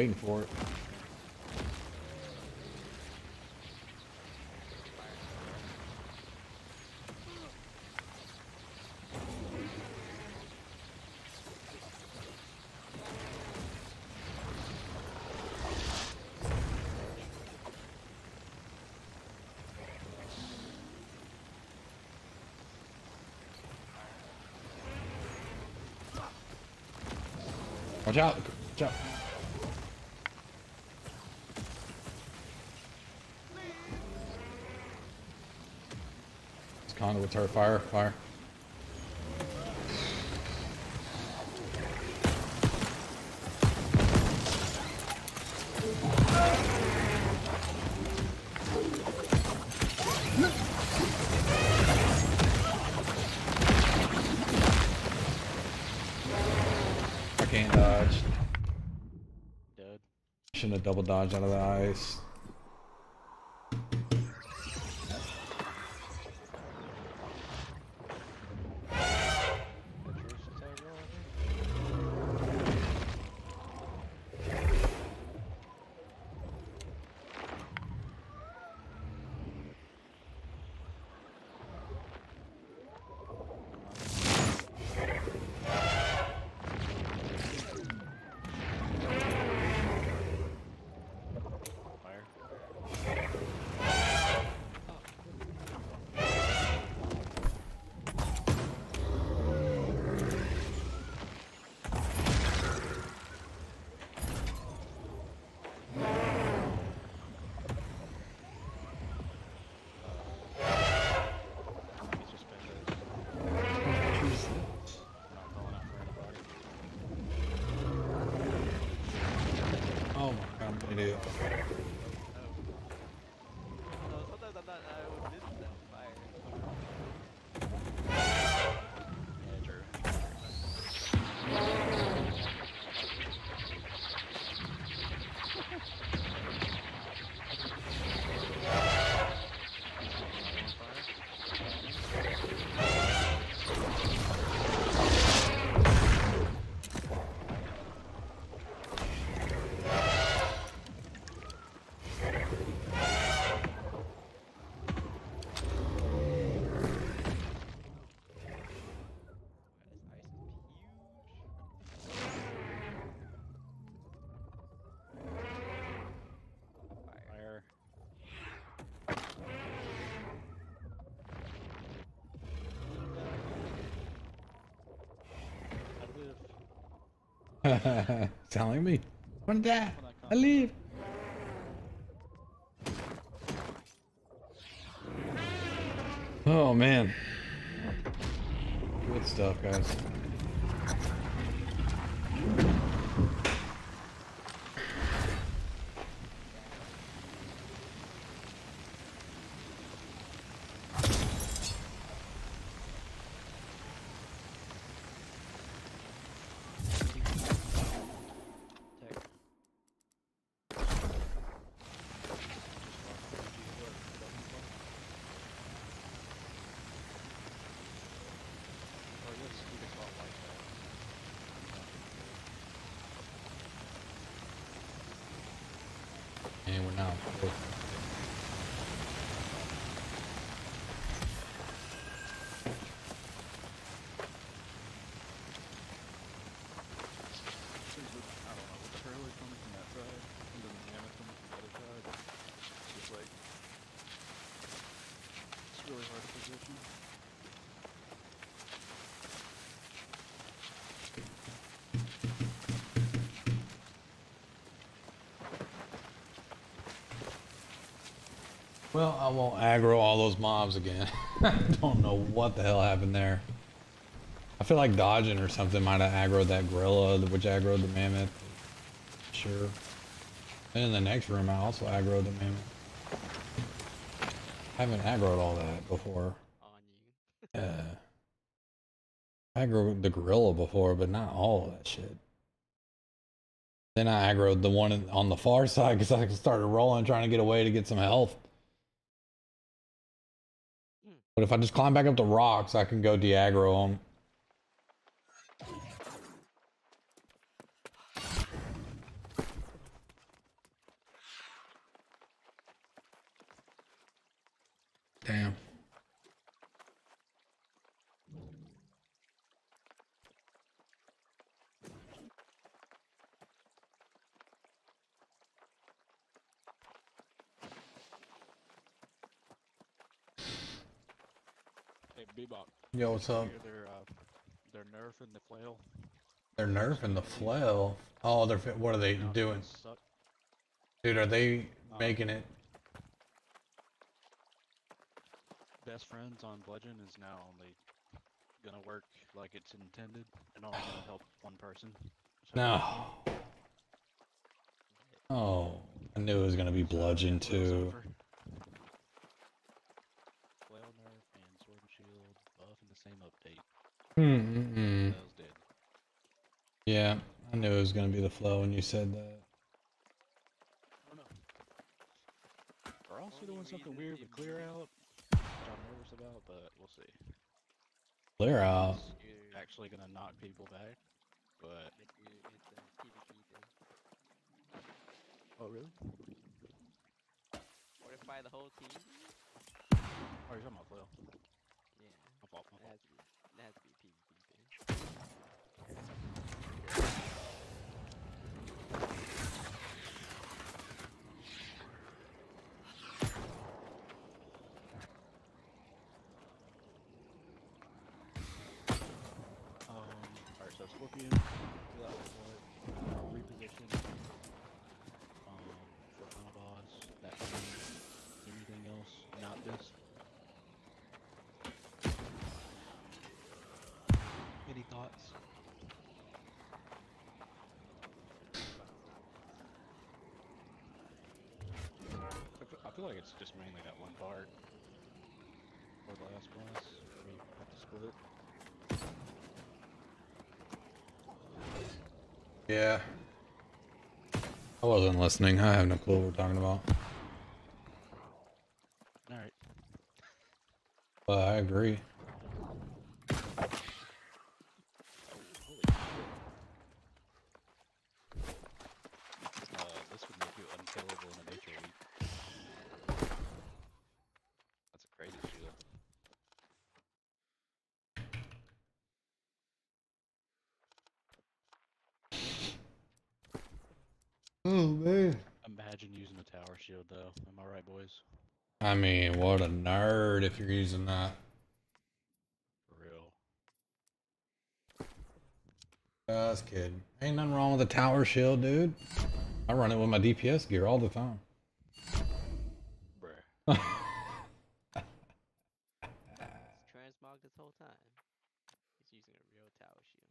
Waiting for it. Watch out! Conduits her. Fire, fire. I can't dodge. Dead. Shouldn't have double dodged out of the ice. Like me. Wanna die? I leave. Oh man. Good stuff, guys. Or this, you can swap like that. And we're now. I don't know, the trailer coming from that side, and then the mammoth coming from the other side. It's like, it's really hard to position. Well, I won't aggro all those mobs again. I don't know what the hell happened there. I feel like dodging or something might have aggroed that gorilla, which aggroed the mammoth. Sure. And in the next room, I also aggroed the mammoth. I haven't aggroed all that before. On you. Yeah. I aggroed the gorilla before, but not all of that shit. Then I aggroed the one on the far side because I started rolling, trying to get away to get some health. If I just climb back up the rocks, I can go de-aggro them. Damn. BeeBop. Yo, what's up? Hear They're, uh, they're nerfing the flail. They're nerfing the flail. Oh, they're what are they Now it's doing? Dude, are they making it? best friends on Bludgeon is now only gonna work like it's intended and only gonna help one person. So- No. Oh, I knew it was gonna be bludgeon too. Flail nerf and sword and shield both in the same update. Hmm. That was. Yeah, I knew it was gonna be the flow when you said that. We're also doing something weird with clear out, which I'm nervous about, but we'll see. Clear out. It's actually gonna knock people back, but oh really? Fortify the whole team? Oh, you're talking about flow. Yeah. My fault, my It fault. has to be, it has to be PvP thing. Um, alright, so Scorpion, fill out report, uh, reposition, um, for final boss, that means anything else, not this. Any thoughts? I feel, I feel like it's just mainly that one part for the last boss, where we have to split. Yeah. I wasn't listening. I have no clue what we're talking about. Alright. But I agree. Uh, this would make you unkillable in a nature week. That's a crazy shield. Oh man. Imagine using a tower shield though. Am I right, boys? I mean, what a nerd if you're using that. For real. Just kidding. Ain't nothing wrong with a tower shield, dude. I run it with my DPS gear all the time. Bruh. It's transmog this whole time. He's using a real tower shield.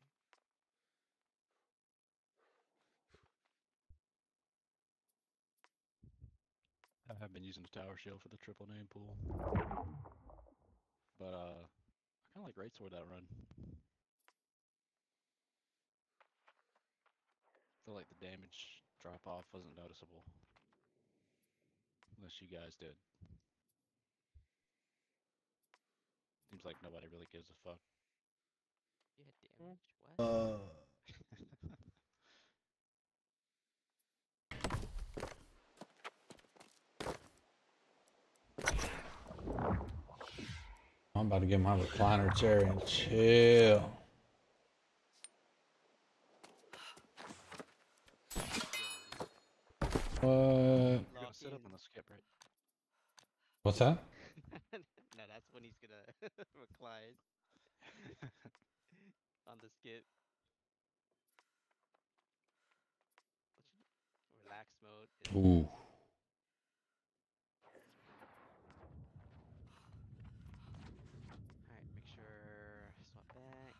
I have been using the tower shield for the triple name pool. But uh I kinda like Right Greatsword that run. feel like the damage drop off wasn't noticeable. Unless you guys did. Seems like nobody really gives a fuck. Yeah, damage. What? Uh. I'm about to get my recliner chair and chill. What? Sit up on the skip, right? What's that? no, that's when he's gonna recline on the skip. Relax mode. Ooh. Alright, make sure swap back.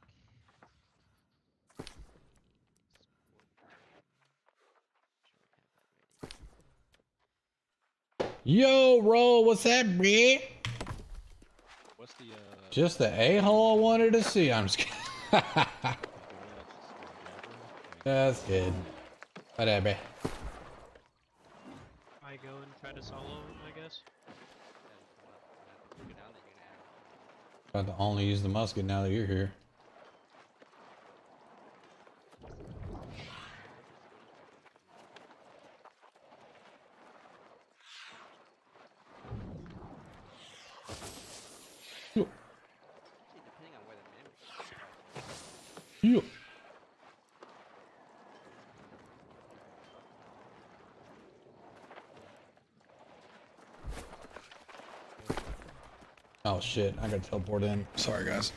Yo, roll, what's that, bitch? What's the uh Just the a-hole I wanted to see. I'm just kidding. Just kidding. Whatever. I go and try to solo him, I guess. Got to only use the musket now that you're here. Depending on where the memory Oh shit, I gotta teleport in. Sorry guys.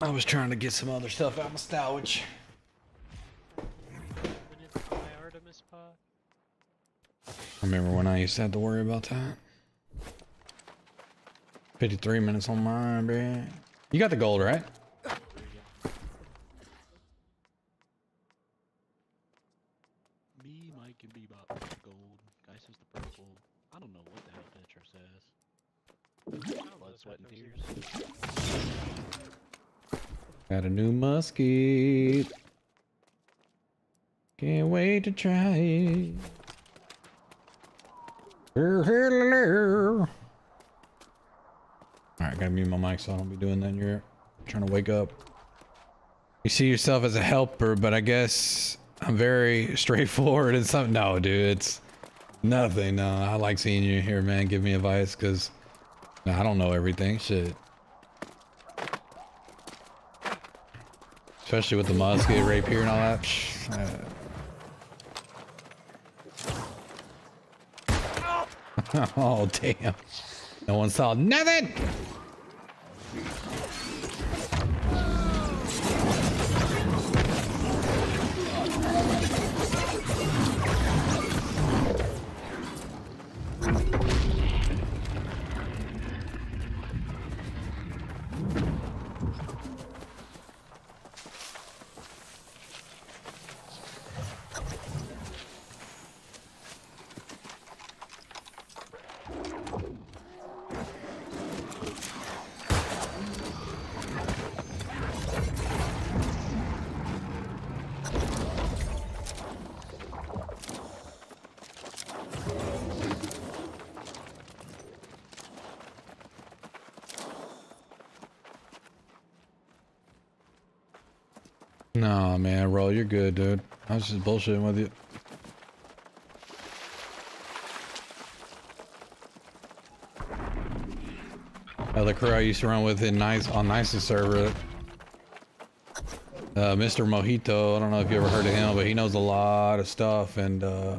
I was trying to get some other stuff out stowage. On my Artemis pod. Remember when I used to have to worry about that? 53 minutes on mine, bro. You got the gold, right? Me, Mike, and BeeBop is the gold. Geist is the purple. I don't know what the hell Petra says. Blood, sweat, and tears. Got a Can't wait to try it. Alright, gotta mute my mic so I don't be doing that. You're trying to wake up. You see yourself as a helper, but I guess I'm very straightforward and something. No, dude, it's nothing. No, I like seeing you here, man. Give me advice because I don't know everything. Shit. Especially with the musket rapier and all that. Uh. oh, damn. No one saw nothing. Man, roll. You're good, dude. I was just bullshitting with you. Uh, the crew I used to run with in nice on Nice's server. Uh, Mr. Mojito. I don't know if you ever heard of him, but he knows a lot of stuff and uh,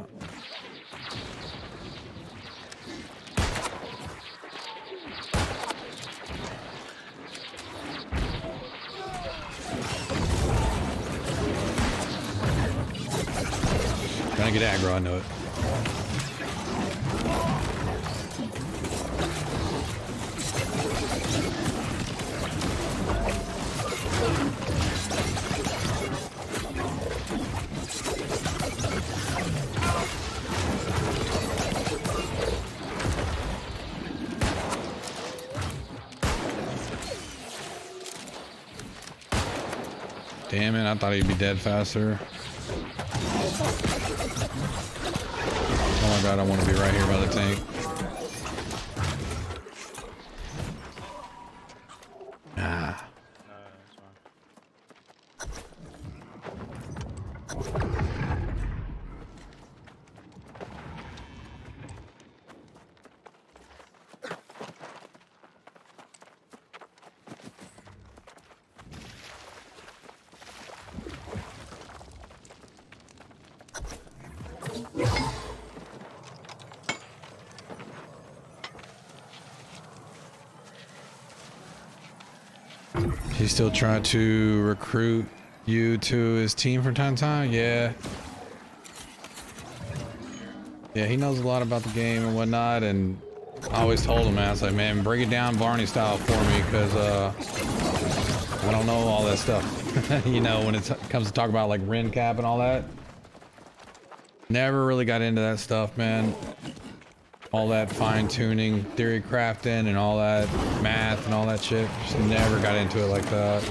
aggro, I it. Damn it, I thought he'd be dead faster. God, I want to be right here by the tank. Still trying to recruit you to his team from time to time? Yeah. Yeah, he knows a lot about the game and whatnot, and I always told him, man, I was like, man, break it down Barney style for me, because uh, I don't know all that stuff. you know, when it comes to talk about like rend cap and all that. Never really got into that stuff, man. All that fine tuning, theory crafting, and all that math and all that shit. Just never got into it like that.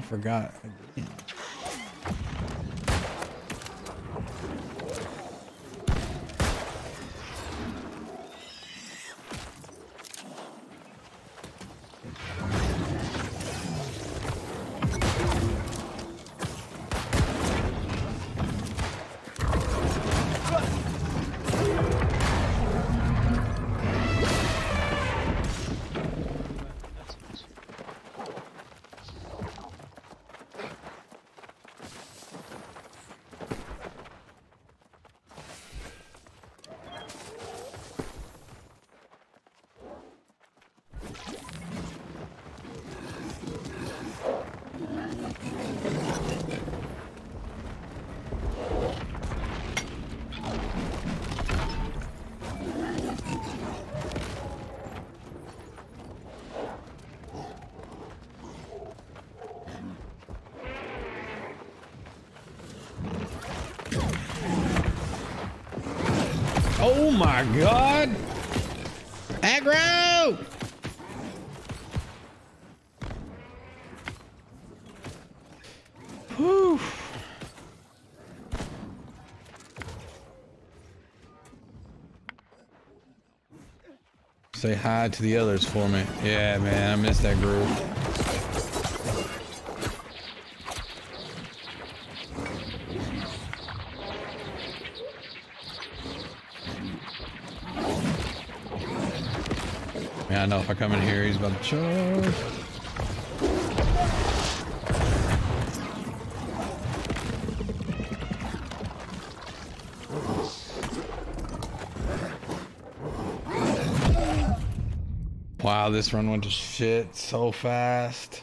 I forgot again. My god! Aggro! Whew. Say hi to the others for me. Yeah, man, I missed that group. I know if I come in here, he's about to charge. Wow, this run went to shit so fast.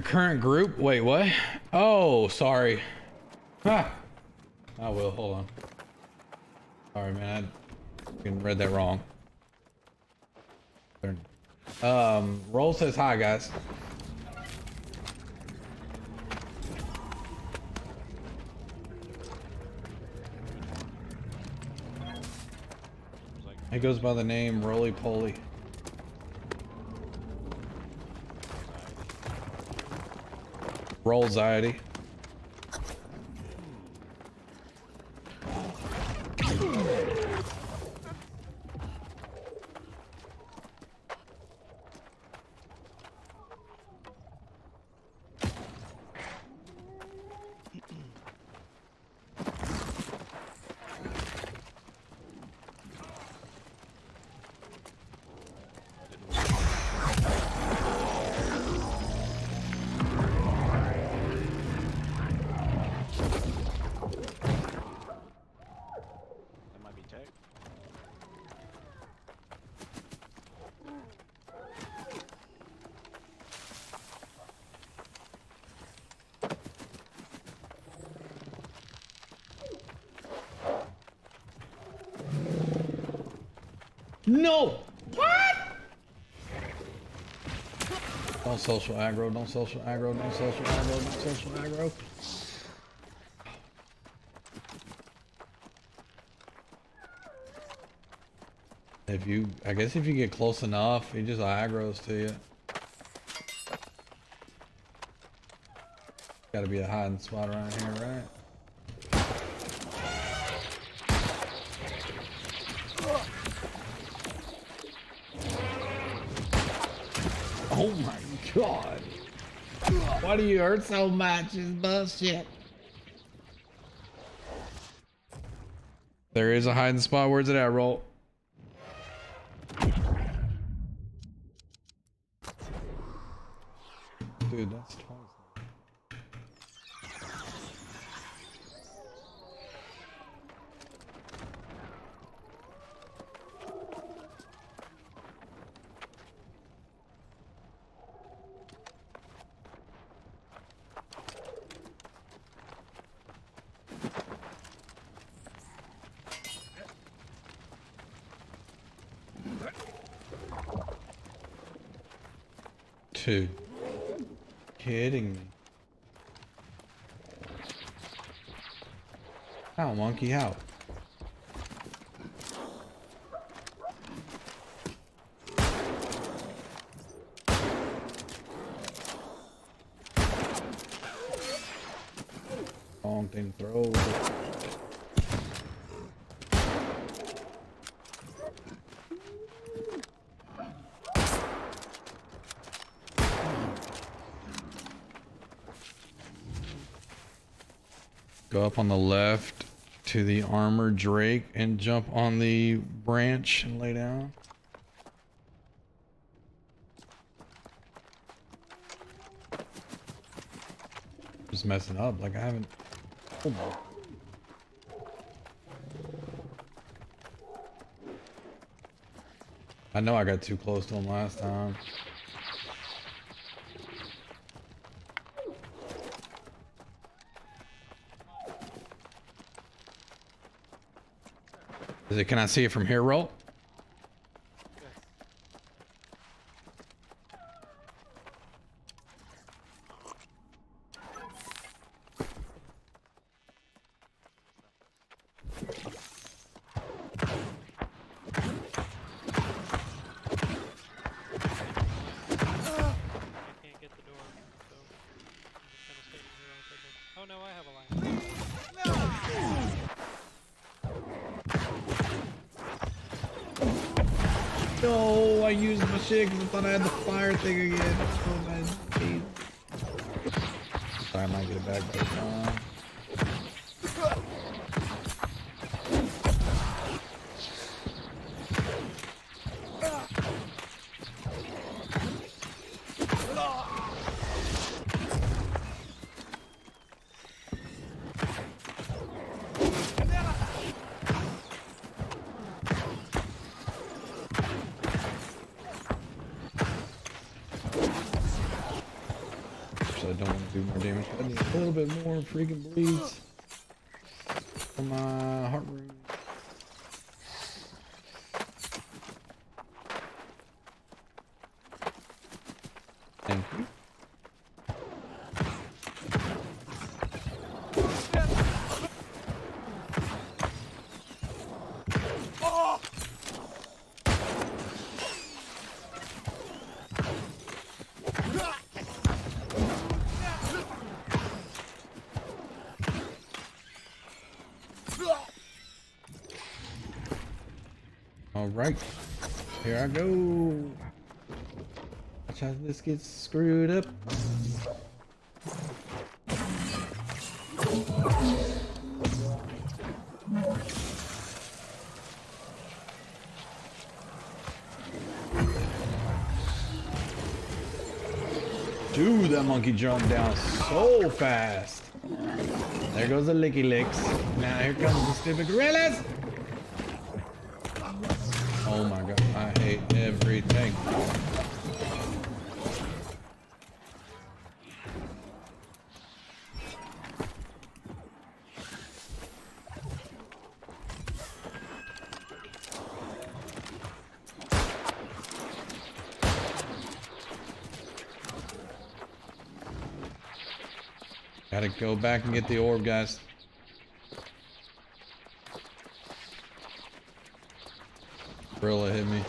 Your current group. Wait, what? Oh, sorry. Ah. I will. Hold on. Sorry, man. I read that wrong. Um, Roll says hi, guys. It goes by the name Roly Poly. Roll anxiety. No! What? Don't social aggro, don't social aggro, don't social aggro, don't social aggro. If you, I guess if you get close enough, he just aggroes to you. Gotta be a hiding spot around here, right? Oh my god. Why do you hurt so much? It's bullshit. There is a hiding spot. Where's it at, roll? Dude, that's twice. Two. Kidding me. How, monkey, how? Long thing throw. Go up on the left to the armored drake and jump on the branch and lay down. Just messing up like I haven't. Oh. I know I got too close to him last time. Can I see it from here, roll? Bit more freaking bleeds right, here I go. Watch how this gets screwed up. Dude, that monkey jumped down so fast. There goes the licky licks. Now here comes the stupid gorillas. Everything. Gotta go back and get the orb, guys. Gorilla hit me.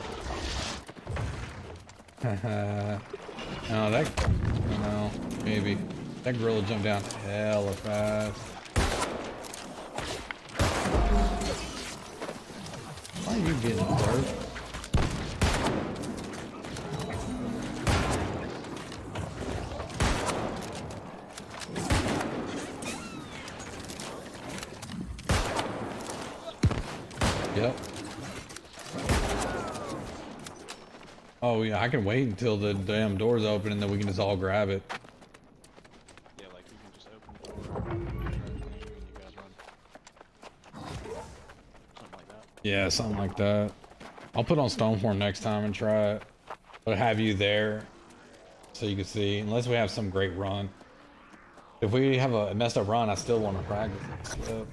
no, that. No, maybe. That gorilla jumped down hella fast. Why are you getting hurt? Yep. Oh yeah, I can wait until the damn door's open and then we can just all grab it. Yeah, something like that. I'll put on Stoneform next time and try it. But have you there so you can see, unless we have some great run. If we have a messed up run, I still want to practice it. So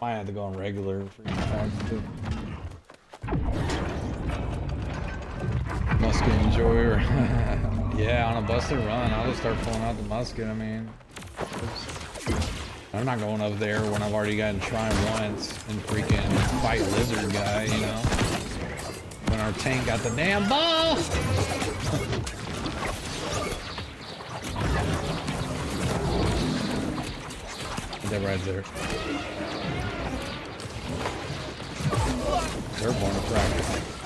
might have to go on regular for freaking practice too. Musket enjoyer. yeah, on a busted run, I'll just start pulling out the musket. I mean, I'm not going up there when I've already gotten try once and freaking fight lizard guy, you know. When our tank got the damn ball. that right there. They're born to practice.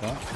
Good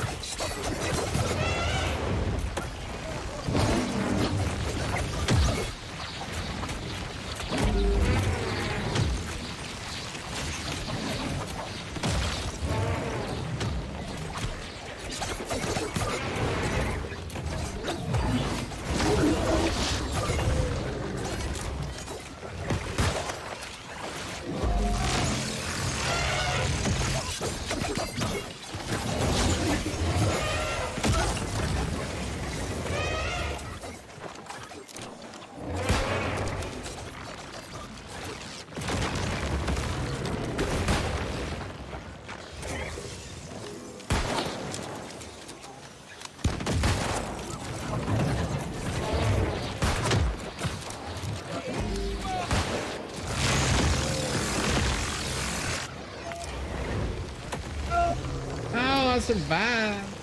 I survived.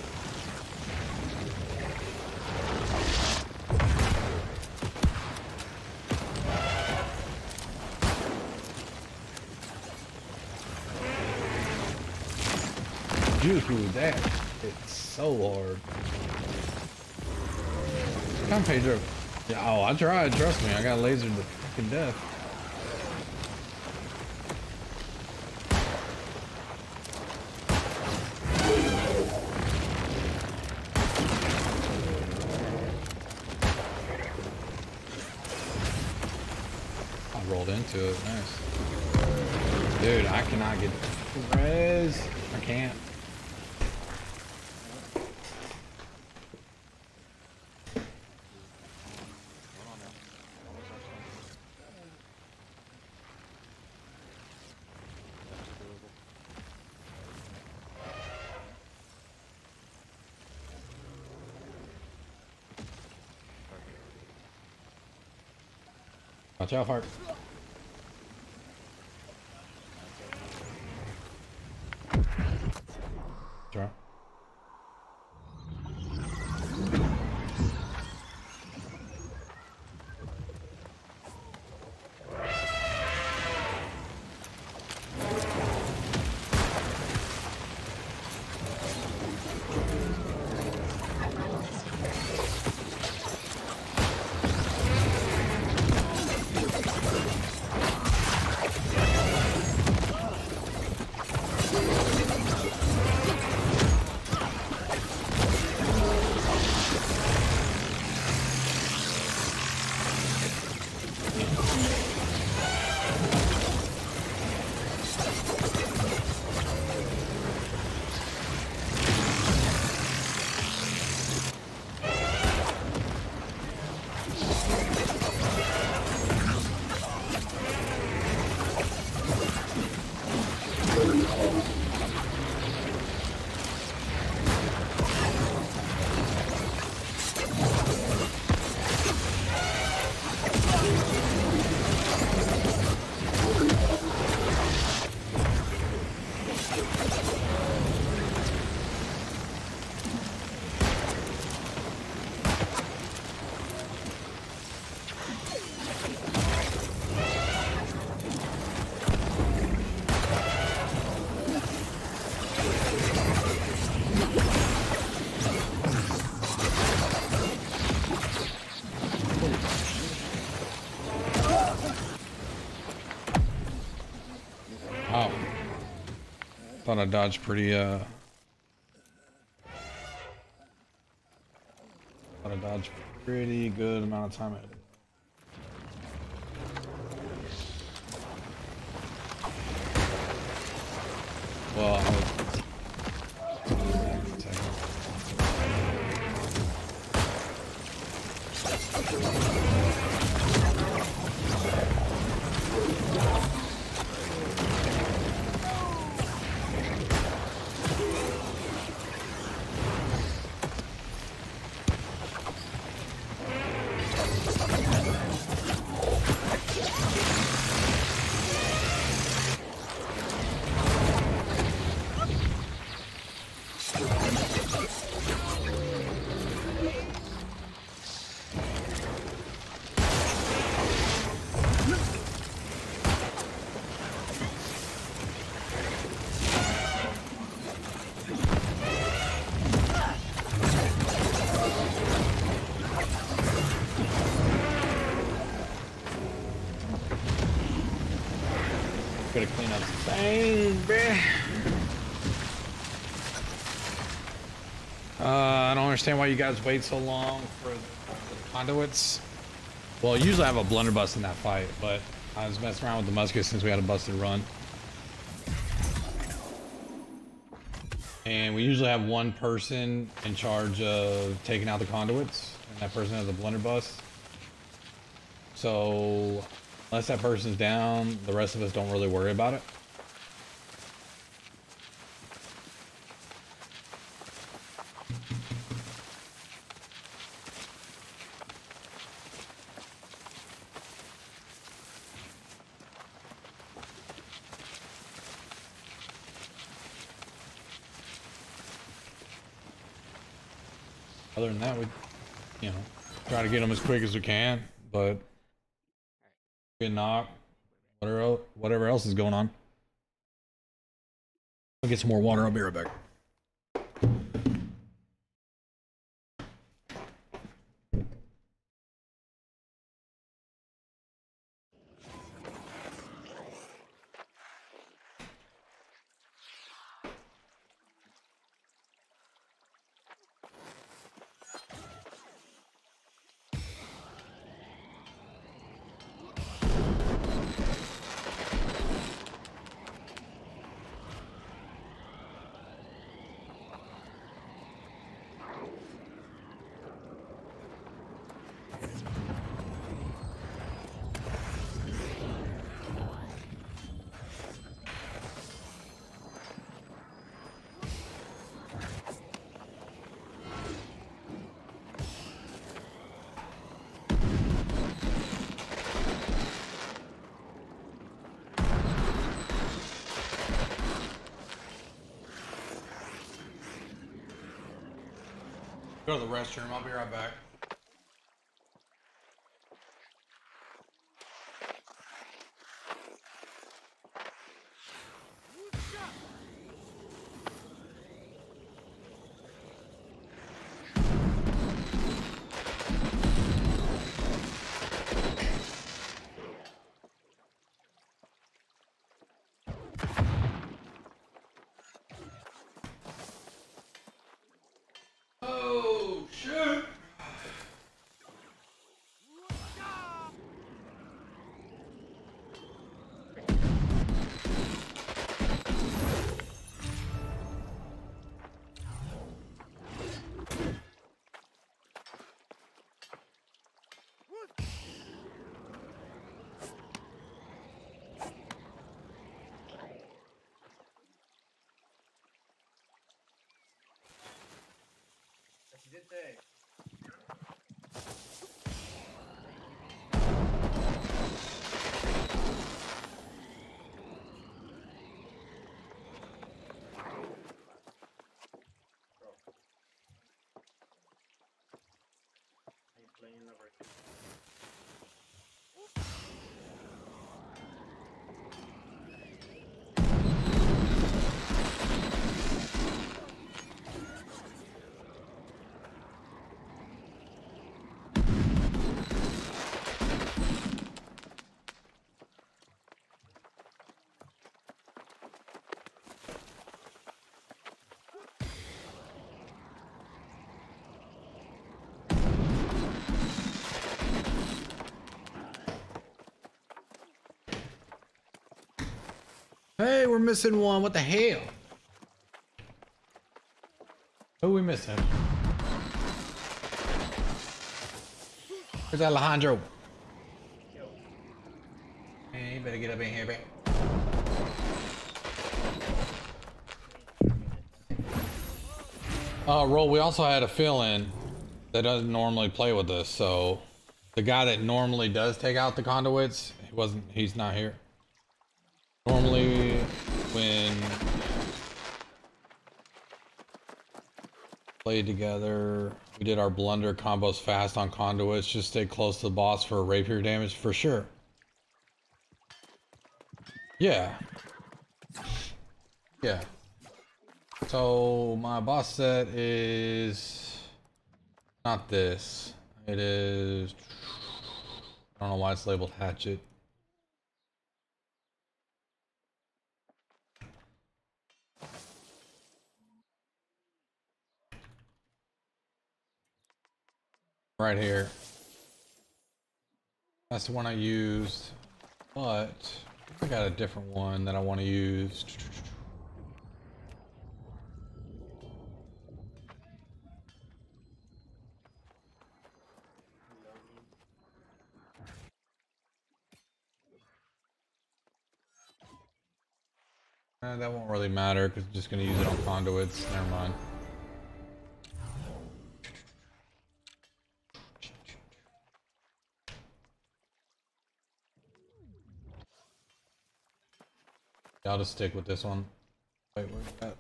Dude, that it's so hard. Come, Pedro. Yeah, oh, I tried. Trust me, I got lasered to fucking death. Into it. Nice. Dude, I cannot get res. I can't. Watch out, Hart. Thought I dodged pretty, uh... Thought I dodged pretty good amount of time. at Uh, I don't understand why you guys wait so long for the conduits. Well, usually I have a blunderbuss in that fight, but I was messing around with the musket since we had a busted run. And we usually have one person in charge of taking out the conduits, and that person has a blunderbuss. So, unless that person's down, the rest of us don't really worry about it. That, we, you know, try to get them as quick as we can, but get knocked, whatever, el- whatever else is going on. I'll get some more water. I'll be right back. Restroom. I'll be right back. Did they? playing over Hey, we're missing one. What the hell? Who we missing? Where's Alejandro? Hey, you better get up in here, babe. Uh, Roll, we also had a fill-in that doesn't normally play with us, so the guy that normally does take out the conduits, he wasn't, he's not here. Normally, when played together, we did our blunder combos fast on conduits, just stay close to the boss for rapier damage for sure. Yeah. Yeah. So my boss set is not this. It is I don't know why it's labeled hatchet. Right here. That's the one I used, but I got a different one that I want to use. Uh, that won't really matter because I'm just going to use it on conduits. Never mind. I'll just stick with this one. Wait, where's that?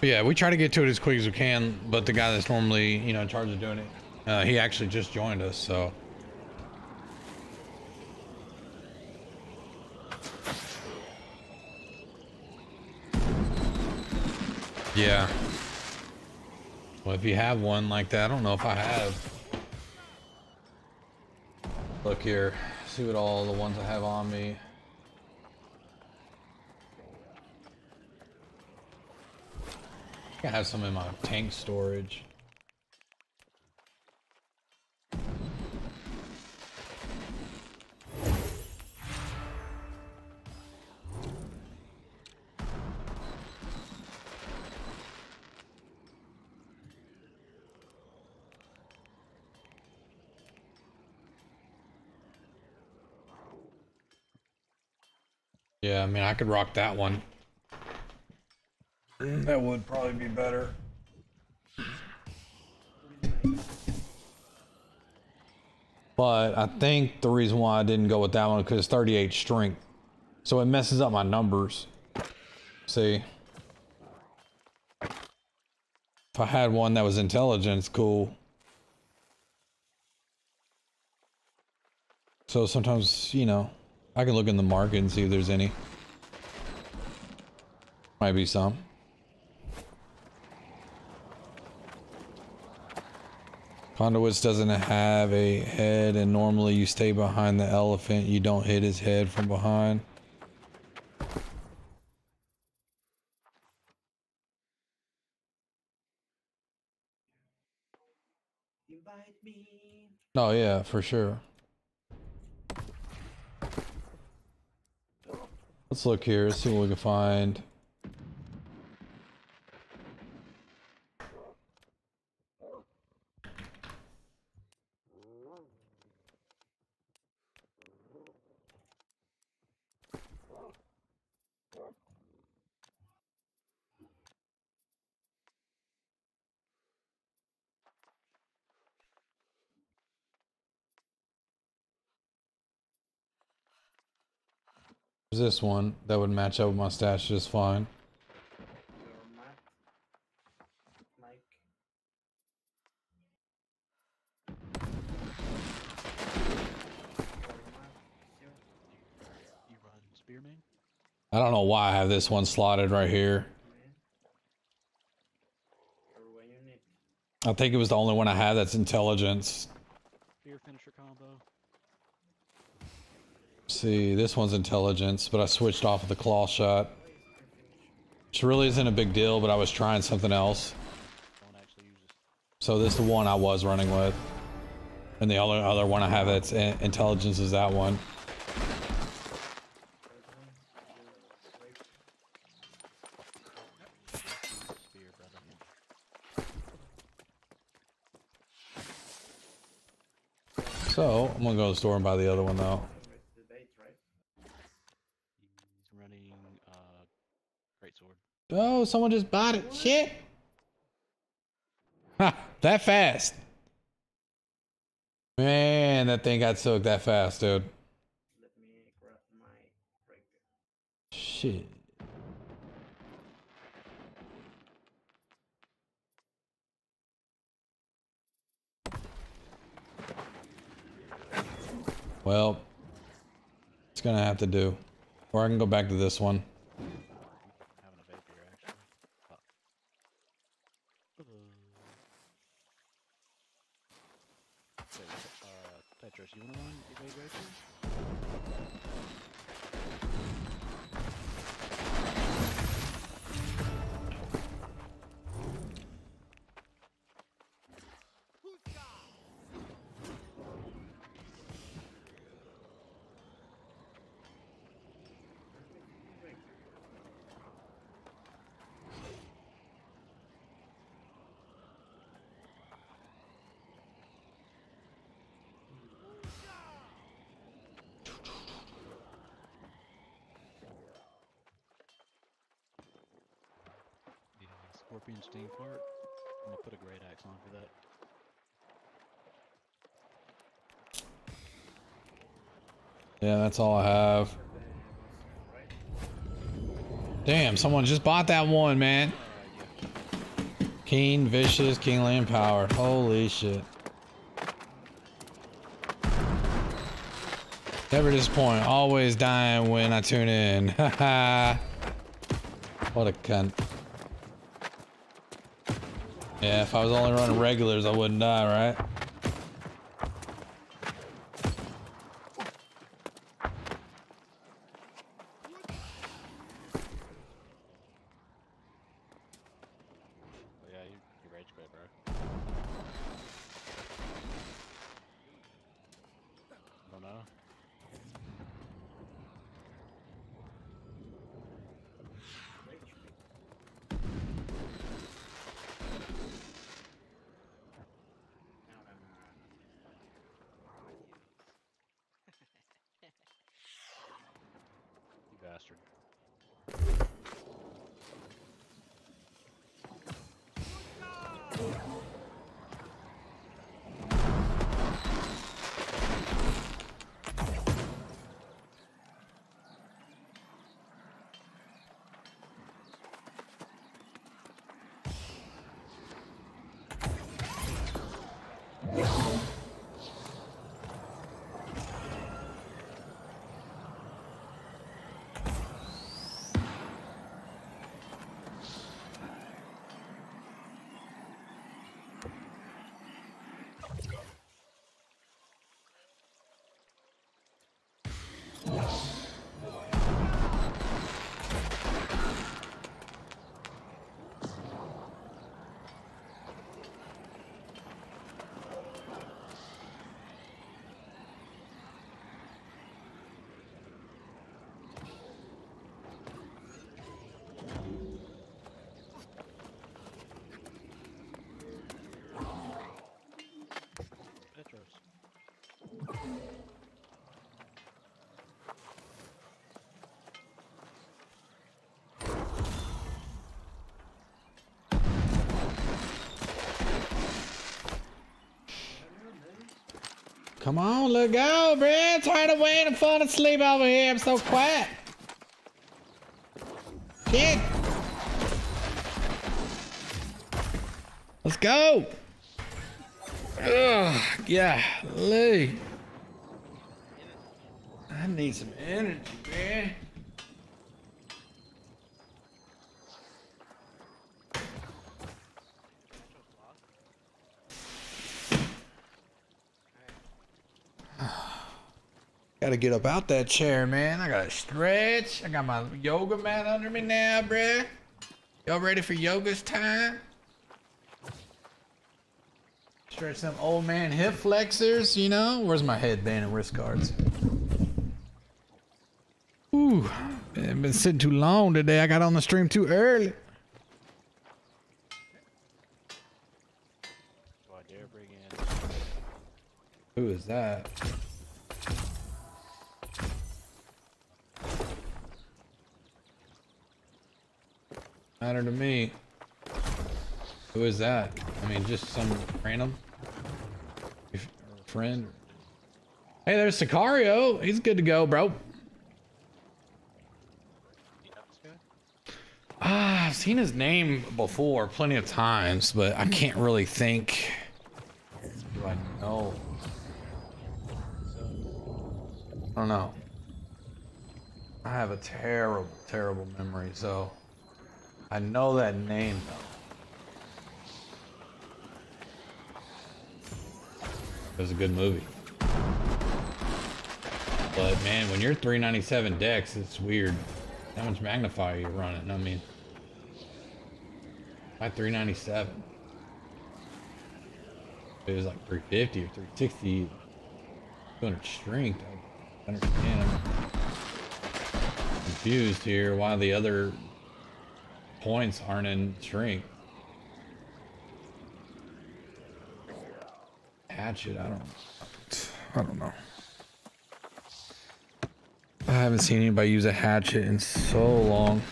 But yeah, we try to get to it as quick as we can, but the guy that's normally, you know, in charge of doing it, uh, he actually just joined us, so. Yeah. Well, if you have one like that, I don't know if I have. Look here, see what all the ones I have on me. I have some in my tank storage. Yeah, I mean, I could rock that one. Mm, that would probably be better. But I think the reason why I didn't go with that one because it's 38 strength. So it messes up my numbers. See? If I had one that was intelligence, cool. So sometimes, you know, I can look in the market and see if there's any. Might be some. Conduits doesn't have a head and normally you stay behind the elephant. You don't hit his head from behind. Oh yeah, for sure. Let's look here, see what we can find. There's this one that would match up with my stash just fine. I don't know why I have this one slotted right here. I think it was the only one I had that's intelligence. Spear finisher combo. See, this one's intelligence, but I switched off of the claw shot. Which really isn't a big deal, but I was trying something else. So this is the one I was running with. And the other other one I have that's in- intelligence is that one. So I'm gonna go to the store and buy the other one though. He's running uh great sword. Oh, someone just bought it. Shit. Ha, that fast. Man, that thing got soaked that fast, dude. Shit. Well, it's gonna have to do. Or I can go back to this one. Having a vape here actually. Fuck. Wait, uh, Petros, you wanna run your vape racer? scorpion sting part. I'm gonna put a great axe on for that. Yeah, that's all I have. Damn, someone just bought that one, man. Keen, vicious, kingly Power. Holy shit. Never disappoint. Always dying when I tune in. What a cunt. Yeah, if I was only running regulars, I wouldn't die, right? Come on, let go, of waiting and falling asleep over here. I'm so quiet. Shit. Let's go. Ugh, yeah, Lee. I need some energy, man. Gotta get up out that chair, man. I gotta stretch. I got my yoga mat under me now, bruh. Y'all ready for yoga's time? Stretch some old man hip flexors, you know? Where's my headband and wrist guards? Ooh, man, been sitting too long today. I got on the stream too early. Do I dare bring in? Who is that? Matter to me. Who is that? I mean, just some random friend. Hey, there's Sicario. He's good to go, bro. Ah, I've seen his name before plenty of times, but I can't really think. Do I know? I don't know. I have a terrible, terrible memory, so I know that name though. It was a good movie. But man, when you're 397 dex, it's weird how much magnifier you're running. I mean, my 397. It was like 350 or 360, 200 strength. I understand. I'm confused here why the other points aren't in strength. Hatchet, I don't I don't know. I haven't seen anybody use a hatchet in so long.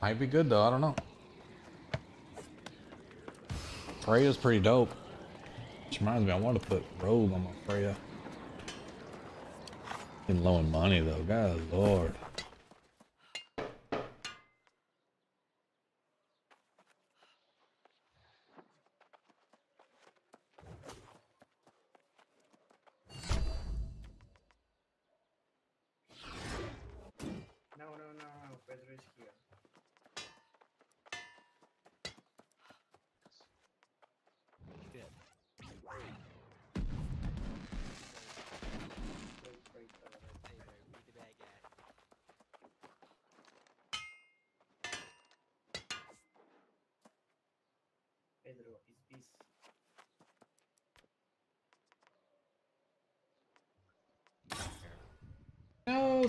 Might be good though, I don't know. Freya's pretty dope. Which reminds me, I want to put robe on my Freya. Getting low in money though, god lord.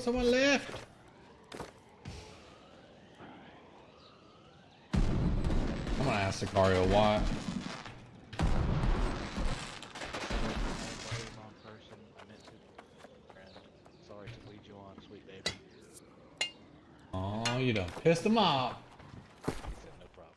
Someone left. I'm gonna ask Sicario why. wrong. I meant to. Sorry to lead you on, sweet baby. Oh, you done pissed him off. He said no problem.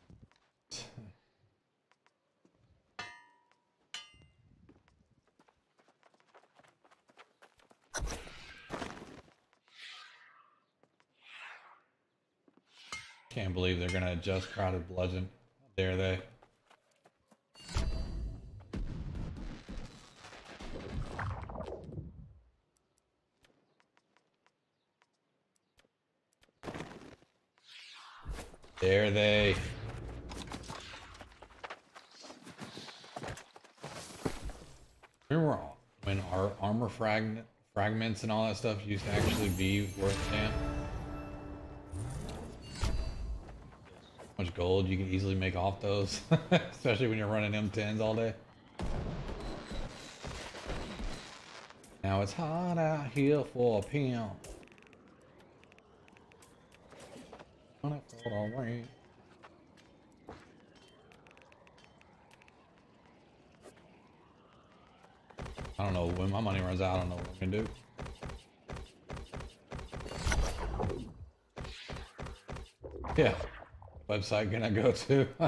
Can't believe they're gonna adjust crowded bludgeon. How dare they? Dare they? Remember when our armor fragment fragments and all that stuff used to actually be worth damn? Gold you can easily make off those, especially when you're running M10s all day. Now it's hot out here for a pimp. I don't know when my money runs out. I don't know what I can do. Yeah. Website can I go to?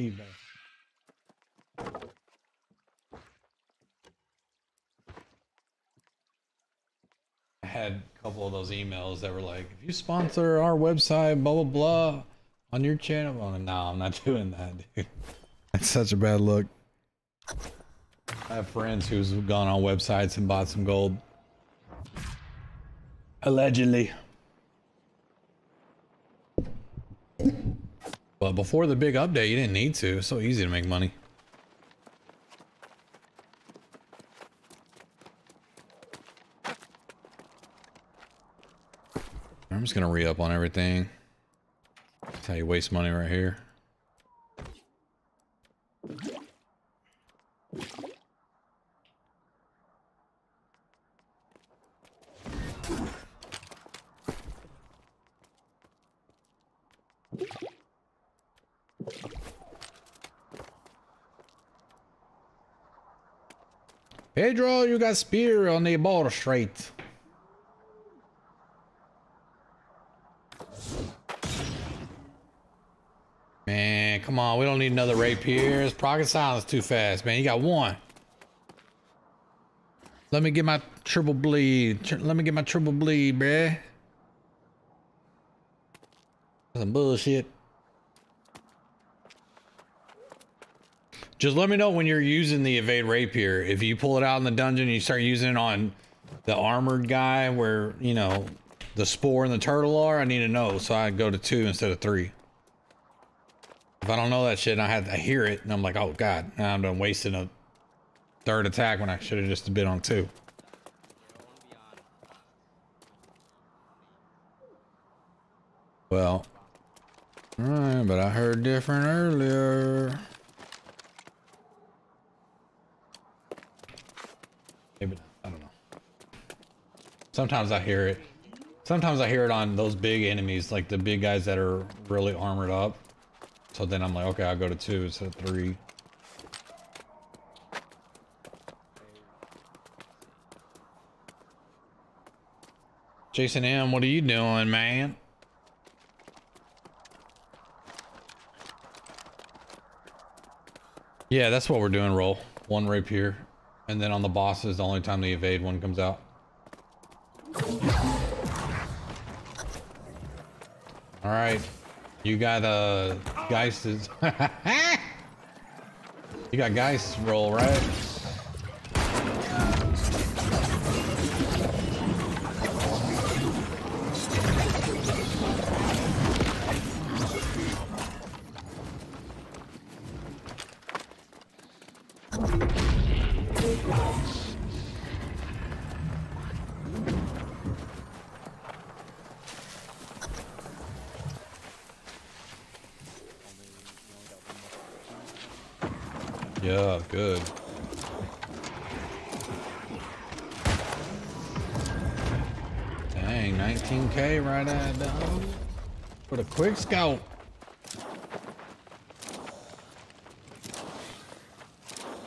eBay. I had a couple of those emails that were like, if you sponsor our website, blah blah blah, on your channel. I'm like, no, I'm not doing that, dude. That's such a bad look. I have friends who's gone on websites and bought some gold. Allegedly. Before the big update, you didn't need to. It's so easy to make money. I'm just gonna re-up on everything. That's how you waste money right here. Pedro, you got spear on the ball straight. Man, come on. We don't need another rapier. It's Procket Silence too fast, man. You got one. Let me get my triple bleed. Let me get my triple bleed, bruh. Some bullshit. Just let me know when you're using the evade rapier. If you pull it out in the dungeon and you start using it on the armored guy where, you know, the spore and the turtle are, I need to know. So I go to two instead of three. If I don't know that shit and I had to hear it and I'm like, oh god, now I'm done wasting a third attack when I should have just been on two. Well, alright, but I heard different earlier. Maybe I don't know. Sometimes I hear it. Sometimes I hear it on those big enemies, like the big guys that are really armored up. So then I'm like, okay, I'll go to two instead of three. Jason M, what are you doing, man? Yeah, that's what we're doing, roll. One rapier. And then on the bosses, the only time they evade one comes out. Alright. You got uh Geist's. You got Geist roll, right? Scout.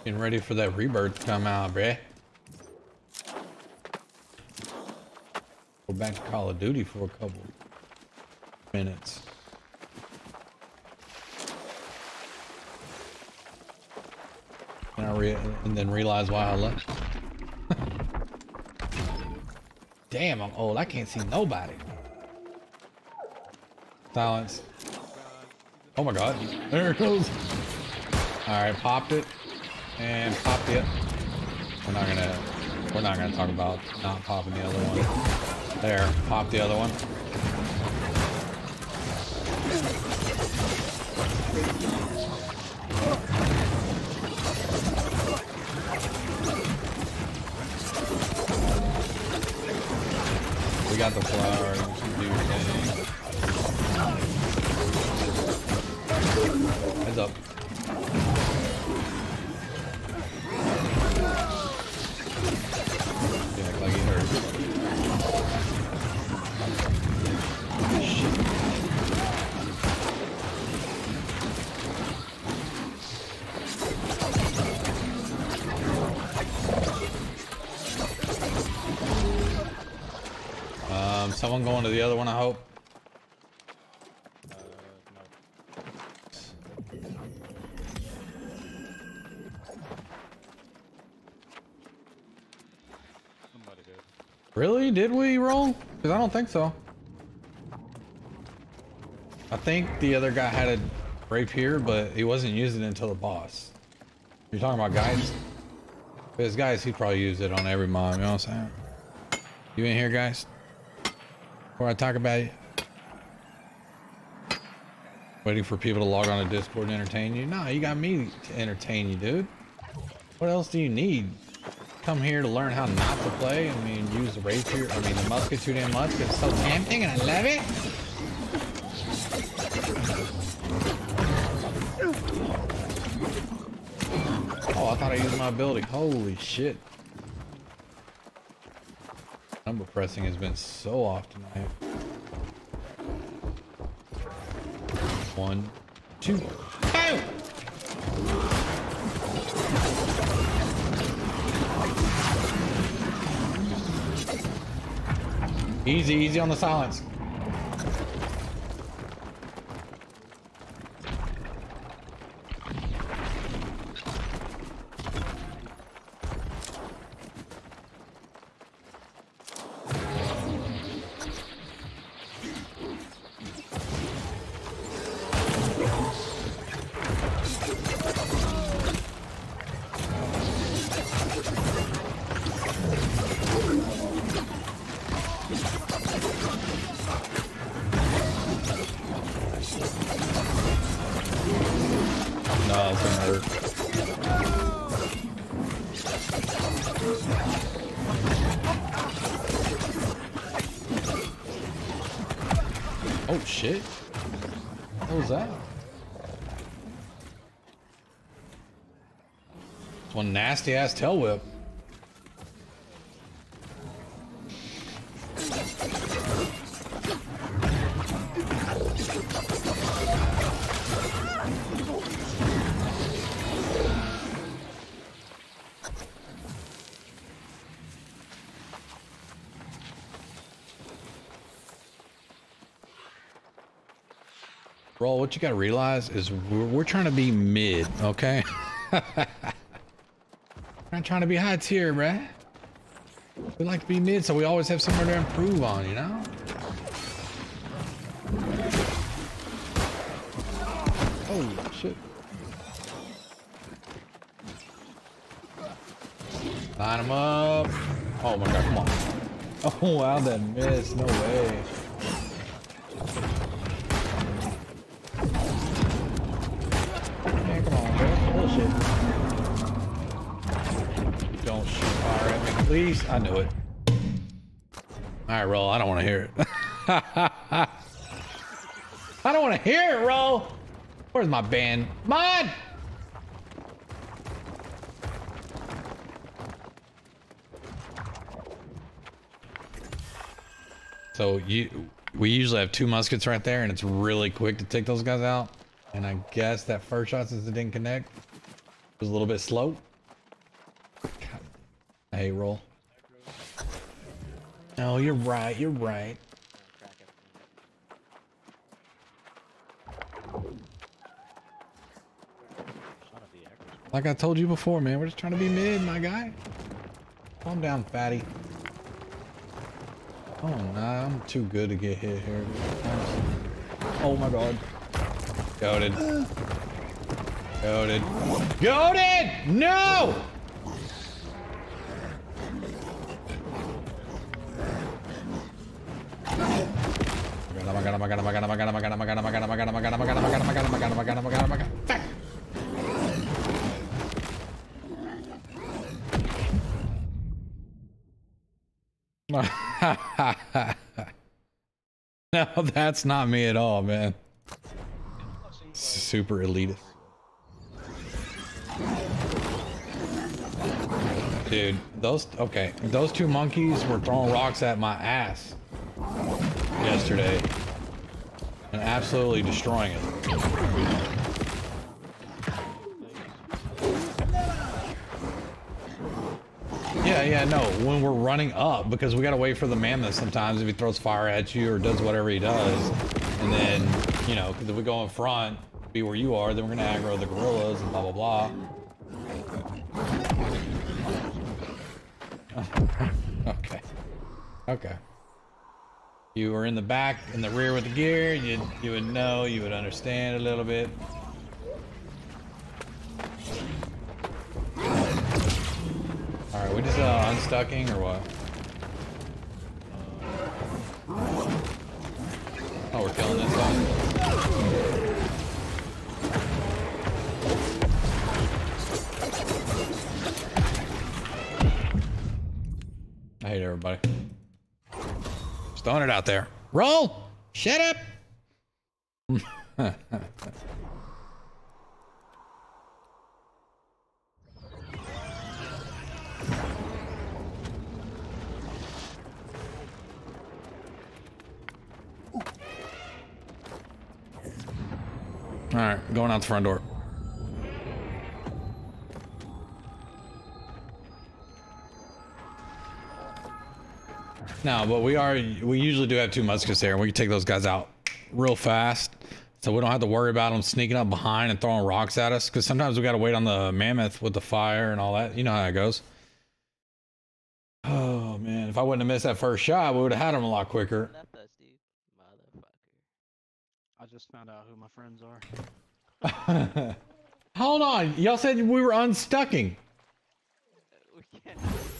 Getting ready for that rebirth to come out, bruh. Go back to Call of Duty for a couple minutes. And, I re and then realize why I left. Damn, I'm old. I can't see nobody. Silence. Oh my god. There it goes. Alright, popped it. And popped it. We're not gonna we're not gonna talk about not popping the other one. There, pop the other one. We got the flower. Heads up. Yeah, act hurt. Um, someone going to the other one, I hope. Did we roll? Because I don't think so. I think the other guy had a rapier, but he wasn't using it until the boss. You're talking about guys? Because guys, he probably used it on every mob, you know what I'm saying? You in here, guys? Before I talk about you? Waiting for people to log on to Discord and entertain you? Nah, you got me to entertain you, dude. What else do you need? Come here to learn how not to play? I mean, use the rapier, I mean, the musket too damn much. It's so tempting and I love it. Oh, I thought I used my ability. Holy shit. Number pressing has been so off tonight. One, two, boom! Easy, easy on the silence. nasty ass tail whip. bro. what you gotta realize is we're, we're trying to be mid, okay? not trying to be high tier, bruh. We like to be mid, so we always have somewhere to improve on, you know? Oh, shit. Line him up. Oh my god, come on. Oh wow, that missed. No way. I knew it. Alright, roll. I don't want to hear it. I don't want to hear it, roll. Where's my band? Mine! So you, we usually have two muskets right there, and it's really quick to take those guys out. And I guess that first shot, since it didn't connect, was a little bit slow. God. Hey, roll. Oh, you're right. You're right. Like I told you before, man, we're just trying to be mid, my guy. Calm down, fatty. Oh, nah, I'm too good to get hit here. Oh my god. Goaded. Goaded. Goaded! No! Oh my god, no, that's not me at all, man. Super elitist. Dude, those, okay, those two monkeys were throwing rocks at my ass yesterday and absolutely destroying it. Yeah, yeah, no. When we're running up, because we gotta wait for the mammoth sometimes if he throws fire at you or does whatever he does. And then, you know, if we go in front, be where you are, then we're gonna aggro the gorillas and blah, blah, blah. okay. Okay. You were in the back, in the rear with the gear, you, you would know, you would understand a little bit. Alright, we just uh, unstucking or what? Oh, we're killing this guy. I hate everybody. Throwing it out there. Roll! Shut up! All right, going out the front door. No, but we are, we usually do have two muskets here and we can take those guys out real fast. So we don't have to worry about them sneaking up behind and throwing rocks at us. Cause sometimes we got to wait on the mammoth with the fire and all that. You know how it goes. Oh man, if I wouldn't have missed that first shot, we would have had him a lot quicker. I just found out who my friends are. Hold on, y'all said we were unstucking.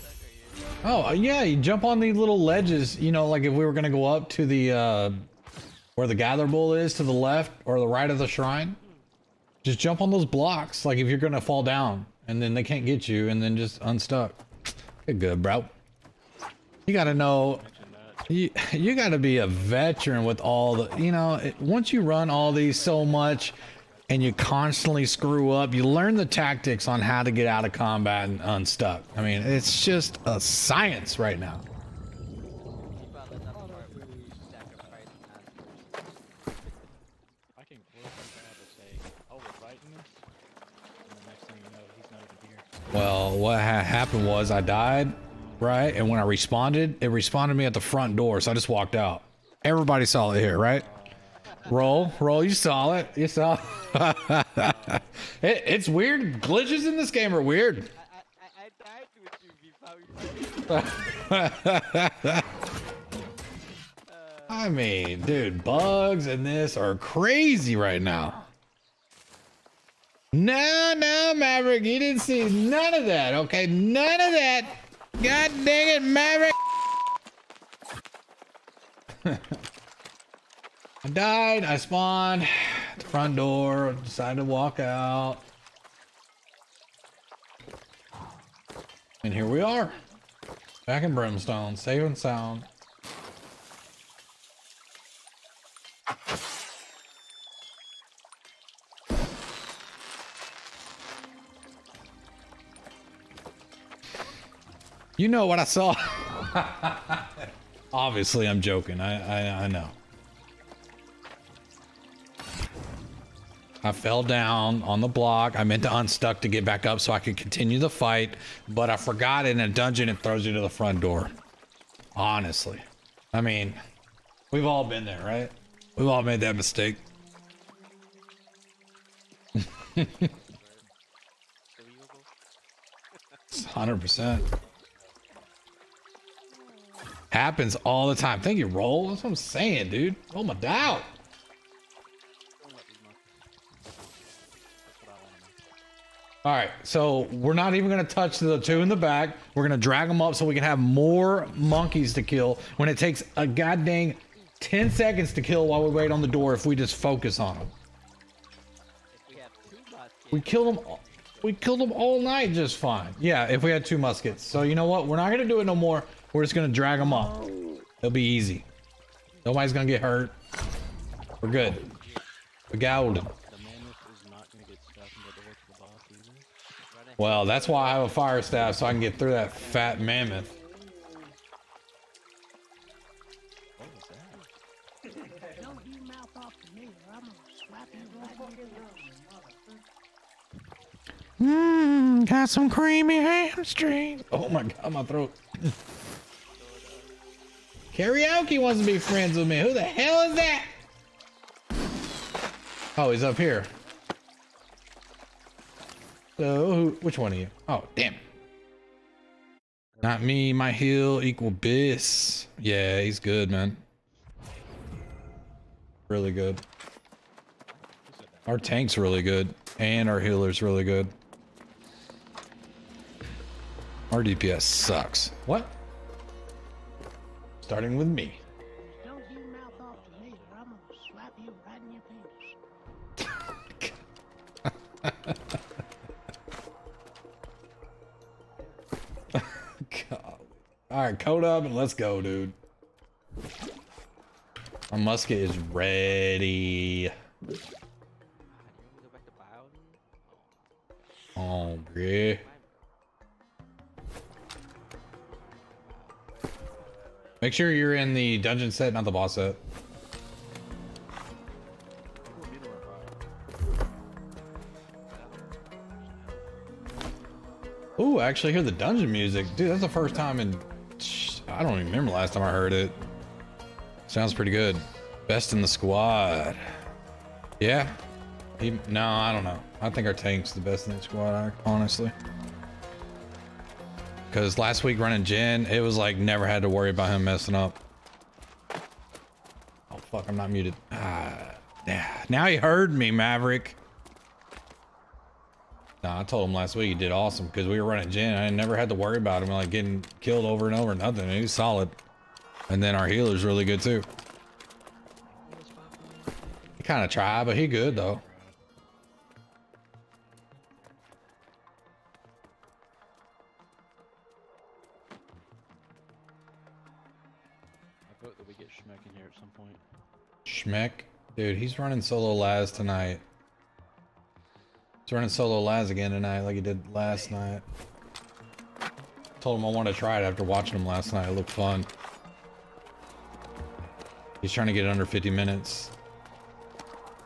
Oh yeah, you jump on these little ledges. You know, like if we were gonna go up to the uh, where the gather bowl is to the left or the right of the shrine, just jump on those blocks. Like if you're gonna fall down, and then they can't get you, and then just unstuck. Good, good, bro. You gotta know. You, you got to be a veteran with all the, you know, it, once you run all these so much and you constantly screw up, you learn the tactics on how to get out of combat and unstuck. I mean, it's just a science right now. I can look at and say, oh, we're fighting this, and the next thing you know, he's not even here. Well, what ha happened was I died, right? And when I responded, it responded me at the front door, so I just walked out. Everybody saw it here, right? Roll, roll. You saw it. You saw. it, it's weird. Glitches in this game are weird. I mean, dude, bugs in this are crazy right now. No, no, Maverick, you didn't see none of that, okay? None of that. God dang it, Maverick. I died, I spawned at the front door, decided to walk out. And here we are. Back in Brimstone, safe and sound. You know what I saw? Obviously, I'm joking. I, I, I know. I fell down on the block. I meant to unstuck to get back up so I could continue the fight, but I forgot in a dungeon it throws you to the front door. Honestly. I mean, we've all been there, right? We've all made that mistake. 100%. Happens all the time. Thank you, Roll. That's what I'm saying, dude. Oh my doubt. All right, so we're not even gonna touch the two in the back. We're gonna drag them up so we can have more monkeys to kill when it takes a goddamn 10 seconds to kill while we wait on the door if we just focus on them. We killed them. We killed them all night just fine. Yeah, if we had two muskets. So you know what? We're not gonna do it no more. We're just gonna drag them up. It'll be easy. Nobody's gonna get hurt. We're good. We golden. Well, that's why I have a fire staff so I can get through that fat mammoth. Mmm, got some creamy hamstring. Oh my god, my throat. Karaoke wants to be friends with me. Who the hell is that? Oh, he's up here. So, which one are you? Oh, damn. Not me, my heal equal Biss. Yeah, he's good, man. Really good. Our tank's really good. And our healer's really good. Our DPS sucks. What? Starting with me. God. All right, code up and let's go, dude. My musket is ready. Oh, yeah. Make sure you're in the dungeon set, not the boss set. Ooh, I actually hear the dungeon music. Dude, that's the first time in... I don't even remember last time I heard it. Sounds pretty good. Best in the squad. Yeah? He, no, I don't know. I think our tank's the best in the squad, honestly. Because last week running Jin, it was like never had to worry about him messing up. Oh, fuck, I'm not muted. Ah. Now he heard me, Maverick. Nah, I told him last week he did awesome because we were running Jin. I never had to worry about him like getting killed over and over. Nothing. He was solid. And then our healer's really good too. He kind of tried, but he good though. I vote that we get Schmeck in here at some point. Schmeck? Dude, he's running solo Laz tonight. He's running solo Laz again tonight like he did last night. Told him I want to try it after watching him last night. It looked fun. He's trying to get under 50 minutes.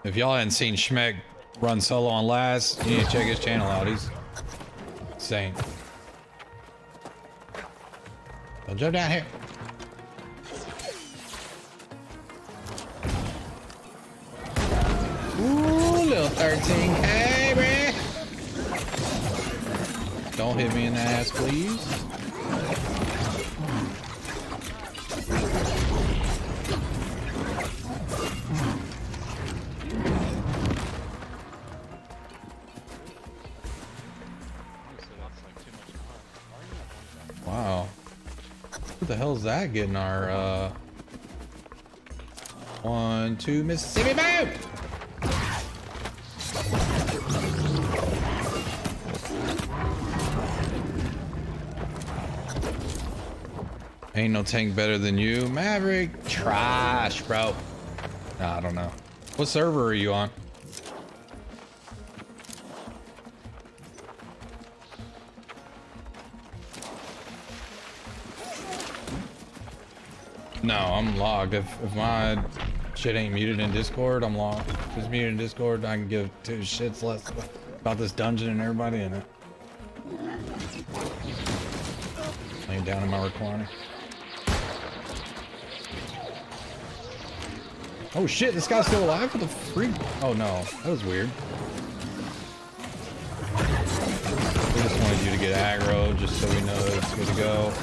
If y'all hadn't seen Schmeck run solo on Laz, you need to check his channel out. He's insane. Don't jump down here. Ooh, little 13k, Don't hit me in the ass, please. Wow. What the hell's that getting our, uh... One, two, Mississippi boom! Ain't no tank better than you. Maverick, trash, bro. Nah, I don't know. What server are you on? No, I'm logged. If, if my shit ain't muted in Discord, I'm logged. If it's muted in Discord, I can give two shits less about this dungeon and everybody in it. Laying down in my recliner. Oh shit, this guy's still alive? What the freak? Oh no, that was weird. We just wanted you to get aggro just so we know it's good to go.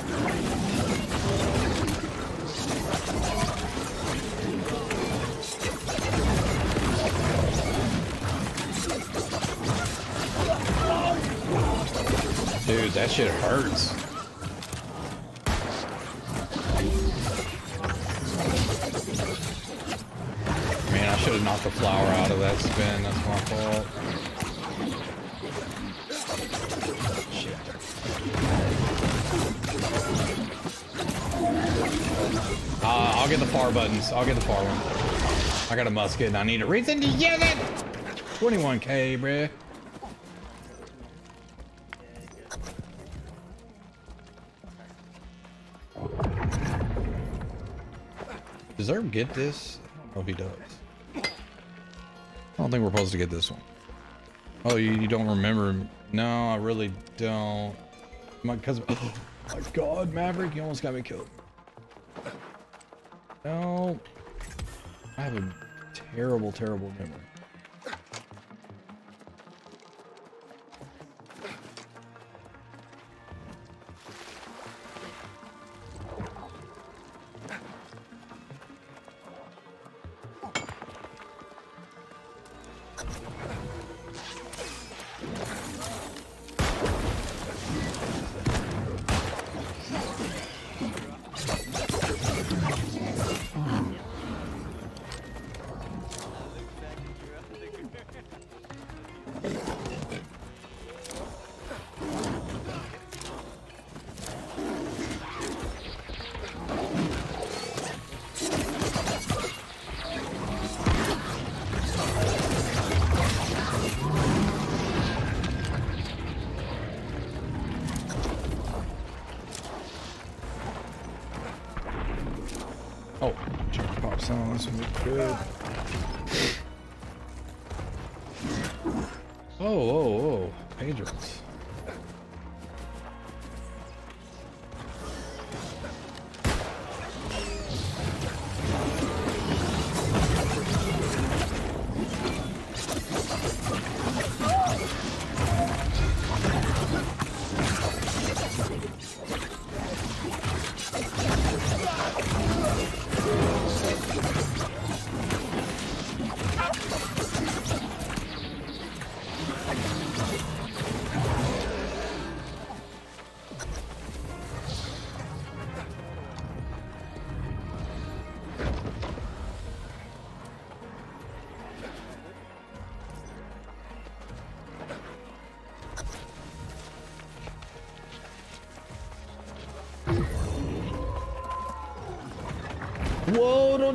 Dude, that shit hurts. Knocked the flower out of that spin. That's my fault. Uh, I'll get the far buttons. I'll get the far one. I got a musket and I need a reason to use it. 21k, bruh. Does Herb get this? Oh, he does. I don't think we're supposed to get this one. Oh, you, you don't remember? No, I really don't. My cousin. Oh my God, Maverick, you almost got me killed. No, I have a terrible, terrible memory.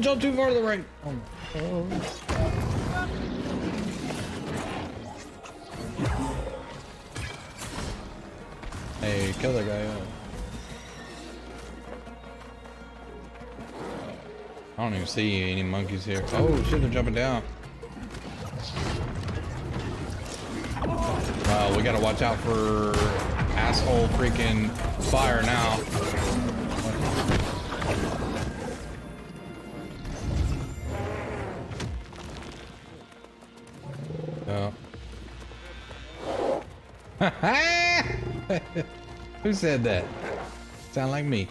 Don't jump too far to the right. Oh. Hey, kill that guy. I don't even see any monkeys here. Oh shit, they're jumping down. Wow, we gotta watch out for asshole freaking fire now. Who said that? Sound like me.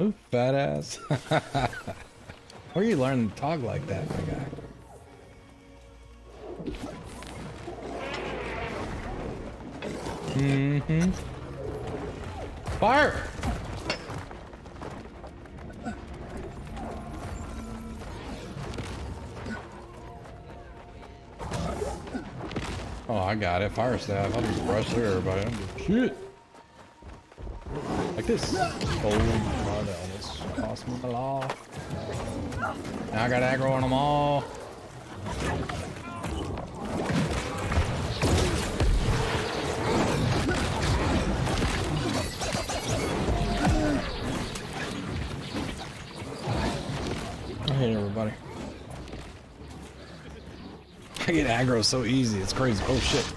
Ooh, fat ass. Where you learn to talk like that, my guy? Mm-hmm. Fire! Oh, I got it. Fire staff. I'll just brush through everybody. Shit. Like this. Oh, God, that almost cost me the law. Now I got aggro on them all. I hate everybody. I get aggro so easy, it's crazy. Oh shit.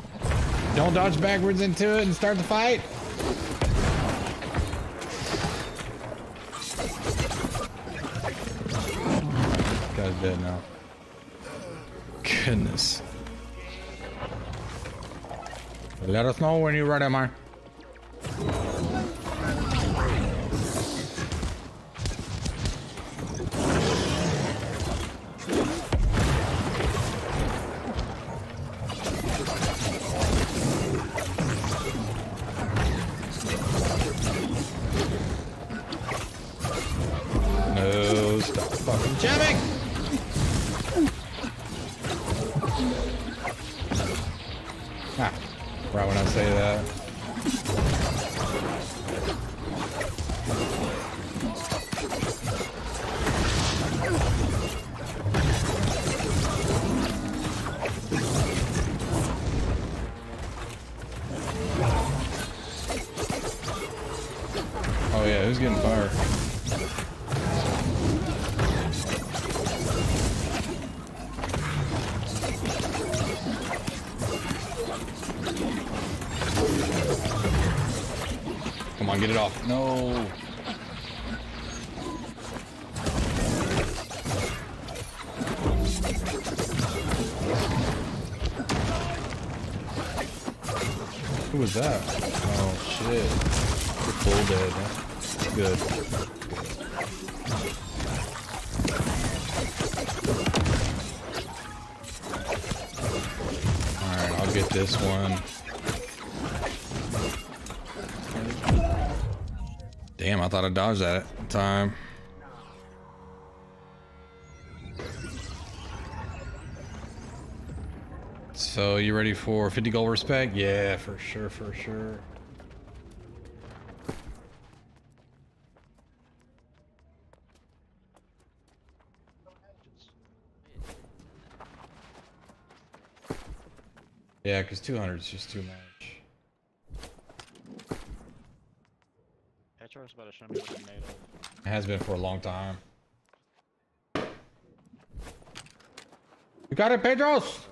Don't dodge backwards into it and start the fight. Guy's dead now. Goodness. Let us know when you're ready, man. Off. No. Thought I dodged that time. So, you ready for 50 gold respec? Yeah, for sure, for sure. Yeah, because 200 is just too much. Petrarch's about to show me what he's made of. It has been for a long time. You got it, Pedros!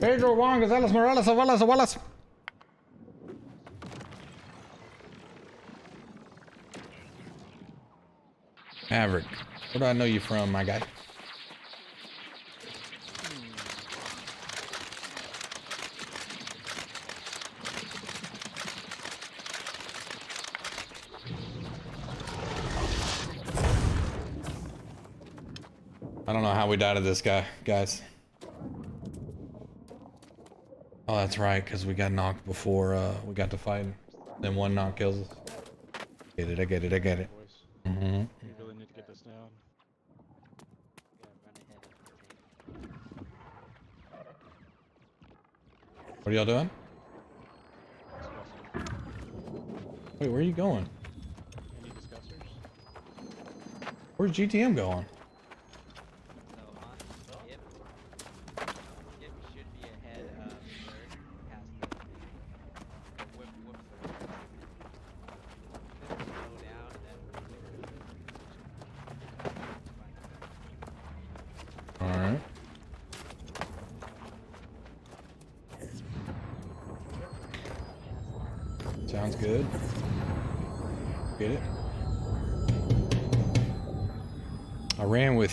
Pedro Juan Gonzalez Morales Abuelas Abuelas. Maverick, where do I know you from, my guy? I don't know how we died to this guy, guys. Oh, that's right, because we got knocked before uh, we got to fighting. Then one knock kills us. Get it, I get it, I get it. Mm -hmm. We really need to get this down. What are y'all doing? Wait, where are you going? Where's GTM going?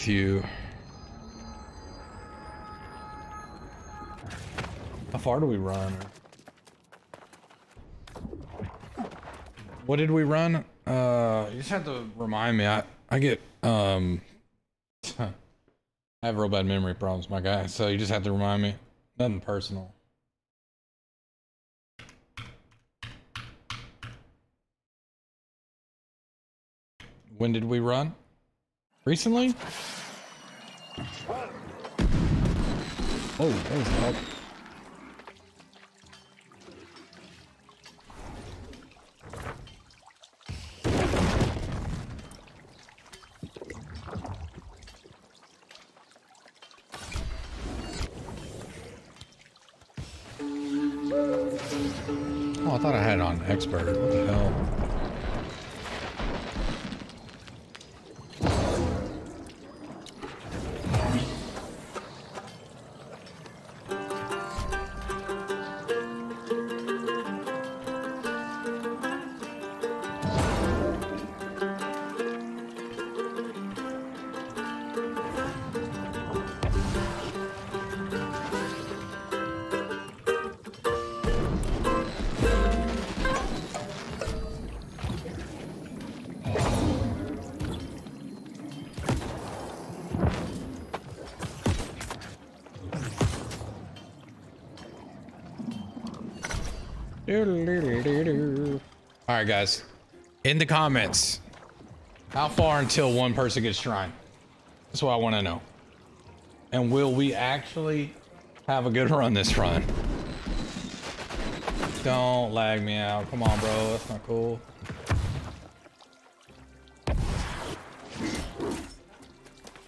With you. How far do we run? What did we run? Uh, you just have to remind me. I I get um, I have real bad memory problems, my guy. So you just have to remind me. Nothing personal. When did we run? Recently? Oh, that was loud. All right, guys. In the comments, how far until one person gets shrine? That's what I want to know. And will we actually have a good run this run? Don't lag me out. Come on, bro. That's not cool.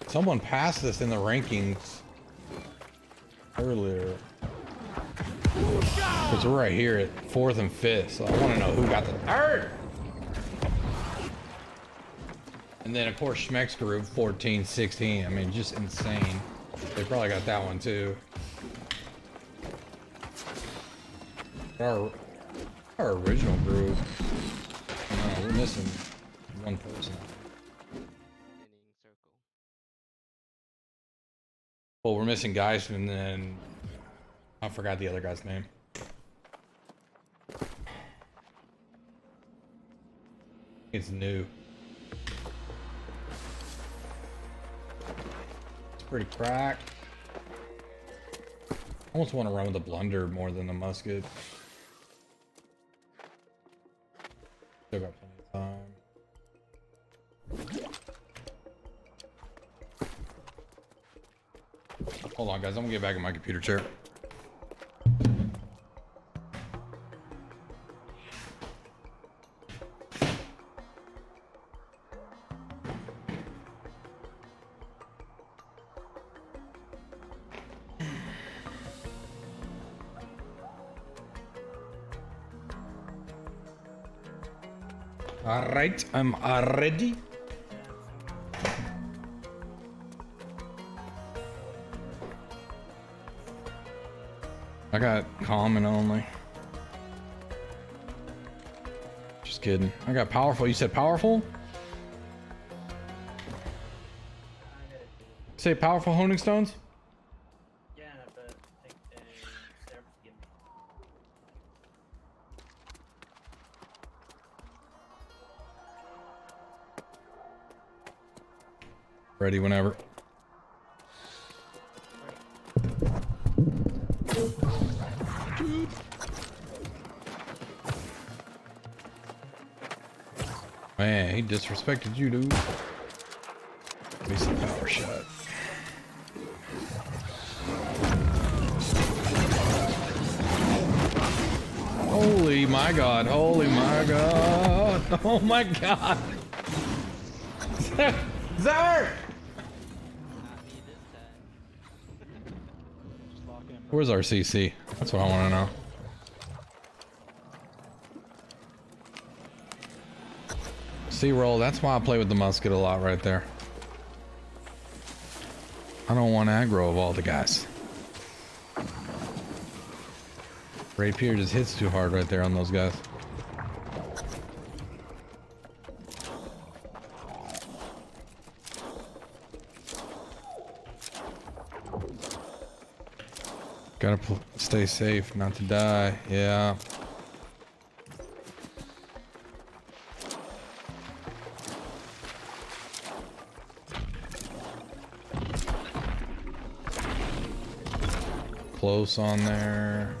Someone passed this in the rankings earlier. Because we're right here at fourth and fifth, so I want to know who got the third. And then, of course, Schmeck's group 14, 16. I mean, just insane. They probably got that one too. Our, our original group. No, we're missing one person. Well, we're missing guys, and then I forgot the other guy's name. It's new. It's pretty cracked. I almost want to run with a blunder more than a musket. Still got plenty of time. Hold on, guys. I'm gonna get back in my computer chair. Right, I'm ready. I got common only. Just kidding. I got powerful. You said powerful? Say powerful honing stones? Ready whenever. Man, he disrespected you, dude. Give me some power shot. Holy my god, holy my god, oh my god. Zar! Where's our CC? That's what I want to know. C-roll, that's why I play with the musket a lot right there. I don't want aggro of all the guys. Rapier just hits too hard right there on those guys. Gotta stay safe, not to die. Yeah. Close on there.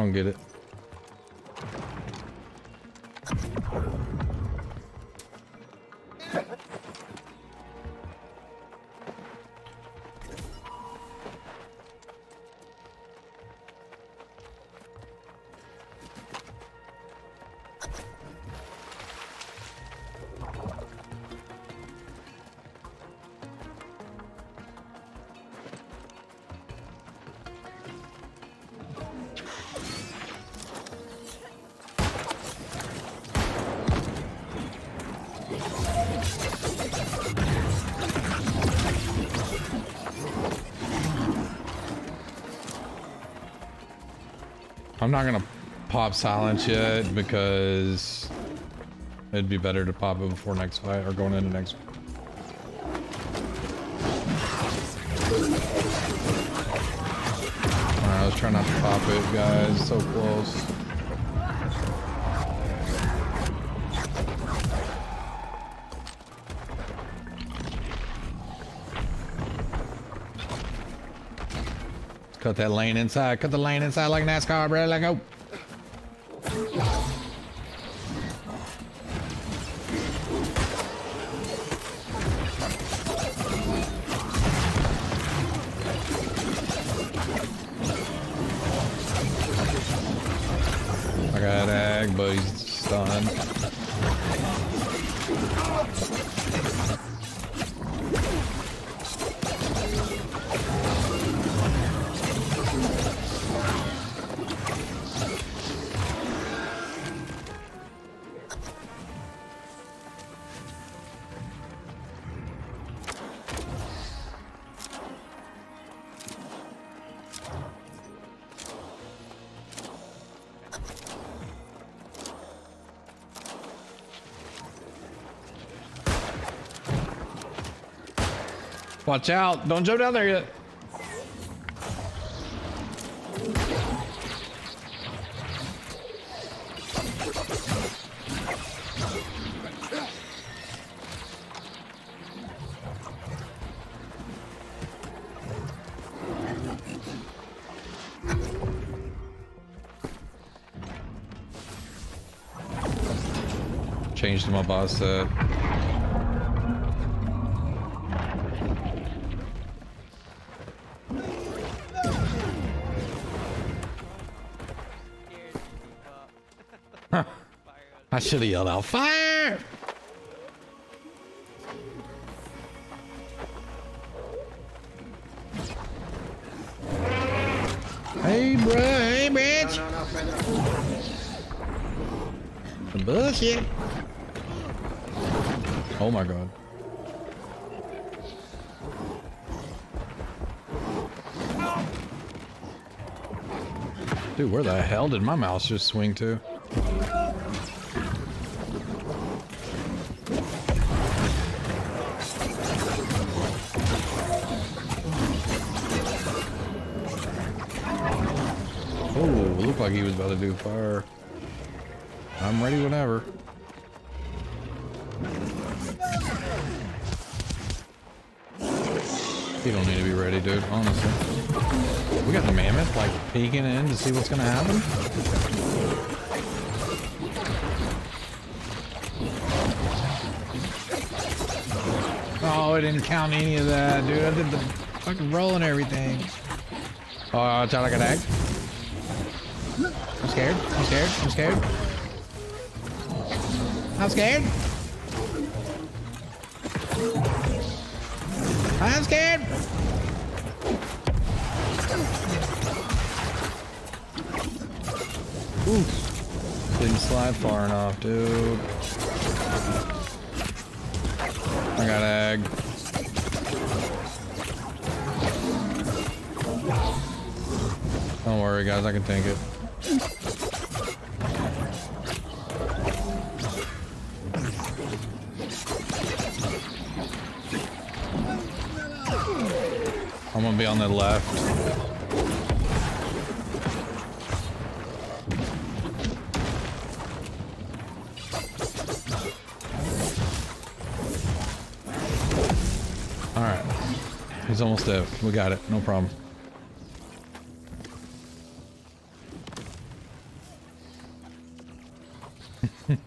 Don't get it. I'm not gonna pop silence yet because it'd be better to pop it before next fight or going into next. Alright, let's try not to pop it, guys. So close. Cut that lane inside. Cut the lane inside like NASCAR, bro. Let go. Watch out. Don't jump down there yet. Changed to my boss set. Should have yelled out fire. Hey, bruh. Hey, bitch. No, bullshit. Oh my god. Dude, where the hell did my mouse just swing to? Do fire. I'm ready whenever. You don't need to be ready, dude, honestly. We got the mammoth, like, peeking in to see what's gonna happen. Oh, I didn't count any of that, dude. I did the fucking roll and everything. Oh, it's out like an egg. Scared. I'm scared. I'm scared. I'm scared. I'm scared. Oof. Didn't slide far enough, dude. I got egg. Don't worry, guys. I can tank it. The left. All right. He's almost dead. We got it. No problem.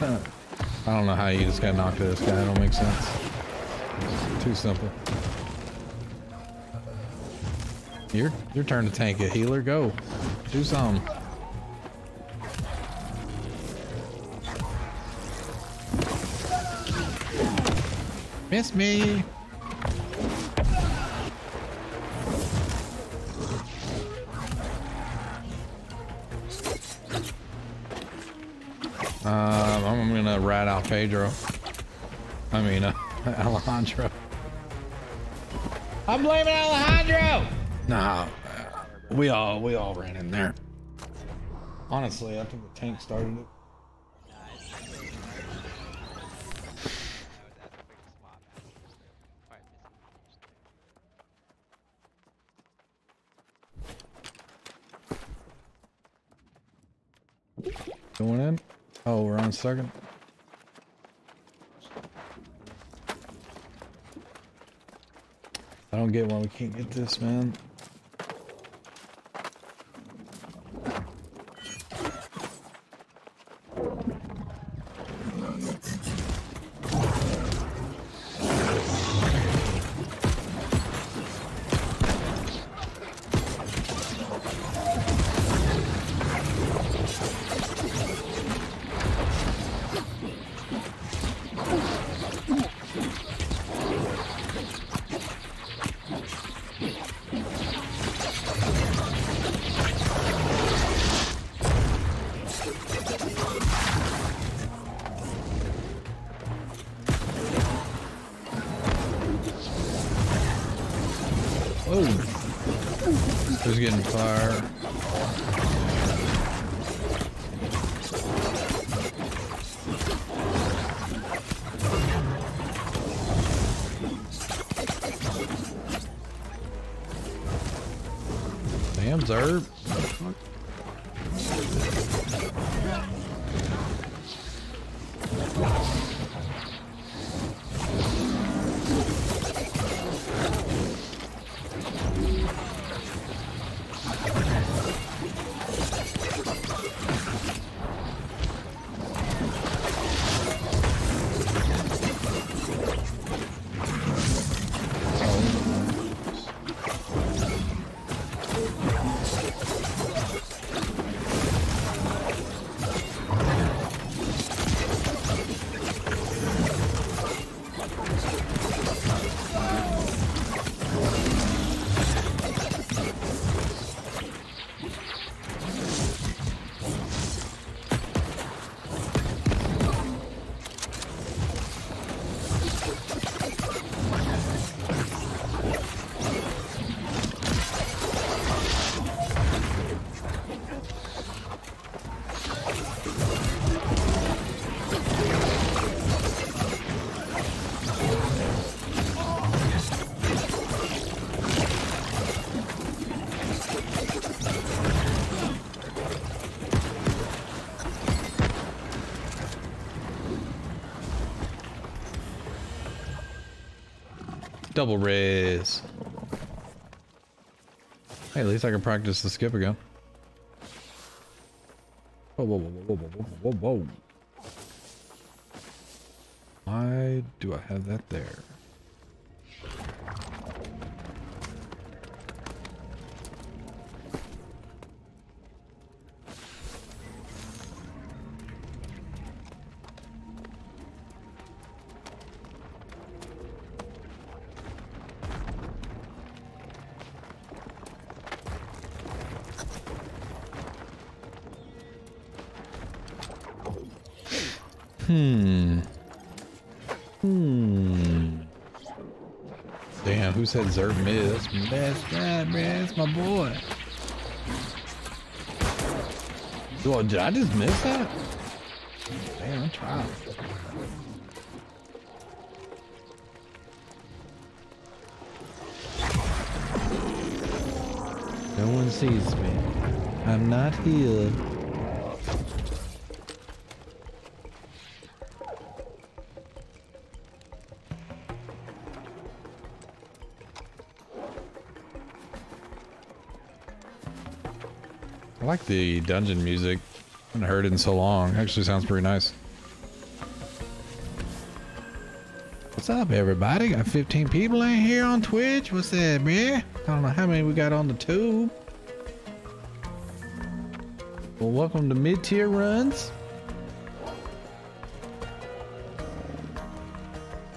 I don't know how you just got knocked to this guy. It don't make sense. Too simple. Your your turn to tank it, healer. Go, do some. Miss me. I'm blaming Alejandro. Nah, uh, we all we all ran in there. Honestly, I think the tank started it. Going in? Oh, we're on second. I don't get why we can't get this, man. Double res. Hey, at least I can practice the skip again. Whoa, whoa, whoa, whoa, whoa, whoa, whoa, whoa. Why do I have that there? Hmm. Hmm. Damn, who said Zerb mid? That's guy, man. That's my boy. Well, did I just miss that? Damn, I tried. No one sees me. I'm not here. Like the dungeon music. I haven't heard it in so long. Actually sounds pretty nice. What's up, everybody? Got 15 people in here on Twitch. What's that, man? I don't know how many we got on the tube. Well, welcome to mid-tier runs.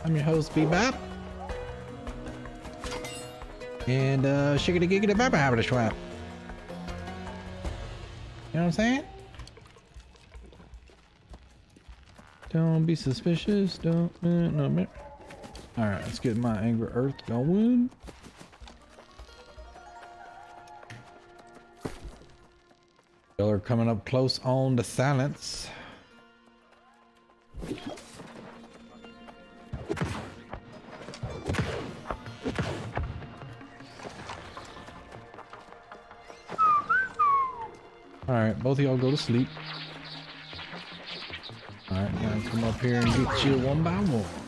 I'm your host, BeeBop. And, uh, shiggity giggity baba habita schwap. You know what I'm saying? Don't be suspicious. Don't. Uh, no, man. All right, let's get my Angry Earth going. Y'all are coming up close on the silence. All right, both of y'all go to sleep. All right, now come up here and get you one by one.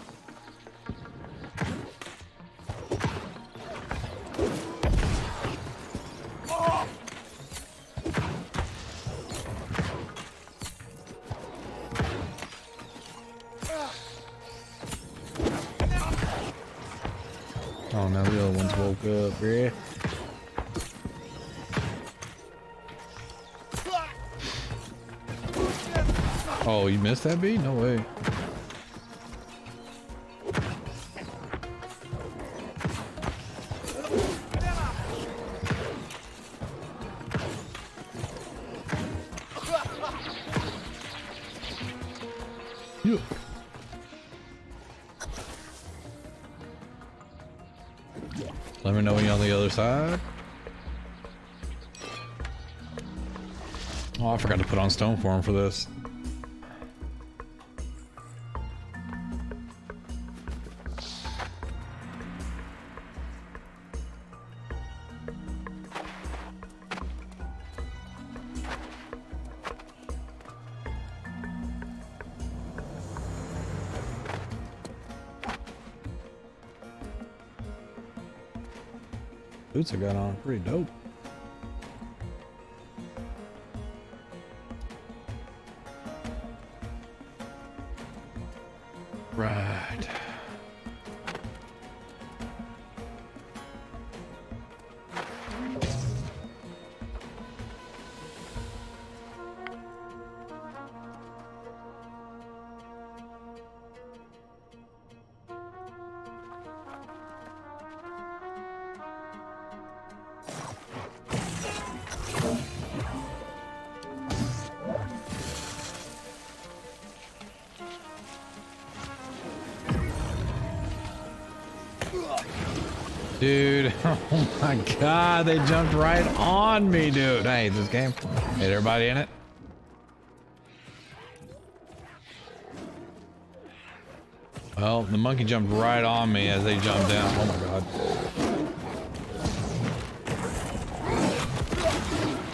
That beat? No way. Yeah. Let me know when you're on the other side. Oh, I forgot to put on stone form for this. Boots I got on, pretty dope. My god, they jumped right on me, dude. I hate this game. Hate everybody in it. Well, the monkey jumped right on me as they jumped down. Oh my god.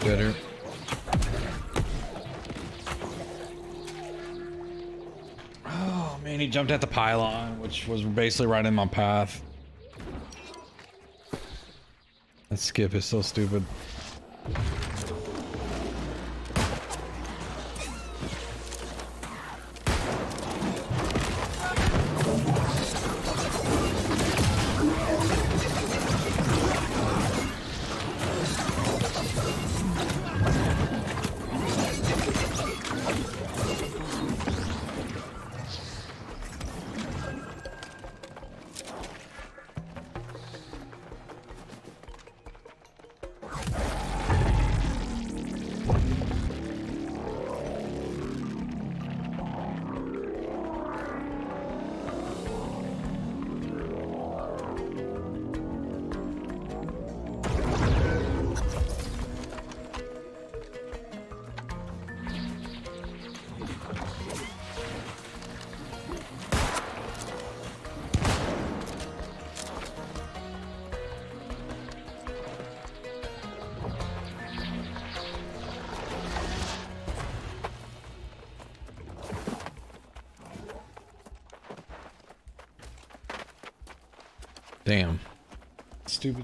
Better. Oh man, he jumped at the pylon, which was basically right in my path. That skip is so stupid.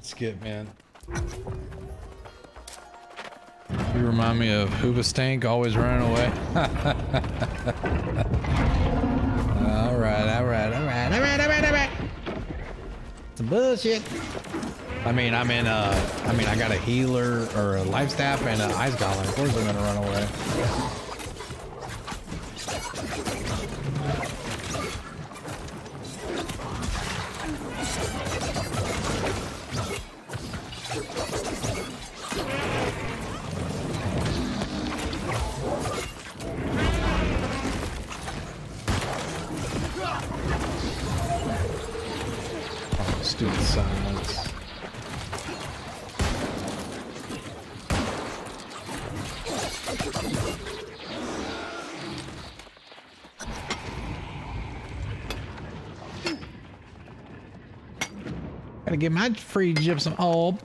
Skip, man. You remind me of Hoobastank always running away. alright, alright, alright, alright, alright, alright. Some bullshit. I mean, I'm in a, I mean, I got a healer or a life staff and an ice goblin. Of course I'm gonna run away. Free gypsum orb.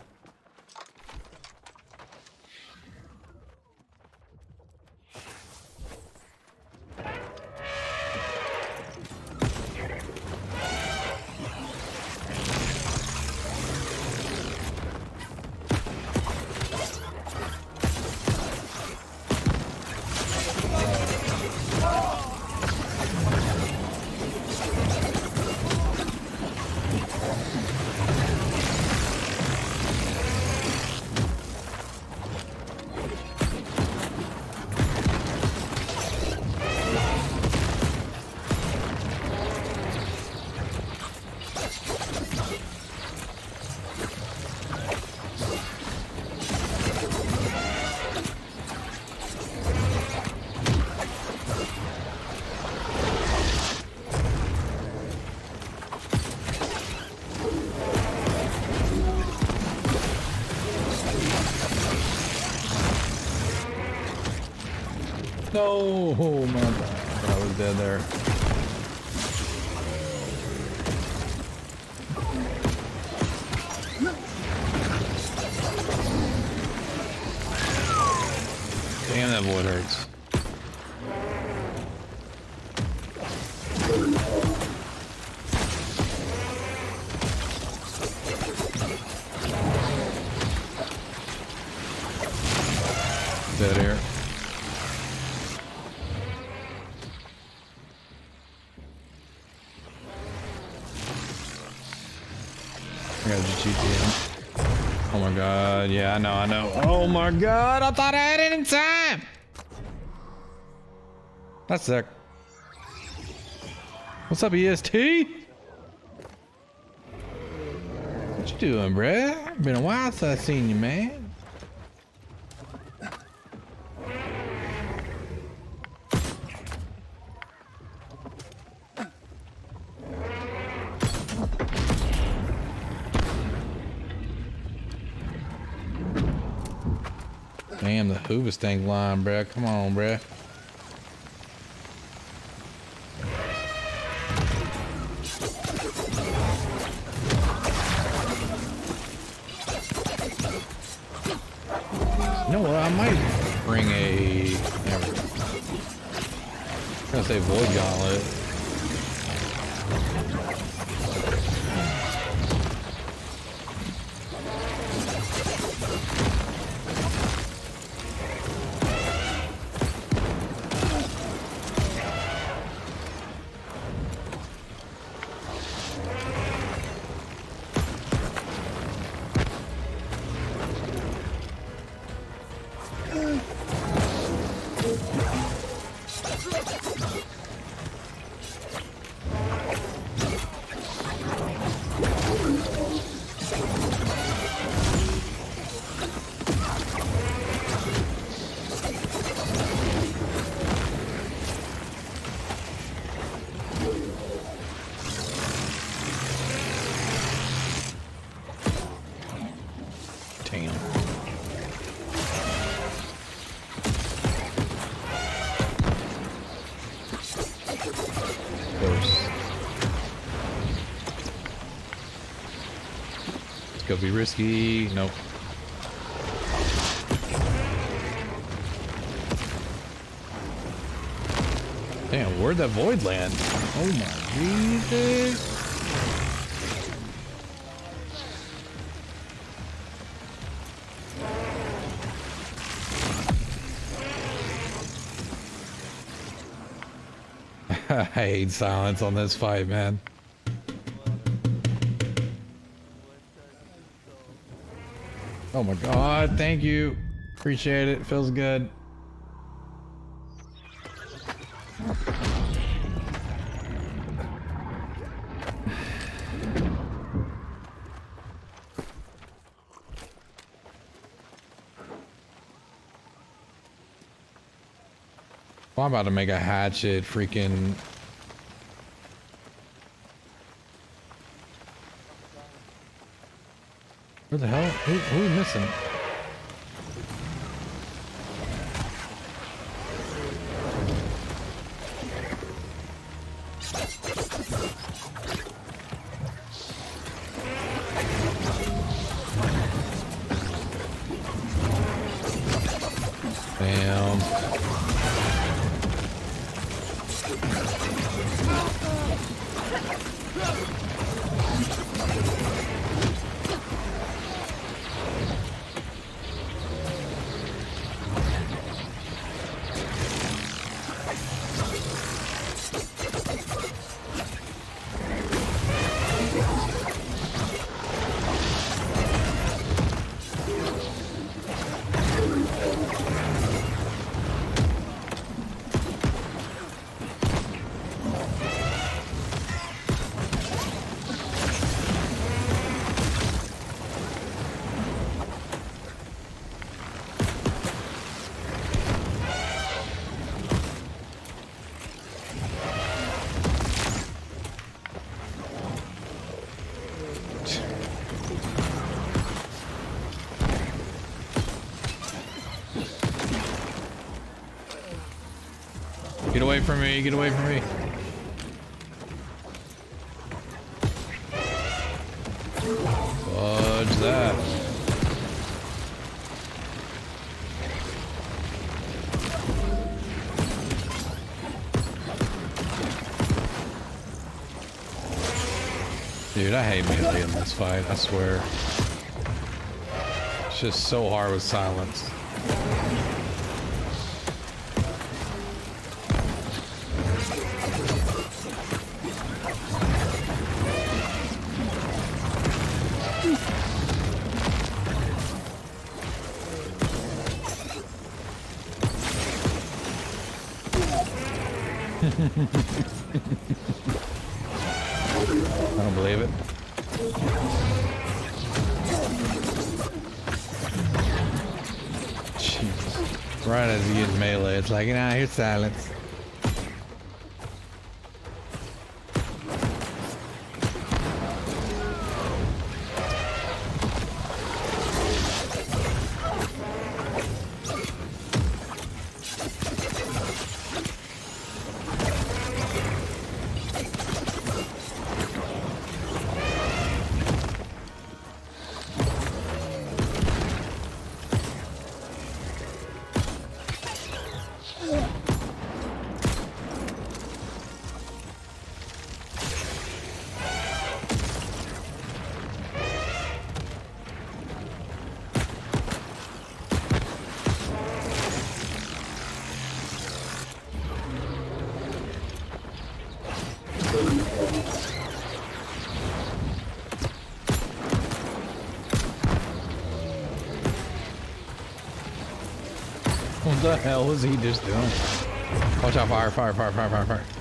There. I know, I know. Oh my god, I thought I had it in time! That's sick. What's up, EST? What you doing, bruh? Been a while since I seen you, man. Hoover line, bruh. Come on, bruh. Be risky. Nope. Damn, where'd that void land? Oh my Jesus. I hate silence on this fight, man. Oh my god, thank you. Appreciate it. Feels good. Well, I'm about to make a hatchet freaking Where the hell? Who, who are we missing? Me, get away from me. Fudge that. Dude, I hate melee in this fight, I swear. It's just so hard with silence. Like, nah, here's silence. Hell was he just doing? Watch out, fire, fire, fire, fire, fire, fire.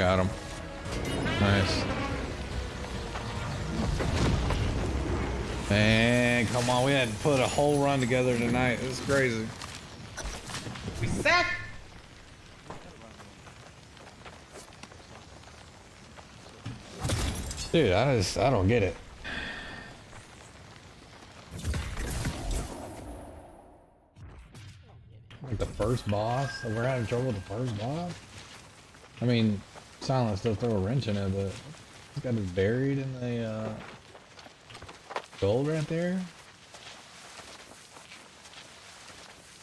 Got him. Nice. Man, come on. We had to put a whole run together tonight. It was crazy. We suck. Dude, I just, I don't get it. Like the first boss? We're having trouble with the first boss? I mean, Silent still throw a wrench in it, but he's got it buried in the, uh, gold right there.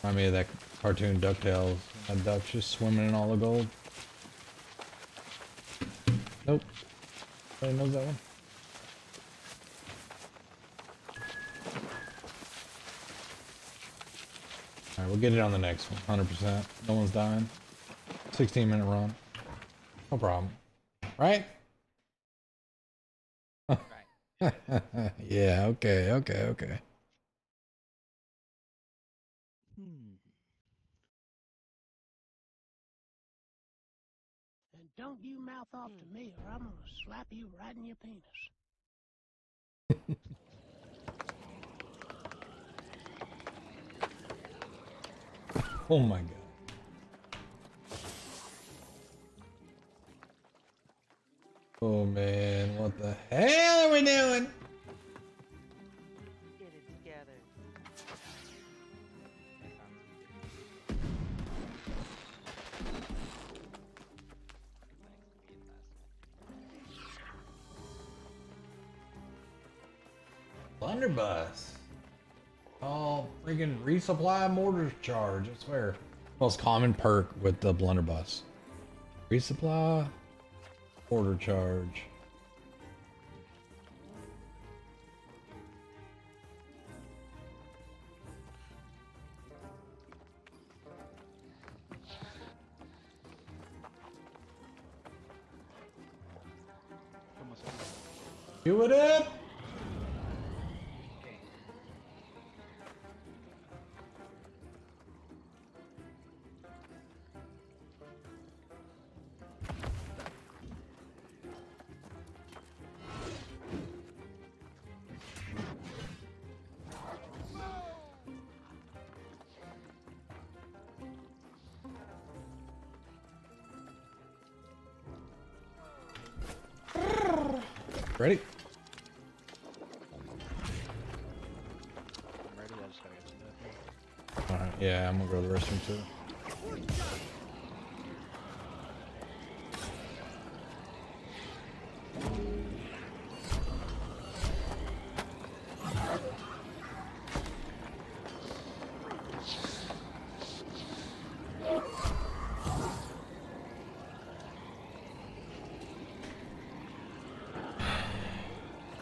Remind me of that cartoon DuckTales. That duck's just swimming in all the gold. Nope. Nobody knows that one. Alright, we'll get it on the next one. 100%. No one's dying. 16 minute run. No problem. Right? yeah, okay, okay, okay. Hmm. And don't you mouth off to me or I'm gonna slap you right in your penis. Oh my god. What the hell are we doing? Get it together. Blunderbuss. Oh, freaking resupply mortar charge, I swear. Most common perk with the blunderbuss. Resupply, mortar charge. Do it up!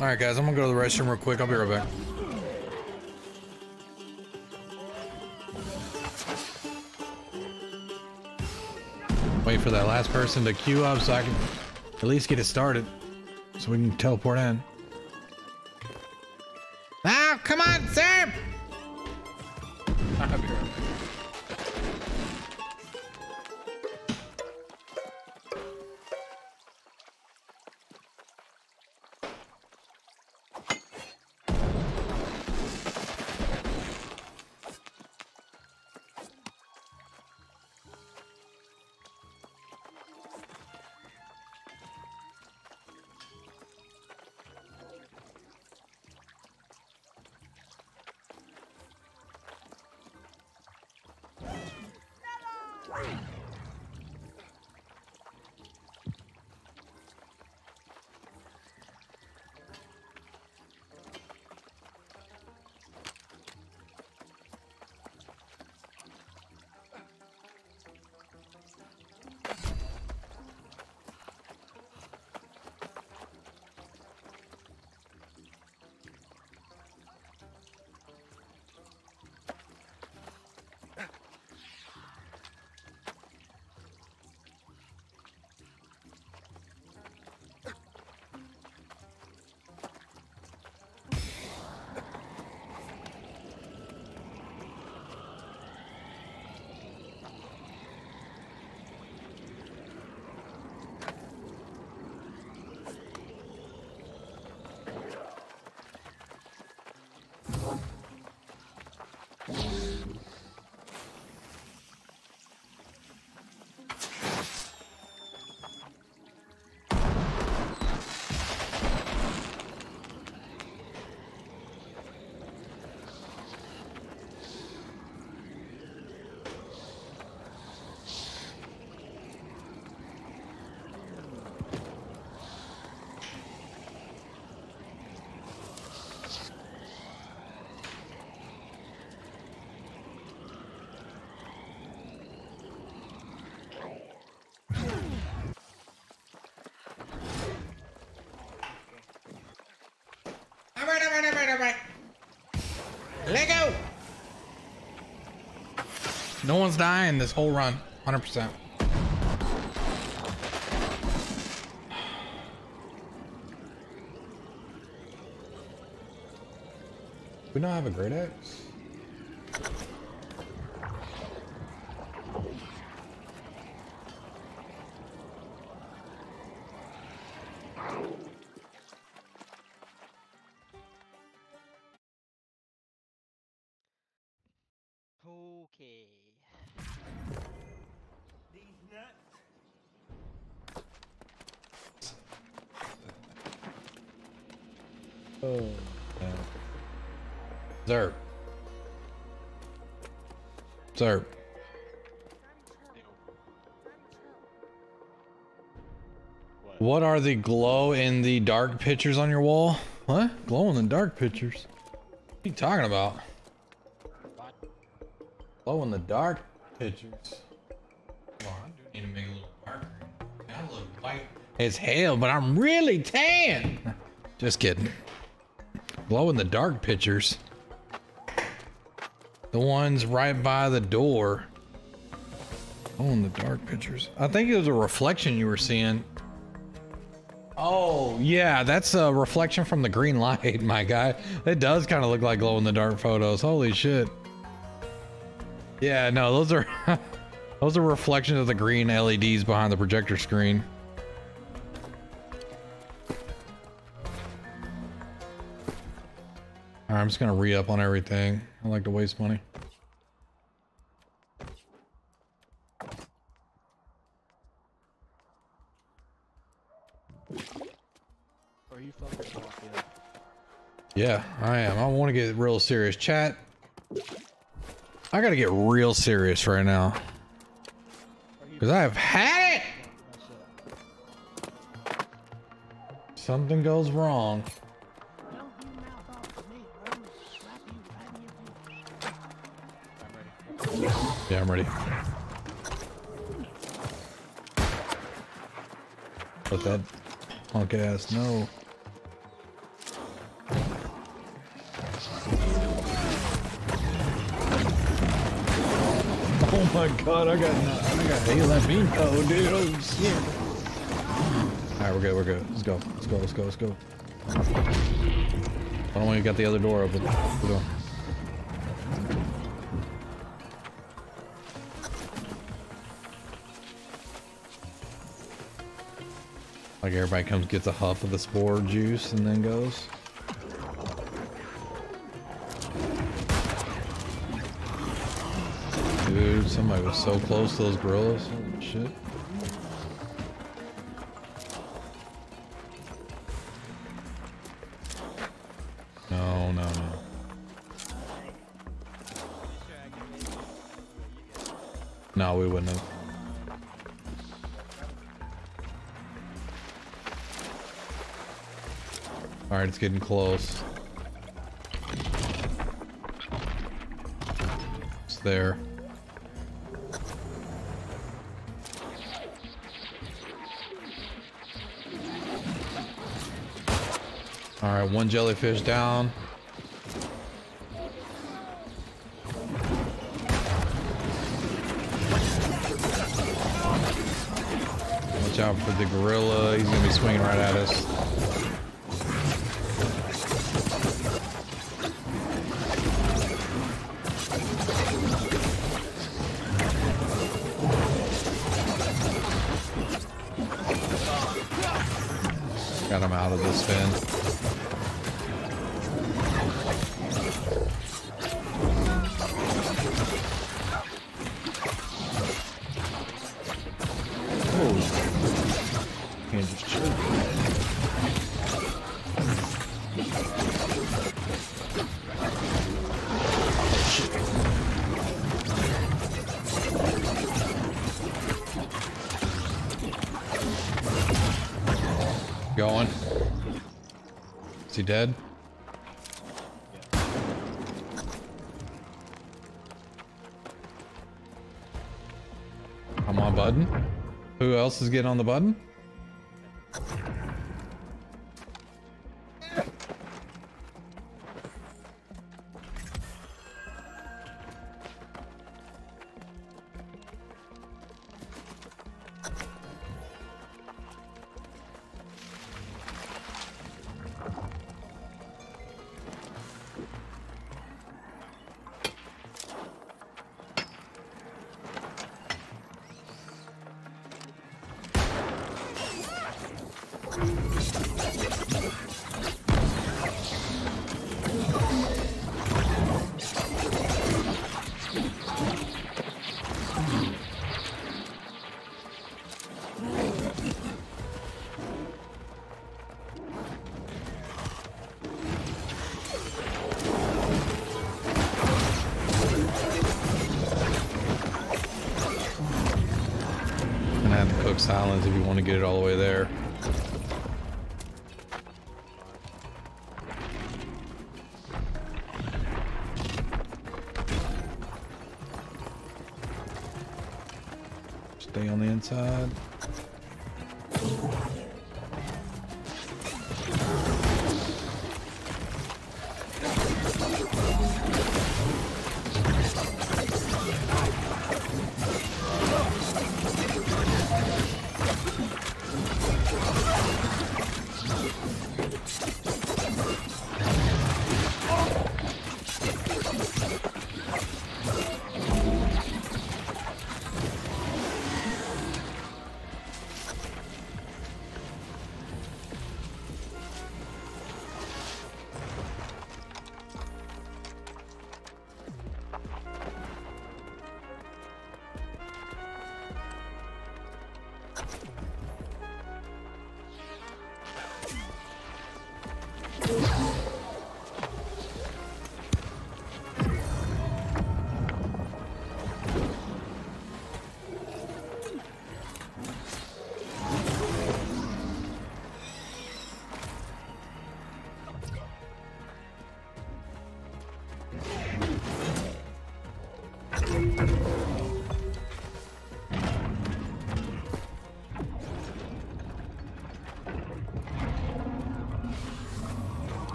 Alright guys, I'm gonna go to the restroom real quick. I'll be right back. Wait for that last person to queue up so I can at least get it started. So we can teleport in. Dying this whole run. 100%. We don't have a great axe. Oh. sir, Zerp. What are the glow in the dark pictures on your wall? What? Glow in the dark pictures? What are you talking about? Glow in the dark pictures. On, I do need to make a little darker. I look white as hell, but I'm really tan. Just kidding. Glow in the dark pictures. The ones right by the door. Oh, in the dark pictures. I think it was a reflection you were seeing. Oh, yeah, that's a reflection from the green light, my guy. It does kind of look like glow in the dark photos. Holy shit. Yeah, no, those are those are reflections of the green LEDs behind the projector screen. I'm just gonna re-up on everything. I like to waste money. Are you fucking talking? Yeah, I am. I want to get real serious. Chat. I gotta get real serious right now. Because I have had it! Something goes wrong. Yeah, I'm ready. Let that punk ass know. Oh my god, I got no, I got Halo bean code, dude. Oh shit. Alright, we're good, we're good. Let's go. Let's go, let's go, let's go. I don't want you got the other door open. Like everybody comes gets a huff of the spore juice and then goes. Dude, somebody was so close to those gorillas. Shit. No, no, no. No, we wouldn't have. It's getting close. It's there. Alright, one jellyfish down. Watch out for the gorilla. He's gonna be swinging right at us. Dead? I'm on button. Who else is getting on the button?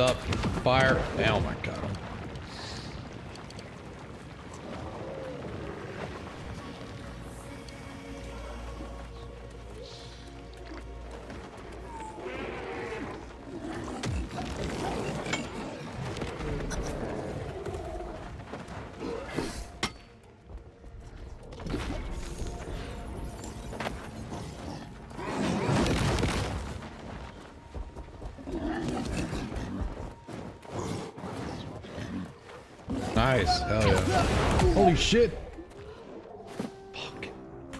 Up. Fire. Oh Holy shit. Fuck.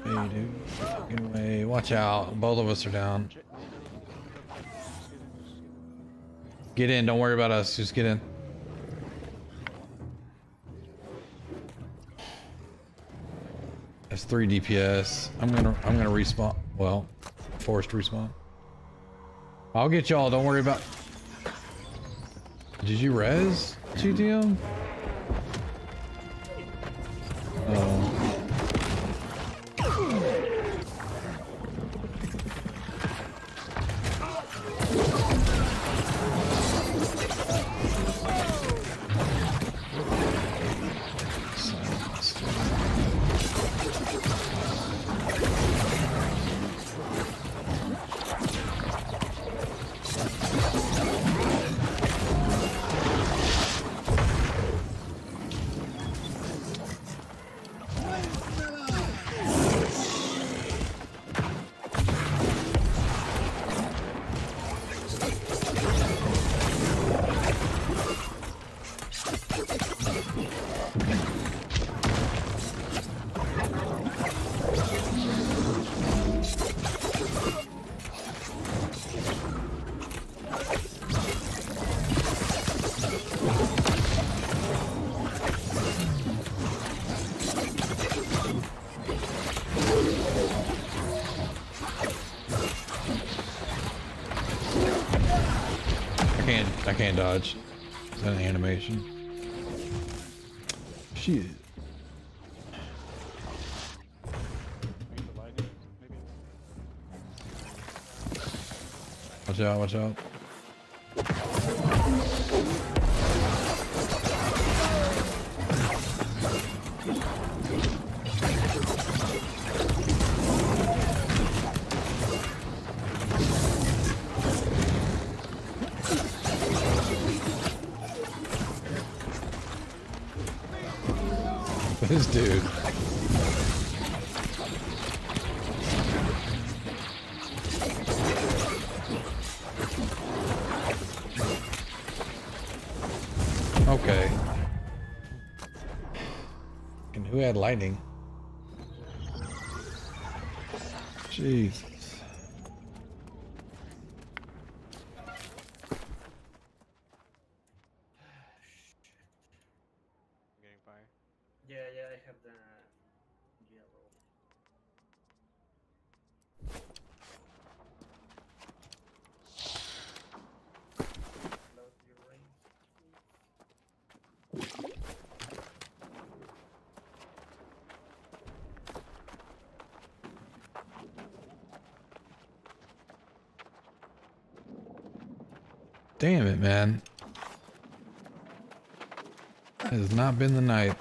Hey, dude. Fucking way. Watch out. Both of us are down. Get in. Don't worry about us. Just get in. That's three DPS. I'm gonna I'm gonna respawn. Well, forced respawn. I'll get y'all. Don't worry about. Did you res GTM? Dodge. Is that an animation? Shit. Watch out, watch out. Damn it, man. It has not been the night.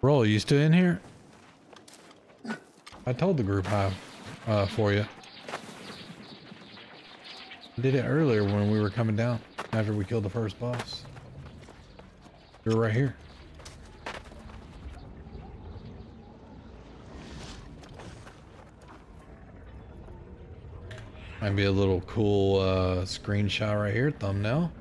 Roll, you still in here? I told the group hi uh, for you. Did it earlier when we were coming down after we killed the first boss. You're right here. Might be a little cool uh, screenshot right here, thumbnail.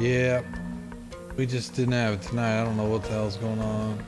Yeah. We just didn't have it tonight. I don't know what the hell's going on.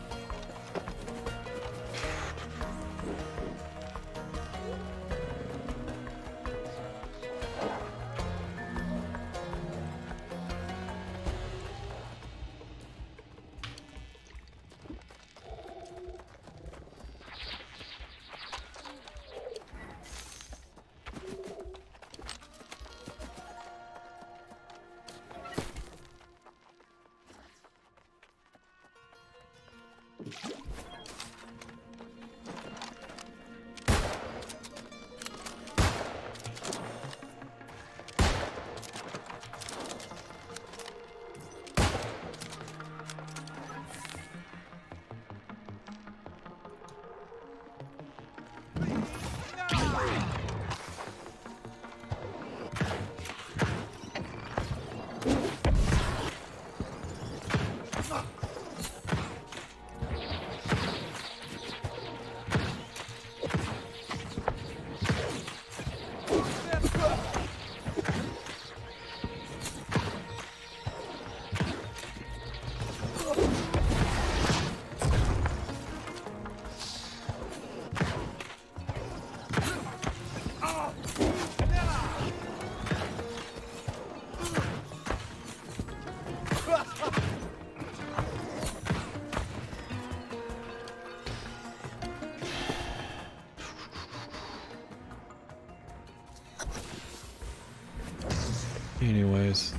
Anyways.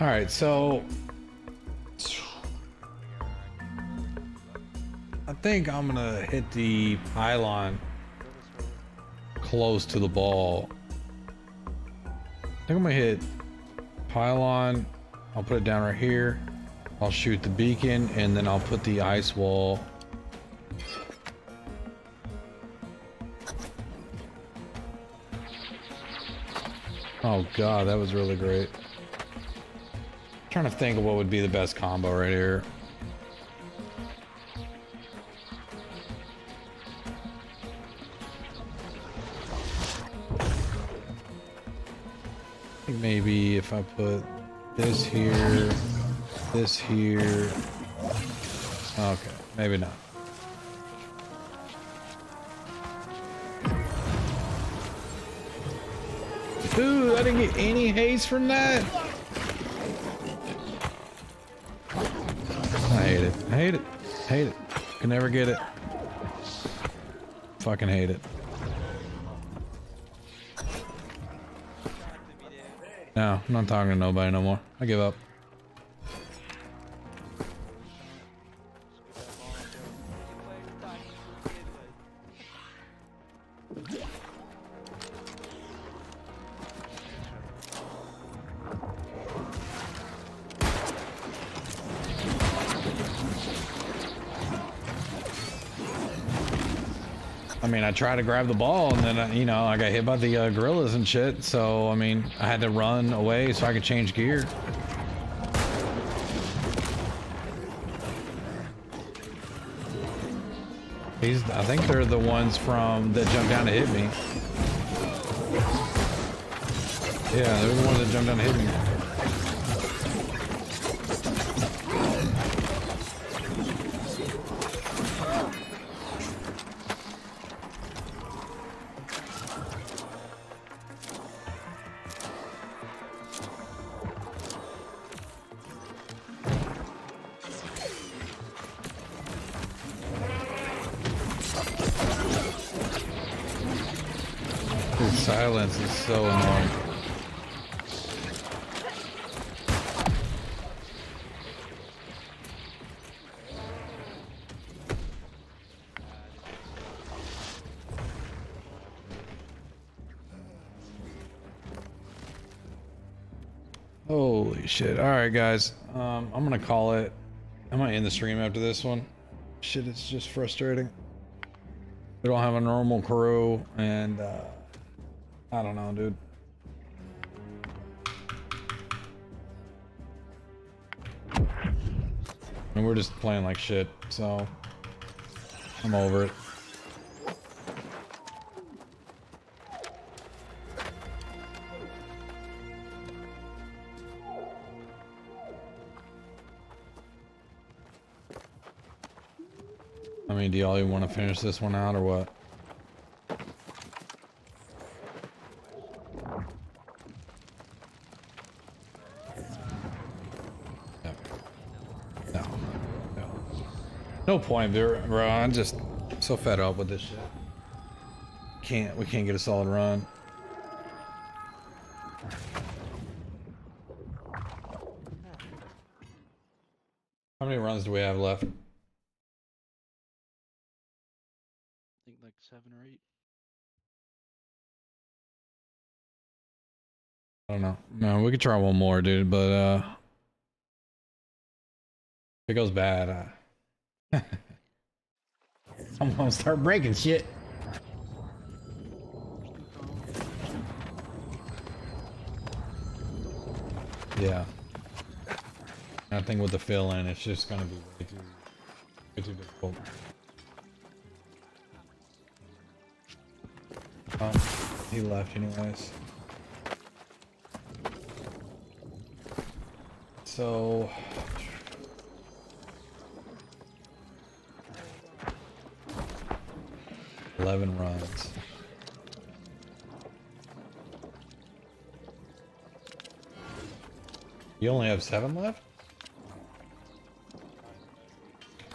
Alright, so I think I'm gonna hit the pylon close to the ball. I think I'm gonna hit pylon. I'll put it down right here. I'll shoot the beacon and then I'll put the ice wall. Oh god, that was really great. trying to think of what would be the best combo right here. Maybe if I put this here, this here. Okay, maybe not. Get any haze from that. I hate it. I hate it. Hate it. Can never get it. Fucking hate it. No, I'm not talking to nobody no more. I give up. Tried to grab the ball and then, uh, you know, I got hit by the uh, gorillas and shit. So, I mean, I had to run away so I could change gear. These, I think they're the ones from that jumped down to hit me. Yeah, they're the ones that jumped down to hit me. Shit. Alright, guys. Um, I'm gonna call it. I might end the stream after this one. Shit, it's just frustrating. We don't have a normal crew, and uh, I don't know, dude. And we're just playing like shit, so I'm over it. Do y'all even want to finish this one out or what? No. No. No no point, bro. I'm just so fed up with this shit. Can't, we can't get a solid run. How many runs do we have left? Try one more, dude, but uh if it goes bad, uh I'm gonna start breaking shit. Yeah. I think with the fill in, it's just gonna be way too, way too difficult. Um, he left anyways. So. Eleven runs. You only have seven left?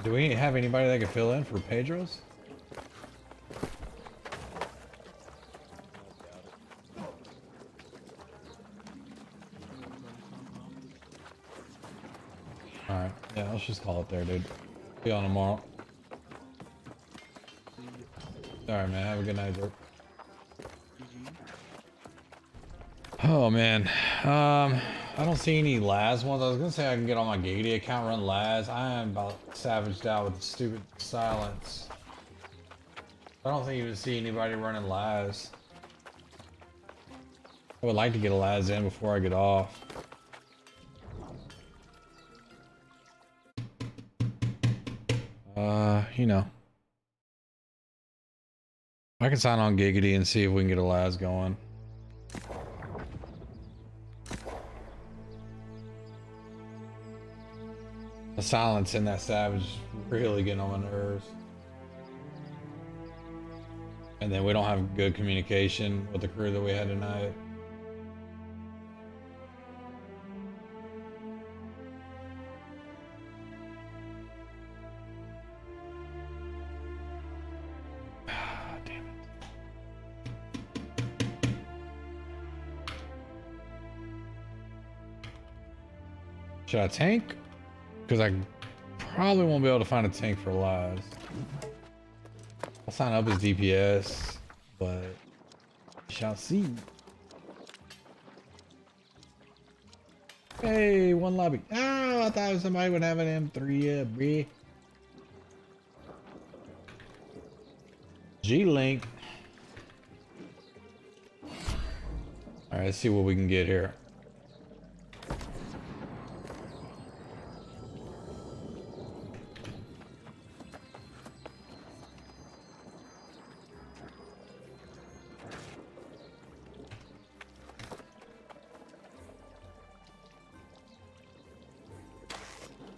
Do we have anybody that can fill in for Pedro's? Alright, yeah, there, dude. Be on tomorrow. Alright, man. Have a good night, Dirk. Oh, man. Um, I don't see any Laz ones. I was gonna say I can get on my Gady account, run Laz. I am about savaged out with the stupid silence. I don't think you would see anybody running Laz. I would like to get a Laz in before I get off. You know. I can sign on Giggity and see if we can get a Laz going. The silence in that savage is really getting on my nerves. And then we don't have good communication with the crew that we had tonight. Should I tank? Because I probably won't be able to find a tank for lives. I'll sign up as DPS, but shall see. Hey, one lobby. Oh, I thought somebody would have an M3 yeah, B. G-Link. Alright, let's see what we can get here.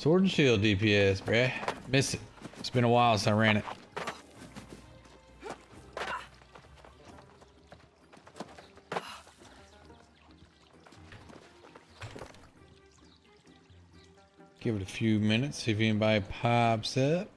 Sword and Shield DPS, bruh. Miss it. It's been a while since I ran it. Give it a few minutes, see if anybody pops up.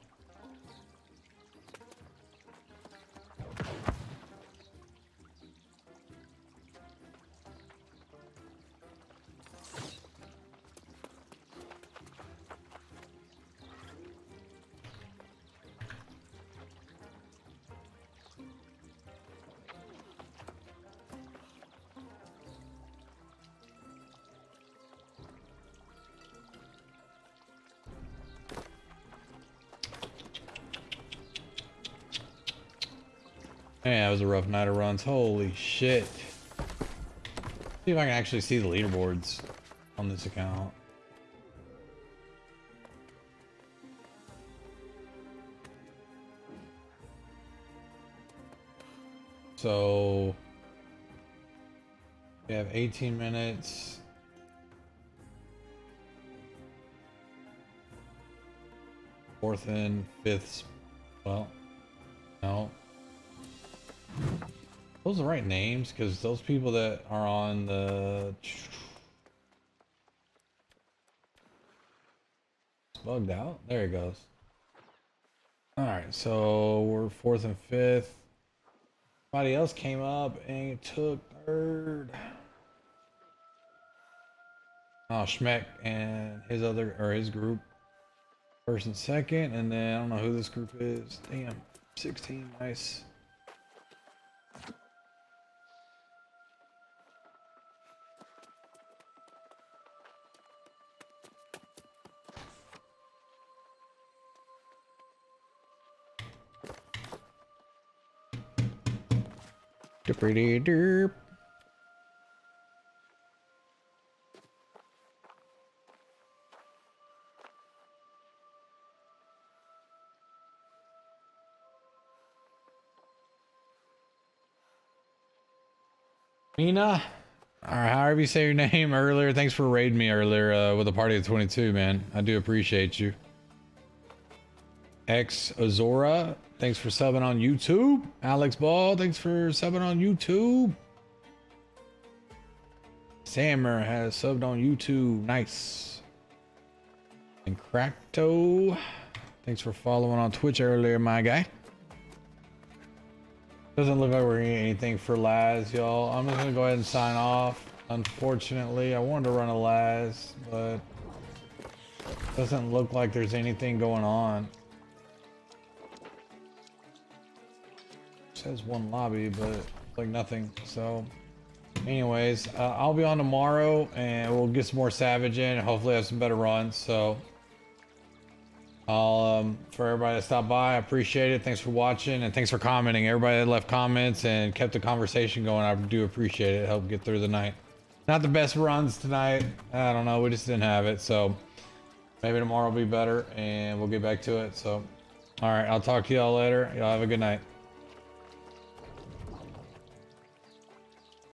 Rough night of runs. Holy shit. See if I can actually see the leaderboards on this account. So we have 18 minutes. Fourth and fifth. Well, Those are the right names because those people that are on the bugged out. There it goes. All right, so we're fourth and fifth. Somebody else came up and took third. Oh, Schmeck and his other or his group, first and second, and then I don't know who this group is. Damn, 16, nice. Pretty derp. Mina, or however you say your name earlier, thanks for raiding me earlier uh, with a party of 22, man. I do appreciate you. X Azora, thanks for subbing on YouTube. Alex Ball, thanks for subbing on YouTube. Sammer has subbed on YouTube. Nice. And Crackto, thanks for following on Twitch earlier, my guy. Doesn't look like we're getting anything for Laz, y'all. I'm just gonna go ahead and sign off. Unfortunately, I wanted to run a Laz, but Doesn't look like there's anything going on. Says one lobby, but like nothing. So, anyways, uh, I'll be on tomorrow, and we'll get some more Savage in, hopefully have some better runs. So, I'll um, for everybody that stopped by, I appreciate it. Thanks for watching, and thanks for commenting. Everybody that left comments and kept the conversation going, I do appreciate it. Help get through the night. Not the best runs tonight. I don't know. We just didn't have it. So maybe tomorrow will be better, and we'll get back to it. So, all right. I'll talk to y'all later. Y'all have a good night.